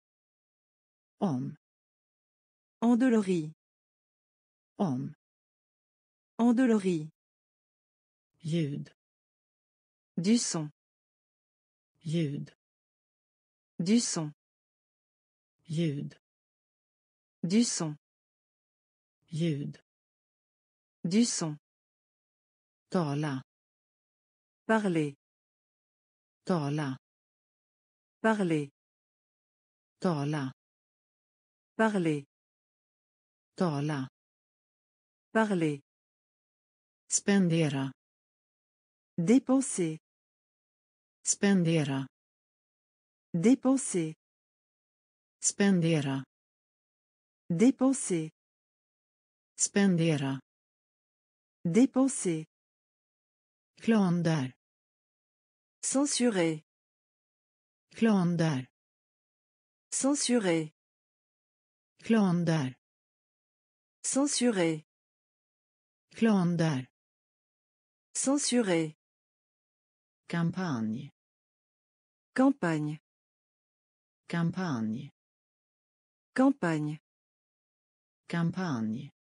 Speaker 1: Homme. Endolori. homme, Endolori. Ljud. Du son. Ljud. Du son. Ljud. Du son. Ljud. Du son. Tala. Parler. Tala. Parler. Tala. Parler. Parler. Spendera. Dépenser. Spendera. Dépenser. Spendera. Dépenser. Spendera. Dépenser. Klander. Censurer. Klander. Censurer. Klander censuré, Klander. censuré, Campagne. Campagne. Campagne. Campagne. Campagne.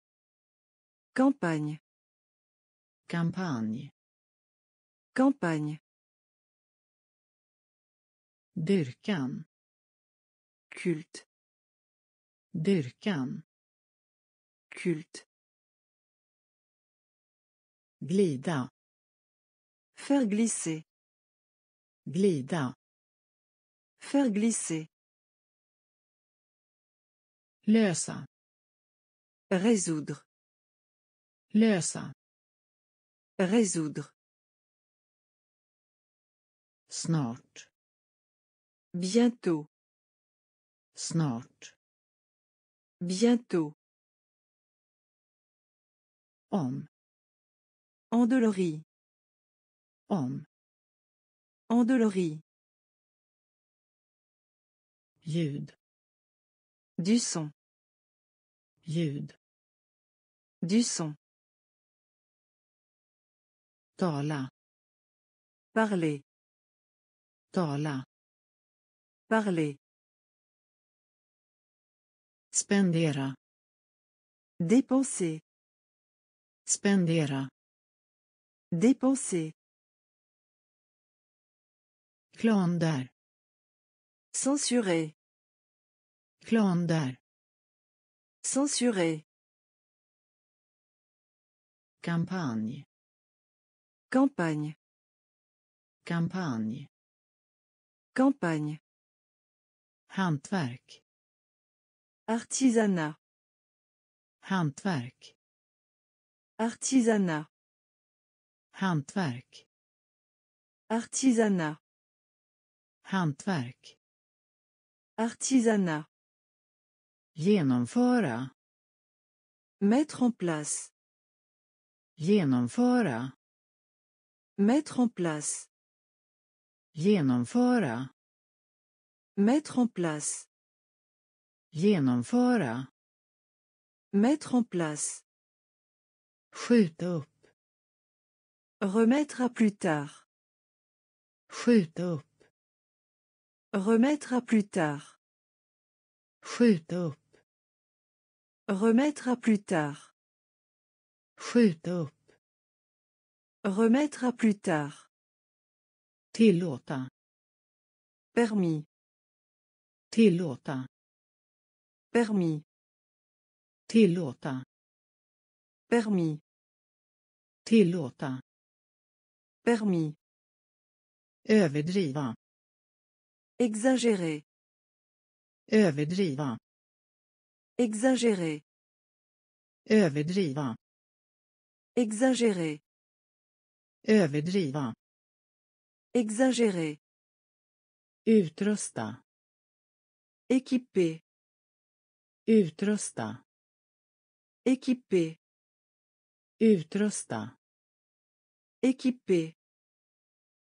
Speaker 1: Campagne. Campagne. Campagne. Dyrkan. culte glider, Glida. Faire glisser. Glida. Faire glisser. Lösa. Résoudre. Lösa. Résoudre. snort, Bientôt. snort, Bientôt. Homme. Endolori. Homme. Endolori. Ljud. Du son. Ljud. Du son. Tala. Parler. Tala. Parler. Spendera. Dépenser. Spendera. Dépenser. Klander. Censurer. Klander. Censurer. Campagne. Campagne. Campagne. Campagne. Handwerk Artisanat. Handwerk Artisanat. handwerk, Artisanat. handwerk, Artisanat. Genomföra. Mettre en place. Genomföra. Mettre en place. Genomföra. Mettre en place. Genomföra. Mettre en place. Skjuta Remettre à plus tard. Skjuta upp. Remettre à plus tard. Skjuta upp. Remettre à plus tard. Skjuta upp. Remettre à plus tard. Tillåta. Permis. Tillåta. Permis. Tillåta. Permis. Tillåta. Permis. Överdriva. Exagérer. Överdriva. Exagérer. Överdriva. Exagérer. Överdriva. Exagérer. Utrusta. Équipé. Utrusta. Équipé. Utrusta. Équipé.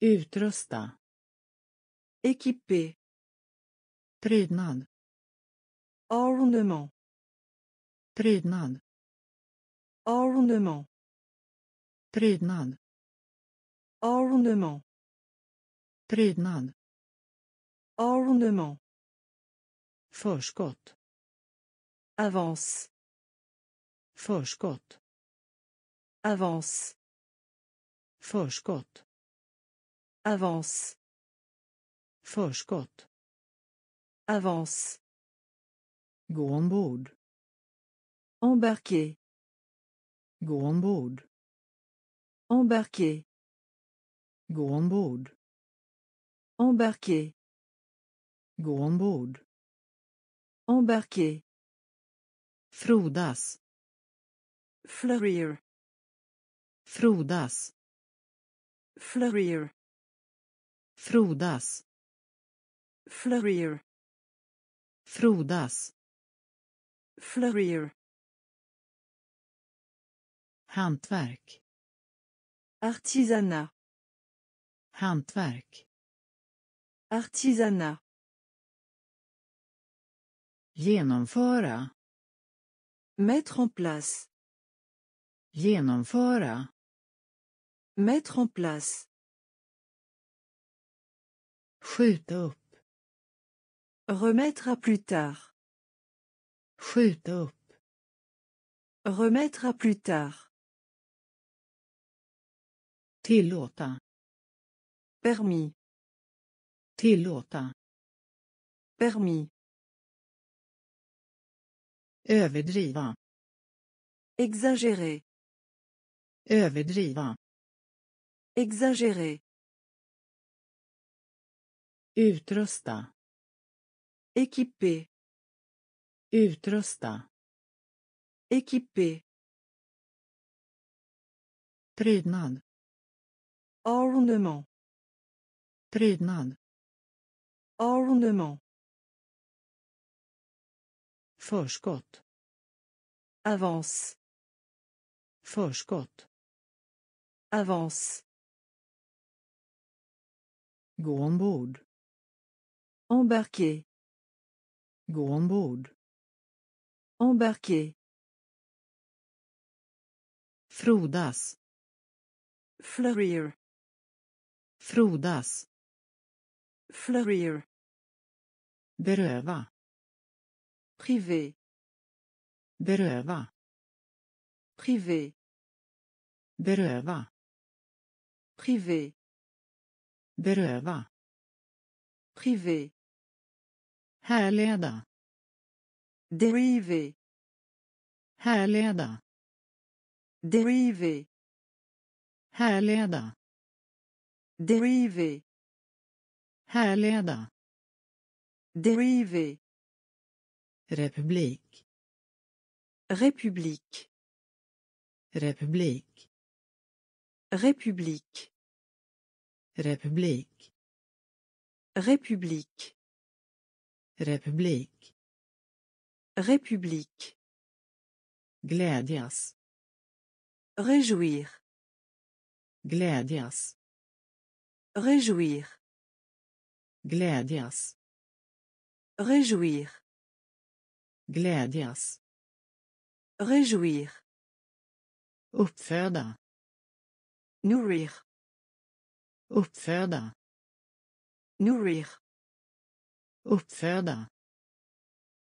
Speaker 1: Utrusta. Équipé. Prydnad. Ornement. Prydnad. Ornement. Prydnad. Ornement. Prydnad. Ornement. Förskott. Avance. Förskott. Avance. Forskott. Avance. Forskott. Avance. Gå ombord. Embarquer. Gå ombord. Embarquer. Gå ombord. Embarquer. Gå ombord. Embarquer. Frodas. Fleurir. Frodas. Flurrier. Frodas. Flurrier. Frodas. Flurrier. Hantverk. Artisanat. Hantverk. Artisanat. Genomföra. Mettre en place. Genomföra. Mettre en place. Skjuta upp. Remettre à plus tard. Skjuta upp. Remettre à plus tard. Tillåta. Permis. Tillåta. Permis. Överdriva. Exagérer. Överdriva. Exagérer. Utrusta. Équiper. Utrusta. Équipé. Prydnad. Ornement. Prydnad. Ornement. Forskott. Avance. Forskott. Avance. Gå embarqué. Embarquer. on board. Embarquer. Frodas. Fleurir. Frodas. Fleurir. Beröva. Privé. Beröva. Privé. Beröva. Privé. Beröva. Privé. Härleda. Derivé. Härleda. Derivé. Härleda. Derivé. Härleda. Derivé. Republik. République. République. République. République. République. République. République. Glädjas. Réjouir. Gladias, Réjouir. Gladias, Réjouir. Gladias, Réjouir. Uppföda. Nourrir. Uppföda. Nourrir. Uppföda.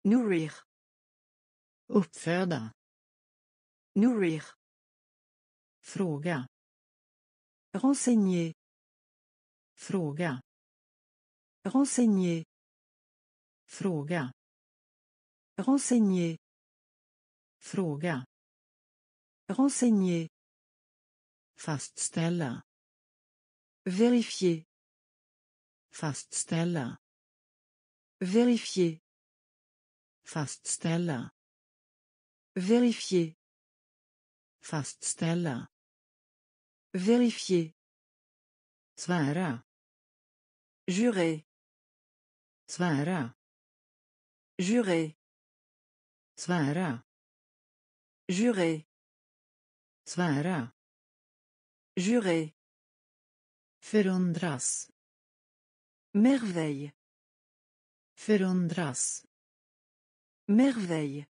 Speaker 1: Nourrir. Uppföda. Nourrir. Fråga. Renseigner. Fråga. Renseigner. Fråga. Renseigner. Fråga. Renseigner. Fastställa. Vérifier. Fastställa. Vérifier. Fastställa. Vérifier. Fastställa. Vérifier. Svära. Jurer. Svära. Jurer. Svära. Jurer. Svära. Jurer. Förundras. Merveille. Förundras. Merveille.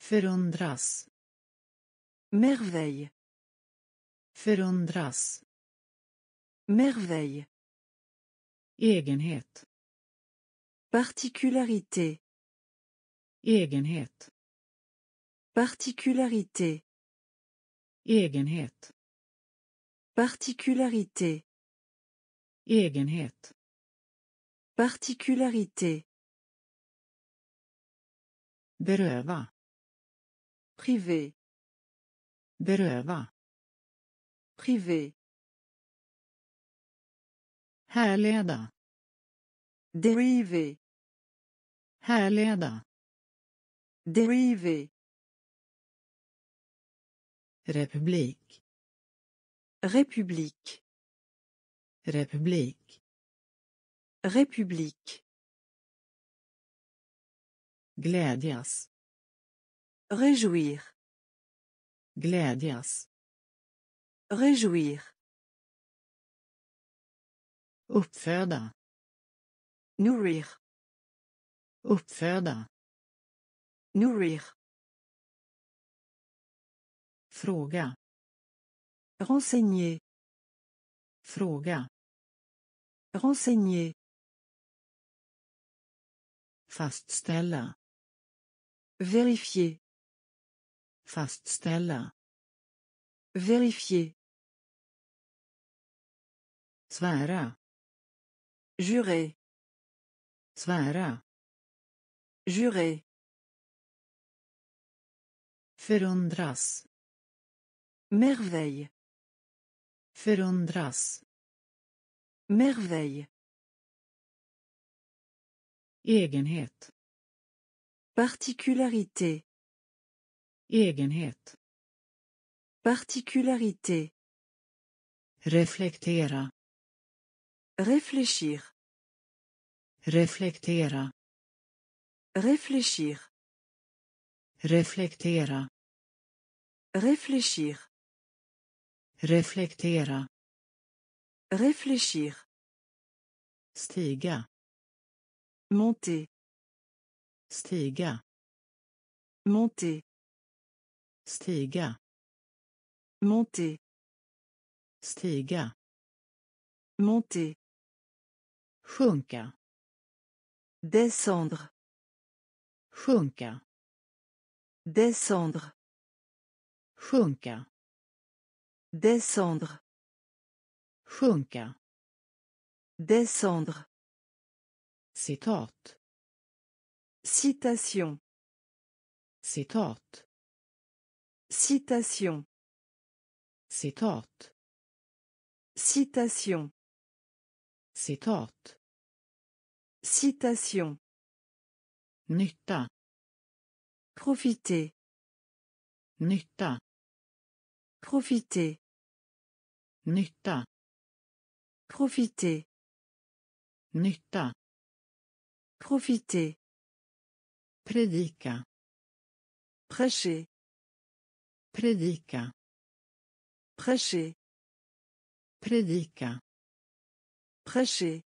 Speaker 1: Förundras. Merveille. Förundras. Merveille. Egenhet. Particularité. Egenhet. Particularité. Egenhet. Particularité. Egenhet. Particularité. Beröva. Privé. Beröva. Privé. Härleda. Derive. Härleda. Derive. Republik. République. République. République. Glädjas. Réjouir. Glädjas. Réjouir. Uppföda. Nourrir. Uppföda. Nourrir. Fråga. Renseigner. Fråga. Renseigner. Fastställa. Vérifier. Fastställa. Vérifier. Svära. Jurer. Svära. Jurer. Förundras. Merveille. Merveille. Egenhet. Particularité. Egenhet. Particularité. Reflektera. Réfléchir. Reflektera. Réfléchir. Reflektera. Réfléchir. Réfléchir. stéga. Monter. stéga. Monter. Stiga. Monter. Stiga. Monter. Sjunka. Descendre. Sjunka. Descendre. Sjunka. Descendre. Sjunka. Descendre. Citat. Citation. Citat. Citation. Citat. Citation. Citat. Citation. Nytta. Profiter. Nytta. Profiter. Nytta. Profiter. Nytta. Profiter. Prédica. Prêcher. Prédica. Prêcher. Prédica. Prêcher.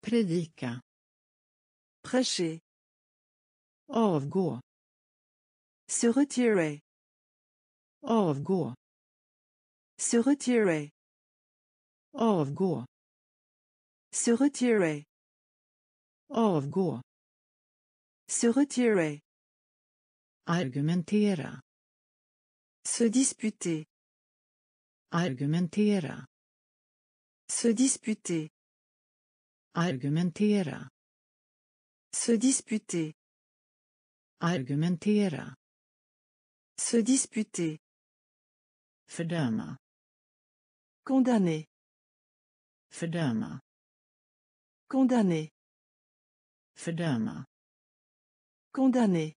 Speaker 1: Prédica. Prêcher. Se retirer. Avgå. Se retirer. Avgå. Se retirer. Avgå. Se retirer. Argumentera. Se disputer. Argumentera. Se disputer. Argumentera. Se disputer. Argumentera. Se disputer. Condamné. Fördöma. Condamné. Fördöma. Condamné.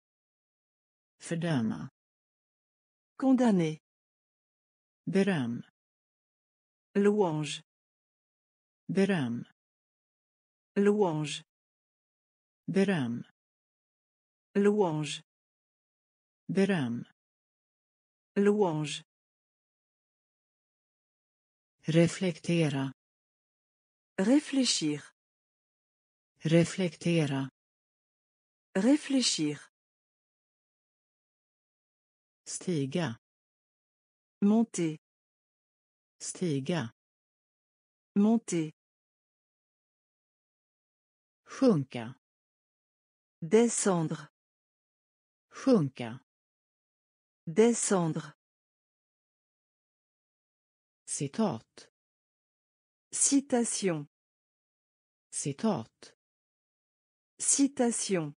Speaker 1: Fördöma. Condamné. Beröm. Louange. Beröm. Louange. Beröm. Louange. Beröm. Louange. Réfléchir. Reflektera. Réfléchir. Stiga. Monter. Stiga. Monter. Sjunka. Descendre. Sjunka. Descendre. Citat. Citation. Citat. Citation.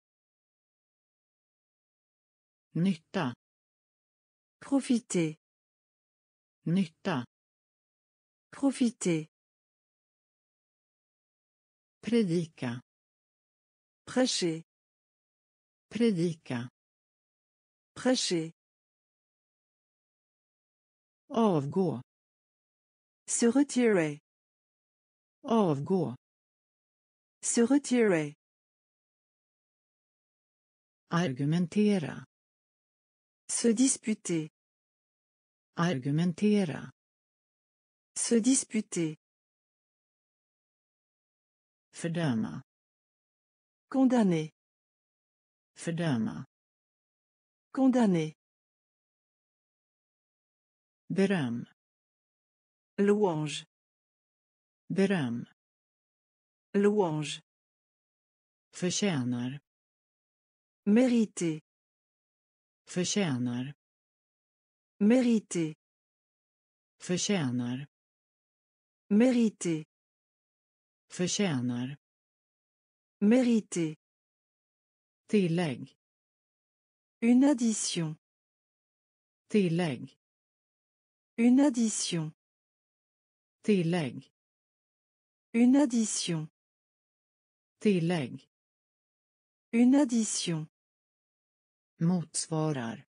Speaker 1: Nytta. Profiter. Nytta. Profiter. Prédica. Prêcher. Prédica. Prêcher. Avgå. Se retirer. Avgå. Se retirer. Argumentera. Se disputer. Argumentera. Se disputer. Fördöma. Condamner. Fördöma. Condamner. Louange. Beröm. Louange. Förtjänar. Mérité. Förtjänar. Mérité. Förtjänar. Mérité. Förtjänar. Mérité. Tillägg. Une addition. Tillägg. Une addition. Une addition. Tillägg. Une addition. Motsvarar.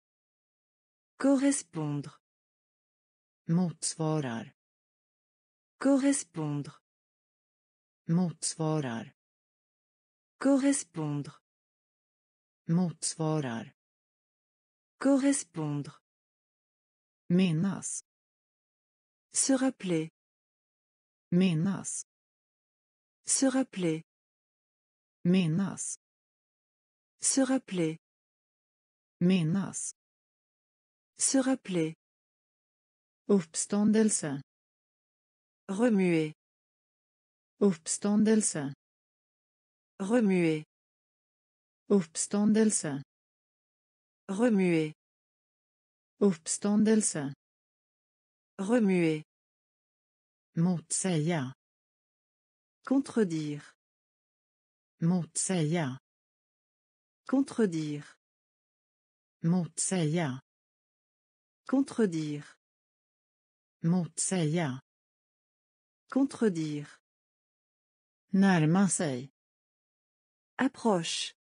Speaker 1: Correspondre. Motsvarar. Correspondre. Motsvarar. Correspondre. Motsvarar. Correspondre. Menas Se rappeler. Minnas. Se rappeler. Minnas. Se rappeler. Minnas. Se rappeler. Uppståndelse. Remuer. Uppståndelse. Remuer. Uppståndelse. Remuer. Uppståndelse. Remuer. Motsäga. Contredire. Motsäga. Contredire. Motsäga. Contredire. Motsäga. Contredire. Närma Approche.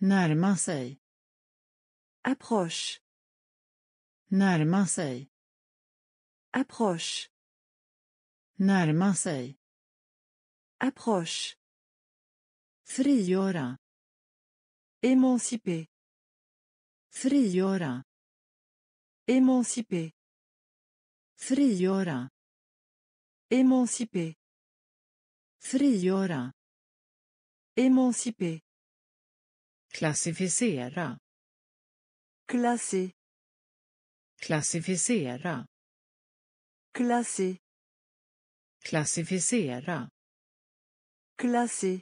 Speaker 1: Närma sig. Approche. Närma sig. Approche. Närma sig. Approche. Frigöra. émancipé. Frigöra. Émanciper. Frigöra. Émanciper. Frigöra. Émanciper. Klassificera. Classer. Klassificera. Classer. Klassificera. Klassi.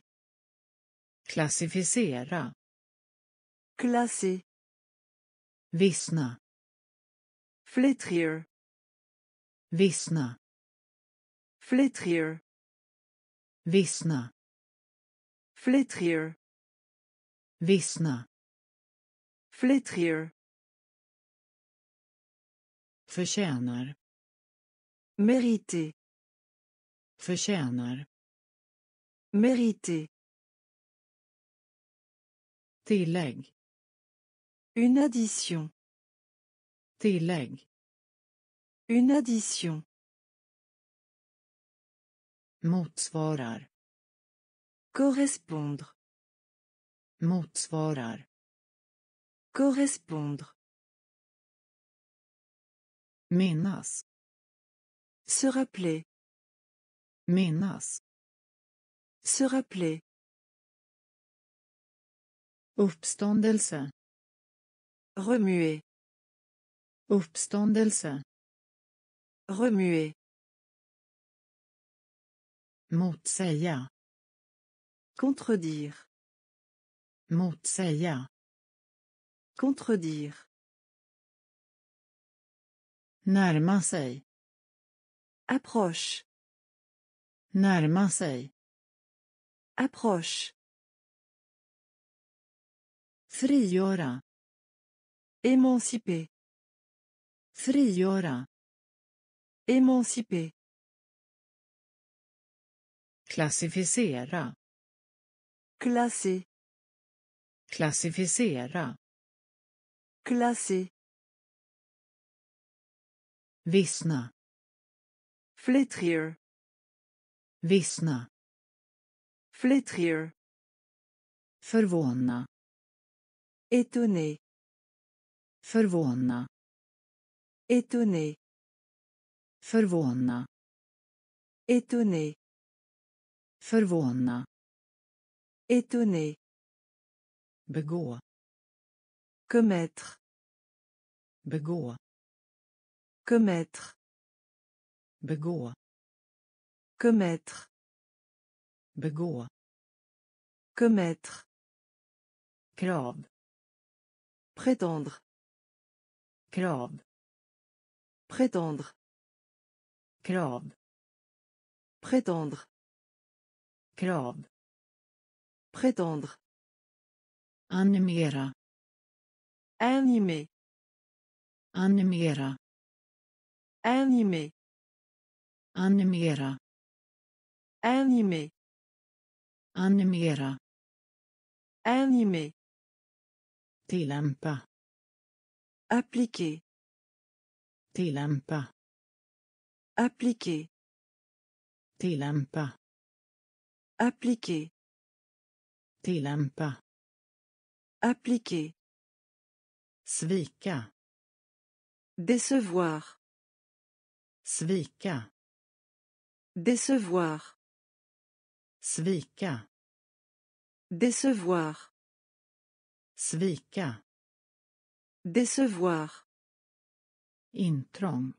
Speaker 1: Klassificera. Klassi. Vissna. Flätrir. Vissna. Flätrir. Vissna. Flätrir. Vissna. Flätrir. Förtjänar. meriter Förtjänar. Mériter. Tillägg. Une addition. Tillägg. Une addition. Motsvarar. Correspondre. Motsvarar. Correspondre. Minnas. Se rappeler. Minnas. Se rappeler. Uppståndelse. Remuer. Uppståndelse. Remuer. Motsäga. Contredire. Motsäga. Contredire. Närma sig. Approche. Närma sig. Approche. Frigöra. Émanciper. Frigöra. Émanciper. Klassificera. Classer. Klassificera. Classer. Vissna. Flétrir. Vissna. Flétrir. Förvåna. Étonné. Förvåna. Étonné. Förvåna. Étonné. Förvåna. Étonné. Begå. Commettre. Begå. Commettre. Begå. Commettre. bego, Commettre. Krav. Prétendre. Krav. Prétendre. Krav. Prétendre. Krav. Prétendre. Animera. Animé. Animera. Animé. Animera. Animé. Animera. Animé. Tillämpa. Appliquer. Tillämpa. Appliquer. Tillämpa. Appliquer. Tillämpa. Appliquer. Svika. Décevoir. Svika. Décevoir. Svika. Décevoir. Svika. Décevoir. Intrång.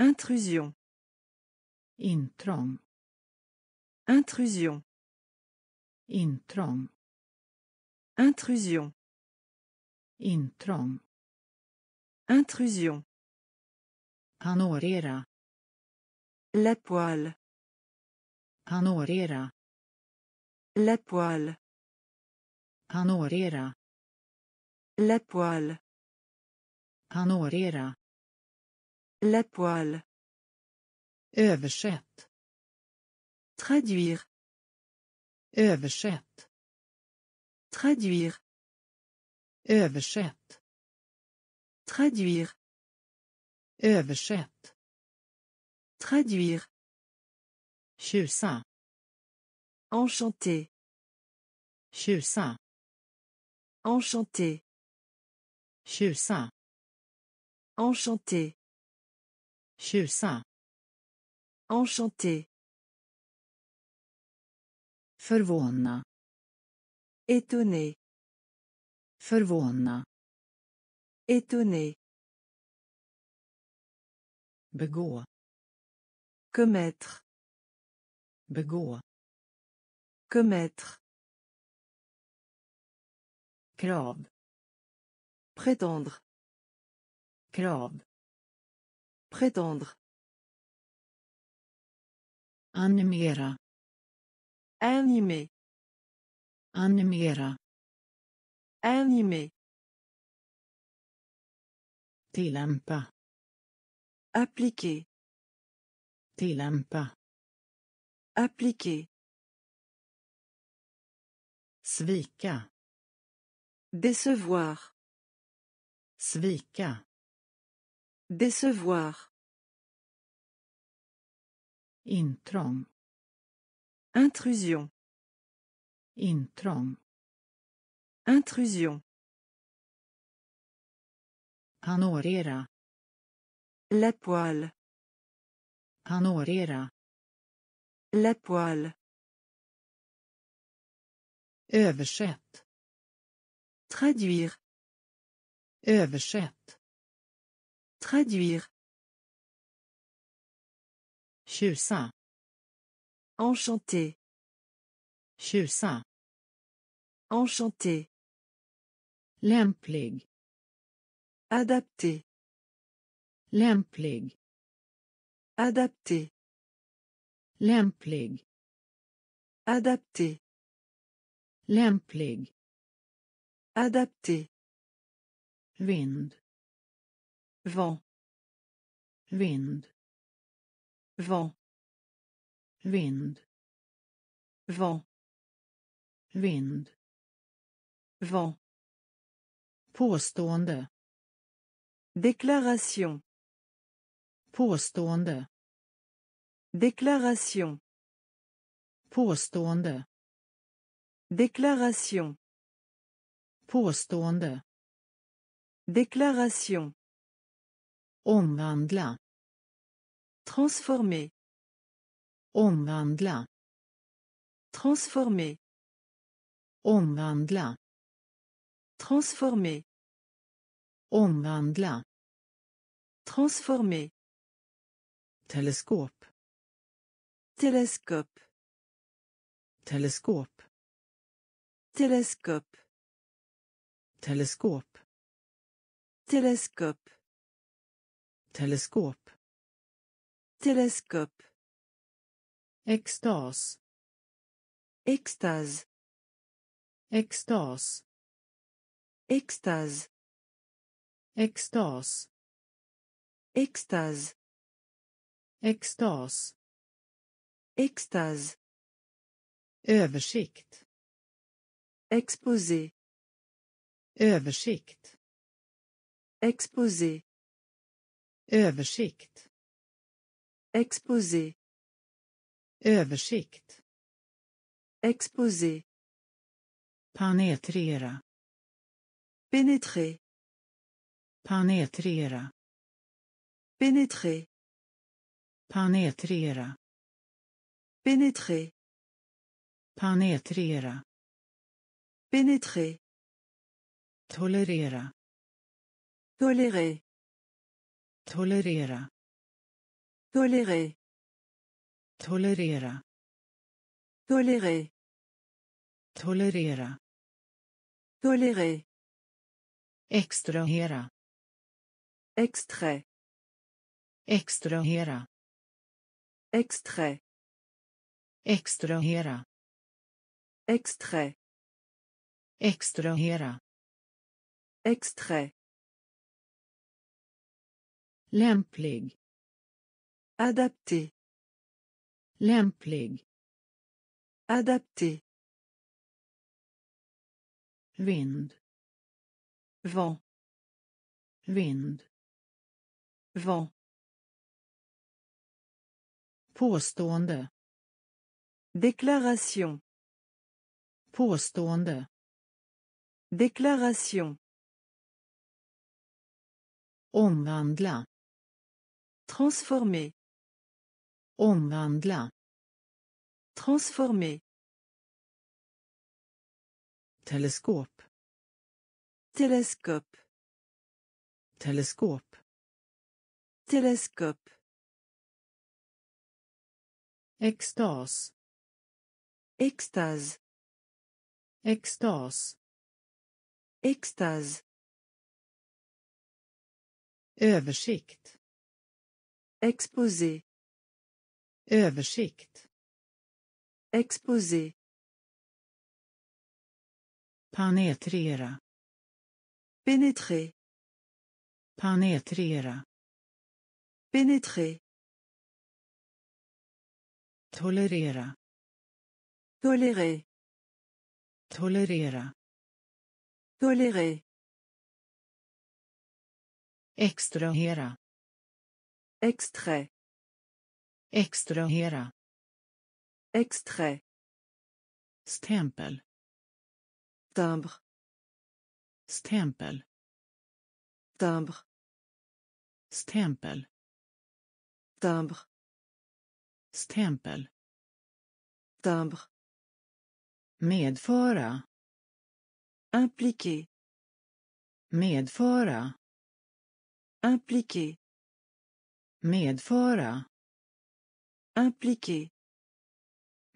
Speaker 1: Intrusion. Intrång. Intrusion. Intrång. Intrusion. Intrång. Intrusion. Anorera. La poêle. La poêle. Panorera. La poêle. Panorera. La poêle. Översätt. Traduire. Översätt. Traduire. Översätt. Traduire. Översätt. Traduire sa, Enchanté. sa, Enchanté. sa, Enchanté. sa, Enchanté. Förvåna. Étonné. Förvåna. Étonné. Begå. Commettre. Begå. Commettre. Krav. Prétendre. Krav. Prétendre. Animera. Animé. Animera. Animé. Tillämpa. Appliquer. Tillämpa. Appliquer. Svika. Décevoir. Svika. Décevoir. Intrång. Intrusion. introng Intrusion. Anorera. La poêle. Annorera. La poêle. Översätt. Traduire. Översätt. Traduire. Tjusa. Enchanté. Tjusa. Enchanté. Lämplig. Adapté. Lämplig. Adapté. Lämplig. Adapté. Lämplig. Adapté. Vind. Vent. Vind. Vent. Vind. Vent. Vind. Vent. Påstående. Deklaration Påstående. Déclaration. Påstående. Déclaration. Påstående. Déclaration. Omvandla. Transformer. Omvandla. Transformer. Omvandla. Transformer. Omvandla. Transformer. Télescope. Telescope. Teleskop. Telescope. Teleskop. Telescope. Teleskop. Teleskop. Extas. Extas. Extas. Extas. Extas. Extas. Extas. Extas. Översikt. Exposé. Översikt. Exposé. Översikt. Exposé. Översikt. Exposé. Penetrera. Penetré Penetrera. Pénétrer. Penetrera. Pénétrer. Penetrera. Pénétrer. Tolerera. Tolérer. Tolerera. Tolérer. Tolerera. Tolérer. Tolerera. Tolérer. Extrahera. Extrait. Extrahera. Extrait. Extrahera. Extrait. Extrahera. Extrait. Lämplig. Adapté. Lämplig. Adapté. Vind. Vent. Vind. Vent. Påstående. Déclaration. Påstående. Déclaration. Omvandla. Transformer. Omvandla. Transformer. télescope Teleskop. télescope Teleskop. Extase. Extas. Extase. Översikt. Exposé. Översikt. Exposé. Penetrera. Pénétrer. Penetrera. Pénétrer. Tolerera. Tolérer. Tolerera. Tolérer. Extrahera. Extrait. Extrahera. Extrait. Stämpel. Timbre. Stämpel. Timbre. Stämpel. Timbre. Stämpel. Timbre. Medföra. Impliquer. Medföra. Impliquer. Medföra. Impliquer.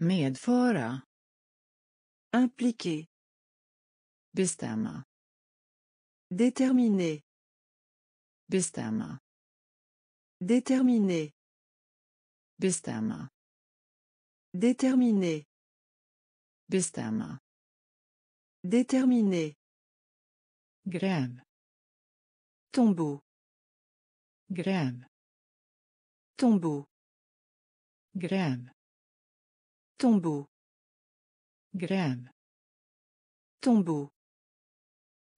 Speaker 1: Medföra. Impliquer. Bestämma. Déterminer. Bestämma. Déterminer. Bestämma. Déterminer déterminé Déterminer. Tombeau. Gräv. Tombeau. Gräv. Tombeau. Gräv. Tombeau.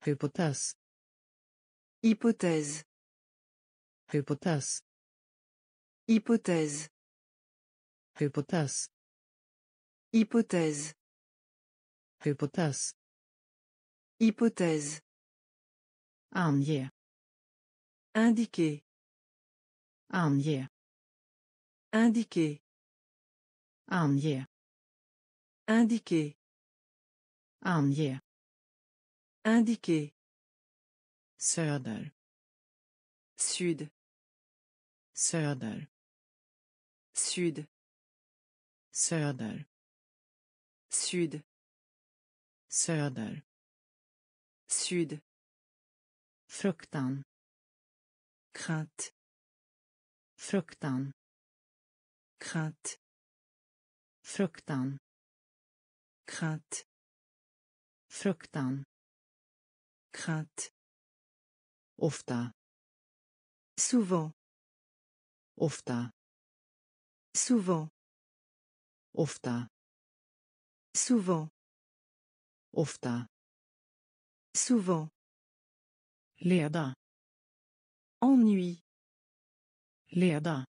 Speaker 1: Hypothèse. Hypothèse. Hypothèse. Hypothèse. Hypothèse. Hypothèse. Hypothèse. Hypothèse. Indiqué. Indiquer. Indiqué. Indiquer. indiqué. Indiquer. Ange. Indiquer. Söder. Sud. Söder. Sud. Söder. Sud. Söder. Syd. Fruktan. Crainte. Fruktan. Crainte. Fruktan. Crainte. Fruktan. Crainte. Ofta. Souvent. Ofta. Souvent. Ofta. Souvent. Ofta. Souvent. Leda. Ennui. Leda.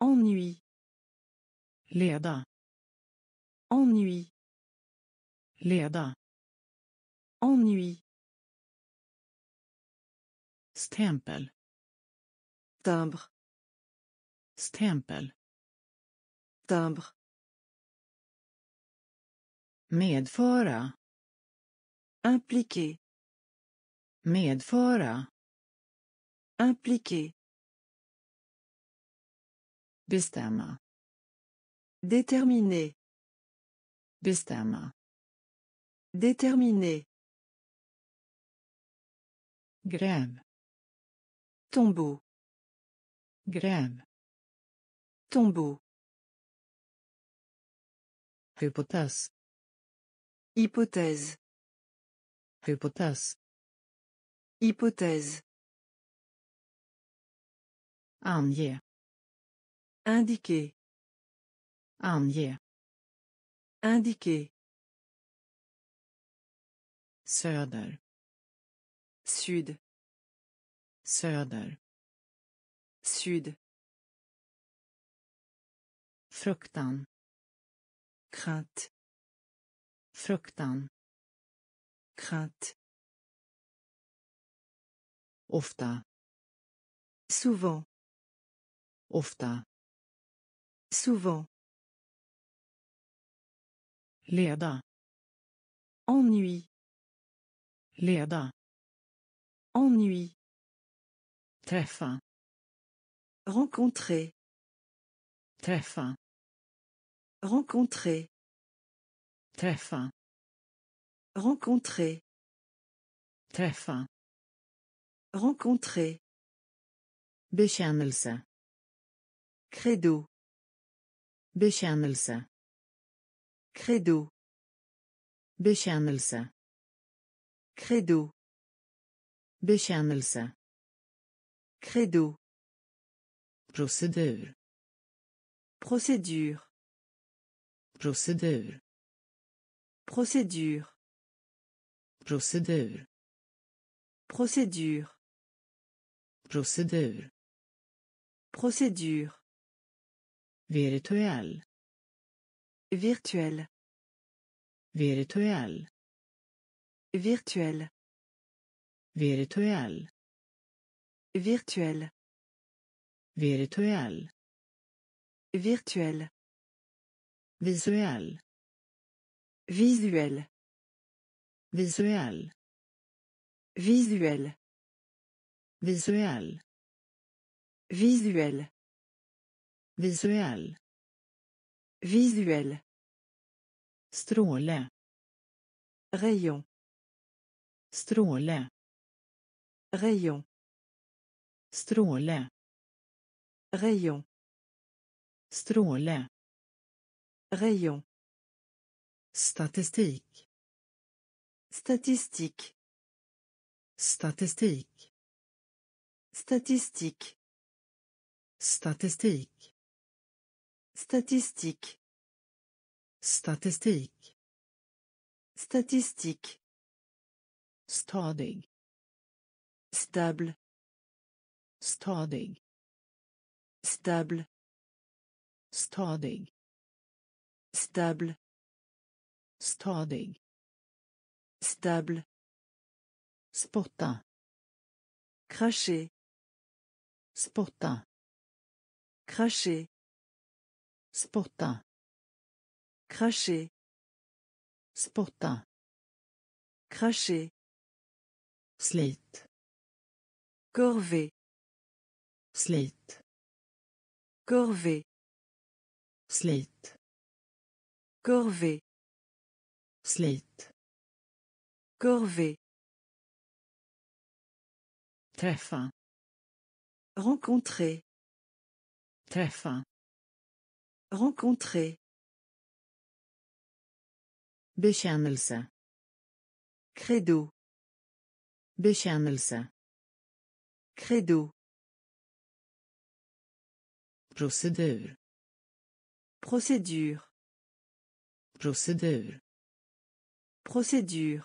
Speaker 1: Ennui. Leda. Ennui. Leda. Ennui. Stämpel. Timbre. Stämpel. Timbre. Medföra. Impliquer. Medföra. Impliquer. Bestämma. Déterminer. Bestämma. Déterminer. Gräv. Tombeau. Gräv. Tombeau. Hypotes. Hypothèse. Hypothèse. Hypothèse. Ange. Indiquer. Ange. Indiquer. Söder. Sud. Söder. Sud. Fruktan. Crainte. Fruktan. Crainte. Ofta. Souvent. Ofta. Souvent. Leda. Ennui. Leda. Ennui. Träffa. Rencontrer. Träffa. Rencontrer fin. Rencontrer. fin. Rencontrer. Bekännelse. Credo. Bekännelse. Credo. Bekännelse. Credo. Bekännelse. Credo. Procédure. Procédure. Procédure. Procédure. Procédure. Procédure. Procédure. Procédure. Virtuel. Virtuel. Virtuel. Virtuel. Virtuel. Virtuel. Virtuel. Virtuel. Visuel. Visuel. Visuel. Visuel. Visuel. Visuel. Visuel. Visuel. Stråle. Rayon. Stråle. Rayon. Stråle. Rayon. Stråle. Rayon statistique, statistique, statistique, statistique, statistique, Statistik. Statistik. Statistik. Stadig. Stable. Stadig. Stable. Stadig. Stable. Stadig. Stable. Spotta. Cracher. Spotta. Cracher. Spotta. Cracher. Spotta. Cracher. Slit. Corvée. Slit. Corvée. Slit. Corvée. Slit. Corvée. Träffa. Rencontrer. Träffa. Rencontrer. Bekännelse. Credo. Bekännelse. Credo. Procédure. Procédure. Procédure. Procédure.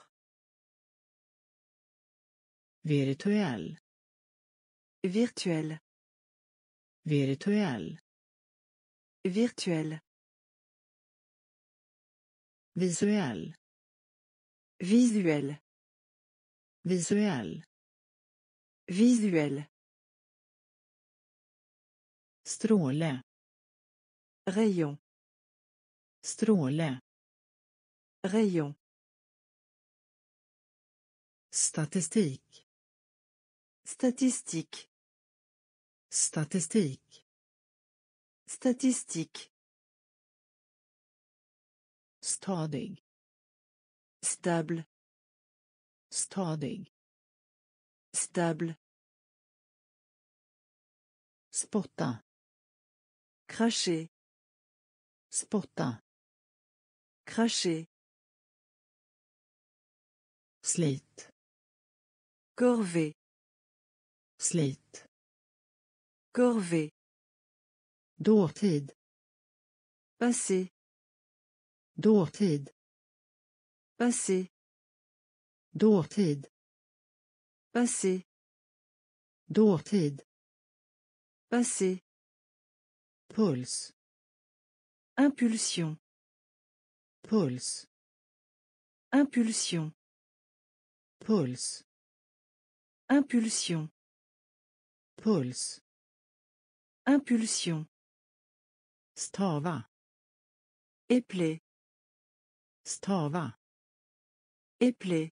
Speaker 1: Virtuel. Virtuel. Virtuel. Virtuel. Visuel. Visuel. Visuel. Visuel. Stråle. Rayon. Stråle. Rayon. Statistik. Statistik. Statistik. statistique Stadig. Stable. Stadig. Stable. Spotta. Cracher. Spotta. Cracher. Slit. Corvée. Slit. Corvée. Dortid Passé. Dortid Passé. Dortid Passé. Dortid Passé. pulse Impulsion. pulse Impulsion. Pulse. Impulsion. Pulse. Impulsion. Stava. Éplé. Stava. Éplé.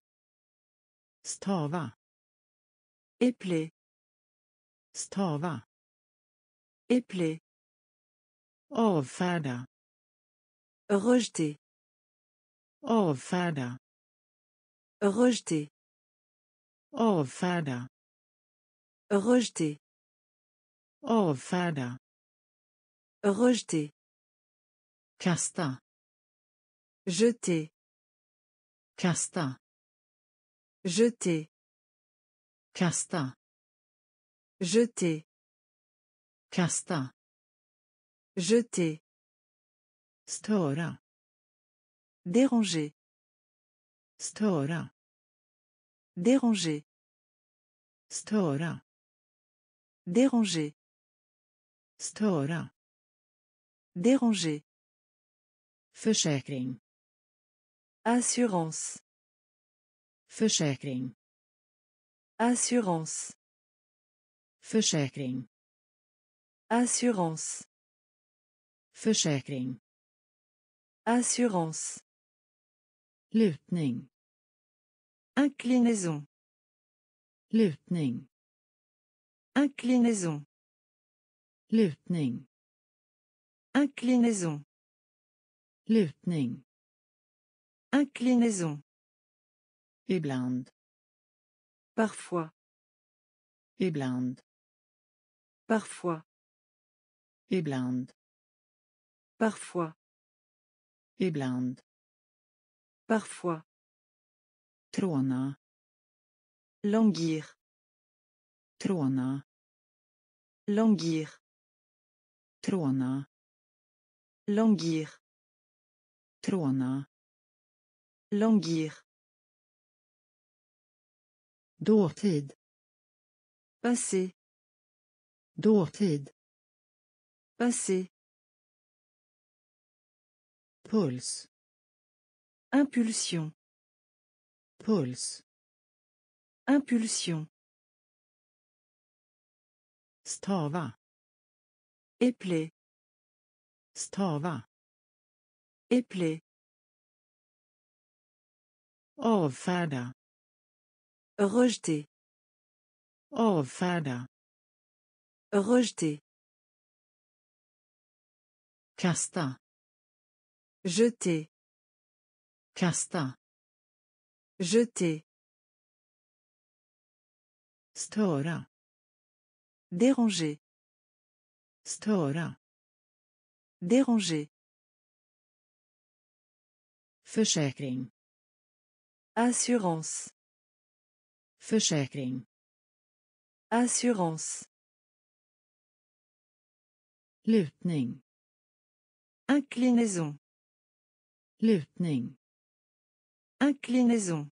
Speaker 1: Stava. Éplé. Stava. Éplé. Avfärda. Rejeter. Avfärda. Rejeté. Rejeté. oh Avfärda. Rejeté. Kasta. Jeter. Kasta. Jeter. Kasta. Jeter. Kasta. Jeter. Störa. Déranger. Störa. Déranger. Störa. Déranger. Störa. Déranger. Försäkring. Assurance. Försäkring. Assurance. Försäkring. Assurance. Försäkring. Assurance. Lutning. Inclinaison. Lutning. Inclinaison. Lutning. Inclinaison. Lutning. Inclinaison. Ibland. Parfois. Ibland. Parfois. Ibland. Parfois. Ibland. Parfois. Trôna. Languir. Trôna. Languir. Trôna. Languir. Trôna. Languir. Dortid. Passé. Dortid. Passé. pulse Impulsion. Impulsion. Stava. Éplé. Stava. Éplé. Orfada. Rejeté. Orfada. Rejeté. Casta. Jeter. casta Jeter. Stora Déranger. Stora Déranger. Försäkring. Assurance. Försäkring. Assurance. Lutning. Inclinaison. Lutning. Inclinaison.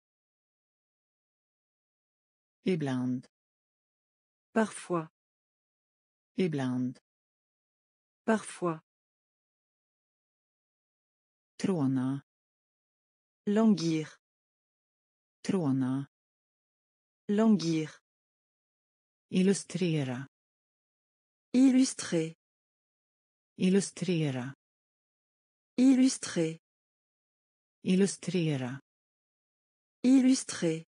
Speaker 1: Ibland. Parfois. Ibland. Parfois. trona. Languir. trona. Languir. Illustrera. Illustrer. Illustrera. Illustrer. Illustrera. Illustrer.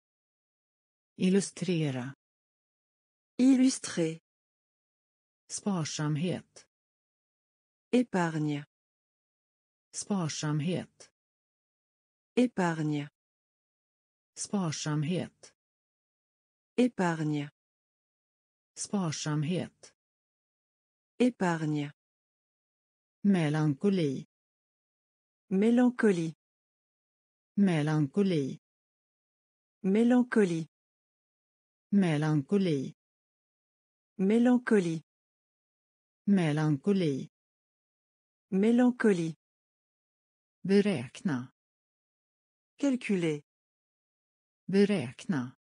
Speaker 1: Illustrera. Illustrer. Sparsamhet. Épargne. Sparsamhet. Épargne. Sparsamhet. Épargne. Sparsamhet. Épargne. Mélancolie. Mélancolie. Mélancolie. Mélancolie. Mélancolie. Mélancolie. Mélancolie. Mélancolie. Beräkna. Calculer. Beräkna.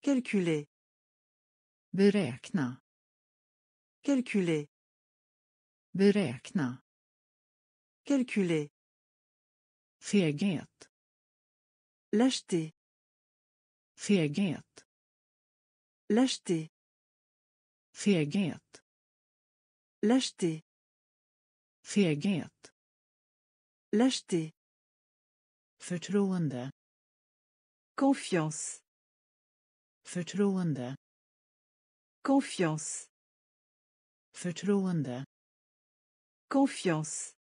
Speaker 1: Calculer. Beräkna. Calculer. Beräkna. Calculer. Feghet. Lâcheté. L'acheter. Feghet. L'acheter. Feghet. L'acheter. Förtroende. Confiance. Förtroende. Confiance. Förtroende. Confiance.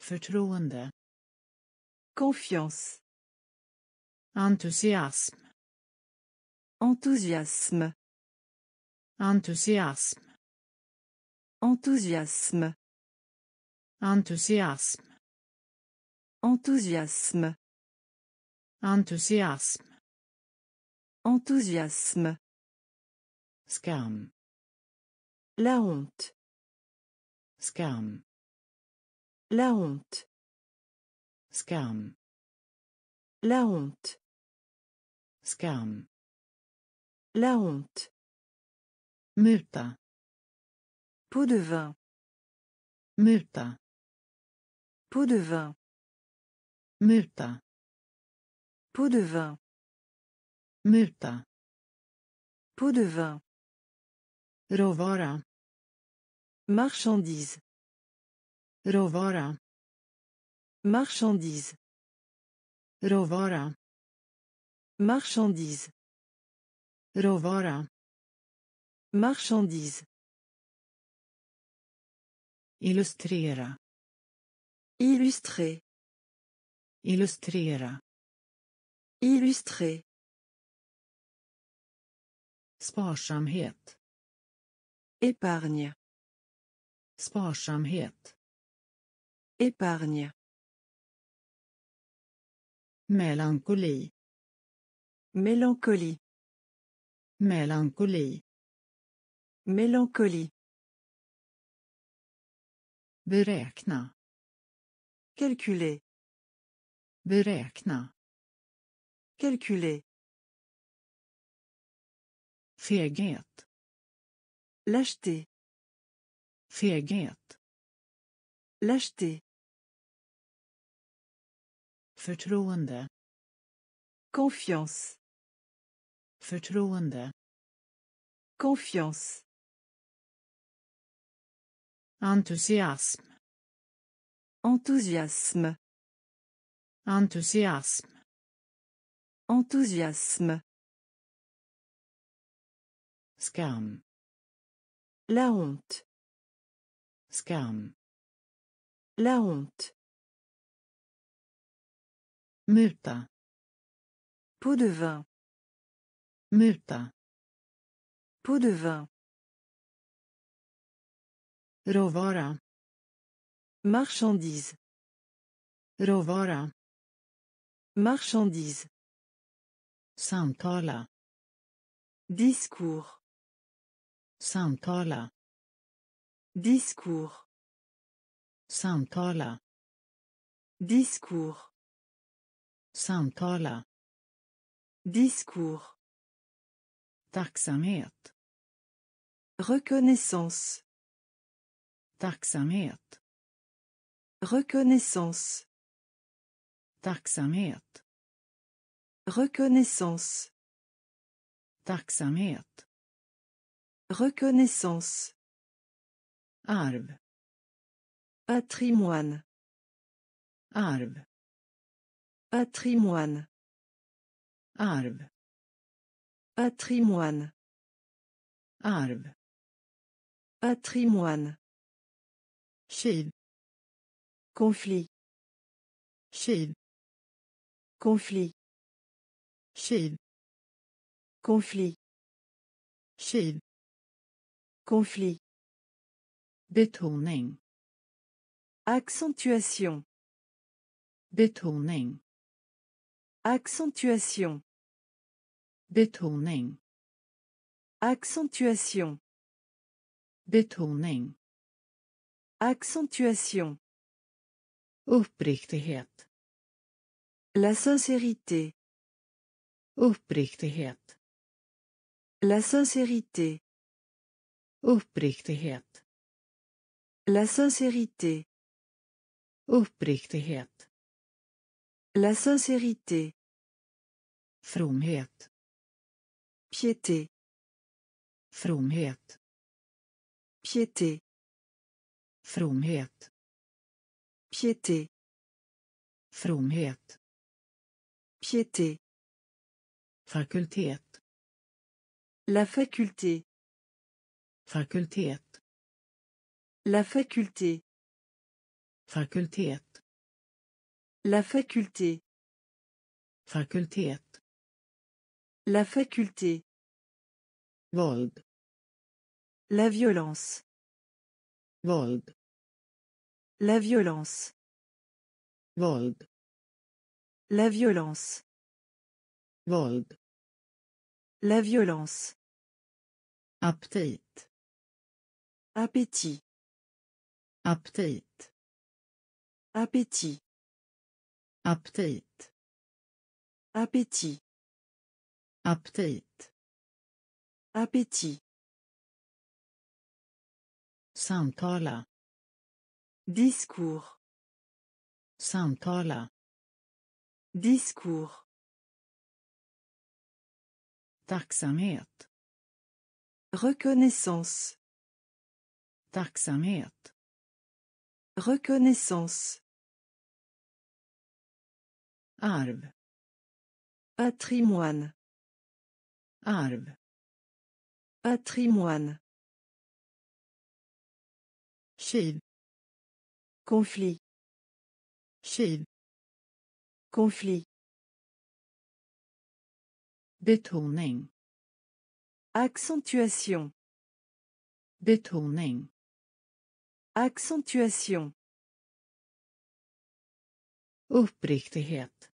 Speaker 1: Förtroende. Confiance. Enthousiasme. Enthousiasme. Enthousiasme. Enthousiasme. Enthousiasme. Enthousiasme. Enthousiasme. Enthousiasme. Skam. La honte. Skam. La honte. Skam. La honte. La honte. Muta. Pot de vin. Muta. Pot de vin. Muta. Pot de vin. Muta. Pot de vin. Rovara. Marchandise. Rovara. Marchandise. Rovara. Marchandise. Marchandise. Illustrera. Illustrer. Illustrera. Illustrer. Sparsamhet. Épargne. Sparsamhet. Épargne. Mélancolie. Mélancolie. Melankoli. Melankoli. Beräkna. Calculer. Beräkna. Calculer. Feghet. Lâcheté. Feghet. Lâcheté. Förtroende. Confiance. Förtroende. Confiance. Enthousiasme. Enthousiasme. Enthousiasme. Enthousiasme. Scam. La honte. Scam. La honte. Muta. Pot de vin. Multa. Pot de vin. Rovara. Marchandise. Rovara. Marchandise. Samtala. Discours. Samtala. Discours. Samtala. Discours. Samtala. Discours. Reconnaissance. Tacksamhet. Reconnaissance. Tacksamhet. Reconnaissance. Tacksamhet. Reconnaissance. Arv. Patrimoine. Arv. Patrimoine. Arv. Patrimoine. Arve. Patrimoine. Tjuv. Conflit. Tjuv. Conflit. Tjuv. Conflit. Tjuv. Conflit. Betoning. Accentuation. Betoning. Accentuation. Betoning. Accentuation. Betoning. Accentuation. Uppriktighet. La sincérité. Uppriktighet. La sincérité. Uppriktighet. La sincérité. Uppriktighet. La sincérité. Fromhet. Piété. Fromhet. Piété. Fromhet. Piété. Fromhet. Piété. faculté La faculté. faculté La faculté. faculté La faculté. faculté la faculté. Vold. La violence. Vold. La violence. Vold. La violence. Vold. La violence. Appétit. Appétit. appétit Appétit. Appétit appétit samtala discours samtala discours tacksamhet reconnaissance tacksamhet reconnaissance arv patrimoine Arv. Patrimoine. Skiv. Conflit. Skiv. Conflit. Betoning. Accentuation. Betoning. Accentuation. Uppriktighet.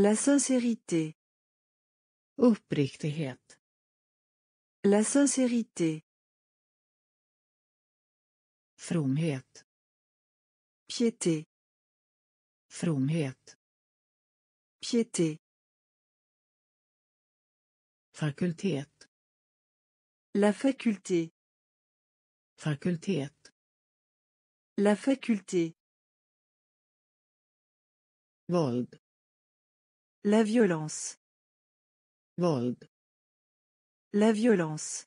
Speaker 1: La sincérité. Uppriktighet. La sincérité. Fromhet. Piété. Fromhet. Piété. Fakultet. La faculté. Facultet. La faculté. Vold. La violence. Vold. La violence.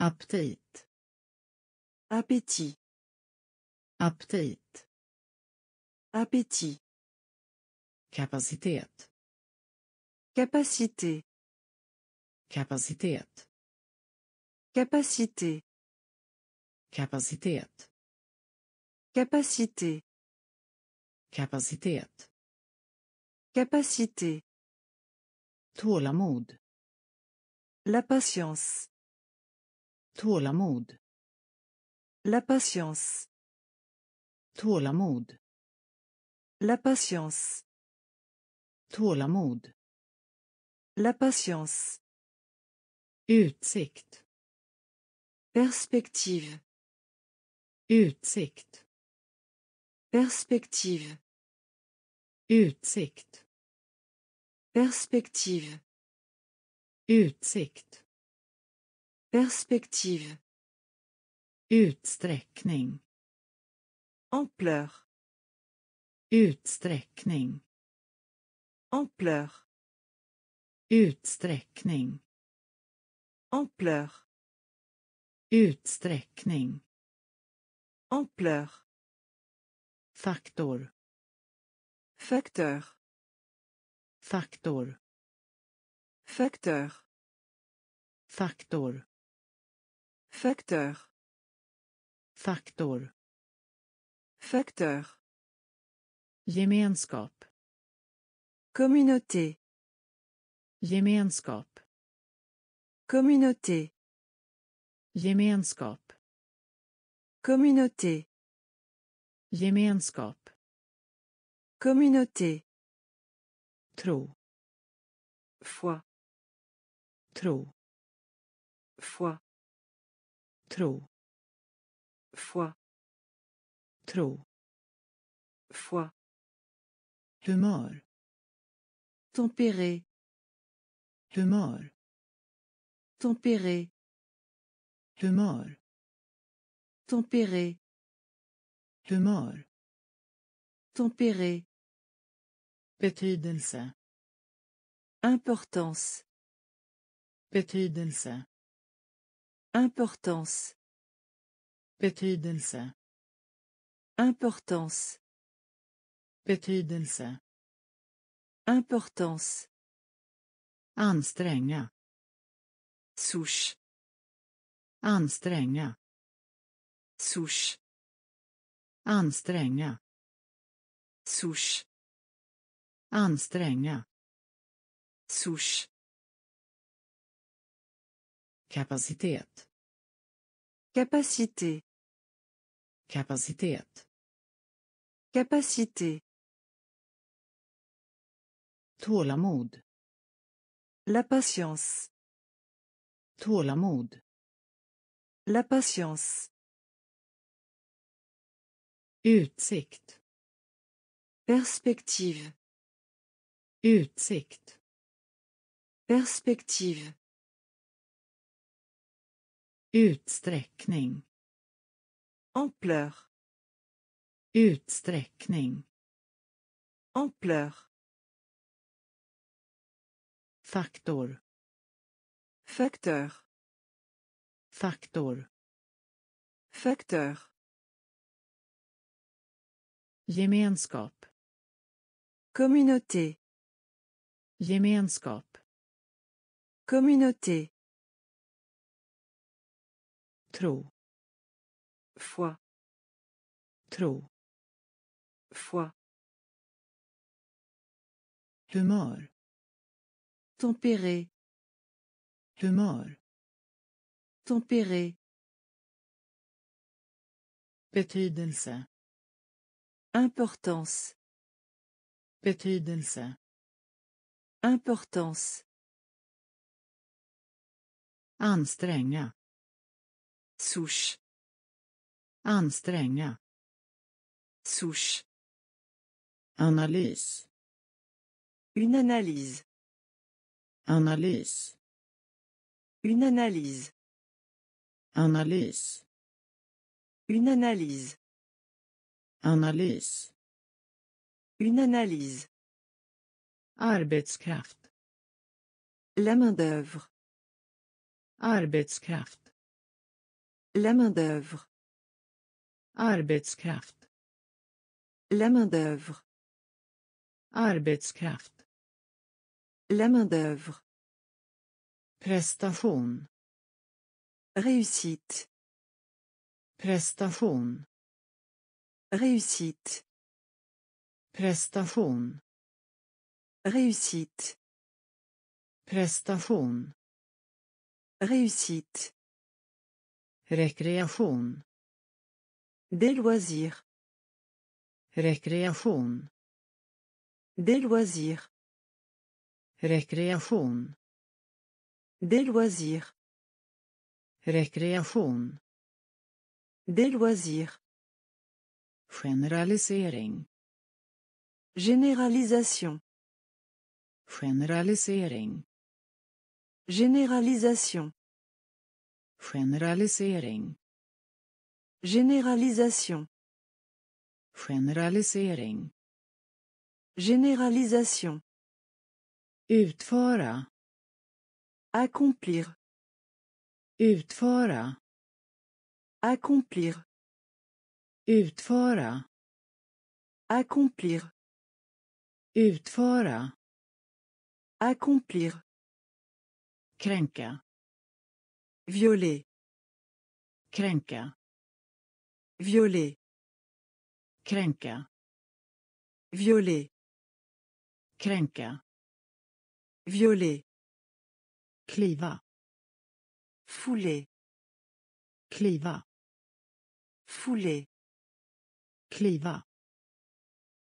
Speaker 1: Appetit. Appétit. Appetit. Appétit. capacité Capacité. capacité Capacité. capacité Capacité. Capacité. Tålamod. La patience. Tålamod. La patience. Tålamod. La patience. Tålamod. La patience. Utsikt. Perspective. Utsikt. Perspective. Utsikt perspective Utsikt. perspective Utsträckning. Ampleur. Utsträckning. Ampleur. Utsträckning. Ampleur. Utsträckning. Ampleur. Faktor. Facteur. Faktor. faktor Faktor. faktor Faktor. Facteur. Gemenskap. Communauté. Gemenskap. Communauté. Gemenskap. Communauté. Gemenskap. Communauté. fois Foi. fois Foi. fois Foi. Tro. Foi. mort Tempéré. mort Tempéré. mort Tempéré. Tempéré. betydelse importance betydelse importance betydelse importance betydelse importance anstränga sush anstränga sush anstränga sush anstränga Sush. kapacitet Kapacité. kapacitet Kapacité. Tålamod. La patience. Tålamod. La patience. Utsikt. Perspektiv. Utsikt. Perspektiv. Utsträckning. Ampleur. Utsträckning. Ampleur. Faktor. Facteur. Faktor. Facteur. Gemenskap. Communauté. Gemenskap. Communauté. Tro. Foi. Tro. Foi. Humeur. Tempéré. Humeur. Tempéré. Betydelse. Importance. Betydelse. Importance. Anstränga. Souche. Anstränga. Souche. analyse, Une analyse. analyse, Une analyse. analyse, Une analyse. analyse, Une analyse. Arbetskraft. La main-d'œuvre. Arbetskraft. La main-d'œuvre. Arbetskraft. La main-d'œuvre. Arbetskraft. La main-d'œuvre. Prestation. Réussite. Prestation. Réussite. Prestation. Réussite. Prestation. Réussite. Récréation. Des loisirs. Récréation. Des loisirs. Récréation. Des loisirs. Récréation. Des loisirs. Généralisation. Generalisering. Généralisation. Generalisering. Généralisation. Generalisering. Généralisation. Utföra. Accomplir. Utföra. Accomplir. Utföra. Accomplir. Utföra. Accomplir. Kränka. Violer. Kränka. Violer. Kränka. Violer. Kränka. Violer. Kliva. Fouler. Kliva. Fouler. Kliva.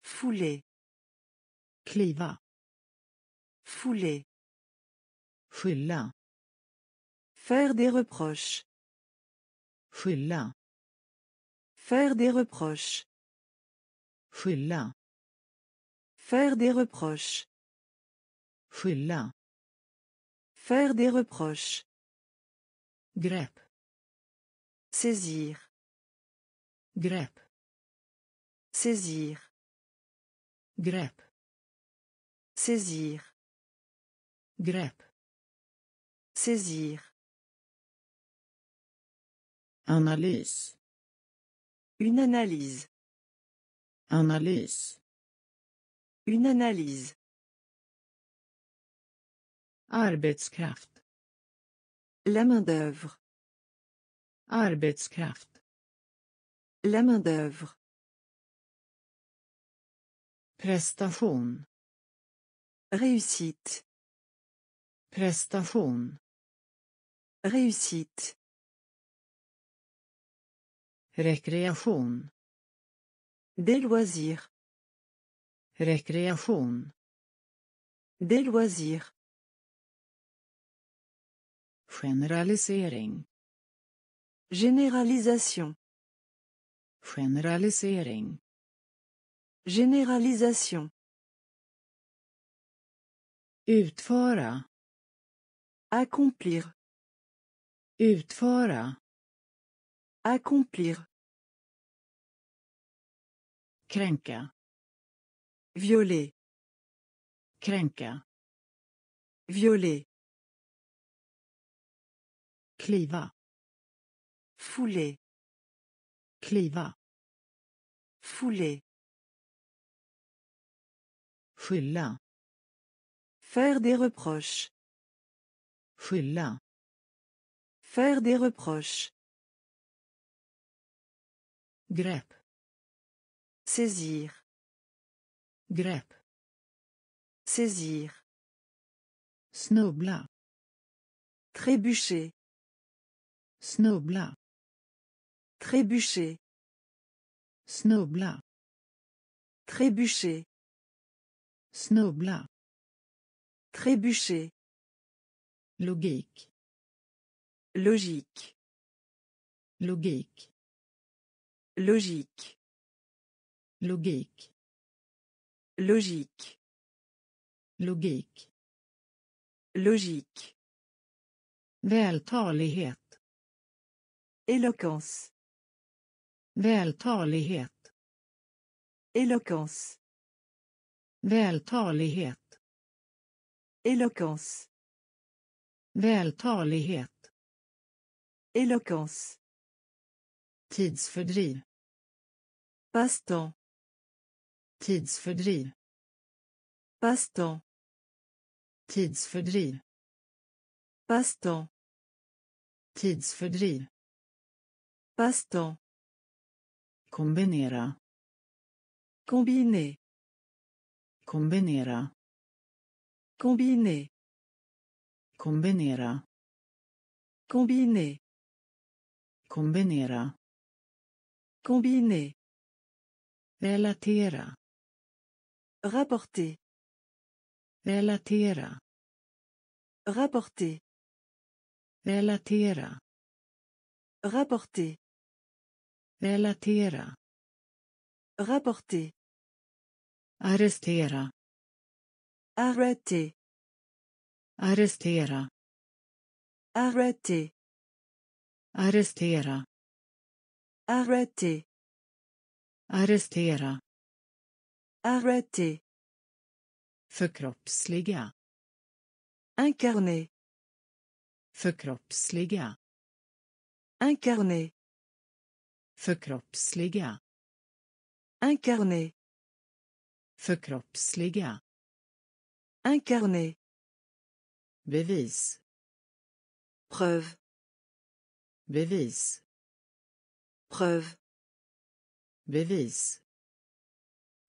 Speaker 1: Fouler. Kliva. Fouler. là Faire des reproches. là. Faire des reproches. Fuille-là. Faire des reproches. là. Faire des reproches. Grep. Saisir. Grep. Saisir. Grep. Saisir. Grappe. Saisir. Analyse. Une analyse. Analyse. Une analyse. Arbetskraft. La main-d'œuvre. Arbetskraft. La main-d'œuvre. Prestation. Réussite. Prestation. Réussite. Rekreation. Des loisirs. Rekreation. Des loisirs. Generalisering. Généralisation. Generalisering. Generalisation. Utföra. Accomplir. Utföra. Accomplir. Kränka. Violer. Kränka. Violer. Kliva. Fouler. Kliva. Fouler. Skylla. Faire des reproches. Faire des reproches. grep Saisir. Grep. Saisir. Snobla. Trébucher. Snobla. Trébucher. Snobla. Trébucher. Snobla. Trébucher. Logique. Logique. Logique. Logique. Logique. Logique. Logique. Logique. Vältalighet. Éloquence. Vältalighet. Éloquence. Vältalighet. Éloquence. Vältalighet. Eloquence. Tidsfördriv. passe Tidsfördriv. passe Tidsfördriv. Passe-temps. Tidsfördriv. Passe-temps. Kombinera. Combiner. Kombinera. Combinera Combiner. Combinera Combiner. Relatera. Rapporter. Relatera. Rapporter. Relatera. Rapporter. Relatera. Rapporter. Arrestera. Arrêter. Arrestera. Arrêter. Arrestera. Arrêter. Arrestera. Arrêter. Förkroppsliga. Incarner. Förkroppsliga. Incarner. Förkroppsliga. Incarner. Förkroppsliga. Incarner. Bevis. Preuve. Bevis. Preuve. Bevis.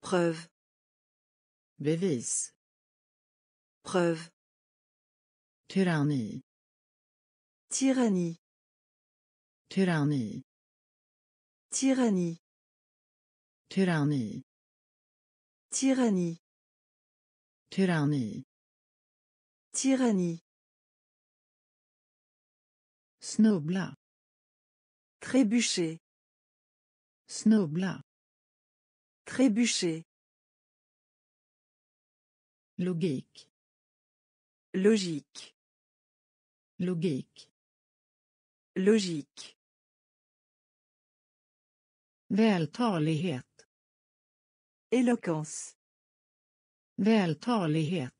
Speaker 1: Preuve. Bevis. Preuve. Tyrannie. Tyrannie. Tyrannie. Tyrannie. Tyrannie. Tyrannie. Tyrannie. Tyrannie. Snobla. Trébucher. Snobla. Trébucher. Logique. Logique. Logique. Logique. Vältalighet. Éloquence. Vältalighet.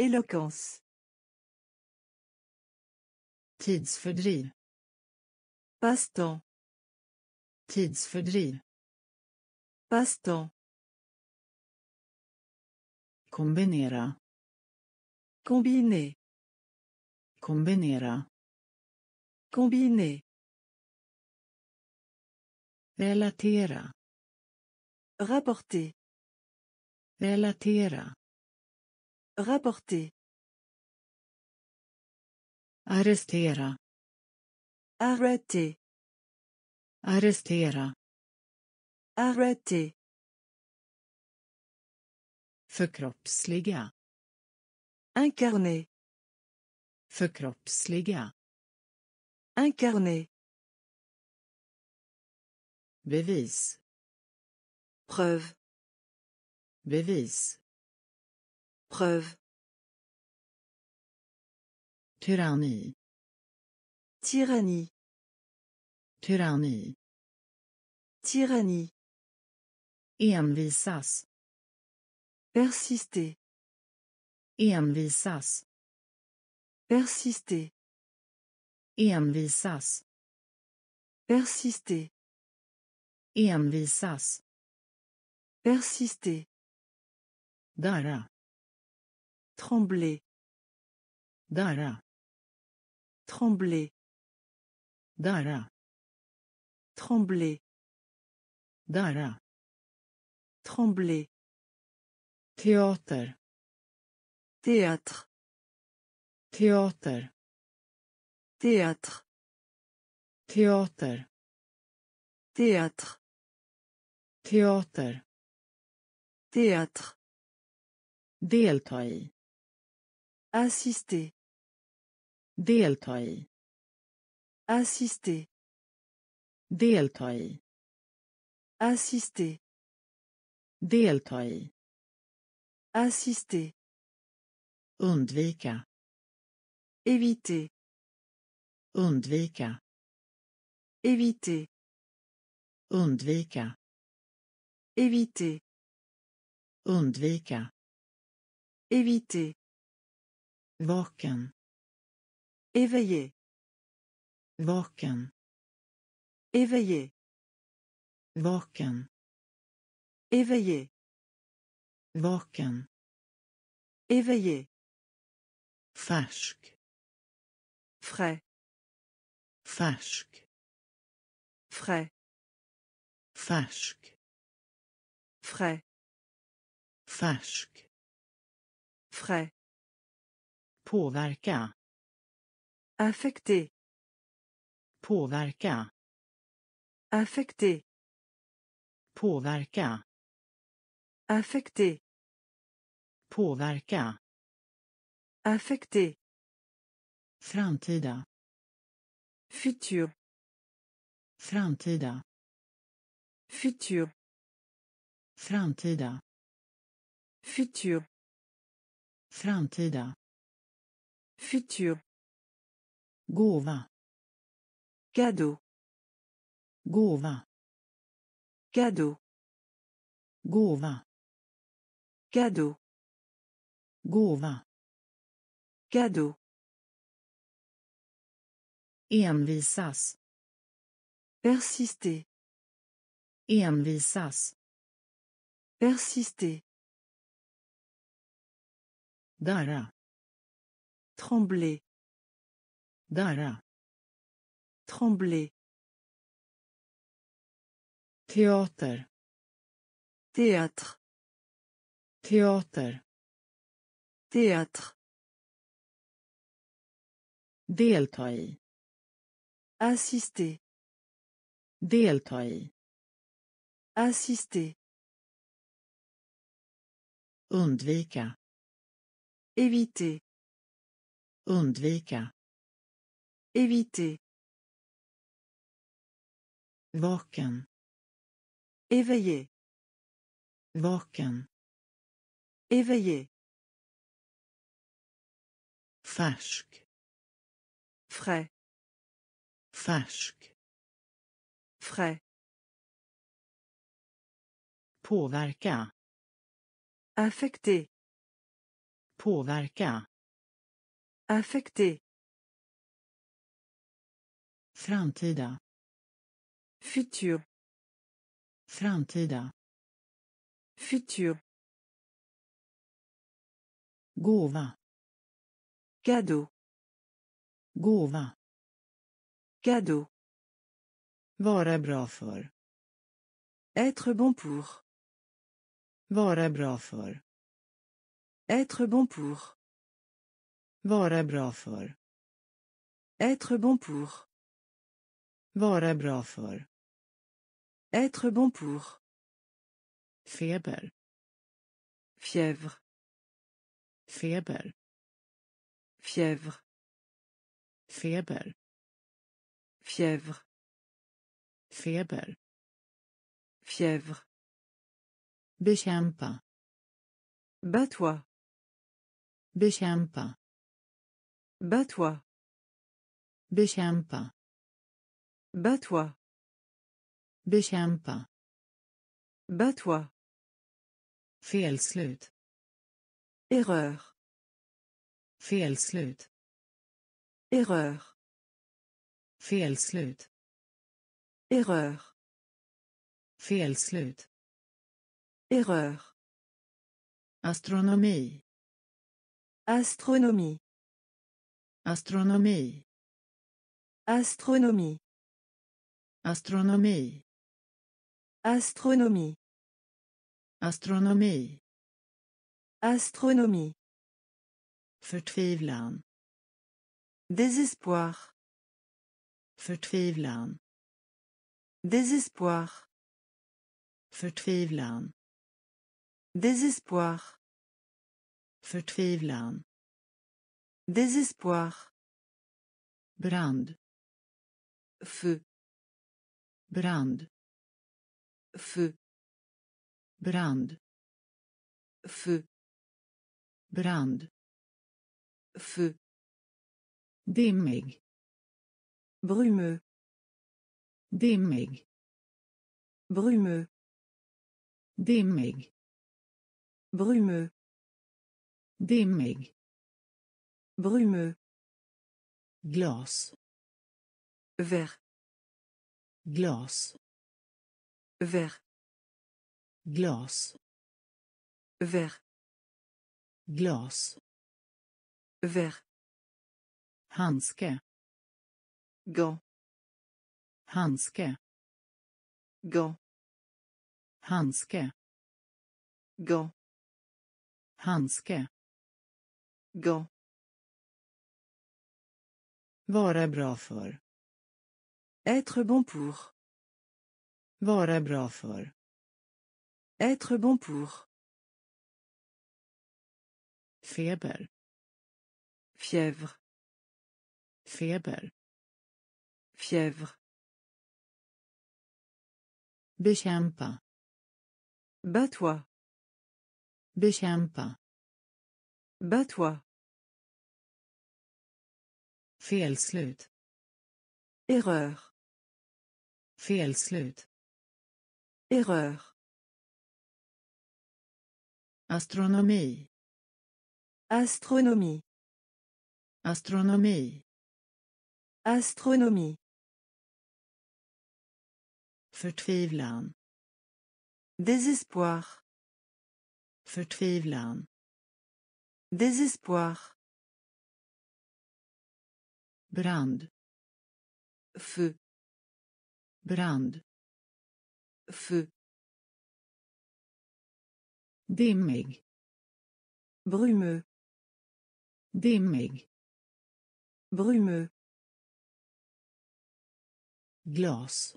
Speaker 1: Éloquence. Tidsfördriv. Passe-temps. Tidsfördriv. Passe-temps. Kombinera. Combiner. combinera Combiner. Relatera. Rapporter. Relatera. Rapporter. Arrestera. Arrêter. Arrestera. Arrêter. Förkroppsliga. Incarner. Förkroppsliga. Incarner. Bevis. Preuve. Bevis. Preuve. Tyrannie. Tyrannie. Tyrannie. Tyrannie. Envisas. Persister. Envisas. Persister. Envisas. Persister. Envisas. Persister. Dara. Trembler. Darra. Trembler. Darra. Trembler. Darra. Trembler. Teater. Théâtre. Teater. Théâtre. Teater. Théâtre. Teater. Théâtre. Delta i. Assister. Delta i. Assister. Delta i. Assister. Delta i. Assister. Undvika. Éviter. Undvika. Éviter. Undvika. Éviter. Undvika. Éviter. Vaken. Éveillé. Vaken. Éveillé. Vaken. Éveillé. Vaken. Éveillé. Färsk. Frais. Färsk. Frais. Färsk. Frais. Färsk. Frais. Påverka. Affecté. Påverka. Affecté. Påverka. Affecté. Påverka. Affecté. Framtida. Futur. Framtida. Futur. Framtida. Futur. Framtida. Futur. gova Cadeau. gova Cadeau. gova Cadeau. gova Cadeau. Envisas. Persister. Envisas. Persister. Dara. Trembler. Dara. Trembler. Théâtre. Théâtre. Théâtre. Théâtre. Delta Assister. Delta Assister. Éviter. Undvika. Éviter. Vaken. Éveillé. Vaken. Éveillé. Färsk. Frais. Färsk. Frais. Påverka. Affecté. Påverka. Affecté. Framtida. Futur. Framtida. Futur. Gova. Cadeau. Gova. Cadeau. Vara bra Être bon pour. Vara bra Être bon pour. Vara bra för. Être bon pour. Vara bra för. Être bon pour. Feber. Fièvre. Feber. Fièvre. Feber. Fièvre. Feber. Fièvre. Bekämpa. bat toi Bekämpa. Batois, toi Batois, Bats-toi. Felslut. Erreur. Felslut. Erreur. Felslut. Erreur. Felslut. Erreur. Astronomie. Astronomie. Astronomie. Astronomie. Astronomie. Astronomie. Astronomie. Astronomie. Förtvivlan. Désespoir. Förtvivlan. Désespoir. Förtvivlan. Désespoir. Désespoir. Brand. Feu. Brand. Feu. Brand. Feu. Brand. Feu. Dimmig. Brumeux. Dimmig. Brumeux. Dimmig. Brumeux. Dimmig. Brumeux. glace, Vert. glace, Vert. glace, Vert. glace, Vert. hanske, Gant. hanske, Gant. hanske, Gant. hanske, Gant. Vara bra för. Être bon pour. Vara bra för. Être bon pour. Feber. Fièvre. Feber. Fièvre. Bekämpa. batois toi Bekämpa. Felslut. Erreur. Felslut. Erreur. Astronomie. Astronomie. Astronomie. Astronomie. Förtvivlan. Désespoir. Förtvivlan. Désespoir. brand feu brand feu dimmig brumeux dimmig brumeux glas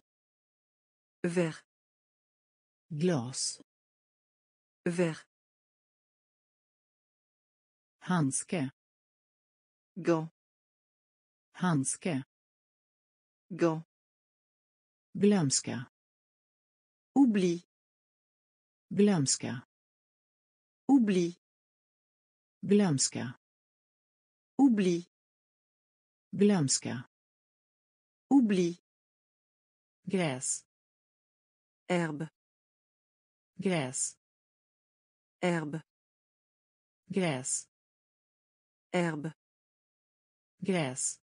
Speaker 1: vert glas vert handske gant Handske. gå Glömska. Obli Glömska. Obli Glömska. Obli Glömska. Oubli. Gräs. Herbe. Gräs. Herbe. Gräs. Herbe. Gräs.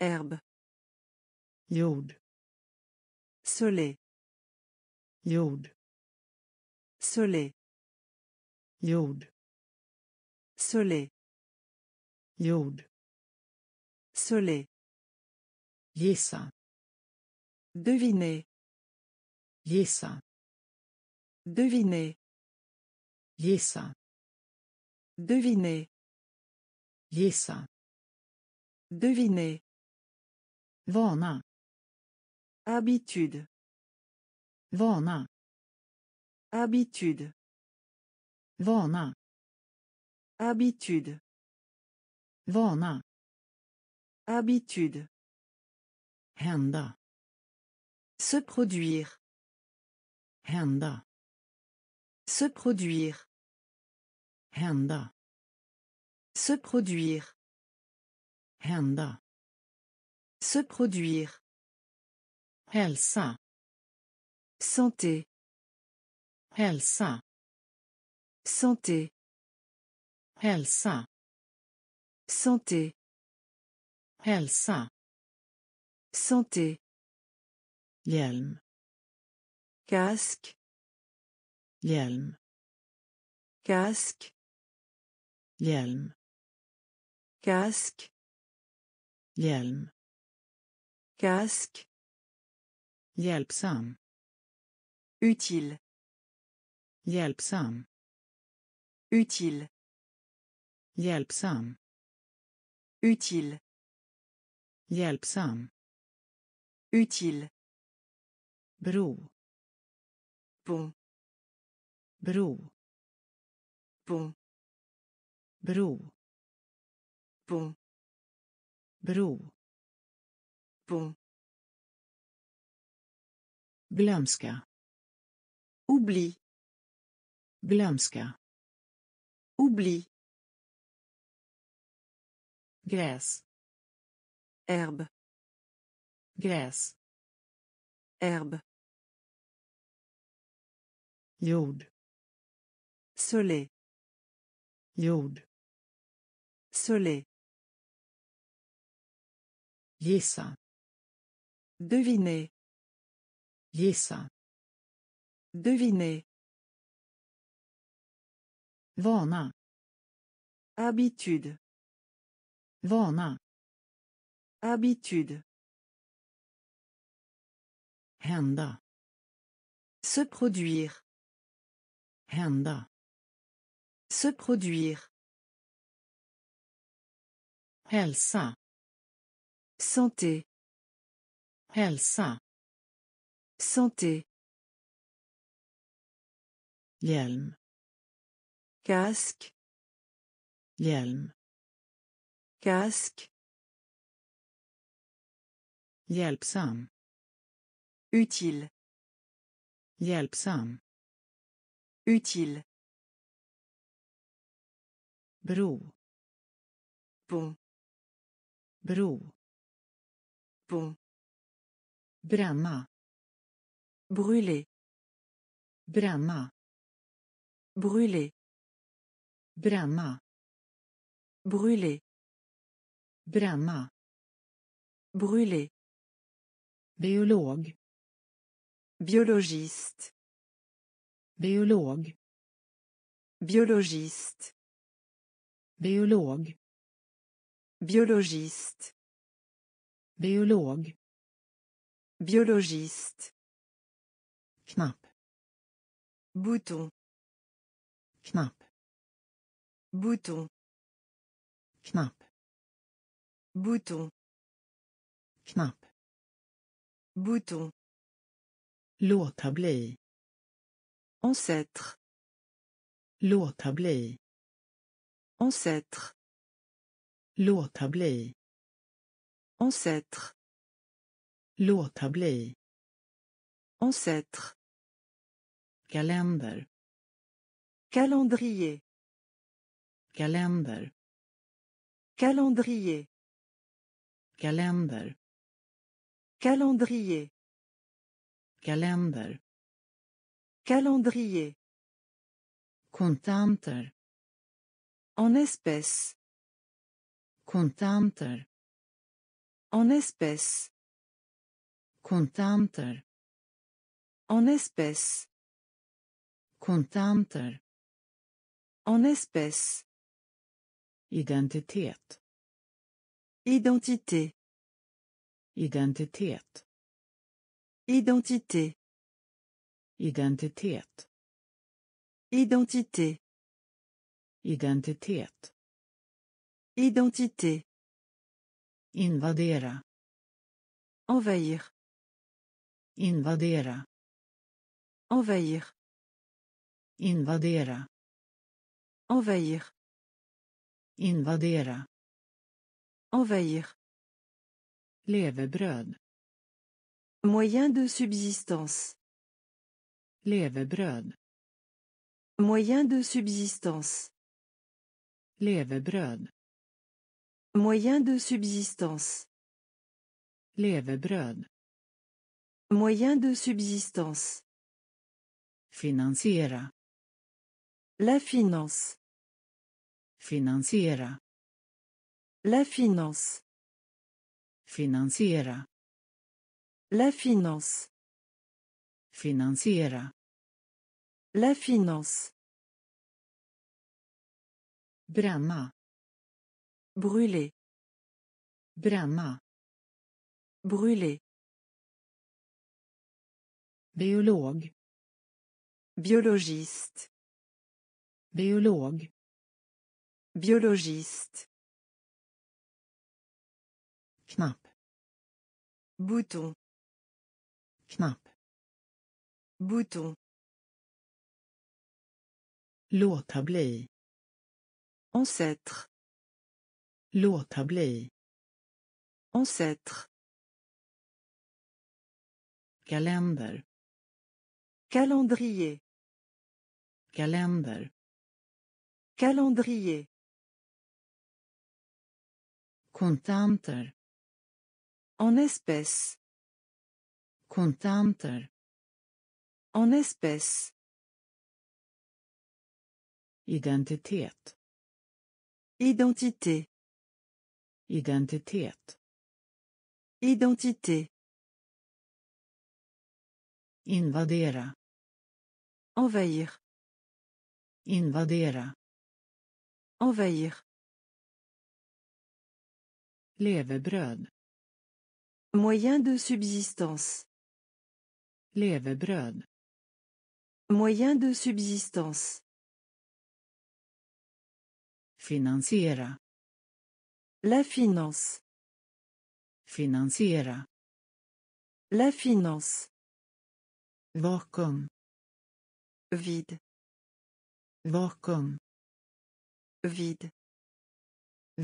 Speaker 1: Herbe. Jord. Soleil. Jord. Soleil. Jord. Soleil. Jord. Soleil. Gissa. Deviner. Gissa. Devinez. Gissa. Deviner. Gissa. Deviner. Vana. Habitude. Vana. Habitude. Vana. Habitude. Vana. Habitude. henda Se produire. henda Se produire. henda Se produire. Henda. Se produire. Hälsa. Santé. Hälsa. Santé. Hälsa. Santé. Hälsa. Santé. yelm, Casque. yelm, Casque. lielm Casque. Kask. Hjälpsam. Util. Hjälpsam. Util. Hjälpsam. Utile. Hjälpsam. Utile. Bro. Pont. Bro. Pont. Bro. Pont. Bro. Bom. Glömska. Oubli. Glömska. Oubli. Gräs. Herb. Gräs. Herb. Jord. Soleil. Jord. Soleil. Gissa. Deviner. Yessa. Deviner. Vana. Habitude. Vana. Habitude. Henda Se produire. Henda Se produire. Elsa Santé. Santé. Hjälm. Casque. Yelm Casque. Hjälpsam. Utile. Hjälpsam. Utile. Brou. Pont. Bro. Bränna. Brûler. Bränna. Brûler. Bränna. Brûler. Bränna. Brûler. Biolog. Biologist. Biolog. Biologist. Biolog. Biologist. Biolog. Biologiste. knap Bouton. Knap Bouton. Knap Bouton. Knap Bouton. Låta bli. Ancêtre. Låta bli. Ancêtre. Låta bli. Ancêtre. Låta bli. Ancêtre. Kalender. Calendrier. calender, Calendrier. calender, Calendrier. calender, Calendrier. contenter, En espèces. contenter, En espèces. En espèce Kontanter. En espèce Identitet. Identité. Identitet. Identité. Identitet. Identité. Identité. Invadera. Envahir. Invadera. Envahir. Invadera. Envahir. Invadera. Envahir. Levebröd. Moyen de subsistance. Levebröd. Moyen de subsistance. Levebröd. Moyen de subsistance. Levebröd. Moyen de subsistance. financiera La finance. financiera La finance. financiera La finance. financiera La finance. Bränna. Brûler. brahma Brûler. Biolog. Biologist. Biolog. Biologist. Knapp. Bouton. Knapp. Bouton. Låta bli. Ancêtre. Låta bli. Ancêtre. Kalender. Calendrier. Kalender. Calendrier. Kontanter. En espèces. Kontanter. En espèces. Identitet. Identité. Identitet. Identité. Invadera. Envahir. Invadera. Envahir. Levebröd. Moyen de subsistance. Levebröd. Moyen de subsistance. Financiera. La finance. financiera La finance. Vid. vakuum Vid.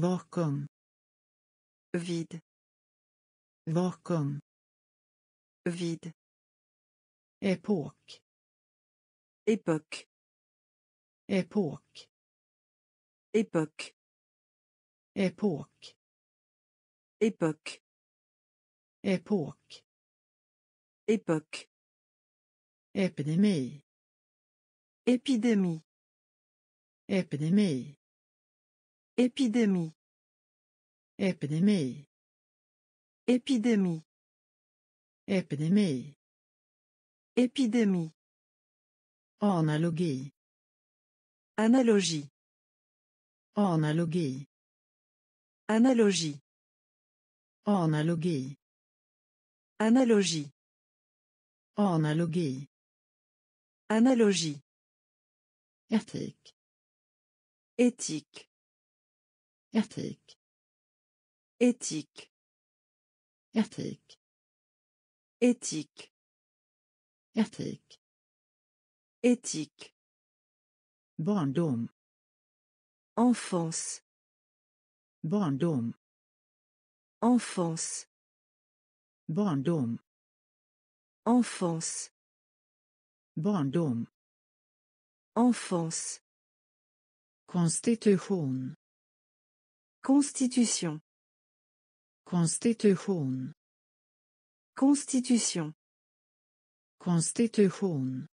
Speaker 1: Bakom. Vid. Bakom. Vid. Epok. Epok. Epok. Epok. Epok. Epok. Epok. Epok. Epidemi. Épidémie. Épidémie. Épidémie. Épidémie. Épidémie. Épidémie. Épidémie. Analogie. Analogie. Analogie. Analogie. Analogie. Analogie. Analogie. Analogie. Éthique. Éthique. Éthique. Éthique. Éthique. Éthique. Éthique. Éthique. Enfance. bondom Enfance. bondom Enfance. Enfance. Constitution. Constitution. Constitution. Constitution.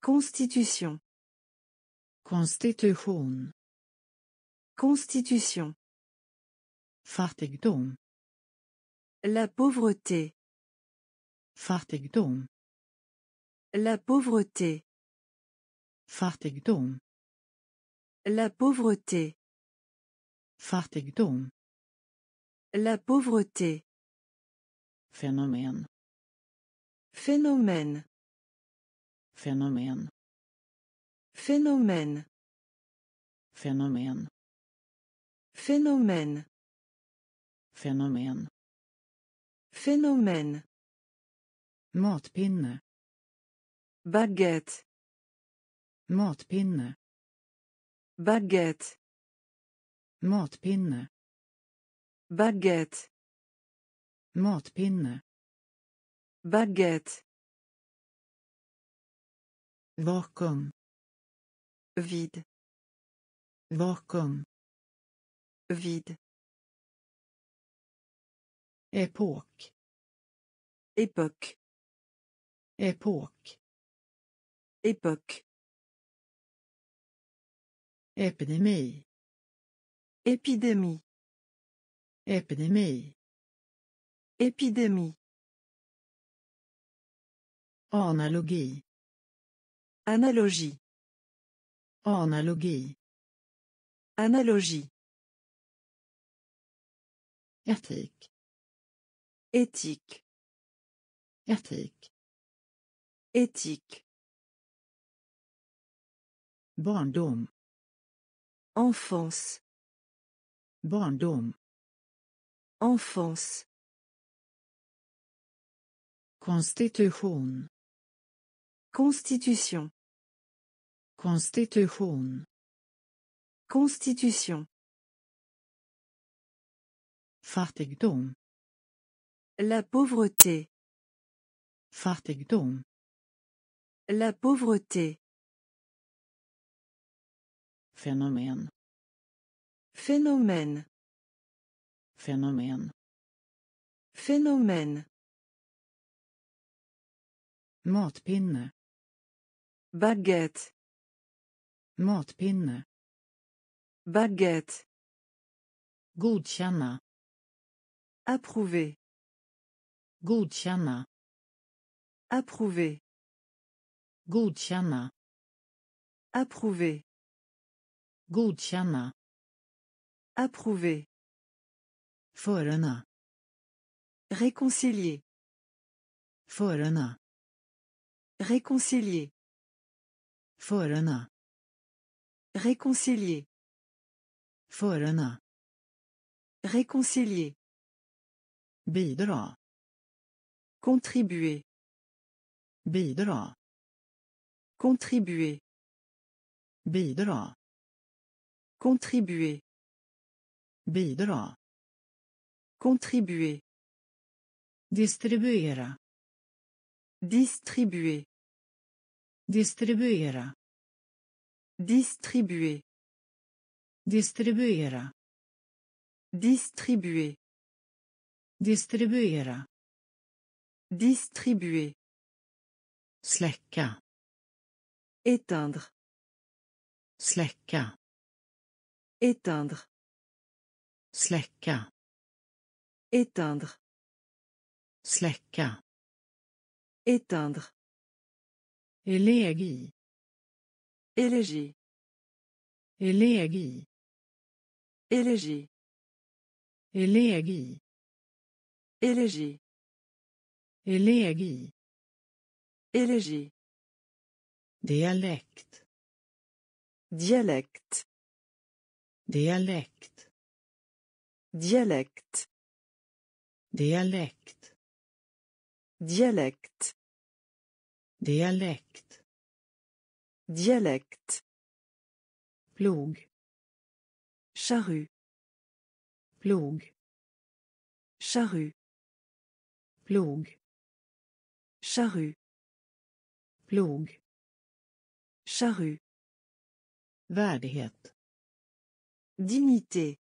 Speaker 1: Constitution. Constitution. Constitution. Fartigdom. La pauvreté. Fartigdom. La pauvreté. La pauvreté. Fartigdom La pauvreté. Phénomène. Phénomène. Phénomène. Phénomène. Phénomène. Phénomène. Phénomène. Phénomène. Baguette. Matpinne. Baguette. Matpinne. Baguette. Matpinne. Baguette. Vakuum. Vid. Vakuum. Vid. Epok. Epok. Epok. Epok. Épidémie. Épidémie. Épidémie. Épidémie. Analogie. Analogie. Analogie. Analogie. Éthique. Éthique. Éthique. Éthique. Enfance. Barndom. Enfance. constitution, Constitution. Constitution. Fartigdom. La pauvreté. Fartigdom. La pauvreté. Phénomène. Phénomène. Phénomène. Phénomène. Matpinne. Baguette. Matpinne. Baguette. Godkänna. Approuvé. approuvé. Approuvé. chama Approuvé. Godkänna. Approuver. Förena. Réconcilier. Förena. Réconcilier. Förena. Réconcilier. Förena. Réconcilier. Bidra. Contribuer. Bidra. Contribuer. Bidra. Contribuer. Bidra. Contribuer. distribuer, Distribuer. distribuer, Distribuer. distribuer, Distribuer. distribuer, Distribuer. Släcka. Éteindre. Släcka. Éteindre. Släcka. Éteindre. Släcka. Éteindre. Élégie. Élégie. Élégie. Élégie. Élégie. Élégie. Élégie. Dialecte. Dialecte. dialekt dialekt dialekt dialekt dialekt dialekt plog charrue plog charrue plog charrue plog charrue värdighet Dignité.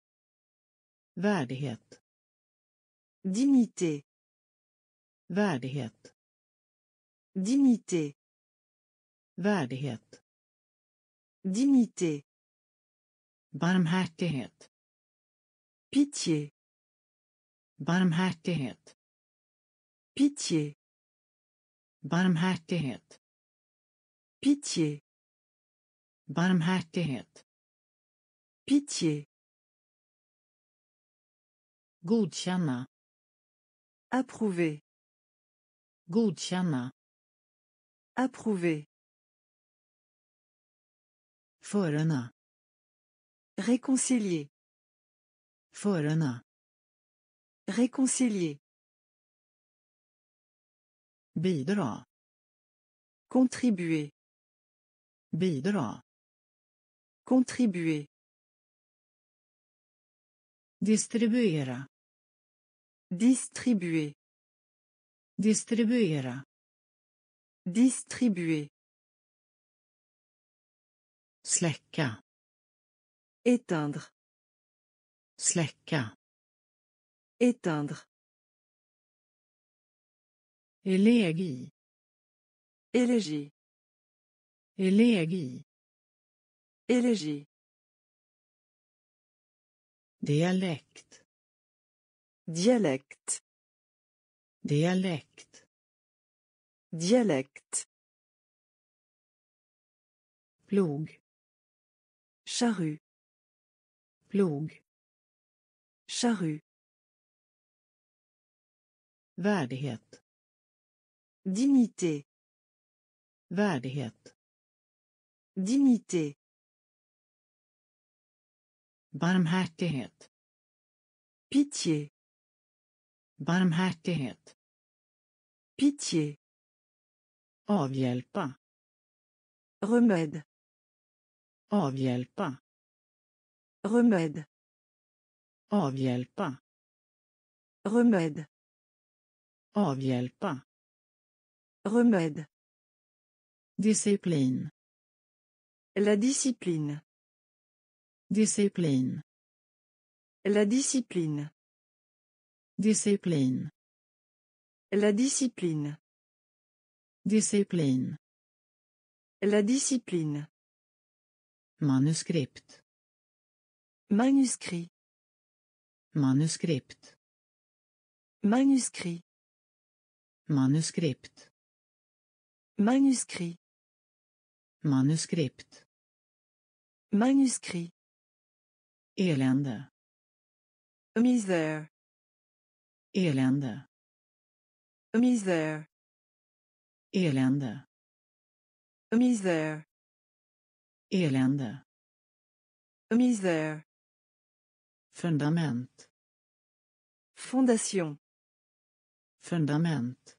Speaker 1: Värdighet. Dignité. Värdighet. Dignité. Värdighet. Dignité. Barmhärtighet. Pitié. Barmhärtighet. Pitié. Barmhärtighet. Pitié. Barmhärtighet. Pitié. Goutiana. Approuver. Goutiana. Approuver. Forana. Réconcilier. Forana. Réconcilier. Bidra. Contribuer. Bidra. Contribuer. Distribuera. Distribuer. Distribuera. Distribuer. Släcka. Éteindre. Släcka. Éteindre. Élégie. Élégie. Élégie. Élégie. dialekt dialekt dialekt dialekt plog charrue plog charrue värdighet dignité värdighet dignité Barmhärtighet. Pitié. Barmhärtighet. Pitié. Avhjälpa. Remède. Avhjälpa. Remède. Avhjälpa. Remède. Avhjälpa. Remède. Discipline. La discipline. Discipline. La discipline. Discipline. La discipline. Discipline. La discipline. Manuscript. Manuscrit. Manuscript. Manuscrit. Manuscript. Manuscrit. Manuscript. Manuscrit. Elände. Misär. Elände. Misär. Elände. Misär. Elände. Misär. Fundament. Fondation. Fundament.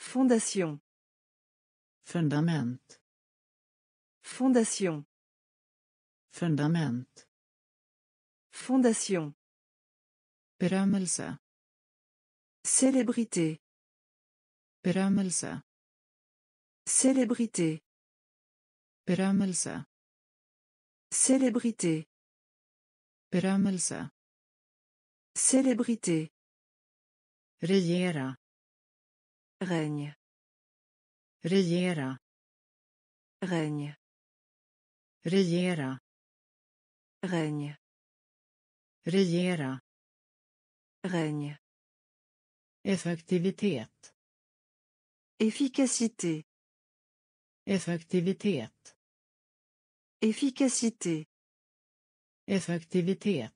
Speaker 1: Fondation. Fundament. Fondation. Fundament. Fondation. peramalsa Célébrité. peramalsa Célébrité. peramalsa Célébrité. peramalsa Célébrité. Regera. Règne. Regera. Règne. Regera. Règne. Regera. Règne. Effectivité. Efficacité. Effectivité. Efficacité. Effectivité.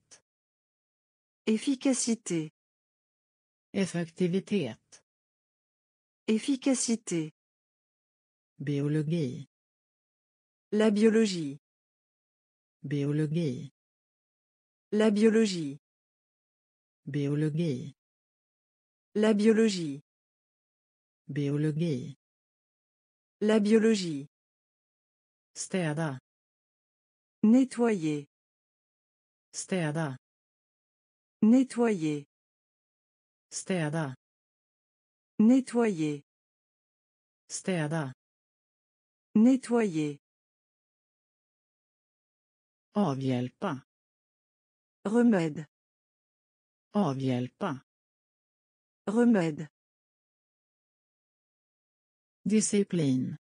Speaker 1: Efficacité. Effectivité. Efficacité. Biologie. La biologie. Biologie. La biologie. Biologie. La biologie. Biologie. La biologie. Städa. Nettoyer. Städa. Nettoyer. Städa. Nettoyer. Städa. Nettoyer. pas. Remède. Avhjelpa. Oh, remède. Discipline.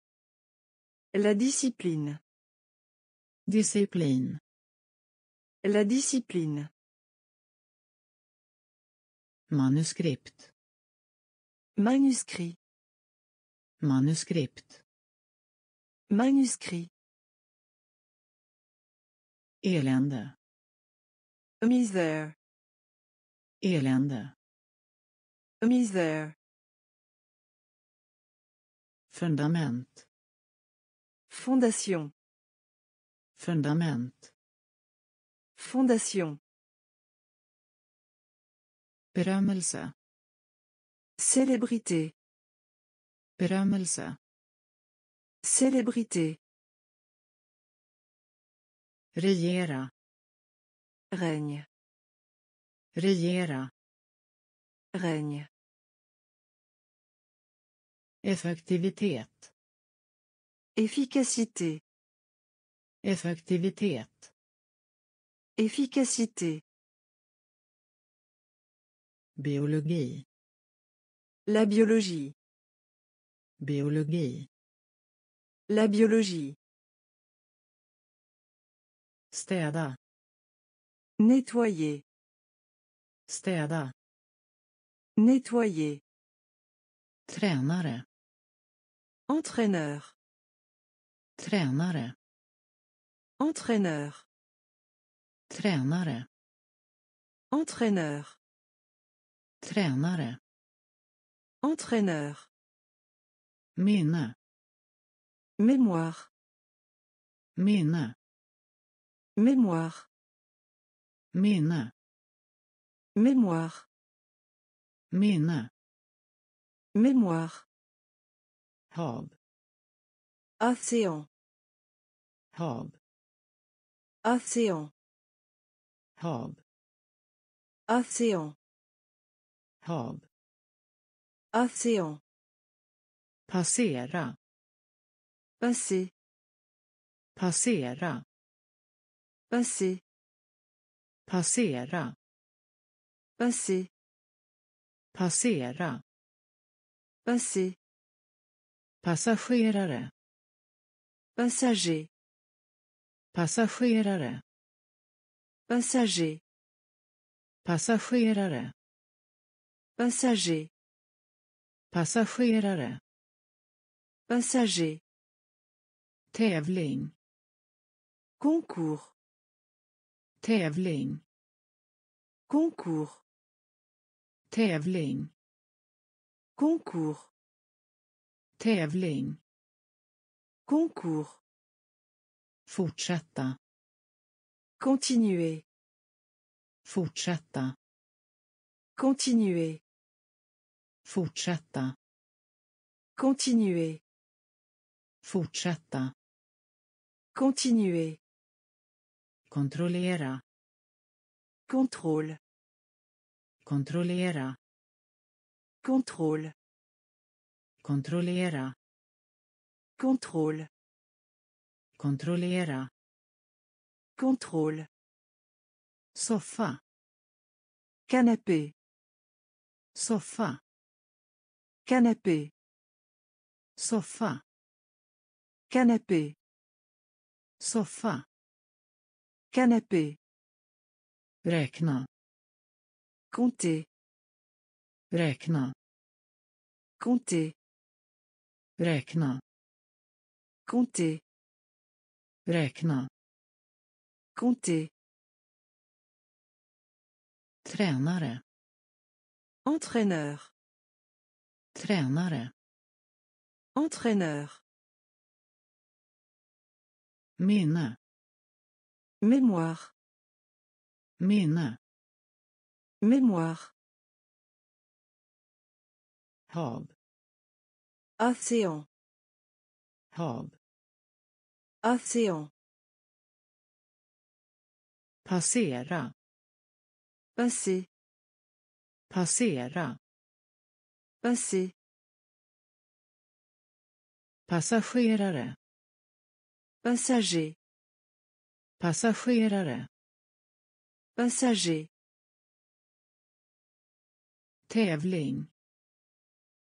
Speaker 1: La discipline. Discipline. La discipline. manuscript, Manuscrit. manuscript, Manuscrit. Misère. Elände. Misère. Fundament. Fondation. Fundament. Fondation. Berömmelse. Célébrité. Berömmelse. Célébrité. Regera. Règne. Regera. Règne. Effectivité. Efficacité. Effectivité. Efficacité. Biologie. La biologie. Biologie. La biologie. Städa. Nettoyer. Städa. Nettoyer. Tränare. Entraîneur. Tränare. Entraîneur. Tränare. Entraîneur. Entraîneur. Mine. Mémoire. Mine. Mémoire. Minne. Mémoire. Minne. Mémoire. Hav. Océan. Hav. Océan. Hav. Océan. Hav. Océan. Passera. Passé. Passera. passer passera passer passera passer passagerare passager passagerare passager passagerare passager passagerare passager tävling concours Tävling. Concours. Tävling. Concours. Tävling. Concours. Fortsätta. Continuer. Fortsätta. Continuer. Fortsätta. Continuer. Fortsätta. Continuer contrôlera Contrôle. contrôlera Contrôle. contrôlera Contrôle. Contrôle. Sofa. Canapé. Sofa. Canapé. Sofa. Canapé. Sofa. Canapé. Räkna. Compter. Räkna. Compter. Räkna. Compter. Räkna. Compter. Tränare. Entraîneur. Tränare. Entraîneur. Minne. Mémoire. mine Mémoire. Hav. Océan. Hav. Océan. Passera. passer Passera. Passé. Passagerare. Passager. Passagerare. Passager. Tävling.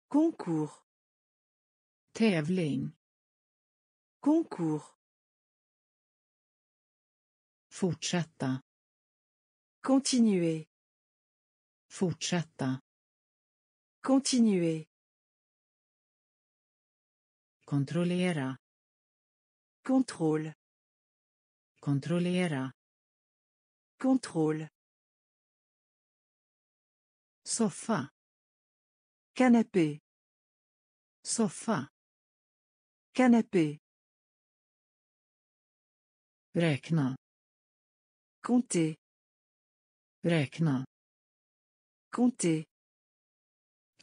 Speaker 1: Concours. Tävling. Concours. Fortsätta. Continuer. Fortsätta. Continuer. Contrôlera. Contrôle. Kontrollera. Contrôle. sofa, Canapé. sofa, Canapé. Räkna. Compter. Räkna. Compter.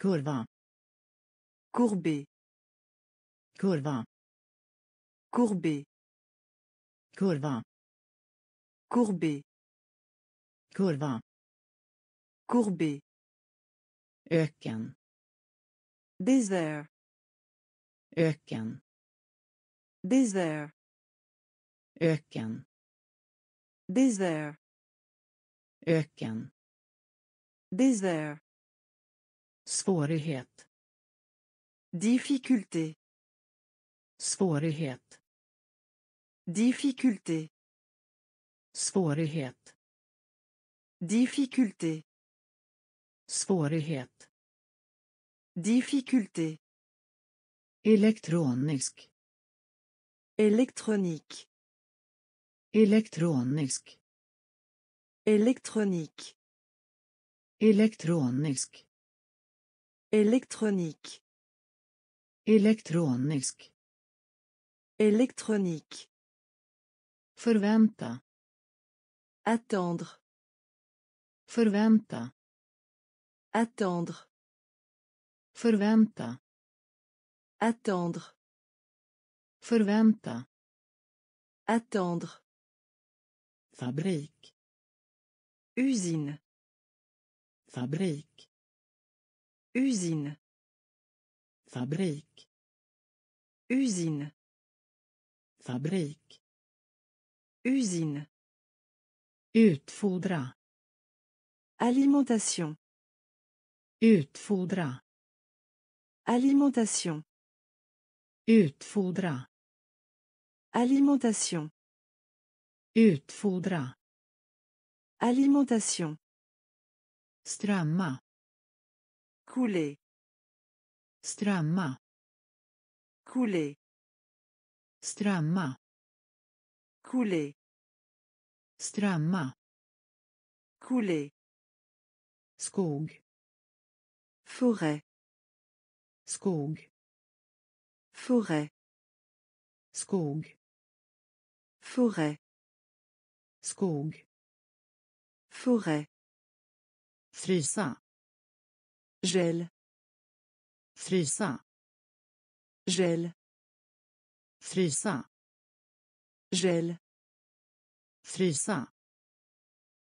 Speaker 1: Kurva. Courbé. Kurva. Courbé. Kurva. Courbé. Kurva. Courbé. Öken. Désert. Öken. Désert. Öken. Désert. Öken. Désert. Svårighet. Difficulté. Svårighet. Difficulté. Svårighet. Difficulté. Svårighet. Difficulté. Elektronisk. Elektronik. Elektronisk. Elektronik. Elektronisk. Elektronik. Elektronisk. Elektronik. Förvänta. Attendre. Förvänta. Attendre. Förvänta. Attendre. Förvänta. Attendre. Fabrique. Usine. Fabrique. Usine. Fabrique. Usine. Fabrique. Usine. Utfodra. Alimentation. Utfodra. Alimentation. Utfodra. Alimentation. Utfodra. Alimentation. Stramma. Couler. stramma Couler. stramma Couler. Strömma. Couler. Skog. Forêt. Skog. Forêt. Skog. Forêt. Skog. Forêt. Frysa. Gel. Frysa. Gel. Frysa. Gel. Frysa.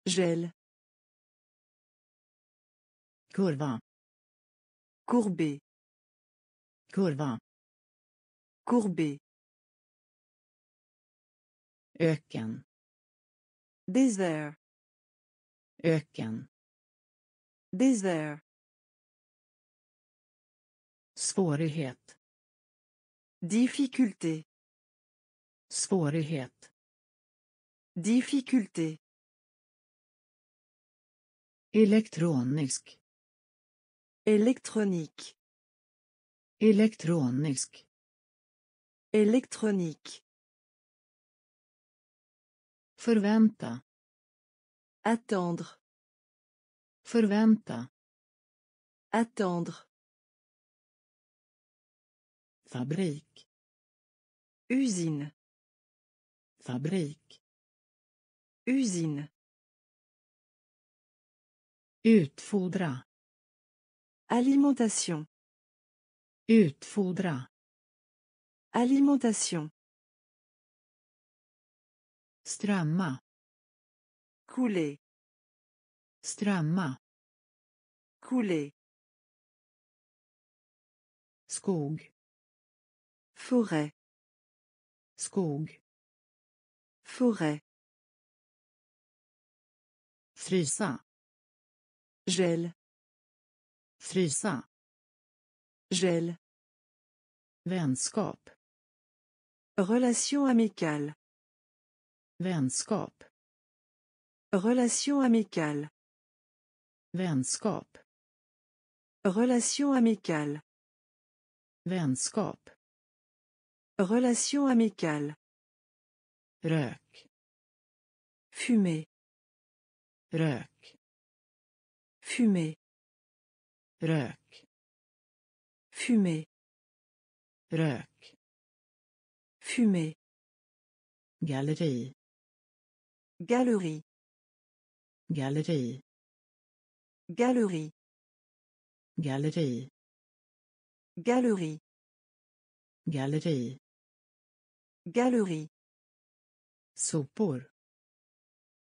Speaker 1: Gel. Kurva. Courbé. Kurva. Courbé. Öken. Désert. Öken. Désert. Svårighet. Difficulté. Svårighet. Difficulté. Elektronisk. Électronique. Électronique. Électronique. Förvänta. Attendre. Ferventa. Attendre. fabrique, Usine. fabrique. Usine. Utfoudra Alimentation. Utfoudra Alimentation. Strömma. Couler. Strömma. Couler. Skog. Forêt. Skog. Forêt. Frysa. Gel. Frysa. Gel. Vänskap. Relation amicale. Vänskap. Relation amicale. Vänskap. Relation amicale. Vänskap. Relation amicale. Rök. Fumer. Rök. Fumée. Rök. Fumer. Rök. Fumée. Galerie. Galerie. Galerie. Galerie. Galerie. Galerie. Galerie. Galerie. Sopor.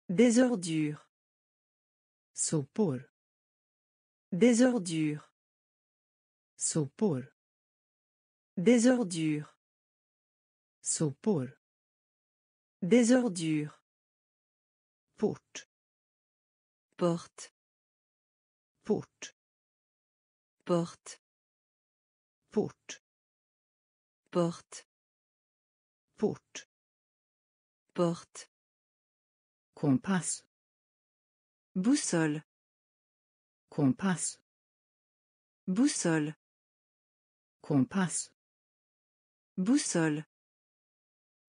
Speaker 1: Des Sopor. Des ordures. Sopor. Des ordures. Sopor. Des ordures. Porte. Porte. Porte. Porte. Porte. Porte. Porte. Porte. Boussole. Compas. Boussole. Compas. Boussole.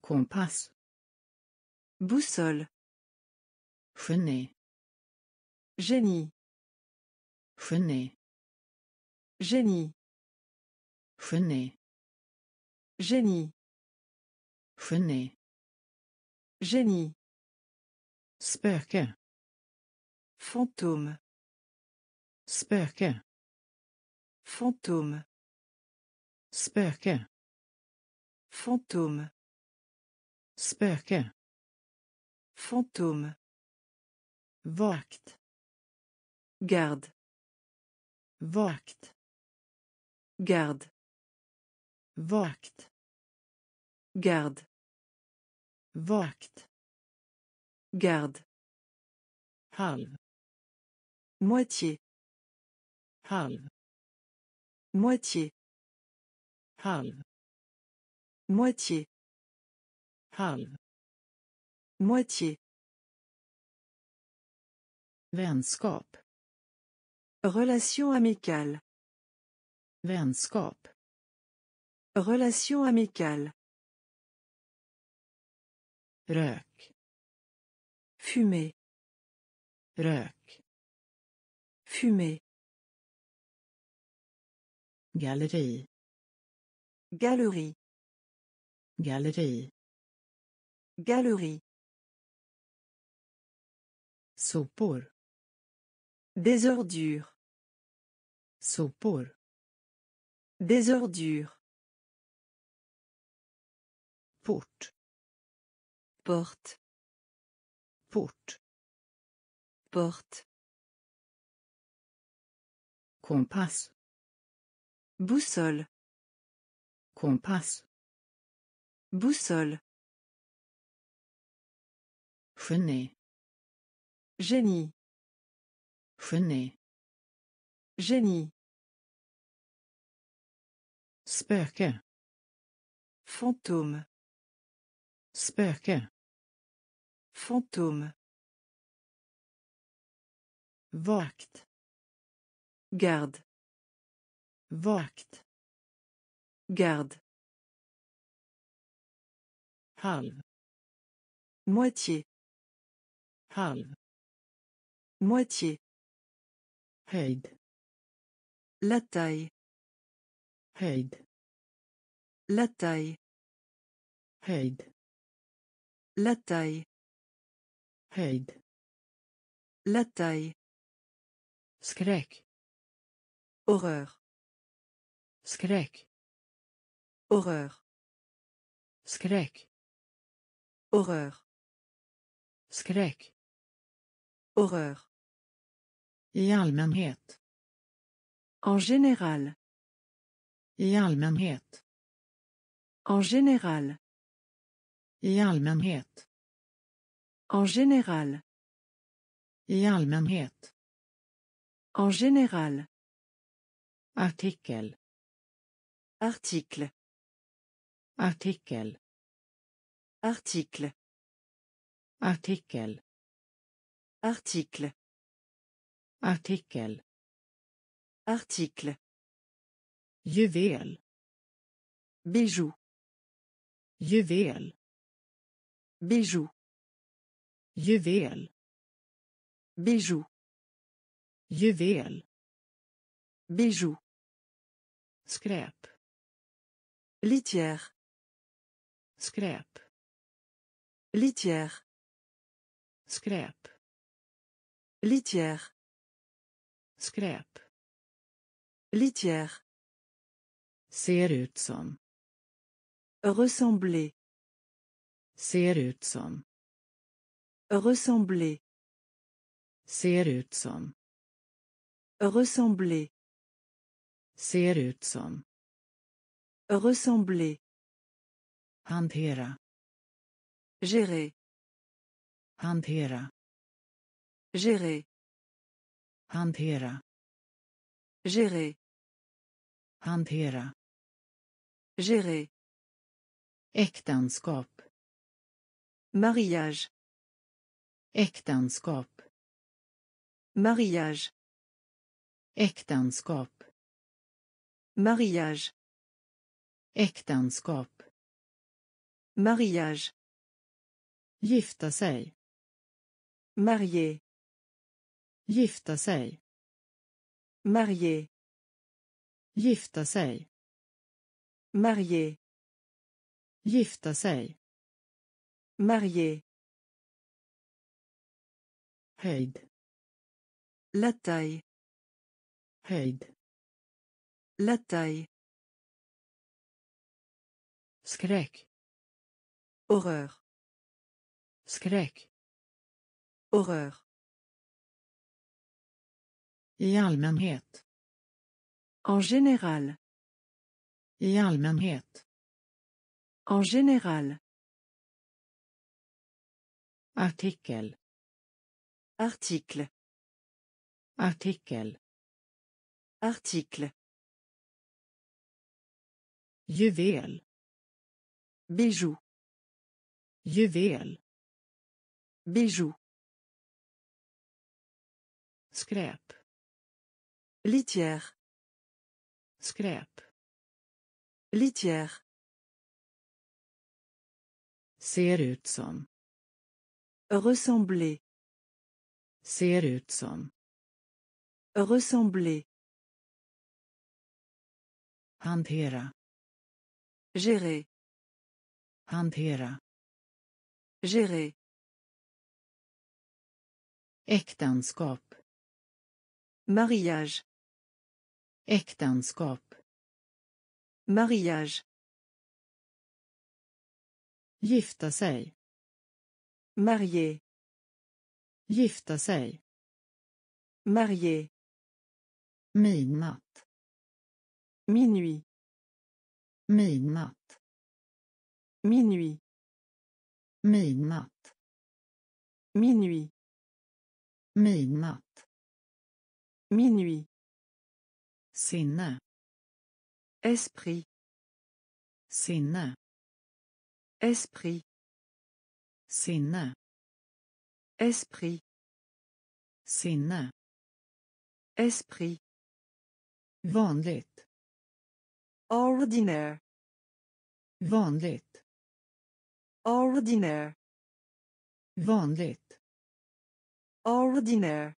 Speaker 1: Compas. Boussole. Chenet. Génie. Chenet. Génie. Chenet. Génie. Chenet. Génie. Sperke. Fantôme. Spöke. Fantôme. Spöke. Fantôme. Spöke. Fantôme. Vakt. Garde. Vakt. Garde. Vakt. Garde. Vakt. Garde. Moitié. halve Moitié. Halv. Moitié. Halv. Moitié. Vänskap. Relation amicale. Vänskap. Relation amicale. Rök. Fumer. Rök. Fumée. Galerie. Galerie. Galerie. Galerie. Sopor. Des ordures. Sopor. Des ordures. Porte. Porte. Porte. Porte compas, Boussole. compas, Boussole. Fenez. Génie. Fenez. Génie. Spöke. Fantôme. Spöke. Fantôme. Garde. Vakt. Garde. Halv. Moitié. Halv. Moitié. heid La taille. Heid. La taille. heid La taille. Heid. La taille. Horreur. Skräck. Horreur. Screc. Horreur. Screc. Horreur. I allmänhet. En général. I allmänhet. En général. I allmänhet. En général. I allmänhet. En général. Artikel. Article. Artikel. Article. Artikel. Article. Artikel. Article. Juvel. Bijou. Juvel. Bijou. Juvel. Bijou. Juvel. Bijou. Scrap. Litière. Screp Litière. Scrap. Litière. Scrap. Litière. Ser som. Ressembler. Ser som. Ressembler. Ser som. Ressembler. Ser ut som. Ressembler. Hantera. Gérer. Hantera. Gérer. Hantera. Gérer. Hantera. Gérer. Äktenskap. Mariage. Äktenskap. Mariage. Äktenskap. Mariage. Äktenskap. Mariage. Gifta sig. Marié. Gifta sig. Marié. Gifta sig. Marié. Gifta sig. Marié. Höjd. La taille. Höjd. La taille. Skrek. Horreur. Screc. Horreur. I En général. I En général. Artikel. Article. Article. Article. Juvel. Bijou. Juvel. Bijou. Skräp. Litière. Skräp. Litière. Ser ut som. Ressembler. Ser ut som. Ressembler. Hantera. Gérer. Hantera. Gérer. Äktenskap. Mariage. Äktenskap. Mariage. Gifta sig. Marié. Gifta sig. Marié. Midnatt. Minuit. minuit Minuit. minuit Minuit. minuit Minuit. esprit Esprit. Sinne. Esprit. Sinne. Esprit. Sinne. Esprit. Vanligt. Ordinär. Vanligt. Ordinär. Vanligt. Ordinär.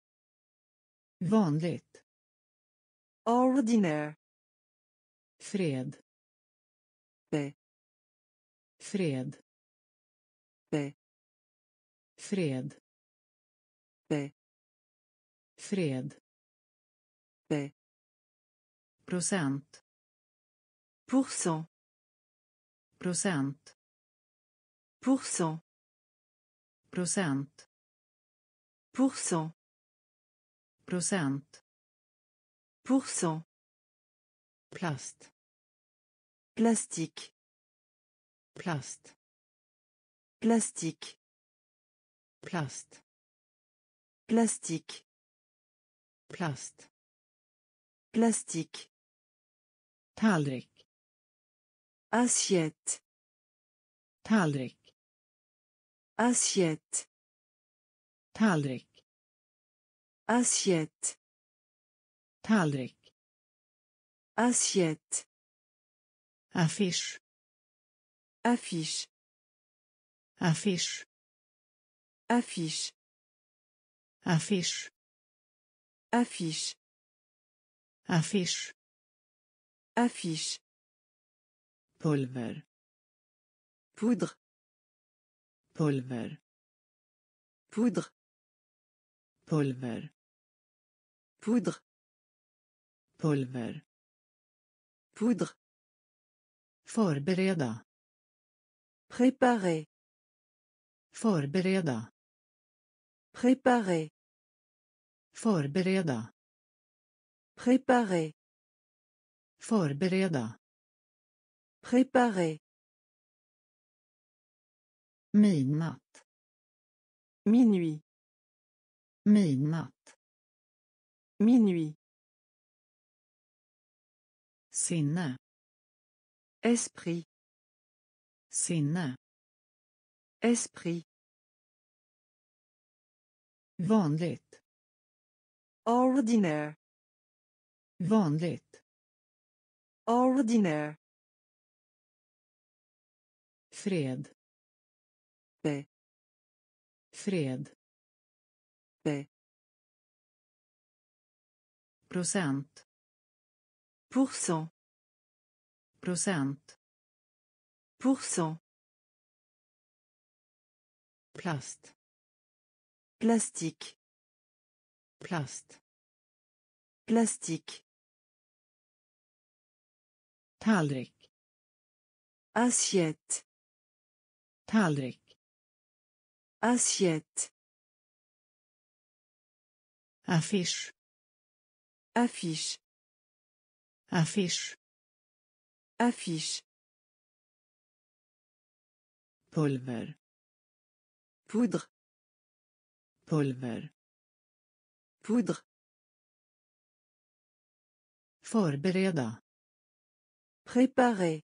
Speaker 1: Vanligt. Ordinär. Fred. Be. Fred. Be. Fred. Be. Fred. Be. Procent. Pourcent. Procent. Pourcent. Procent. Pourcent. Procent. Pourcent. Plast. Plastique. Plast. Plastique. Plast. Plastique. Plast. Plastique. Assiette. Tallrik. Assiett Tallrik. Assiette. Tallrik. Assiette. Affisch. Affiche. Affiche. Affiche. Affiche. Affiche. Affiche. Affiche pulver poudre pulver poudre pulver poudre pulver poudre förbereda préparer förbereda préparer förbereda préparer förbereda Préparer. mat Minuit. minuit Minuit. Sinne. Esprit. Sinne. Esprit. Vanligt. Ordinaire. Vanligt. Ordinaire. Fred. Paix. Fred. Paix. Procent. Pourcent. Procent. Pourcent. Plast. Plastique. Plast. Plastique. Tallrik. Assiette. Tallrik. Assiette. Affiche. Affiche. Affiche. Affiche. Pulver. Poudre. Pulver. Poudre. Förbereda. Préparer.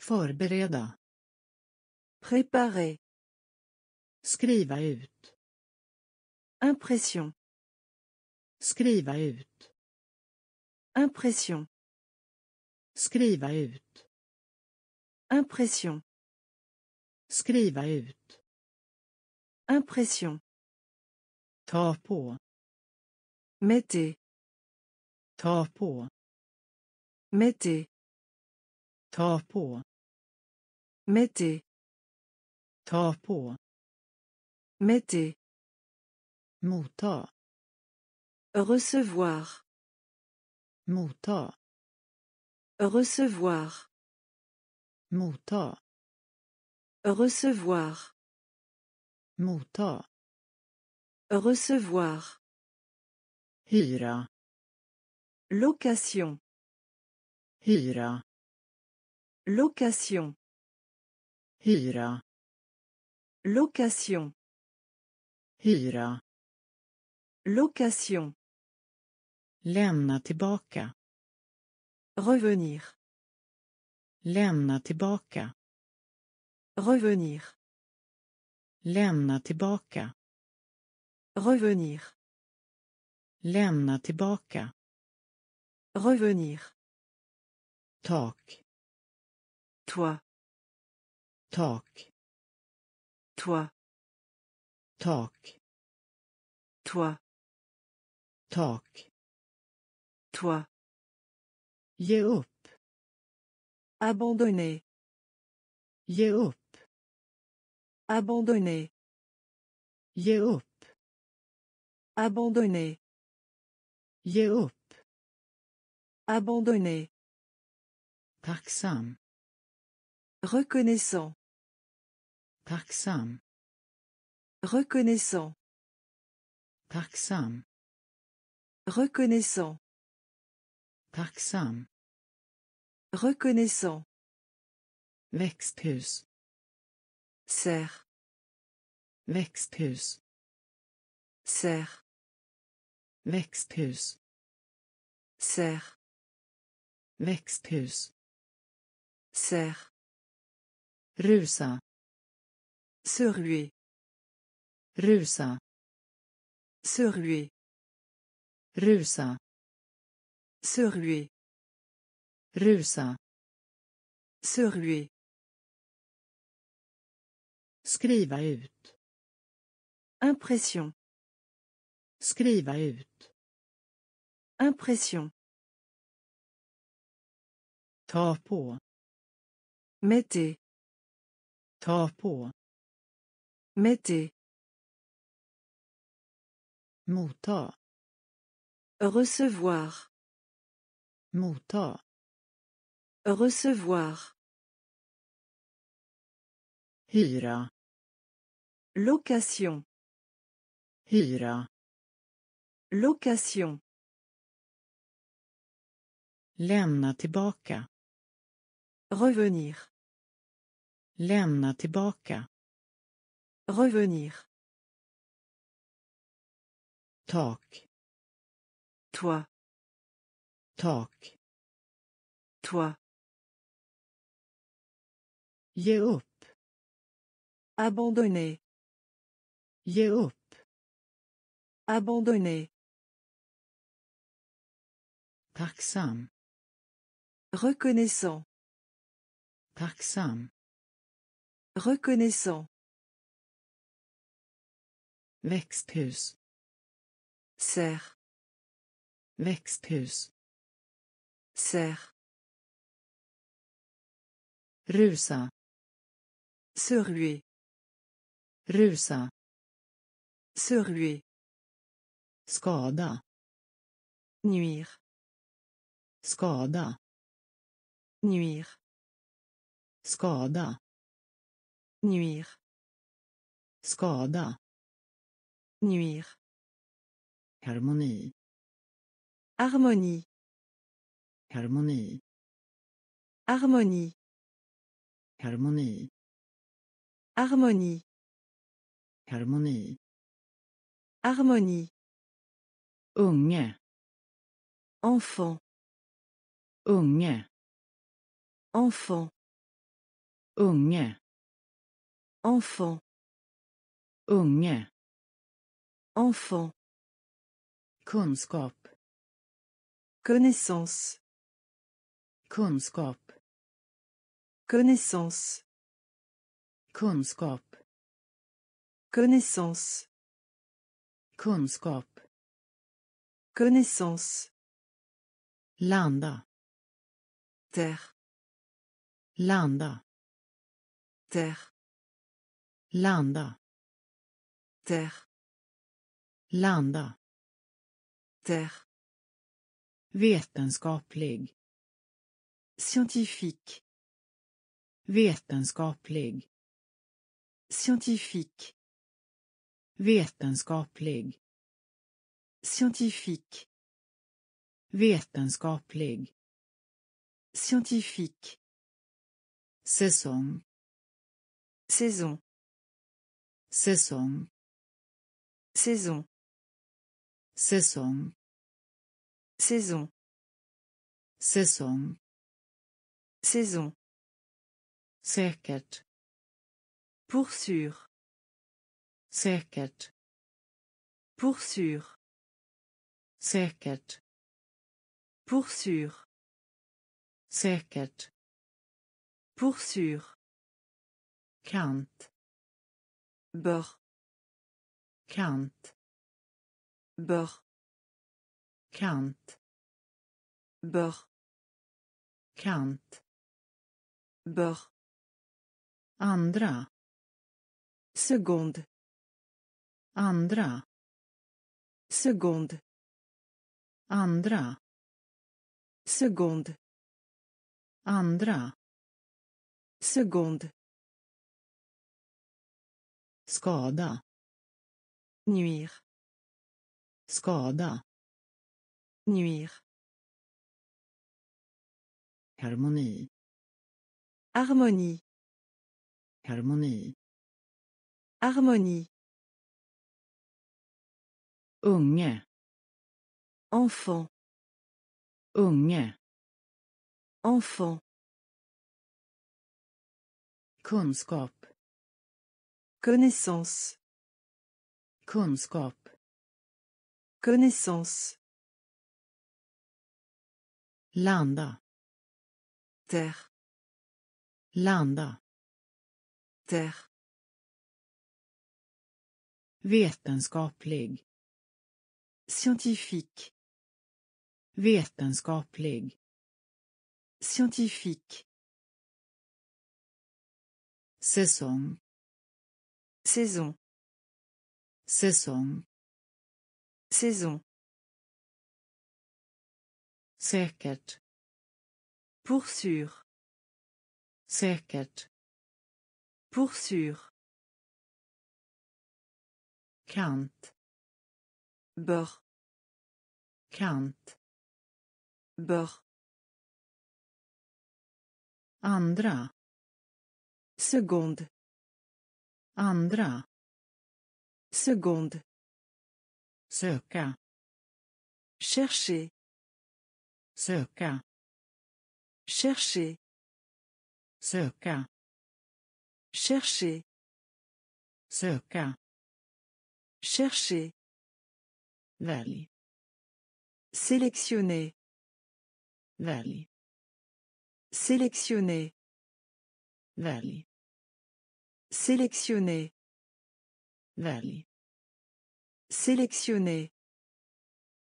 Speaker 1: Förbereda. Préparer. Skriva ut. Impression. Skriva ut. Impression. Skriva ut. Impression. Skriva ut. Impression. Ta på. Mettez. Ta på. Mettez. Ta Mettez. Ta Mettez. Motta. Recevoir. Motta. Recevoir. Motta. Recevoir. Motta. Recevoir. Hyra. Location. Hyra. Location. Hyra. Location. Hyra. Location. Lämna tillbaka. Revenir. Lämna tillbaka. Revenir. Lämna tillbaka. Revenir. Lämna tillbaka. Revenir. Tak. Toi. Tak. Toi. Talk. Toi. Talk. Toi. Ge up Abandonner. Abandonné. up Abandonner. Yeup. Abandonné. Abandonner. Reconnaissant. Tacksam. Reconnaissant. Tacksam. Reconnaissant. Tacksam. Reconnaissant. Växthus. Serre. Växthus. Serre. Växthus. Serre. Växthus. Serre. Rusa. Se ruer. Rusa. Se ruer. Rusa. Se ruer. Rusa. Se lui Skriva ut. Impression. Skriva ut. Impression. Ta Mettez. Ta Mettez. Motta. Recevoir. Motta. Recevoir. Hyra. Location. Hyra. Location. Lämna tillbaka. Revenir. Lämna tillbaka. Revenir. Talk. Toi. Talk. Toi. Ge abandonné Abandonner. abandonné upp. Abandonner. Reconnaissant. Tacksam. Reconnaissant. Växthus. Serre. Växthus. Serre. Rusa. Se ruer. Rusa. Se ruer. Skada. Nuire. Skada. Nuire. Skada. Nuire. Skada. Nuire. Harmonie. Harmonie. Harmonie. Harmonie. Harmonie. Harmonie. Harmonie. Harmonie. Unge. Enfant. Unge. Enfant. Unge. Enfant. Unge. Enfant. Kunskap. Connaissance. Kunskap. Connaissance. Kunskap. Connaissance. Kunskap. Connaissance. Landa. Terre. Landa. Terre. Landa. Terre. Landa. ter Vetenskaplig. Scientifique. Vetenskaplig. Scientifique. Vetenskaplig. Scientifique. Vetenskaplig. Scientifique. Säsong. Saison. Säsong. Saison. Saison. Saison. Saison. Saison. Circuit, Pour sûr. Säkert. Pour sûr. circuit, Pour sûr. Säkert. Pour sûr. Kant. Bord. Kant. bör kant bör kant bör andra sekund andra sekund andra sekund andra sekund skada nuir Skada. Nuire. Harmonie. Harmonie. Harmonie. Harmonie. Unge. Enfant. Unge. Enfant. Kunskap. Connaissance. Kunskap. Connaissance. Landa. Terre. Landa. Terre. Vetenskaplig. Scientifique. Vetenskaplig. Scientifique. saison, Saison. saison. Saison. Säkert. Pour sûr. Säkert. Pour sûr. Kant. Bord. Kant. Bord. Andra. Second. Andra. Second. Söka. Chercher. Söka. Chercher. Söka. Chercher. Söka. Chercher. Välj. Sélectionner. Välj. Sélectionner. Välj. Sélectionner. Välj. Sélectionner.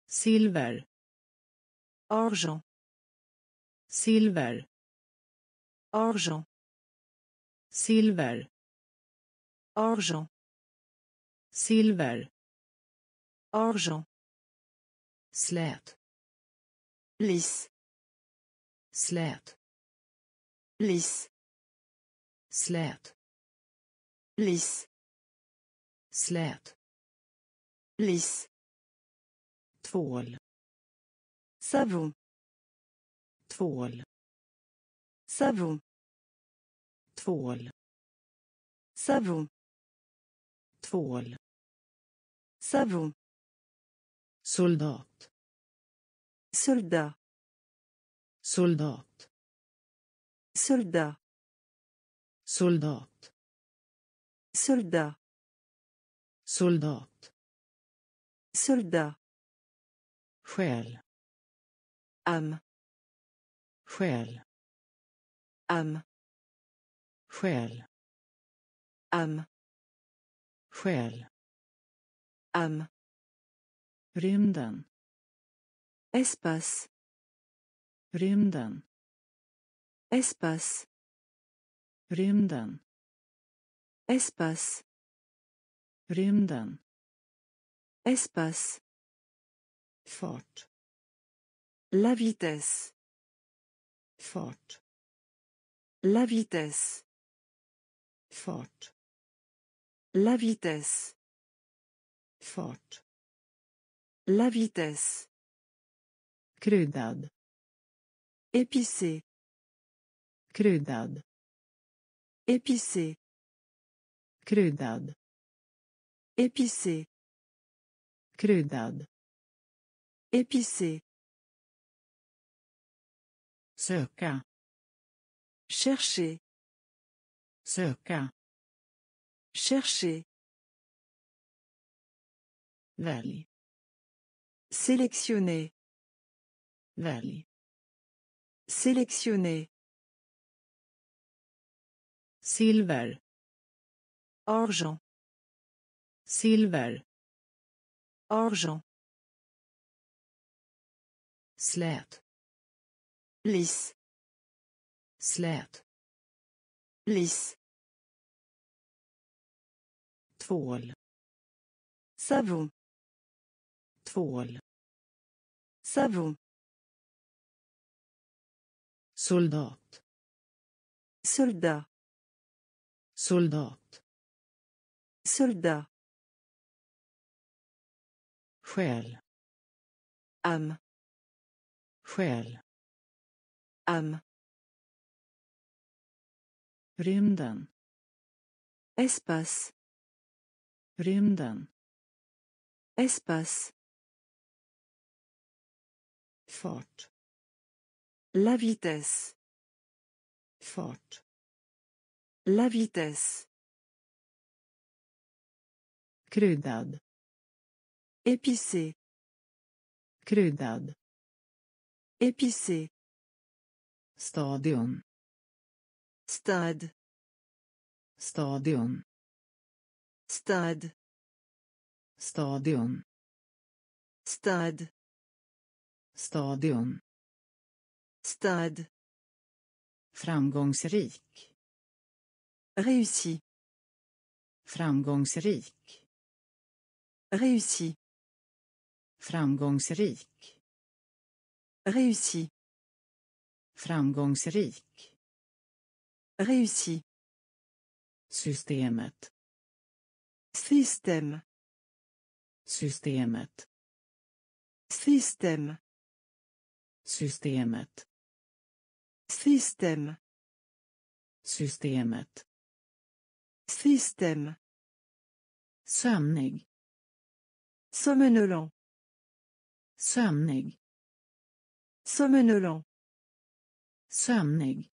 Speaker 1: Silver. Argent. Silver. Argent. Silver. Argent. Silver. Argent. Slert. Lisse. Slert. Lisse. Slert. Lisse. Slert. Lis. Tvål. Savon. Tvål. Savon. Tvål. Savon. Tvål. Savon. Soldat. Soldat. Soldat. Soldat. Soldat. Soldat. Soldat. Soldat. Själ. Am. Själ. Am. Själ. Am. Själ. Am. Rymden. Espace. Rymden. Espace. Rymden. Espace. Rymden. Espace. Fort. La vitesse. Fort. La vitesse. Fort. La vitesse. Fort. La vitesse. crudade Épicé. credan Épicé. credan Épicé. Kryddad. Épicé. Söka. Chercher. Söka. Chercher. Välj. Sélectionner. Välj. Sélectionner. Silver. Argent. Silver. Argent. Slat. Lisse. Slat. Lisse. Tvål. Savon. Tvål. Savon. Soldat. Soldat. Soldat. Soldat. Själ Am. Skäl. Am. Rymden. Espas. Rymden. Espas. Fart. La vitesse. Fart. La vitesse. Kryddad. Épicé. Krudad. Épicé. Stadion. Stade. Stadion. Stad. Stadion. Stade. Stadion. Stade. Framgångsrik. Réussi. Framgångsrik. Réussi. Framgångsrik. Réussi. Framgångsrik. Réussi. Systemet. System. Systemet. System. Systemet. System. Systemet. System. Sömnig. Somnolent. Sömnig. Somnolent. Sömnig.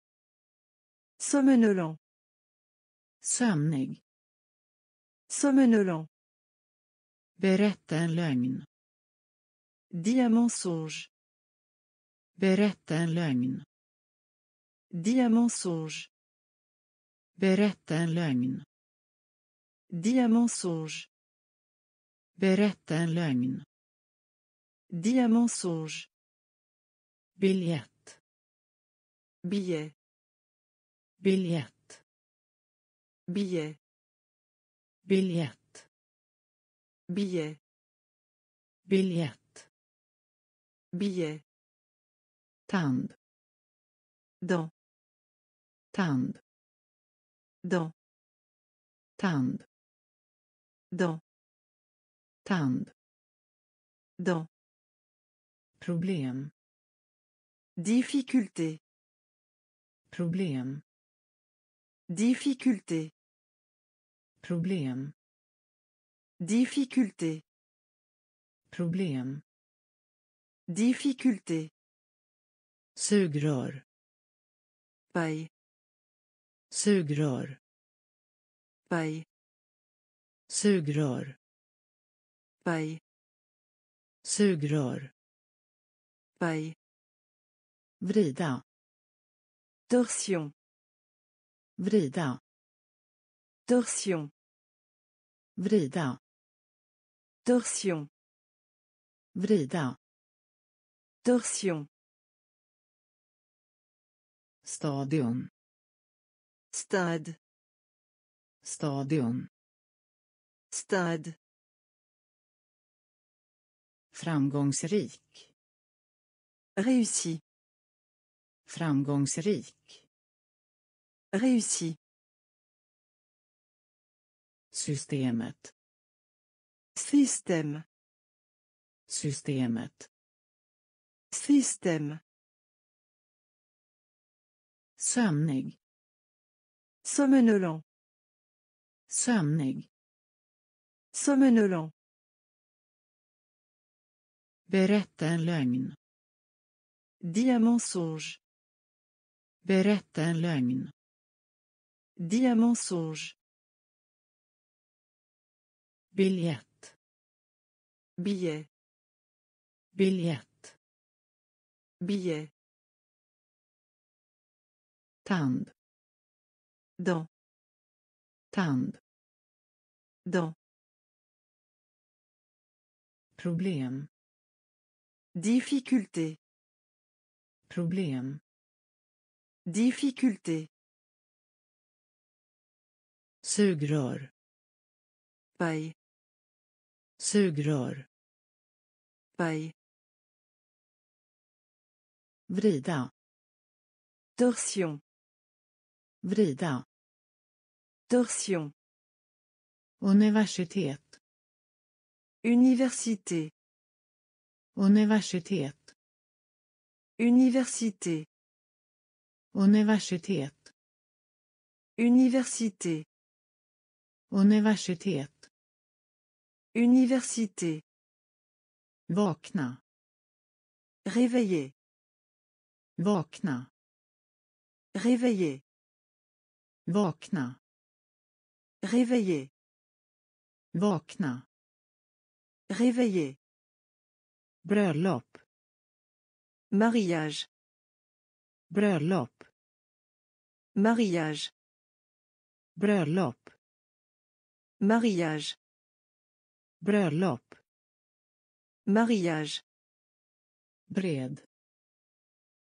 Speaker 1: Somnolent. Sömnig. Somnolent. Berätta en lögn. Dis un mensonge. Berätta en lögn. Dis un mensonge. Berätta en lögn. Dis un mensonge. Berätta en lögn. Dis un mensonge. billette Billet. billette Billet. billette Billet. billette Billet. Tand. dans Tand. dans Tand. dans Tand. Dent. Problem. Difficulté. Problem. Difficulté. Problem. Difficulté. Problem. Difficulté. Sugrör. Paj. Sugrör. Paj. Sugrör. Paj. Sugrör. Spaj. Vrida. Torsion. Vrida. Torsion. Vrida. Torsion. Vrida. Torsion. Stadion. Stad. Stadion. Stad. Framgångsrik. Réussi. Framgångsrik. Réussi. Systemet. System. Systemet. System. Sömnig. Somnolent. Sömnig. Somnolent. Berätta en lögn. Dis un mensonge. Berätta en lögn. Dis un mensonge. Biljett. Billet. Biljett. Billet. Tand. Dent. Tand. Dent. Problem. Difficulté. Problem. Difficulté. Sugrör. Paj. Sugrör. Paj. Vrida. Torsion. Vrida. Torsion. Universitet. Université. Universitet. Université. Universitet. Université. Universitet. Université. Vakna. Réveiller. Vakna. Réveiller. Vakna. Réveiller. Vakna. Réveiller. Bröllop. Mariage. Bröllop. Mariage. Bröllop. Mariage. Bröllop. Mariage. Bred.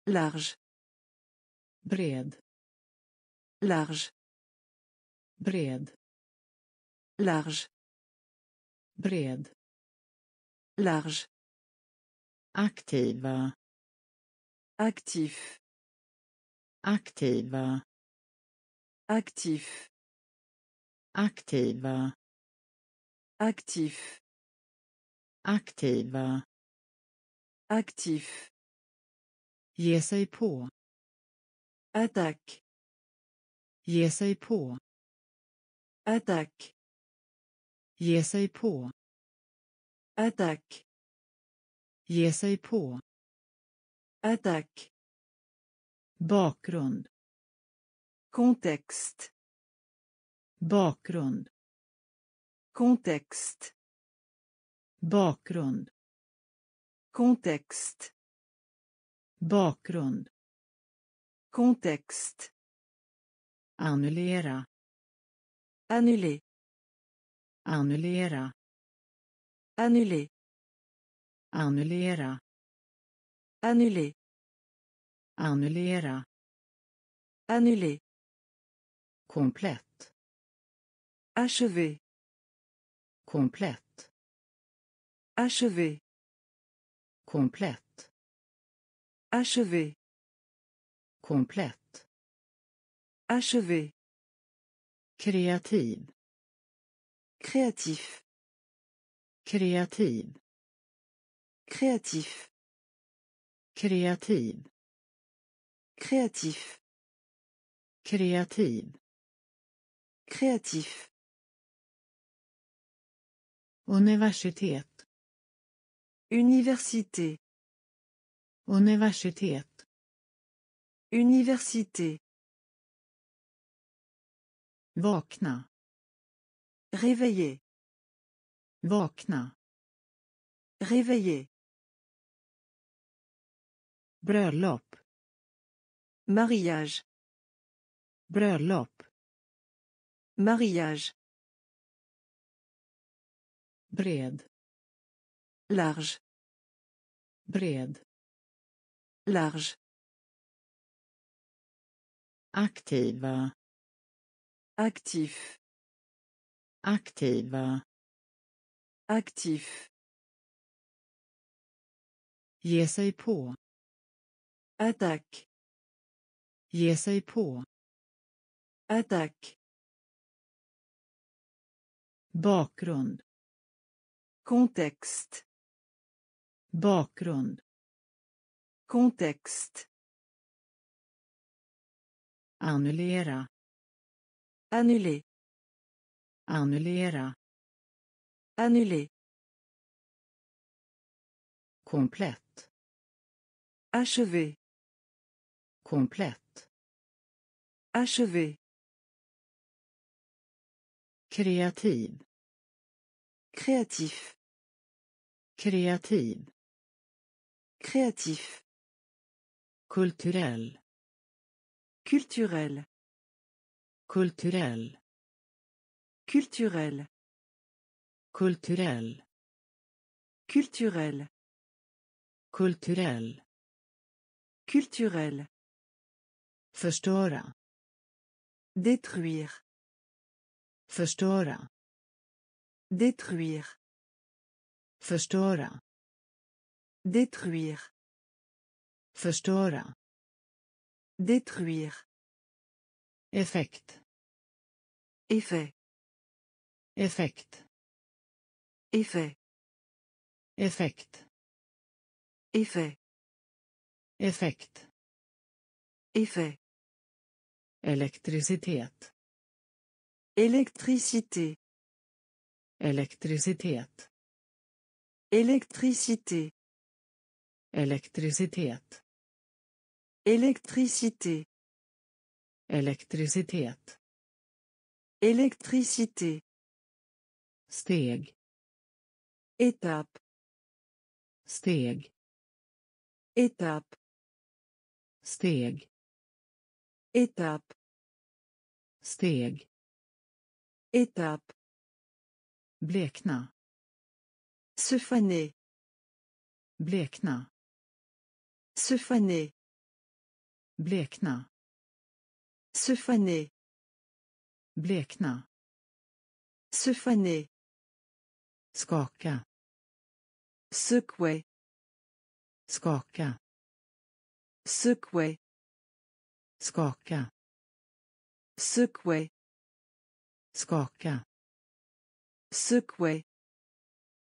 Speaker 1: Large. Bred. Large. Bred. Large. Bred. Large. Aktiv, Aktiva. Aktiv. Aktiva. Aktiv. Aktiva. Aktiv. Ge sig på. Attack. Ge sig på. Attack. Ge sig på. Attack. Ge sig på attack Bakgrund. Kontext. Bakgrund. Kontext. Bakgrund. Kontext. Bakgrund. Kontext. Annullera. Annulé. Annullera. Annulé. Annullera. Annuler. Annulera. Annuler. complète Achever. complète Achever. complète Achever. complète Achever. Créatif. Créatif. Créative. Créatif. Kreativ. Kreativ. Kreativ. Kreativ. Universitet. Université. Universitet. Université. Vakna. Réveiller. Vakna. Réveiller. Bröllop. Mariage. Bröllop. Mariage. Bred. Large. Bred. Large. Aktiva. Actif. Aktiva. Actif. Attack. Ge sig på. Attack. Bakgrund. Kontext. Bakgrund. Kontext. Annullera. Annullé. Annullera. Annullé. Komplett. Achevé. complète Achevé. créatif Créatif. Créatine Créatif. culturel Culturel. culturel Culturel. Culturel. Culturel. Culturel. Culturel. Förstöra. Détruire. Förstöra. Détruire. Förstöra. Détruire. Förstöra. Détruire. Effect. Effet. Effect. Effet. Effect. Effet. Effect. Effet. elektricitet elektricitet elektricitet elektricitet elektricitet elektricitet elektricitet elektricitet steg etapp steg etapp steg etapp Steg. etapp Blekna. Se Blekna. Se Blekna. Se Blekna. Se Skaka. Secouer. Skaka. Secouer. Skaka. Secouer. Skaka. Secouer.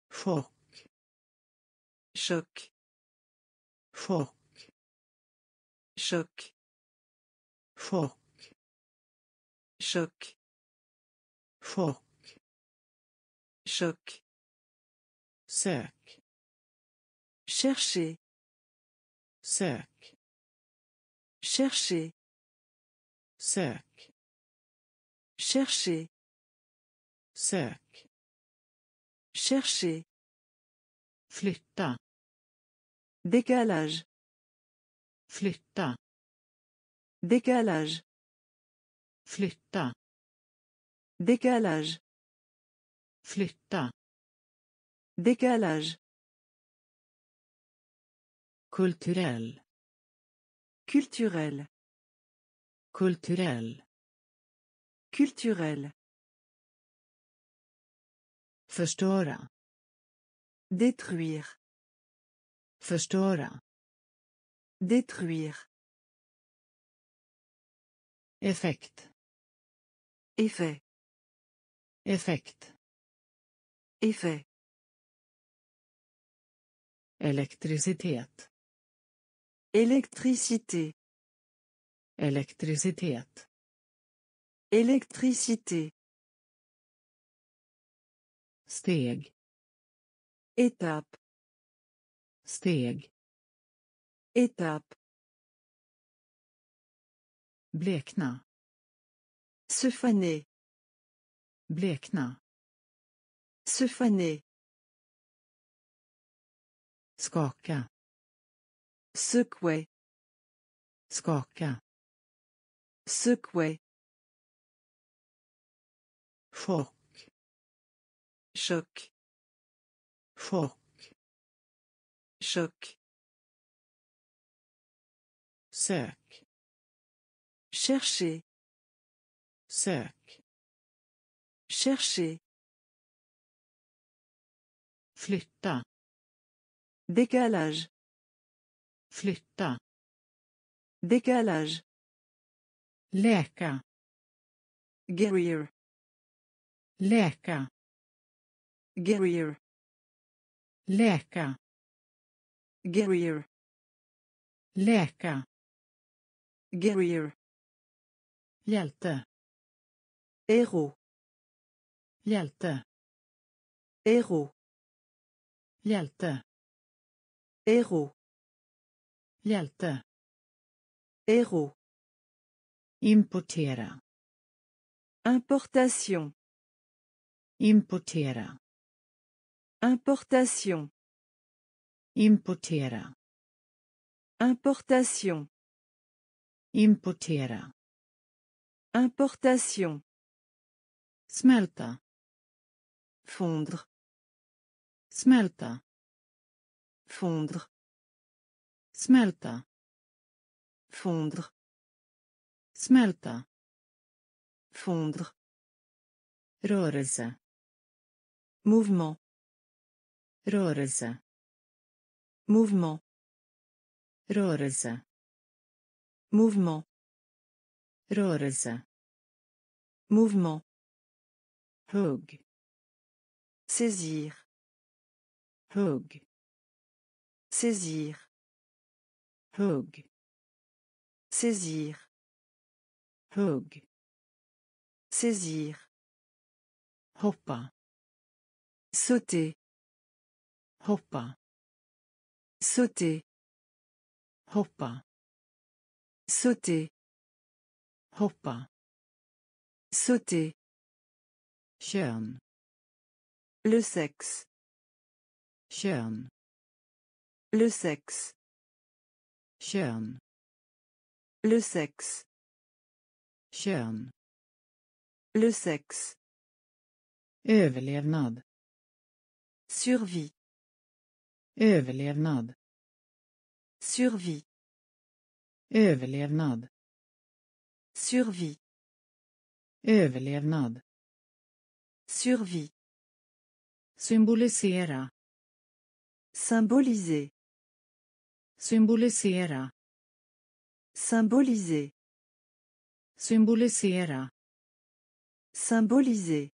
Speaker 1: Choc. Choc. Choc. Choc. Choc. Choc. Choc. Choc. Sök. Chercher. Sök. Chercher. Sök. Chercher. Sök. Chercher. Flytta. Décalage. Flytta. Décalage. Flytta. Décalage. Flytta. Décalage. culturel Culturel. Culturel. Culturel. Förstöra. Détruire. Förstöra. Détruire. effet, Effet. effet, Effet. électricité Électricité. Elektricitet. Électricité. Steg. etapp Steg. etapp Blekna. Se faner. Blekna. Se faner. Skaka. Secouer. Skaka. Secouer. Choc. Choc. Choc. Choc. Sök. Chercher. Sök. Chercher. Flytta. Décalage. Flytta. Décalage. Läka. Guerrier. Läka. Guerrier. Läka. Guerrier. Läka. Guerrier. Hjälte. Héros. yalta Héros. yalta Héros. Hjälte. Héros. Importera. Importation. Importera. Importation. Importera. Importation. Importera. Importation. Smelta. Fondre. Smelta. Fondre. Fondre. Smelta Fondre. Rörelse. Mouvement. Rörelse. Mouvement. Rörelse. Mouvement. Rörelse. Mouvement. hug, Saisir. hug, Saisir. Hug. Saisir. Hug. Saisir. Hoppa. Sauter. Hoppa. Sauter. Hoppa. Sauter. Hoppa. Sauter. Chern. Le sexe. Chern. Le sexe. Kön. Le sex. Kön. Le sex. Överlevnad. Survie. Överlevnad. Survie. Överlevnad. Survie. Överlevnad. Survie. Symbolisera. Symboliser. symboliser Symboliser. Symbolisera. Symboliser.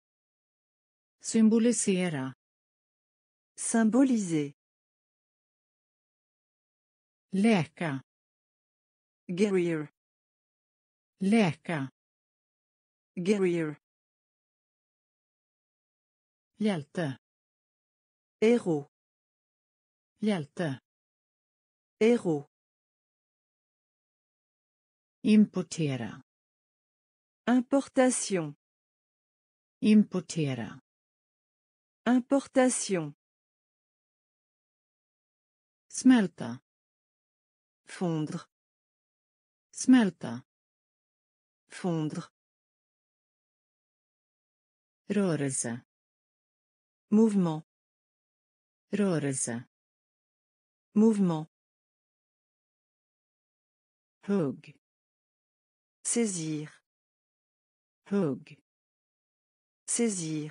Speaker 1: Symbolisera. Symboliser. Läka. Guerrier. Läka. Guerrier. Hjälte. héros Hjälte. Héros. Importera. Importation. Importera. Importation. smelta Fondre. Smelta. Fondre. Rörelse. Mouvement. Rörelse. Mouvement. Hugg. Saisir. Hugg. Saisir.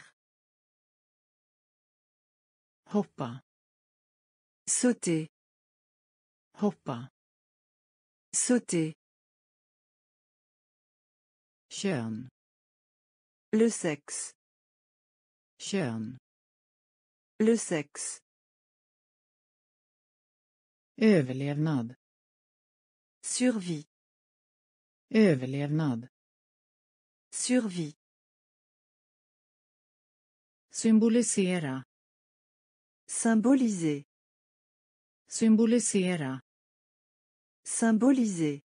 Speaker 1: Hoppa. Sauter. Hoppa. Sauter. Kön. Le sexe. Kön. Le sexe. Överlevnad. Survie. Överlevnad. Survie. Symbolisera. Symboliser. Symbolisera. Symboliser.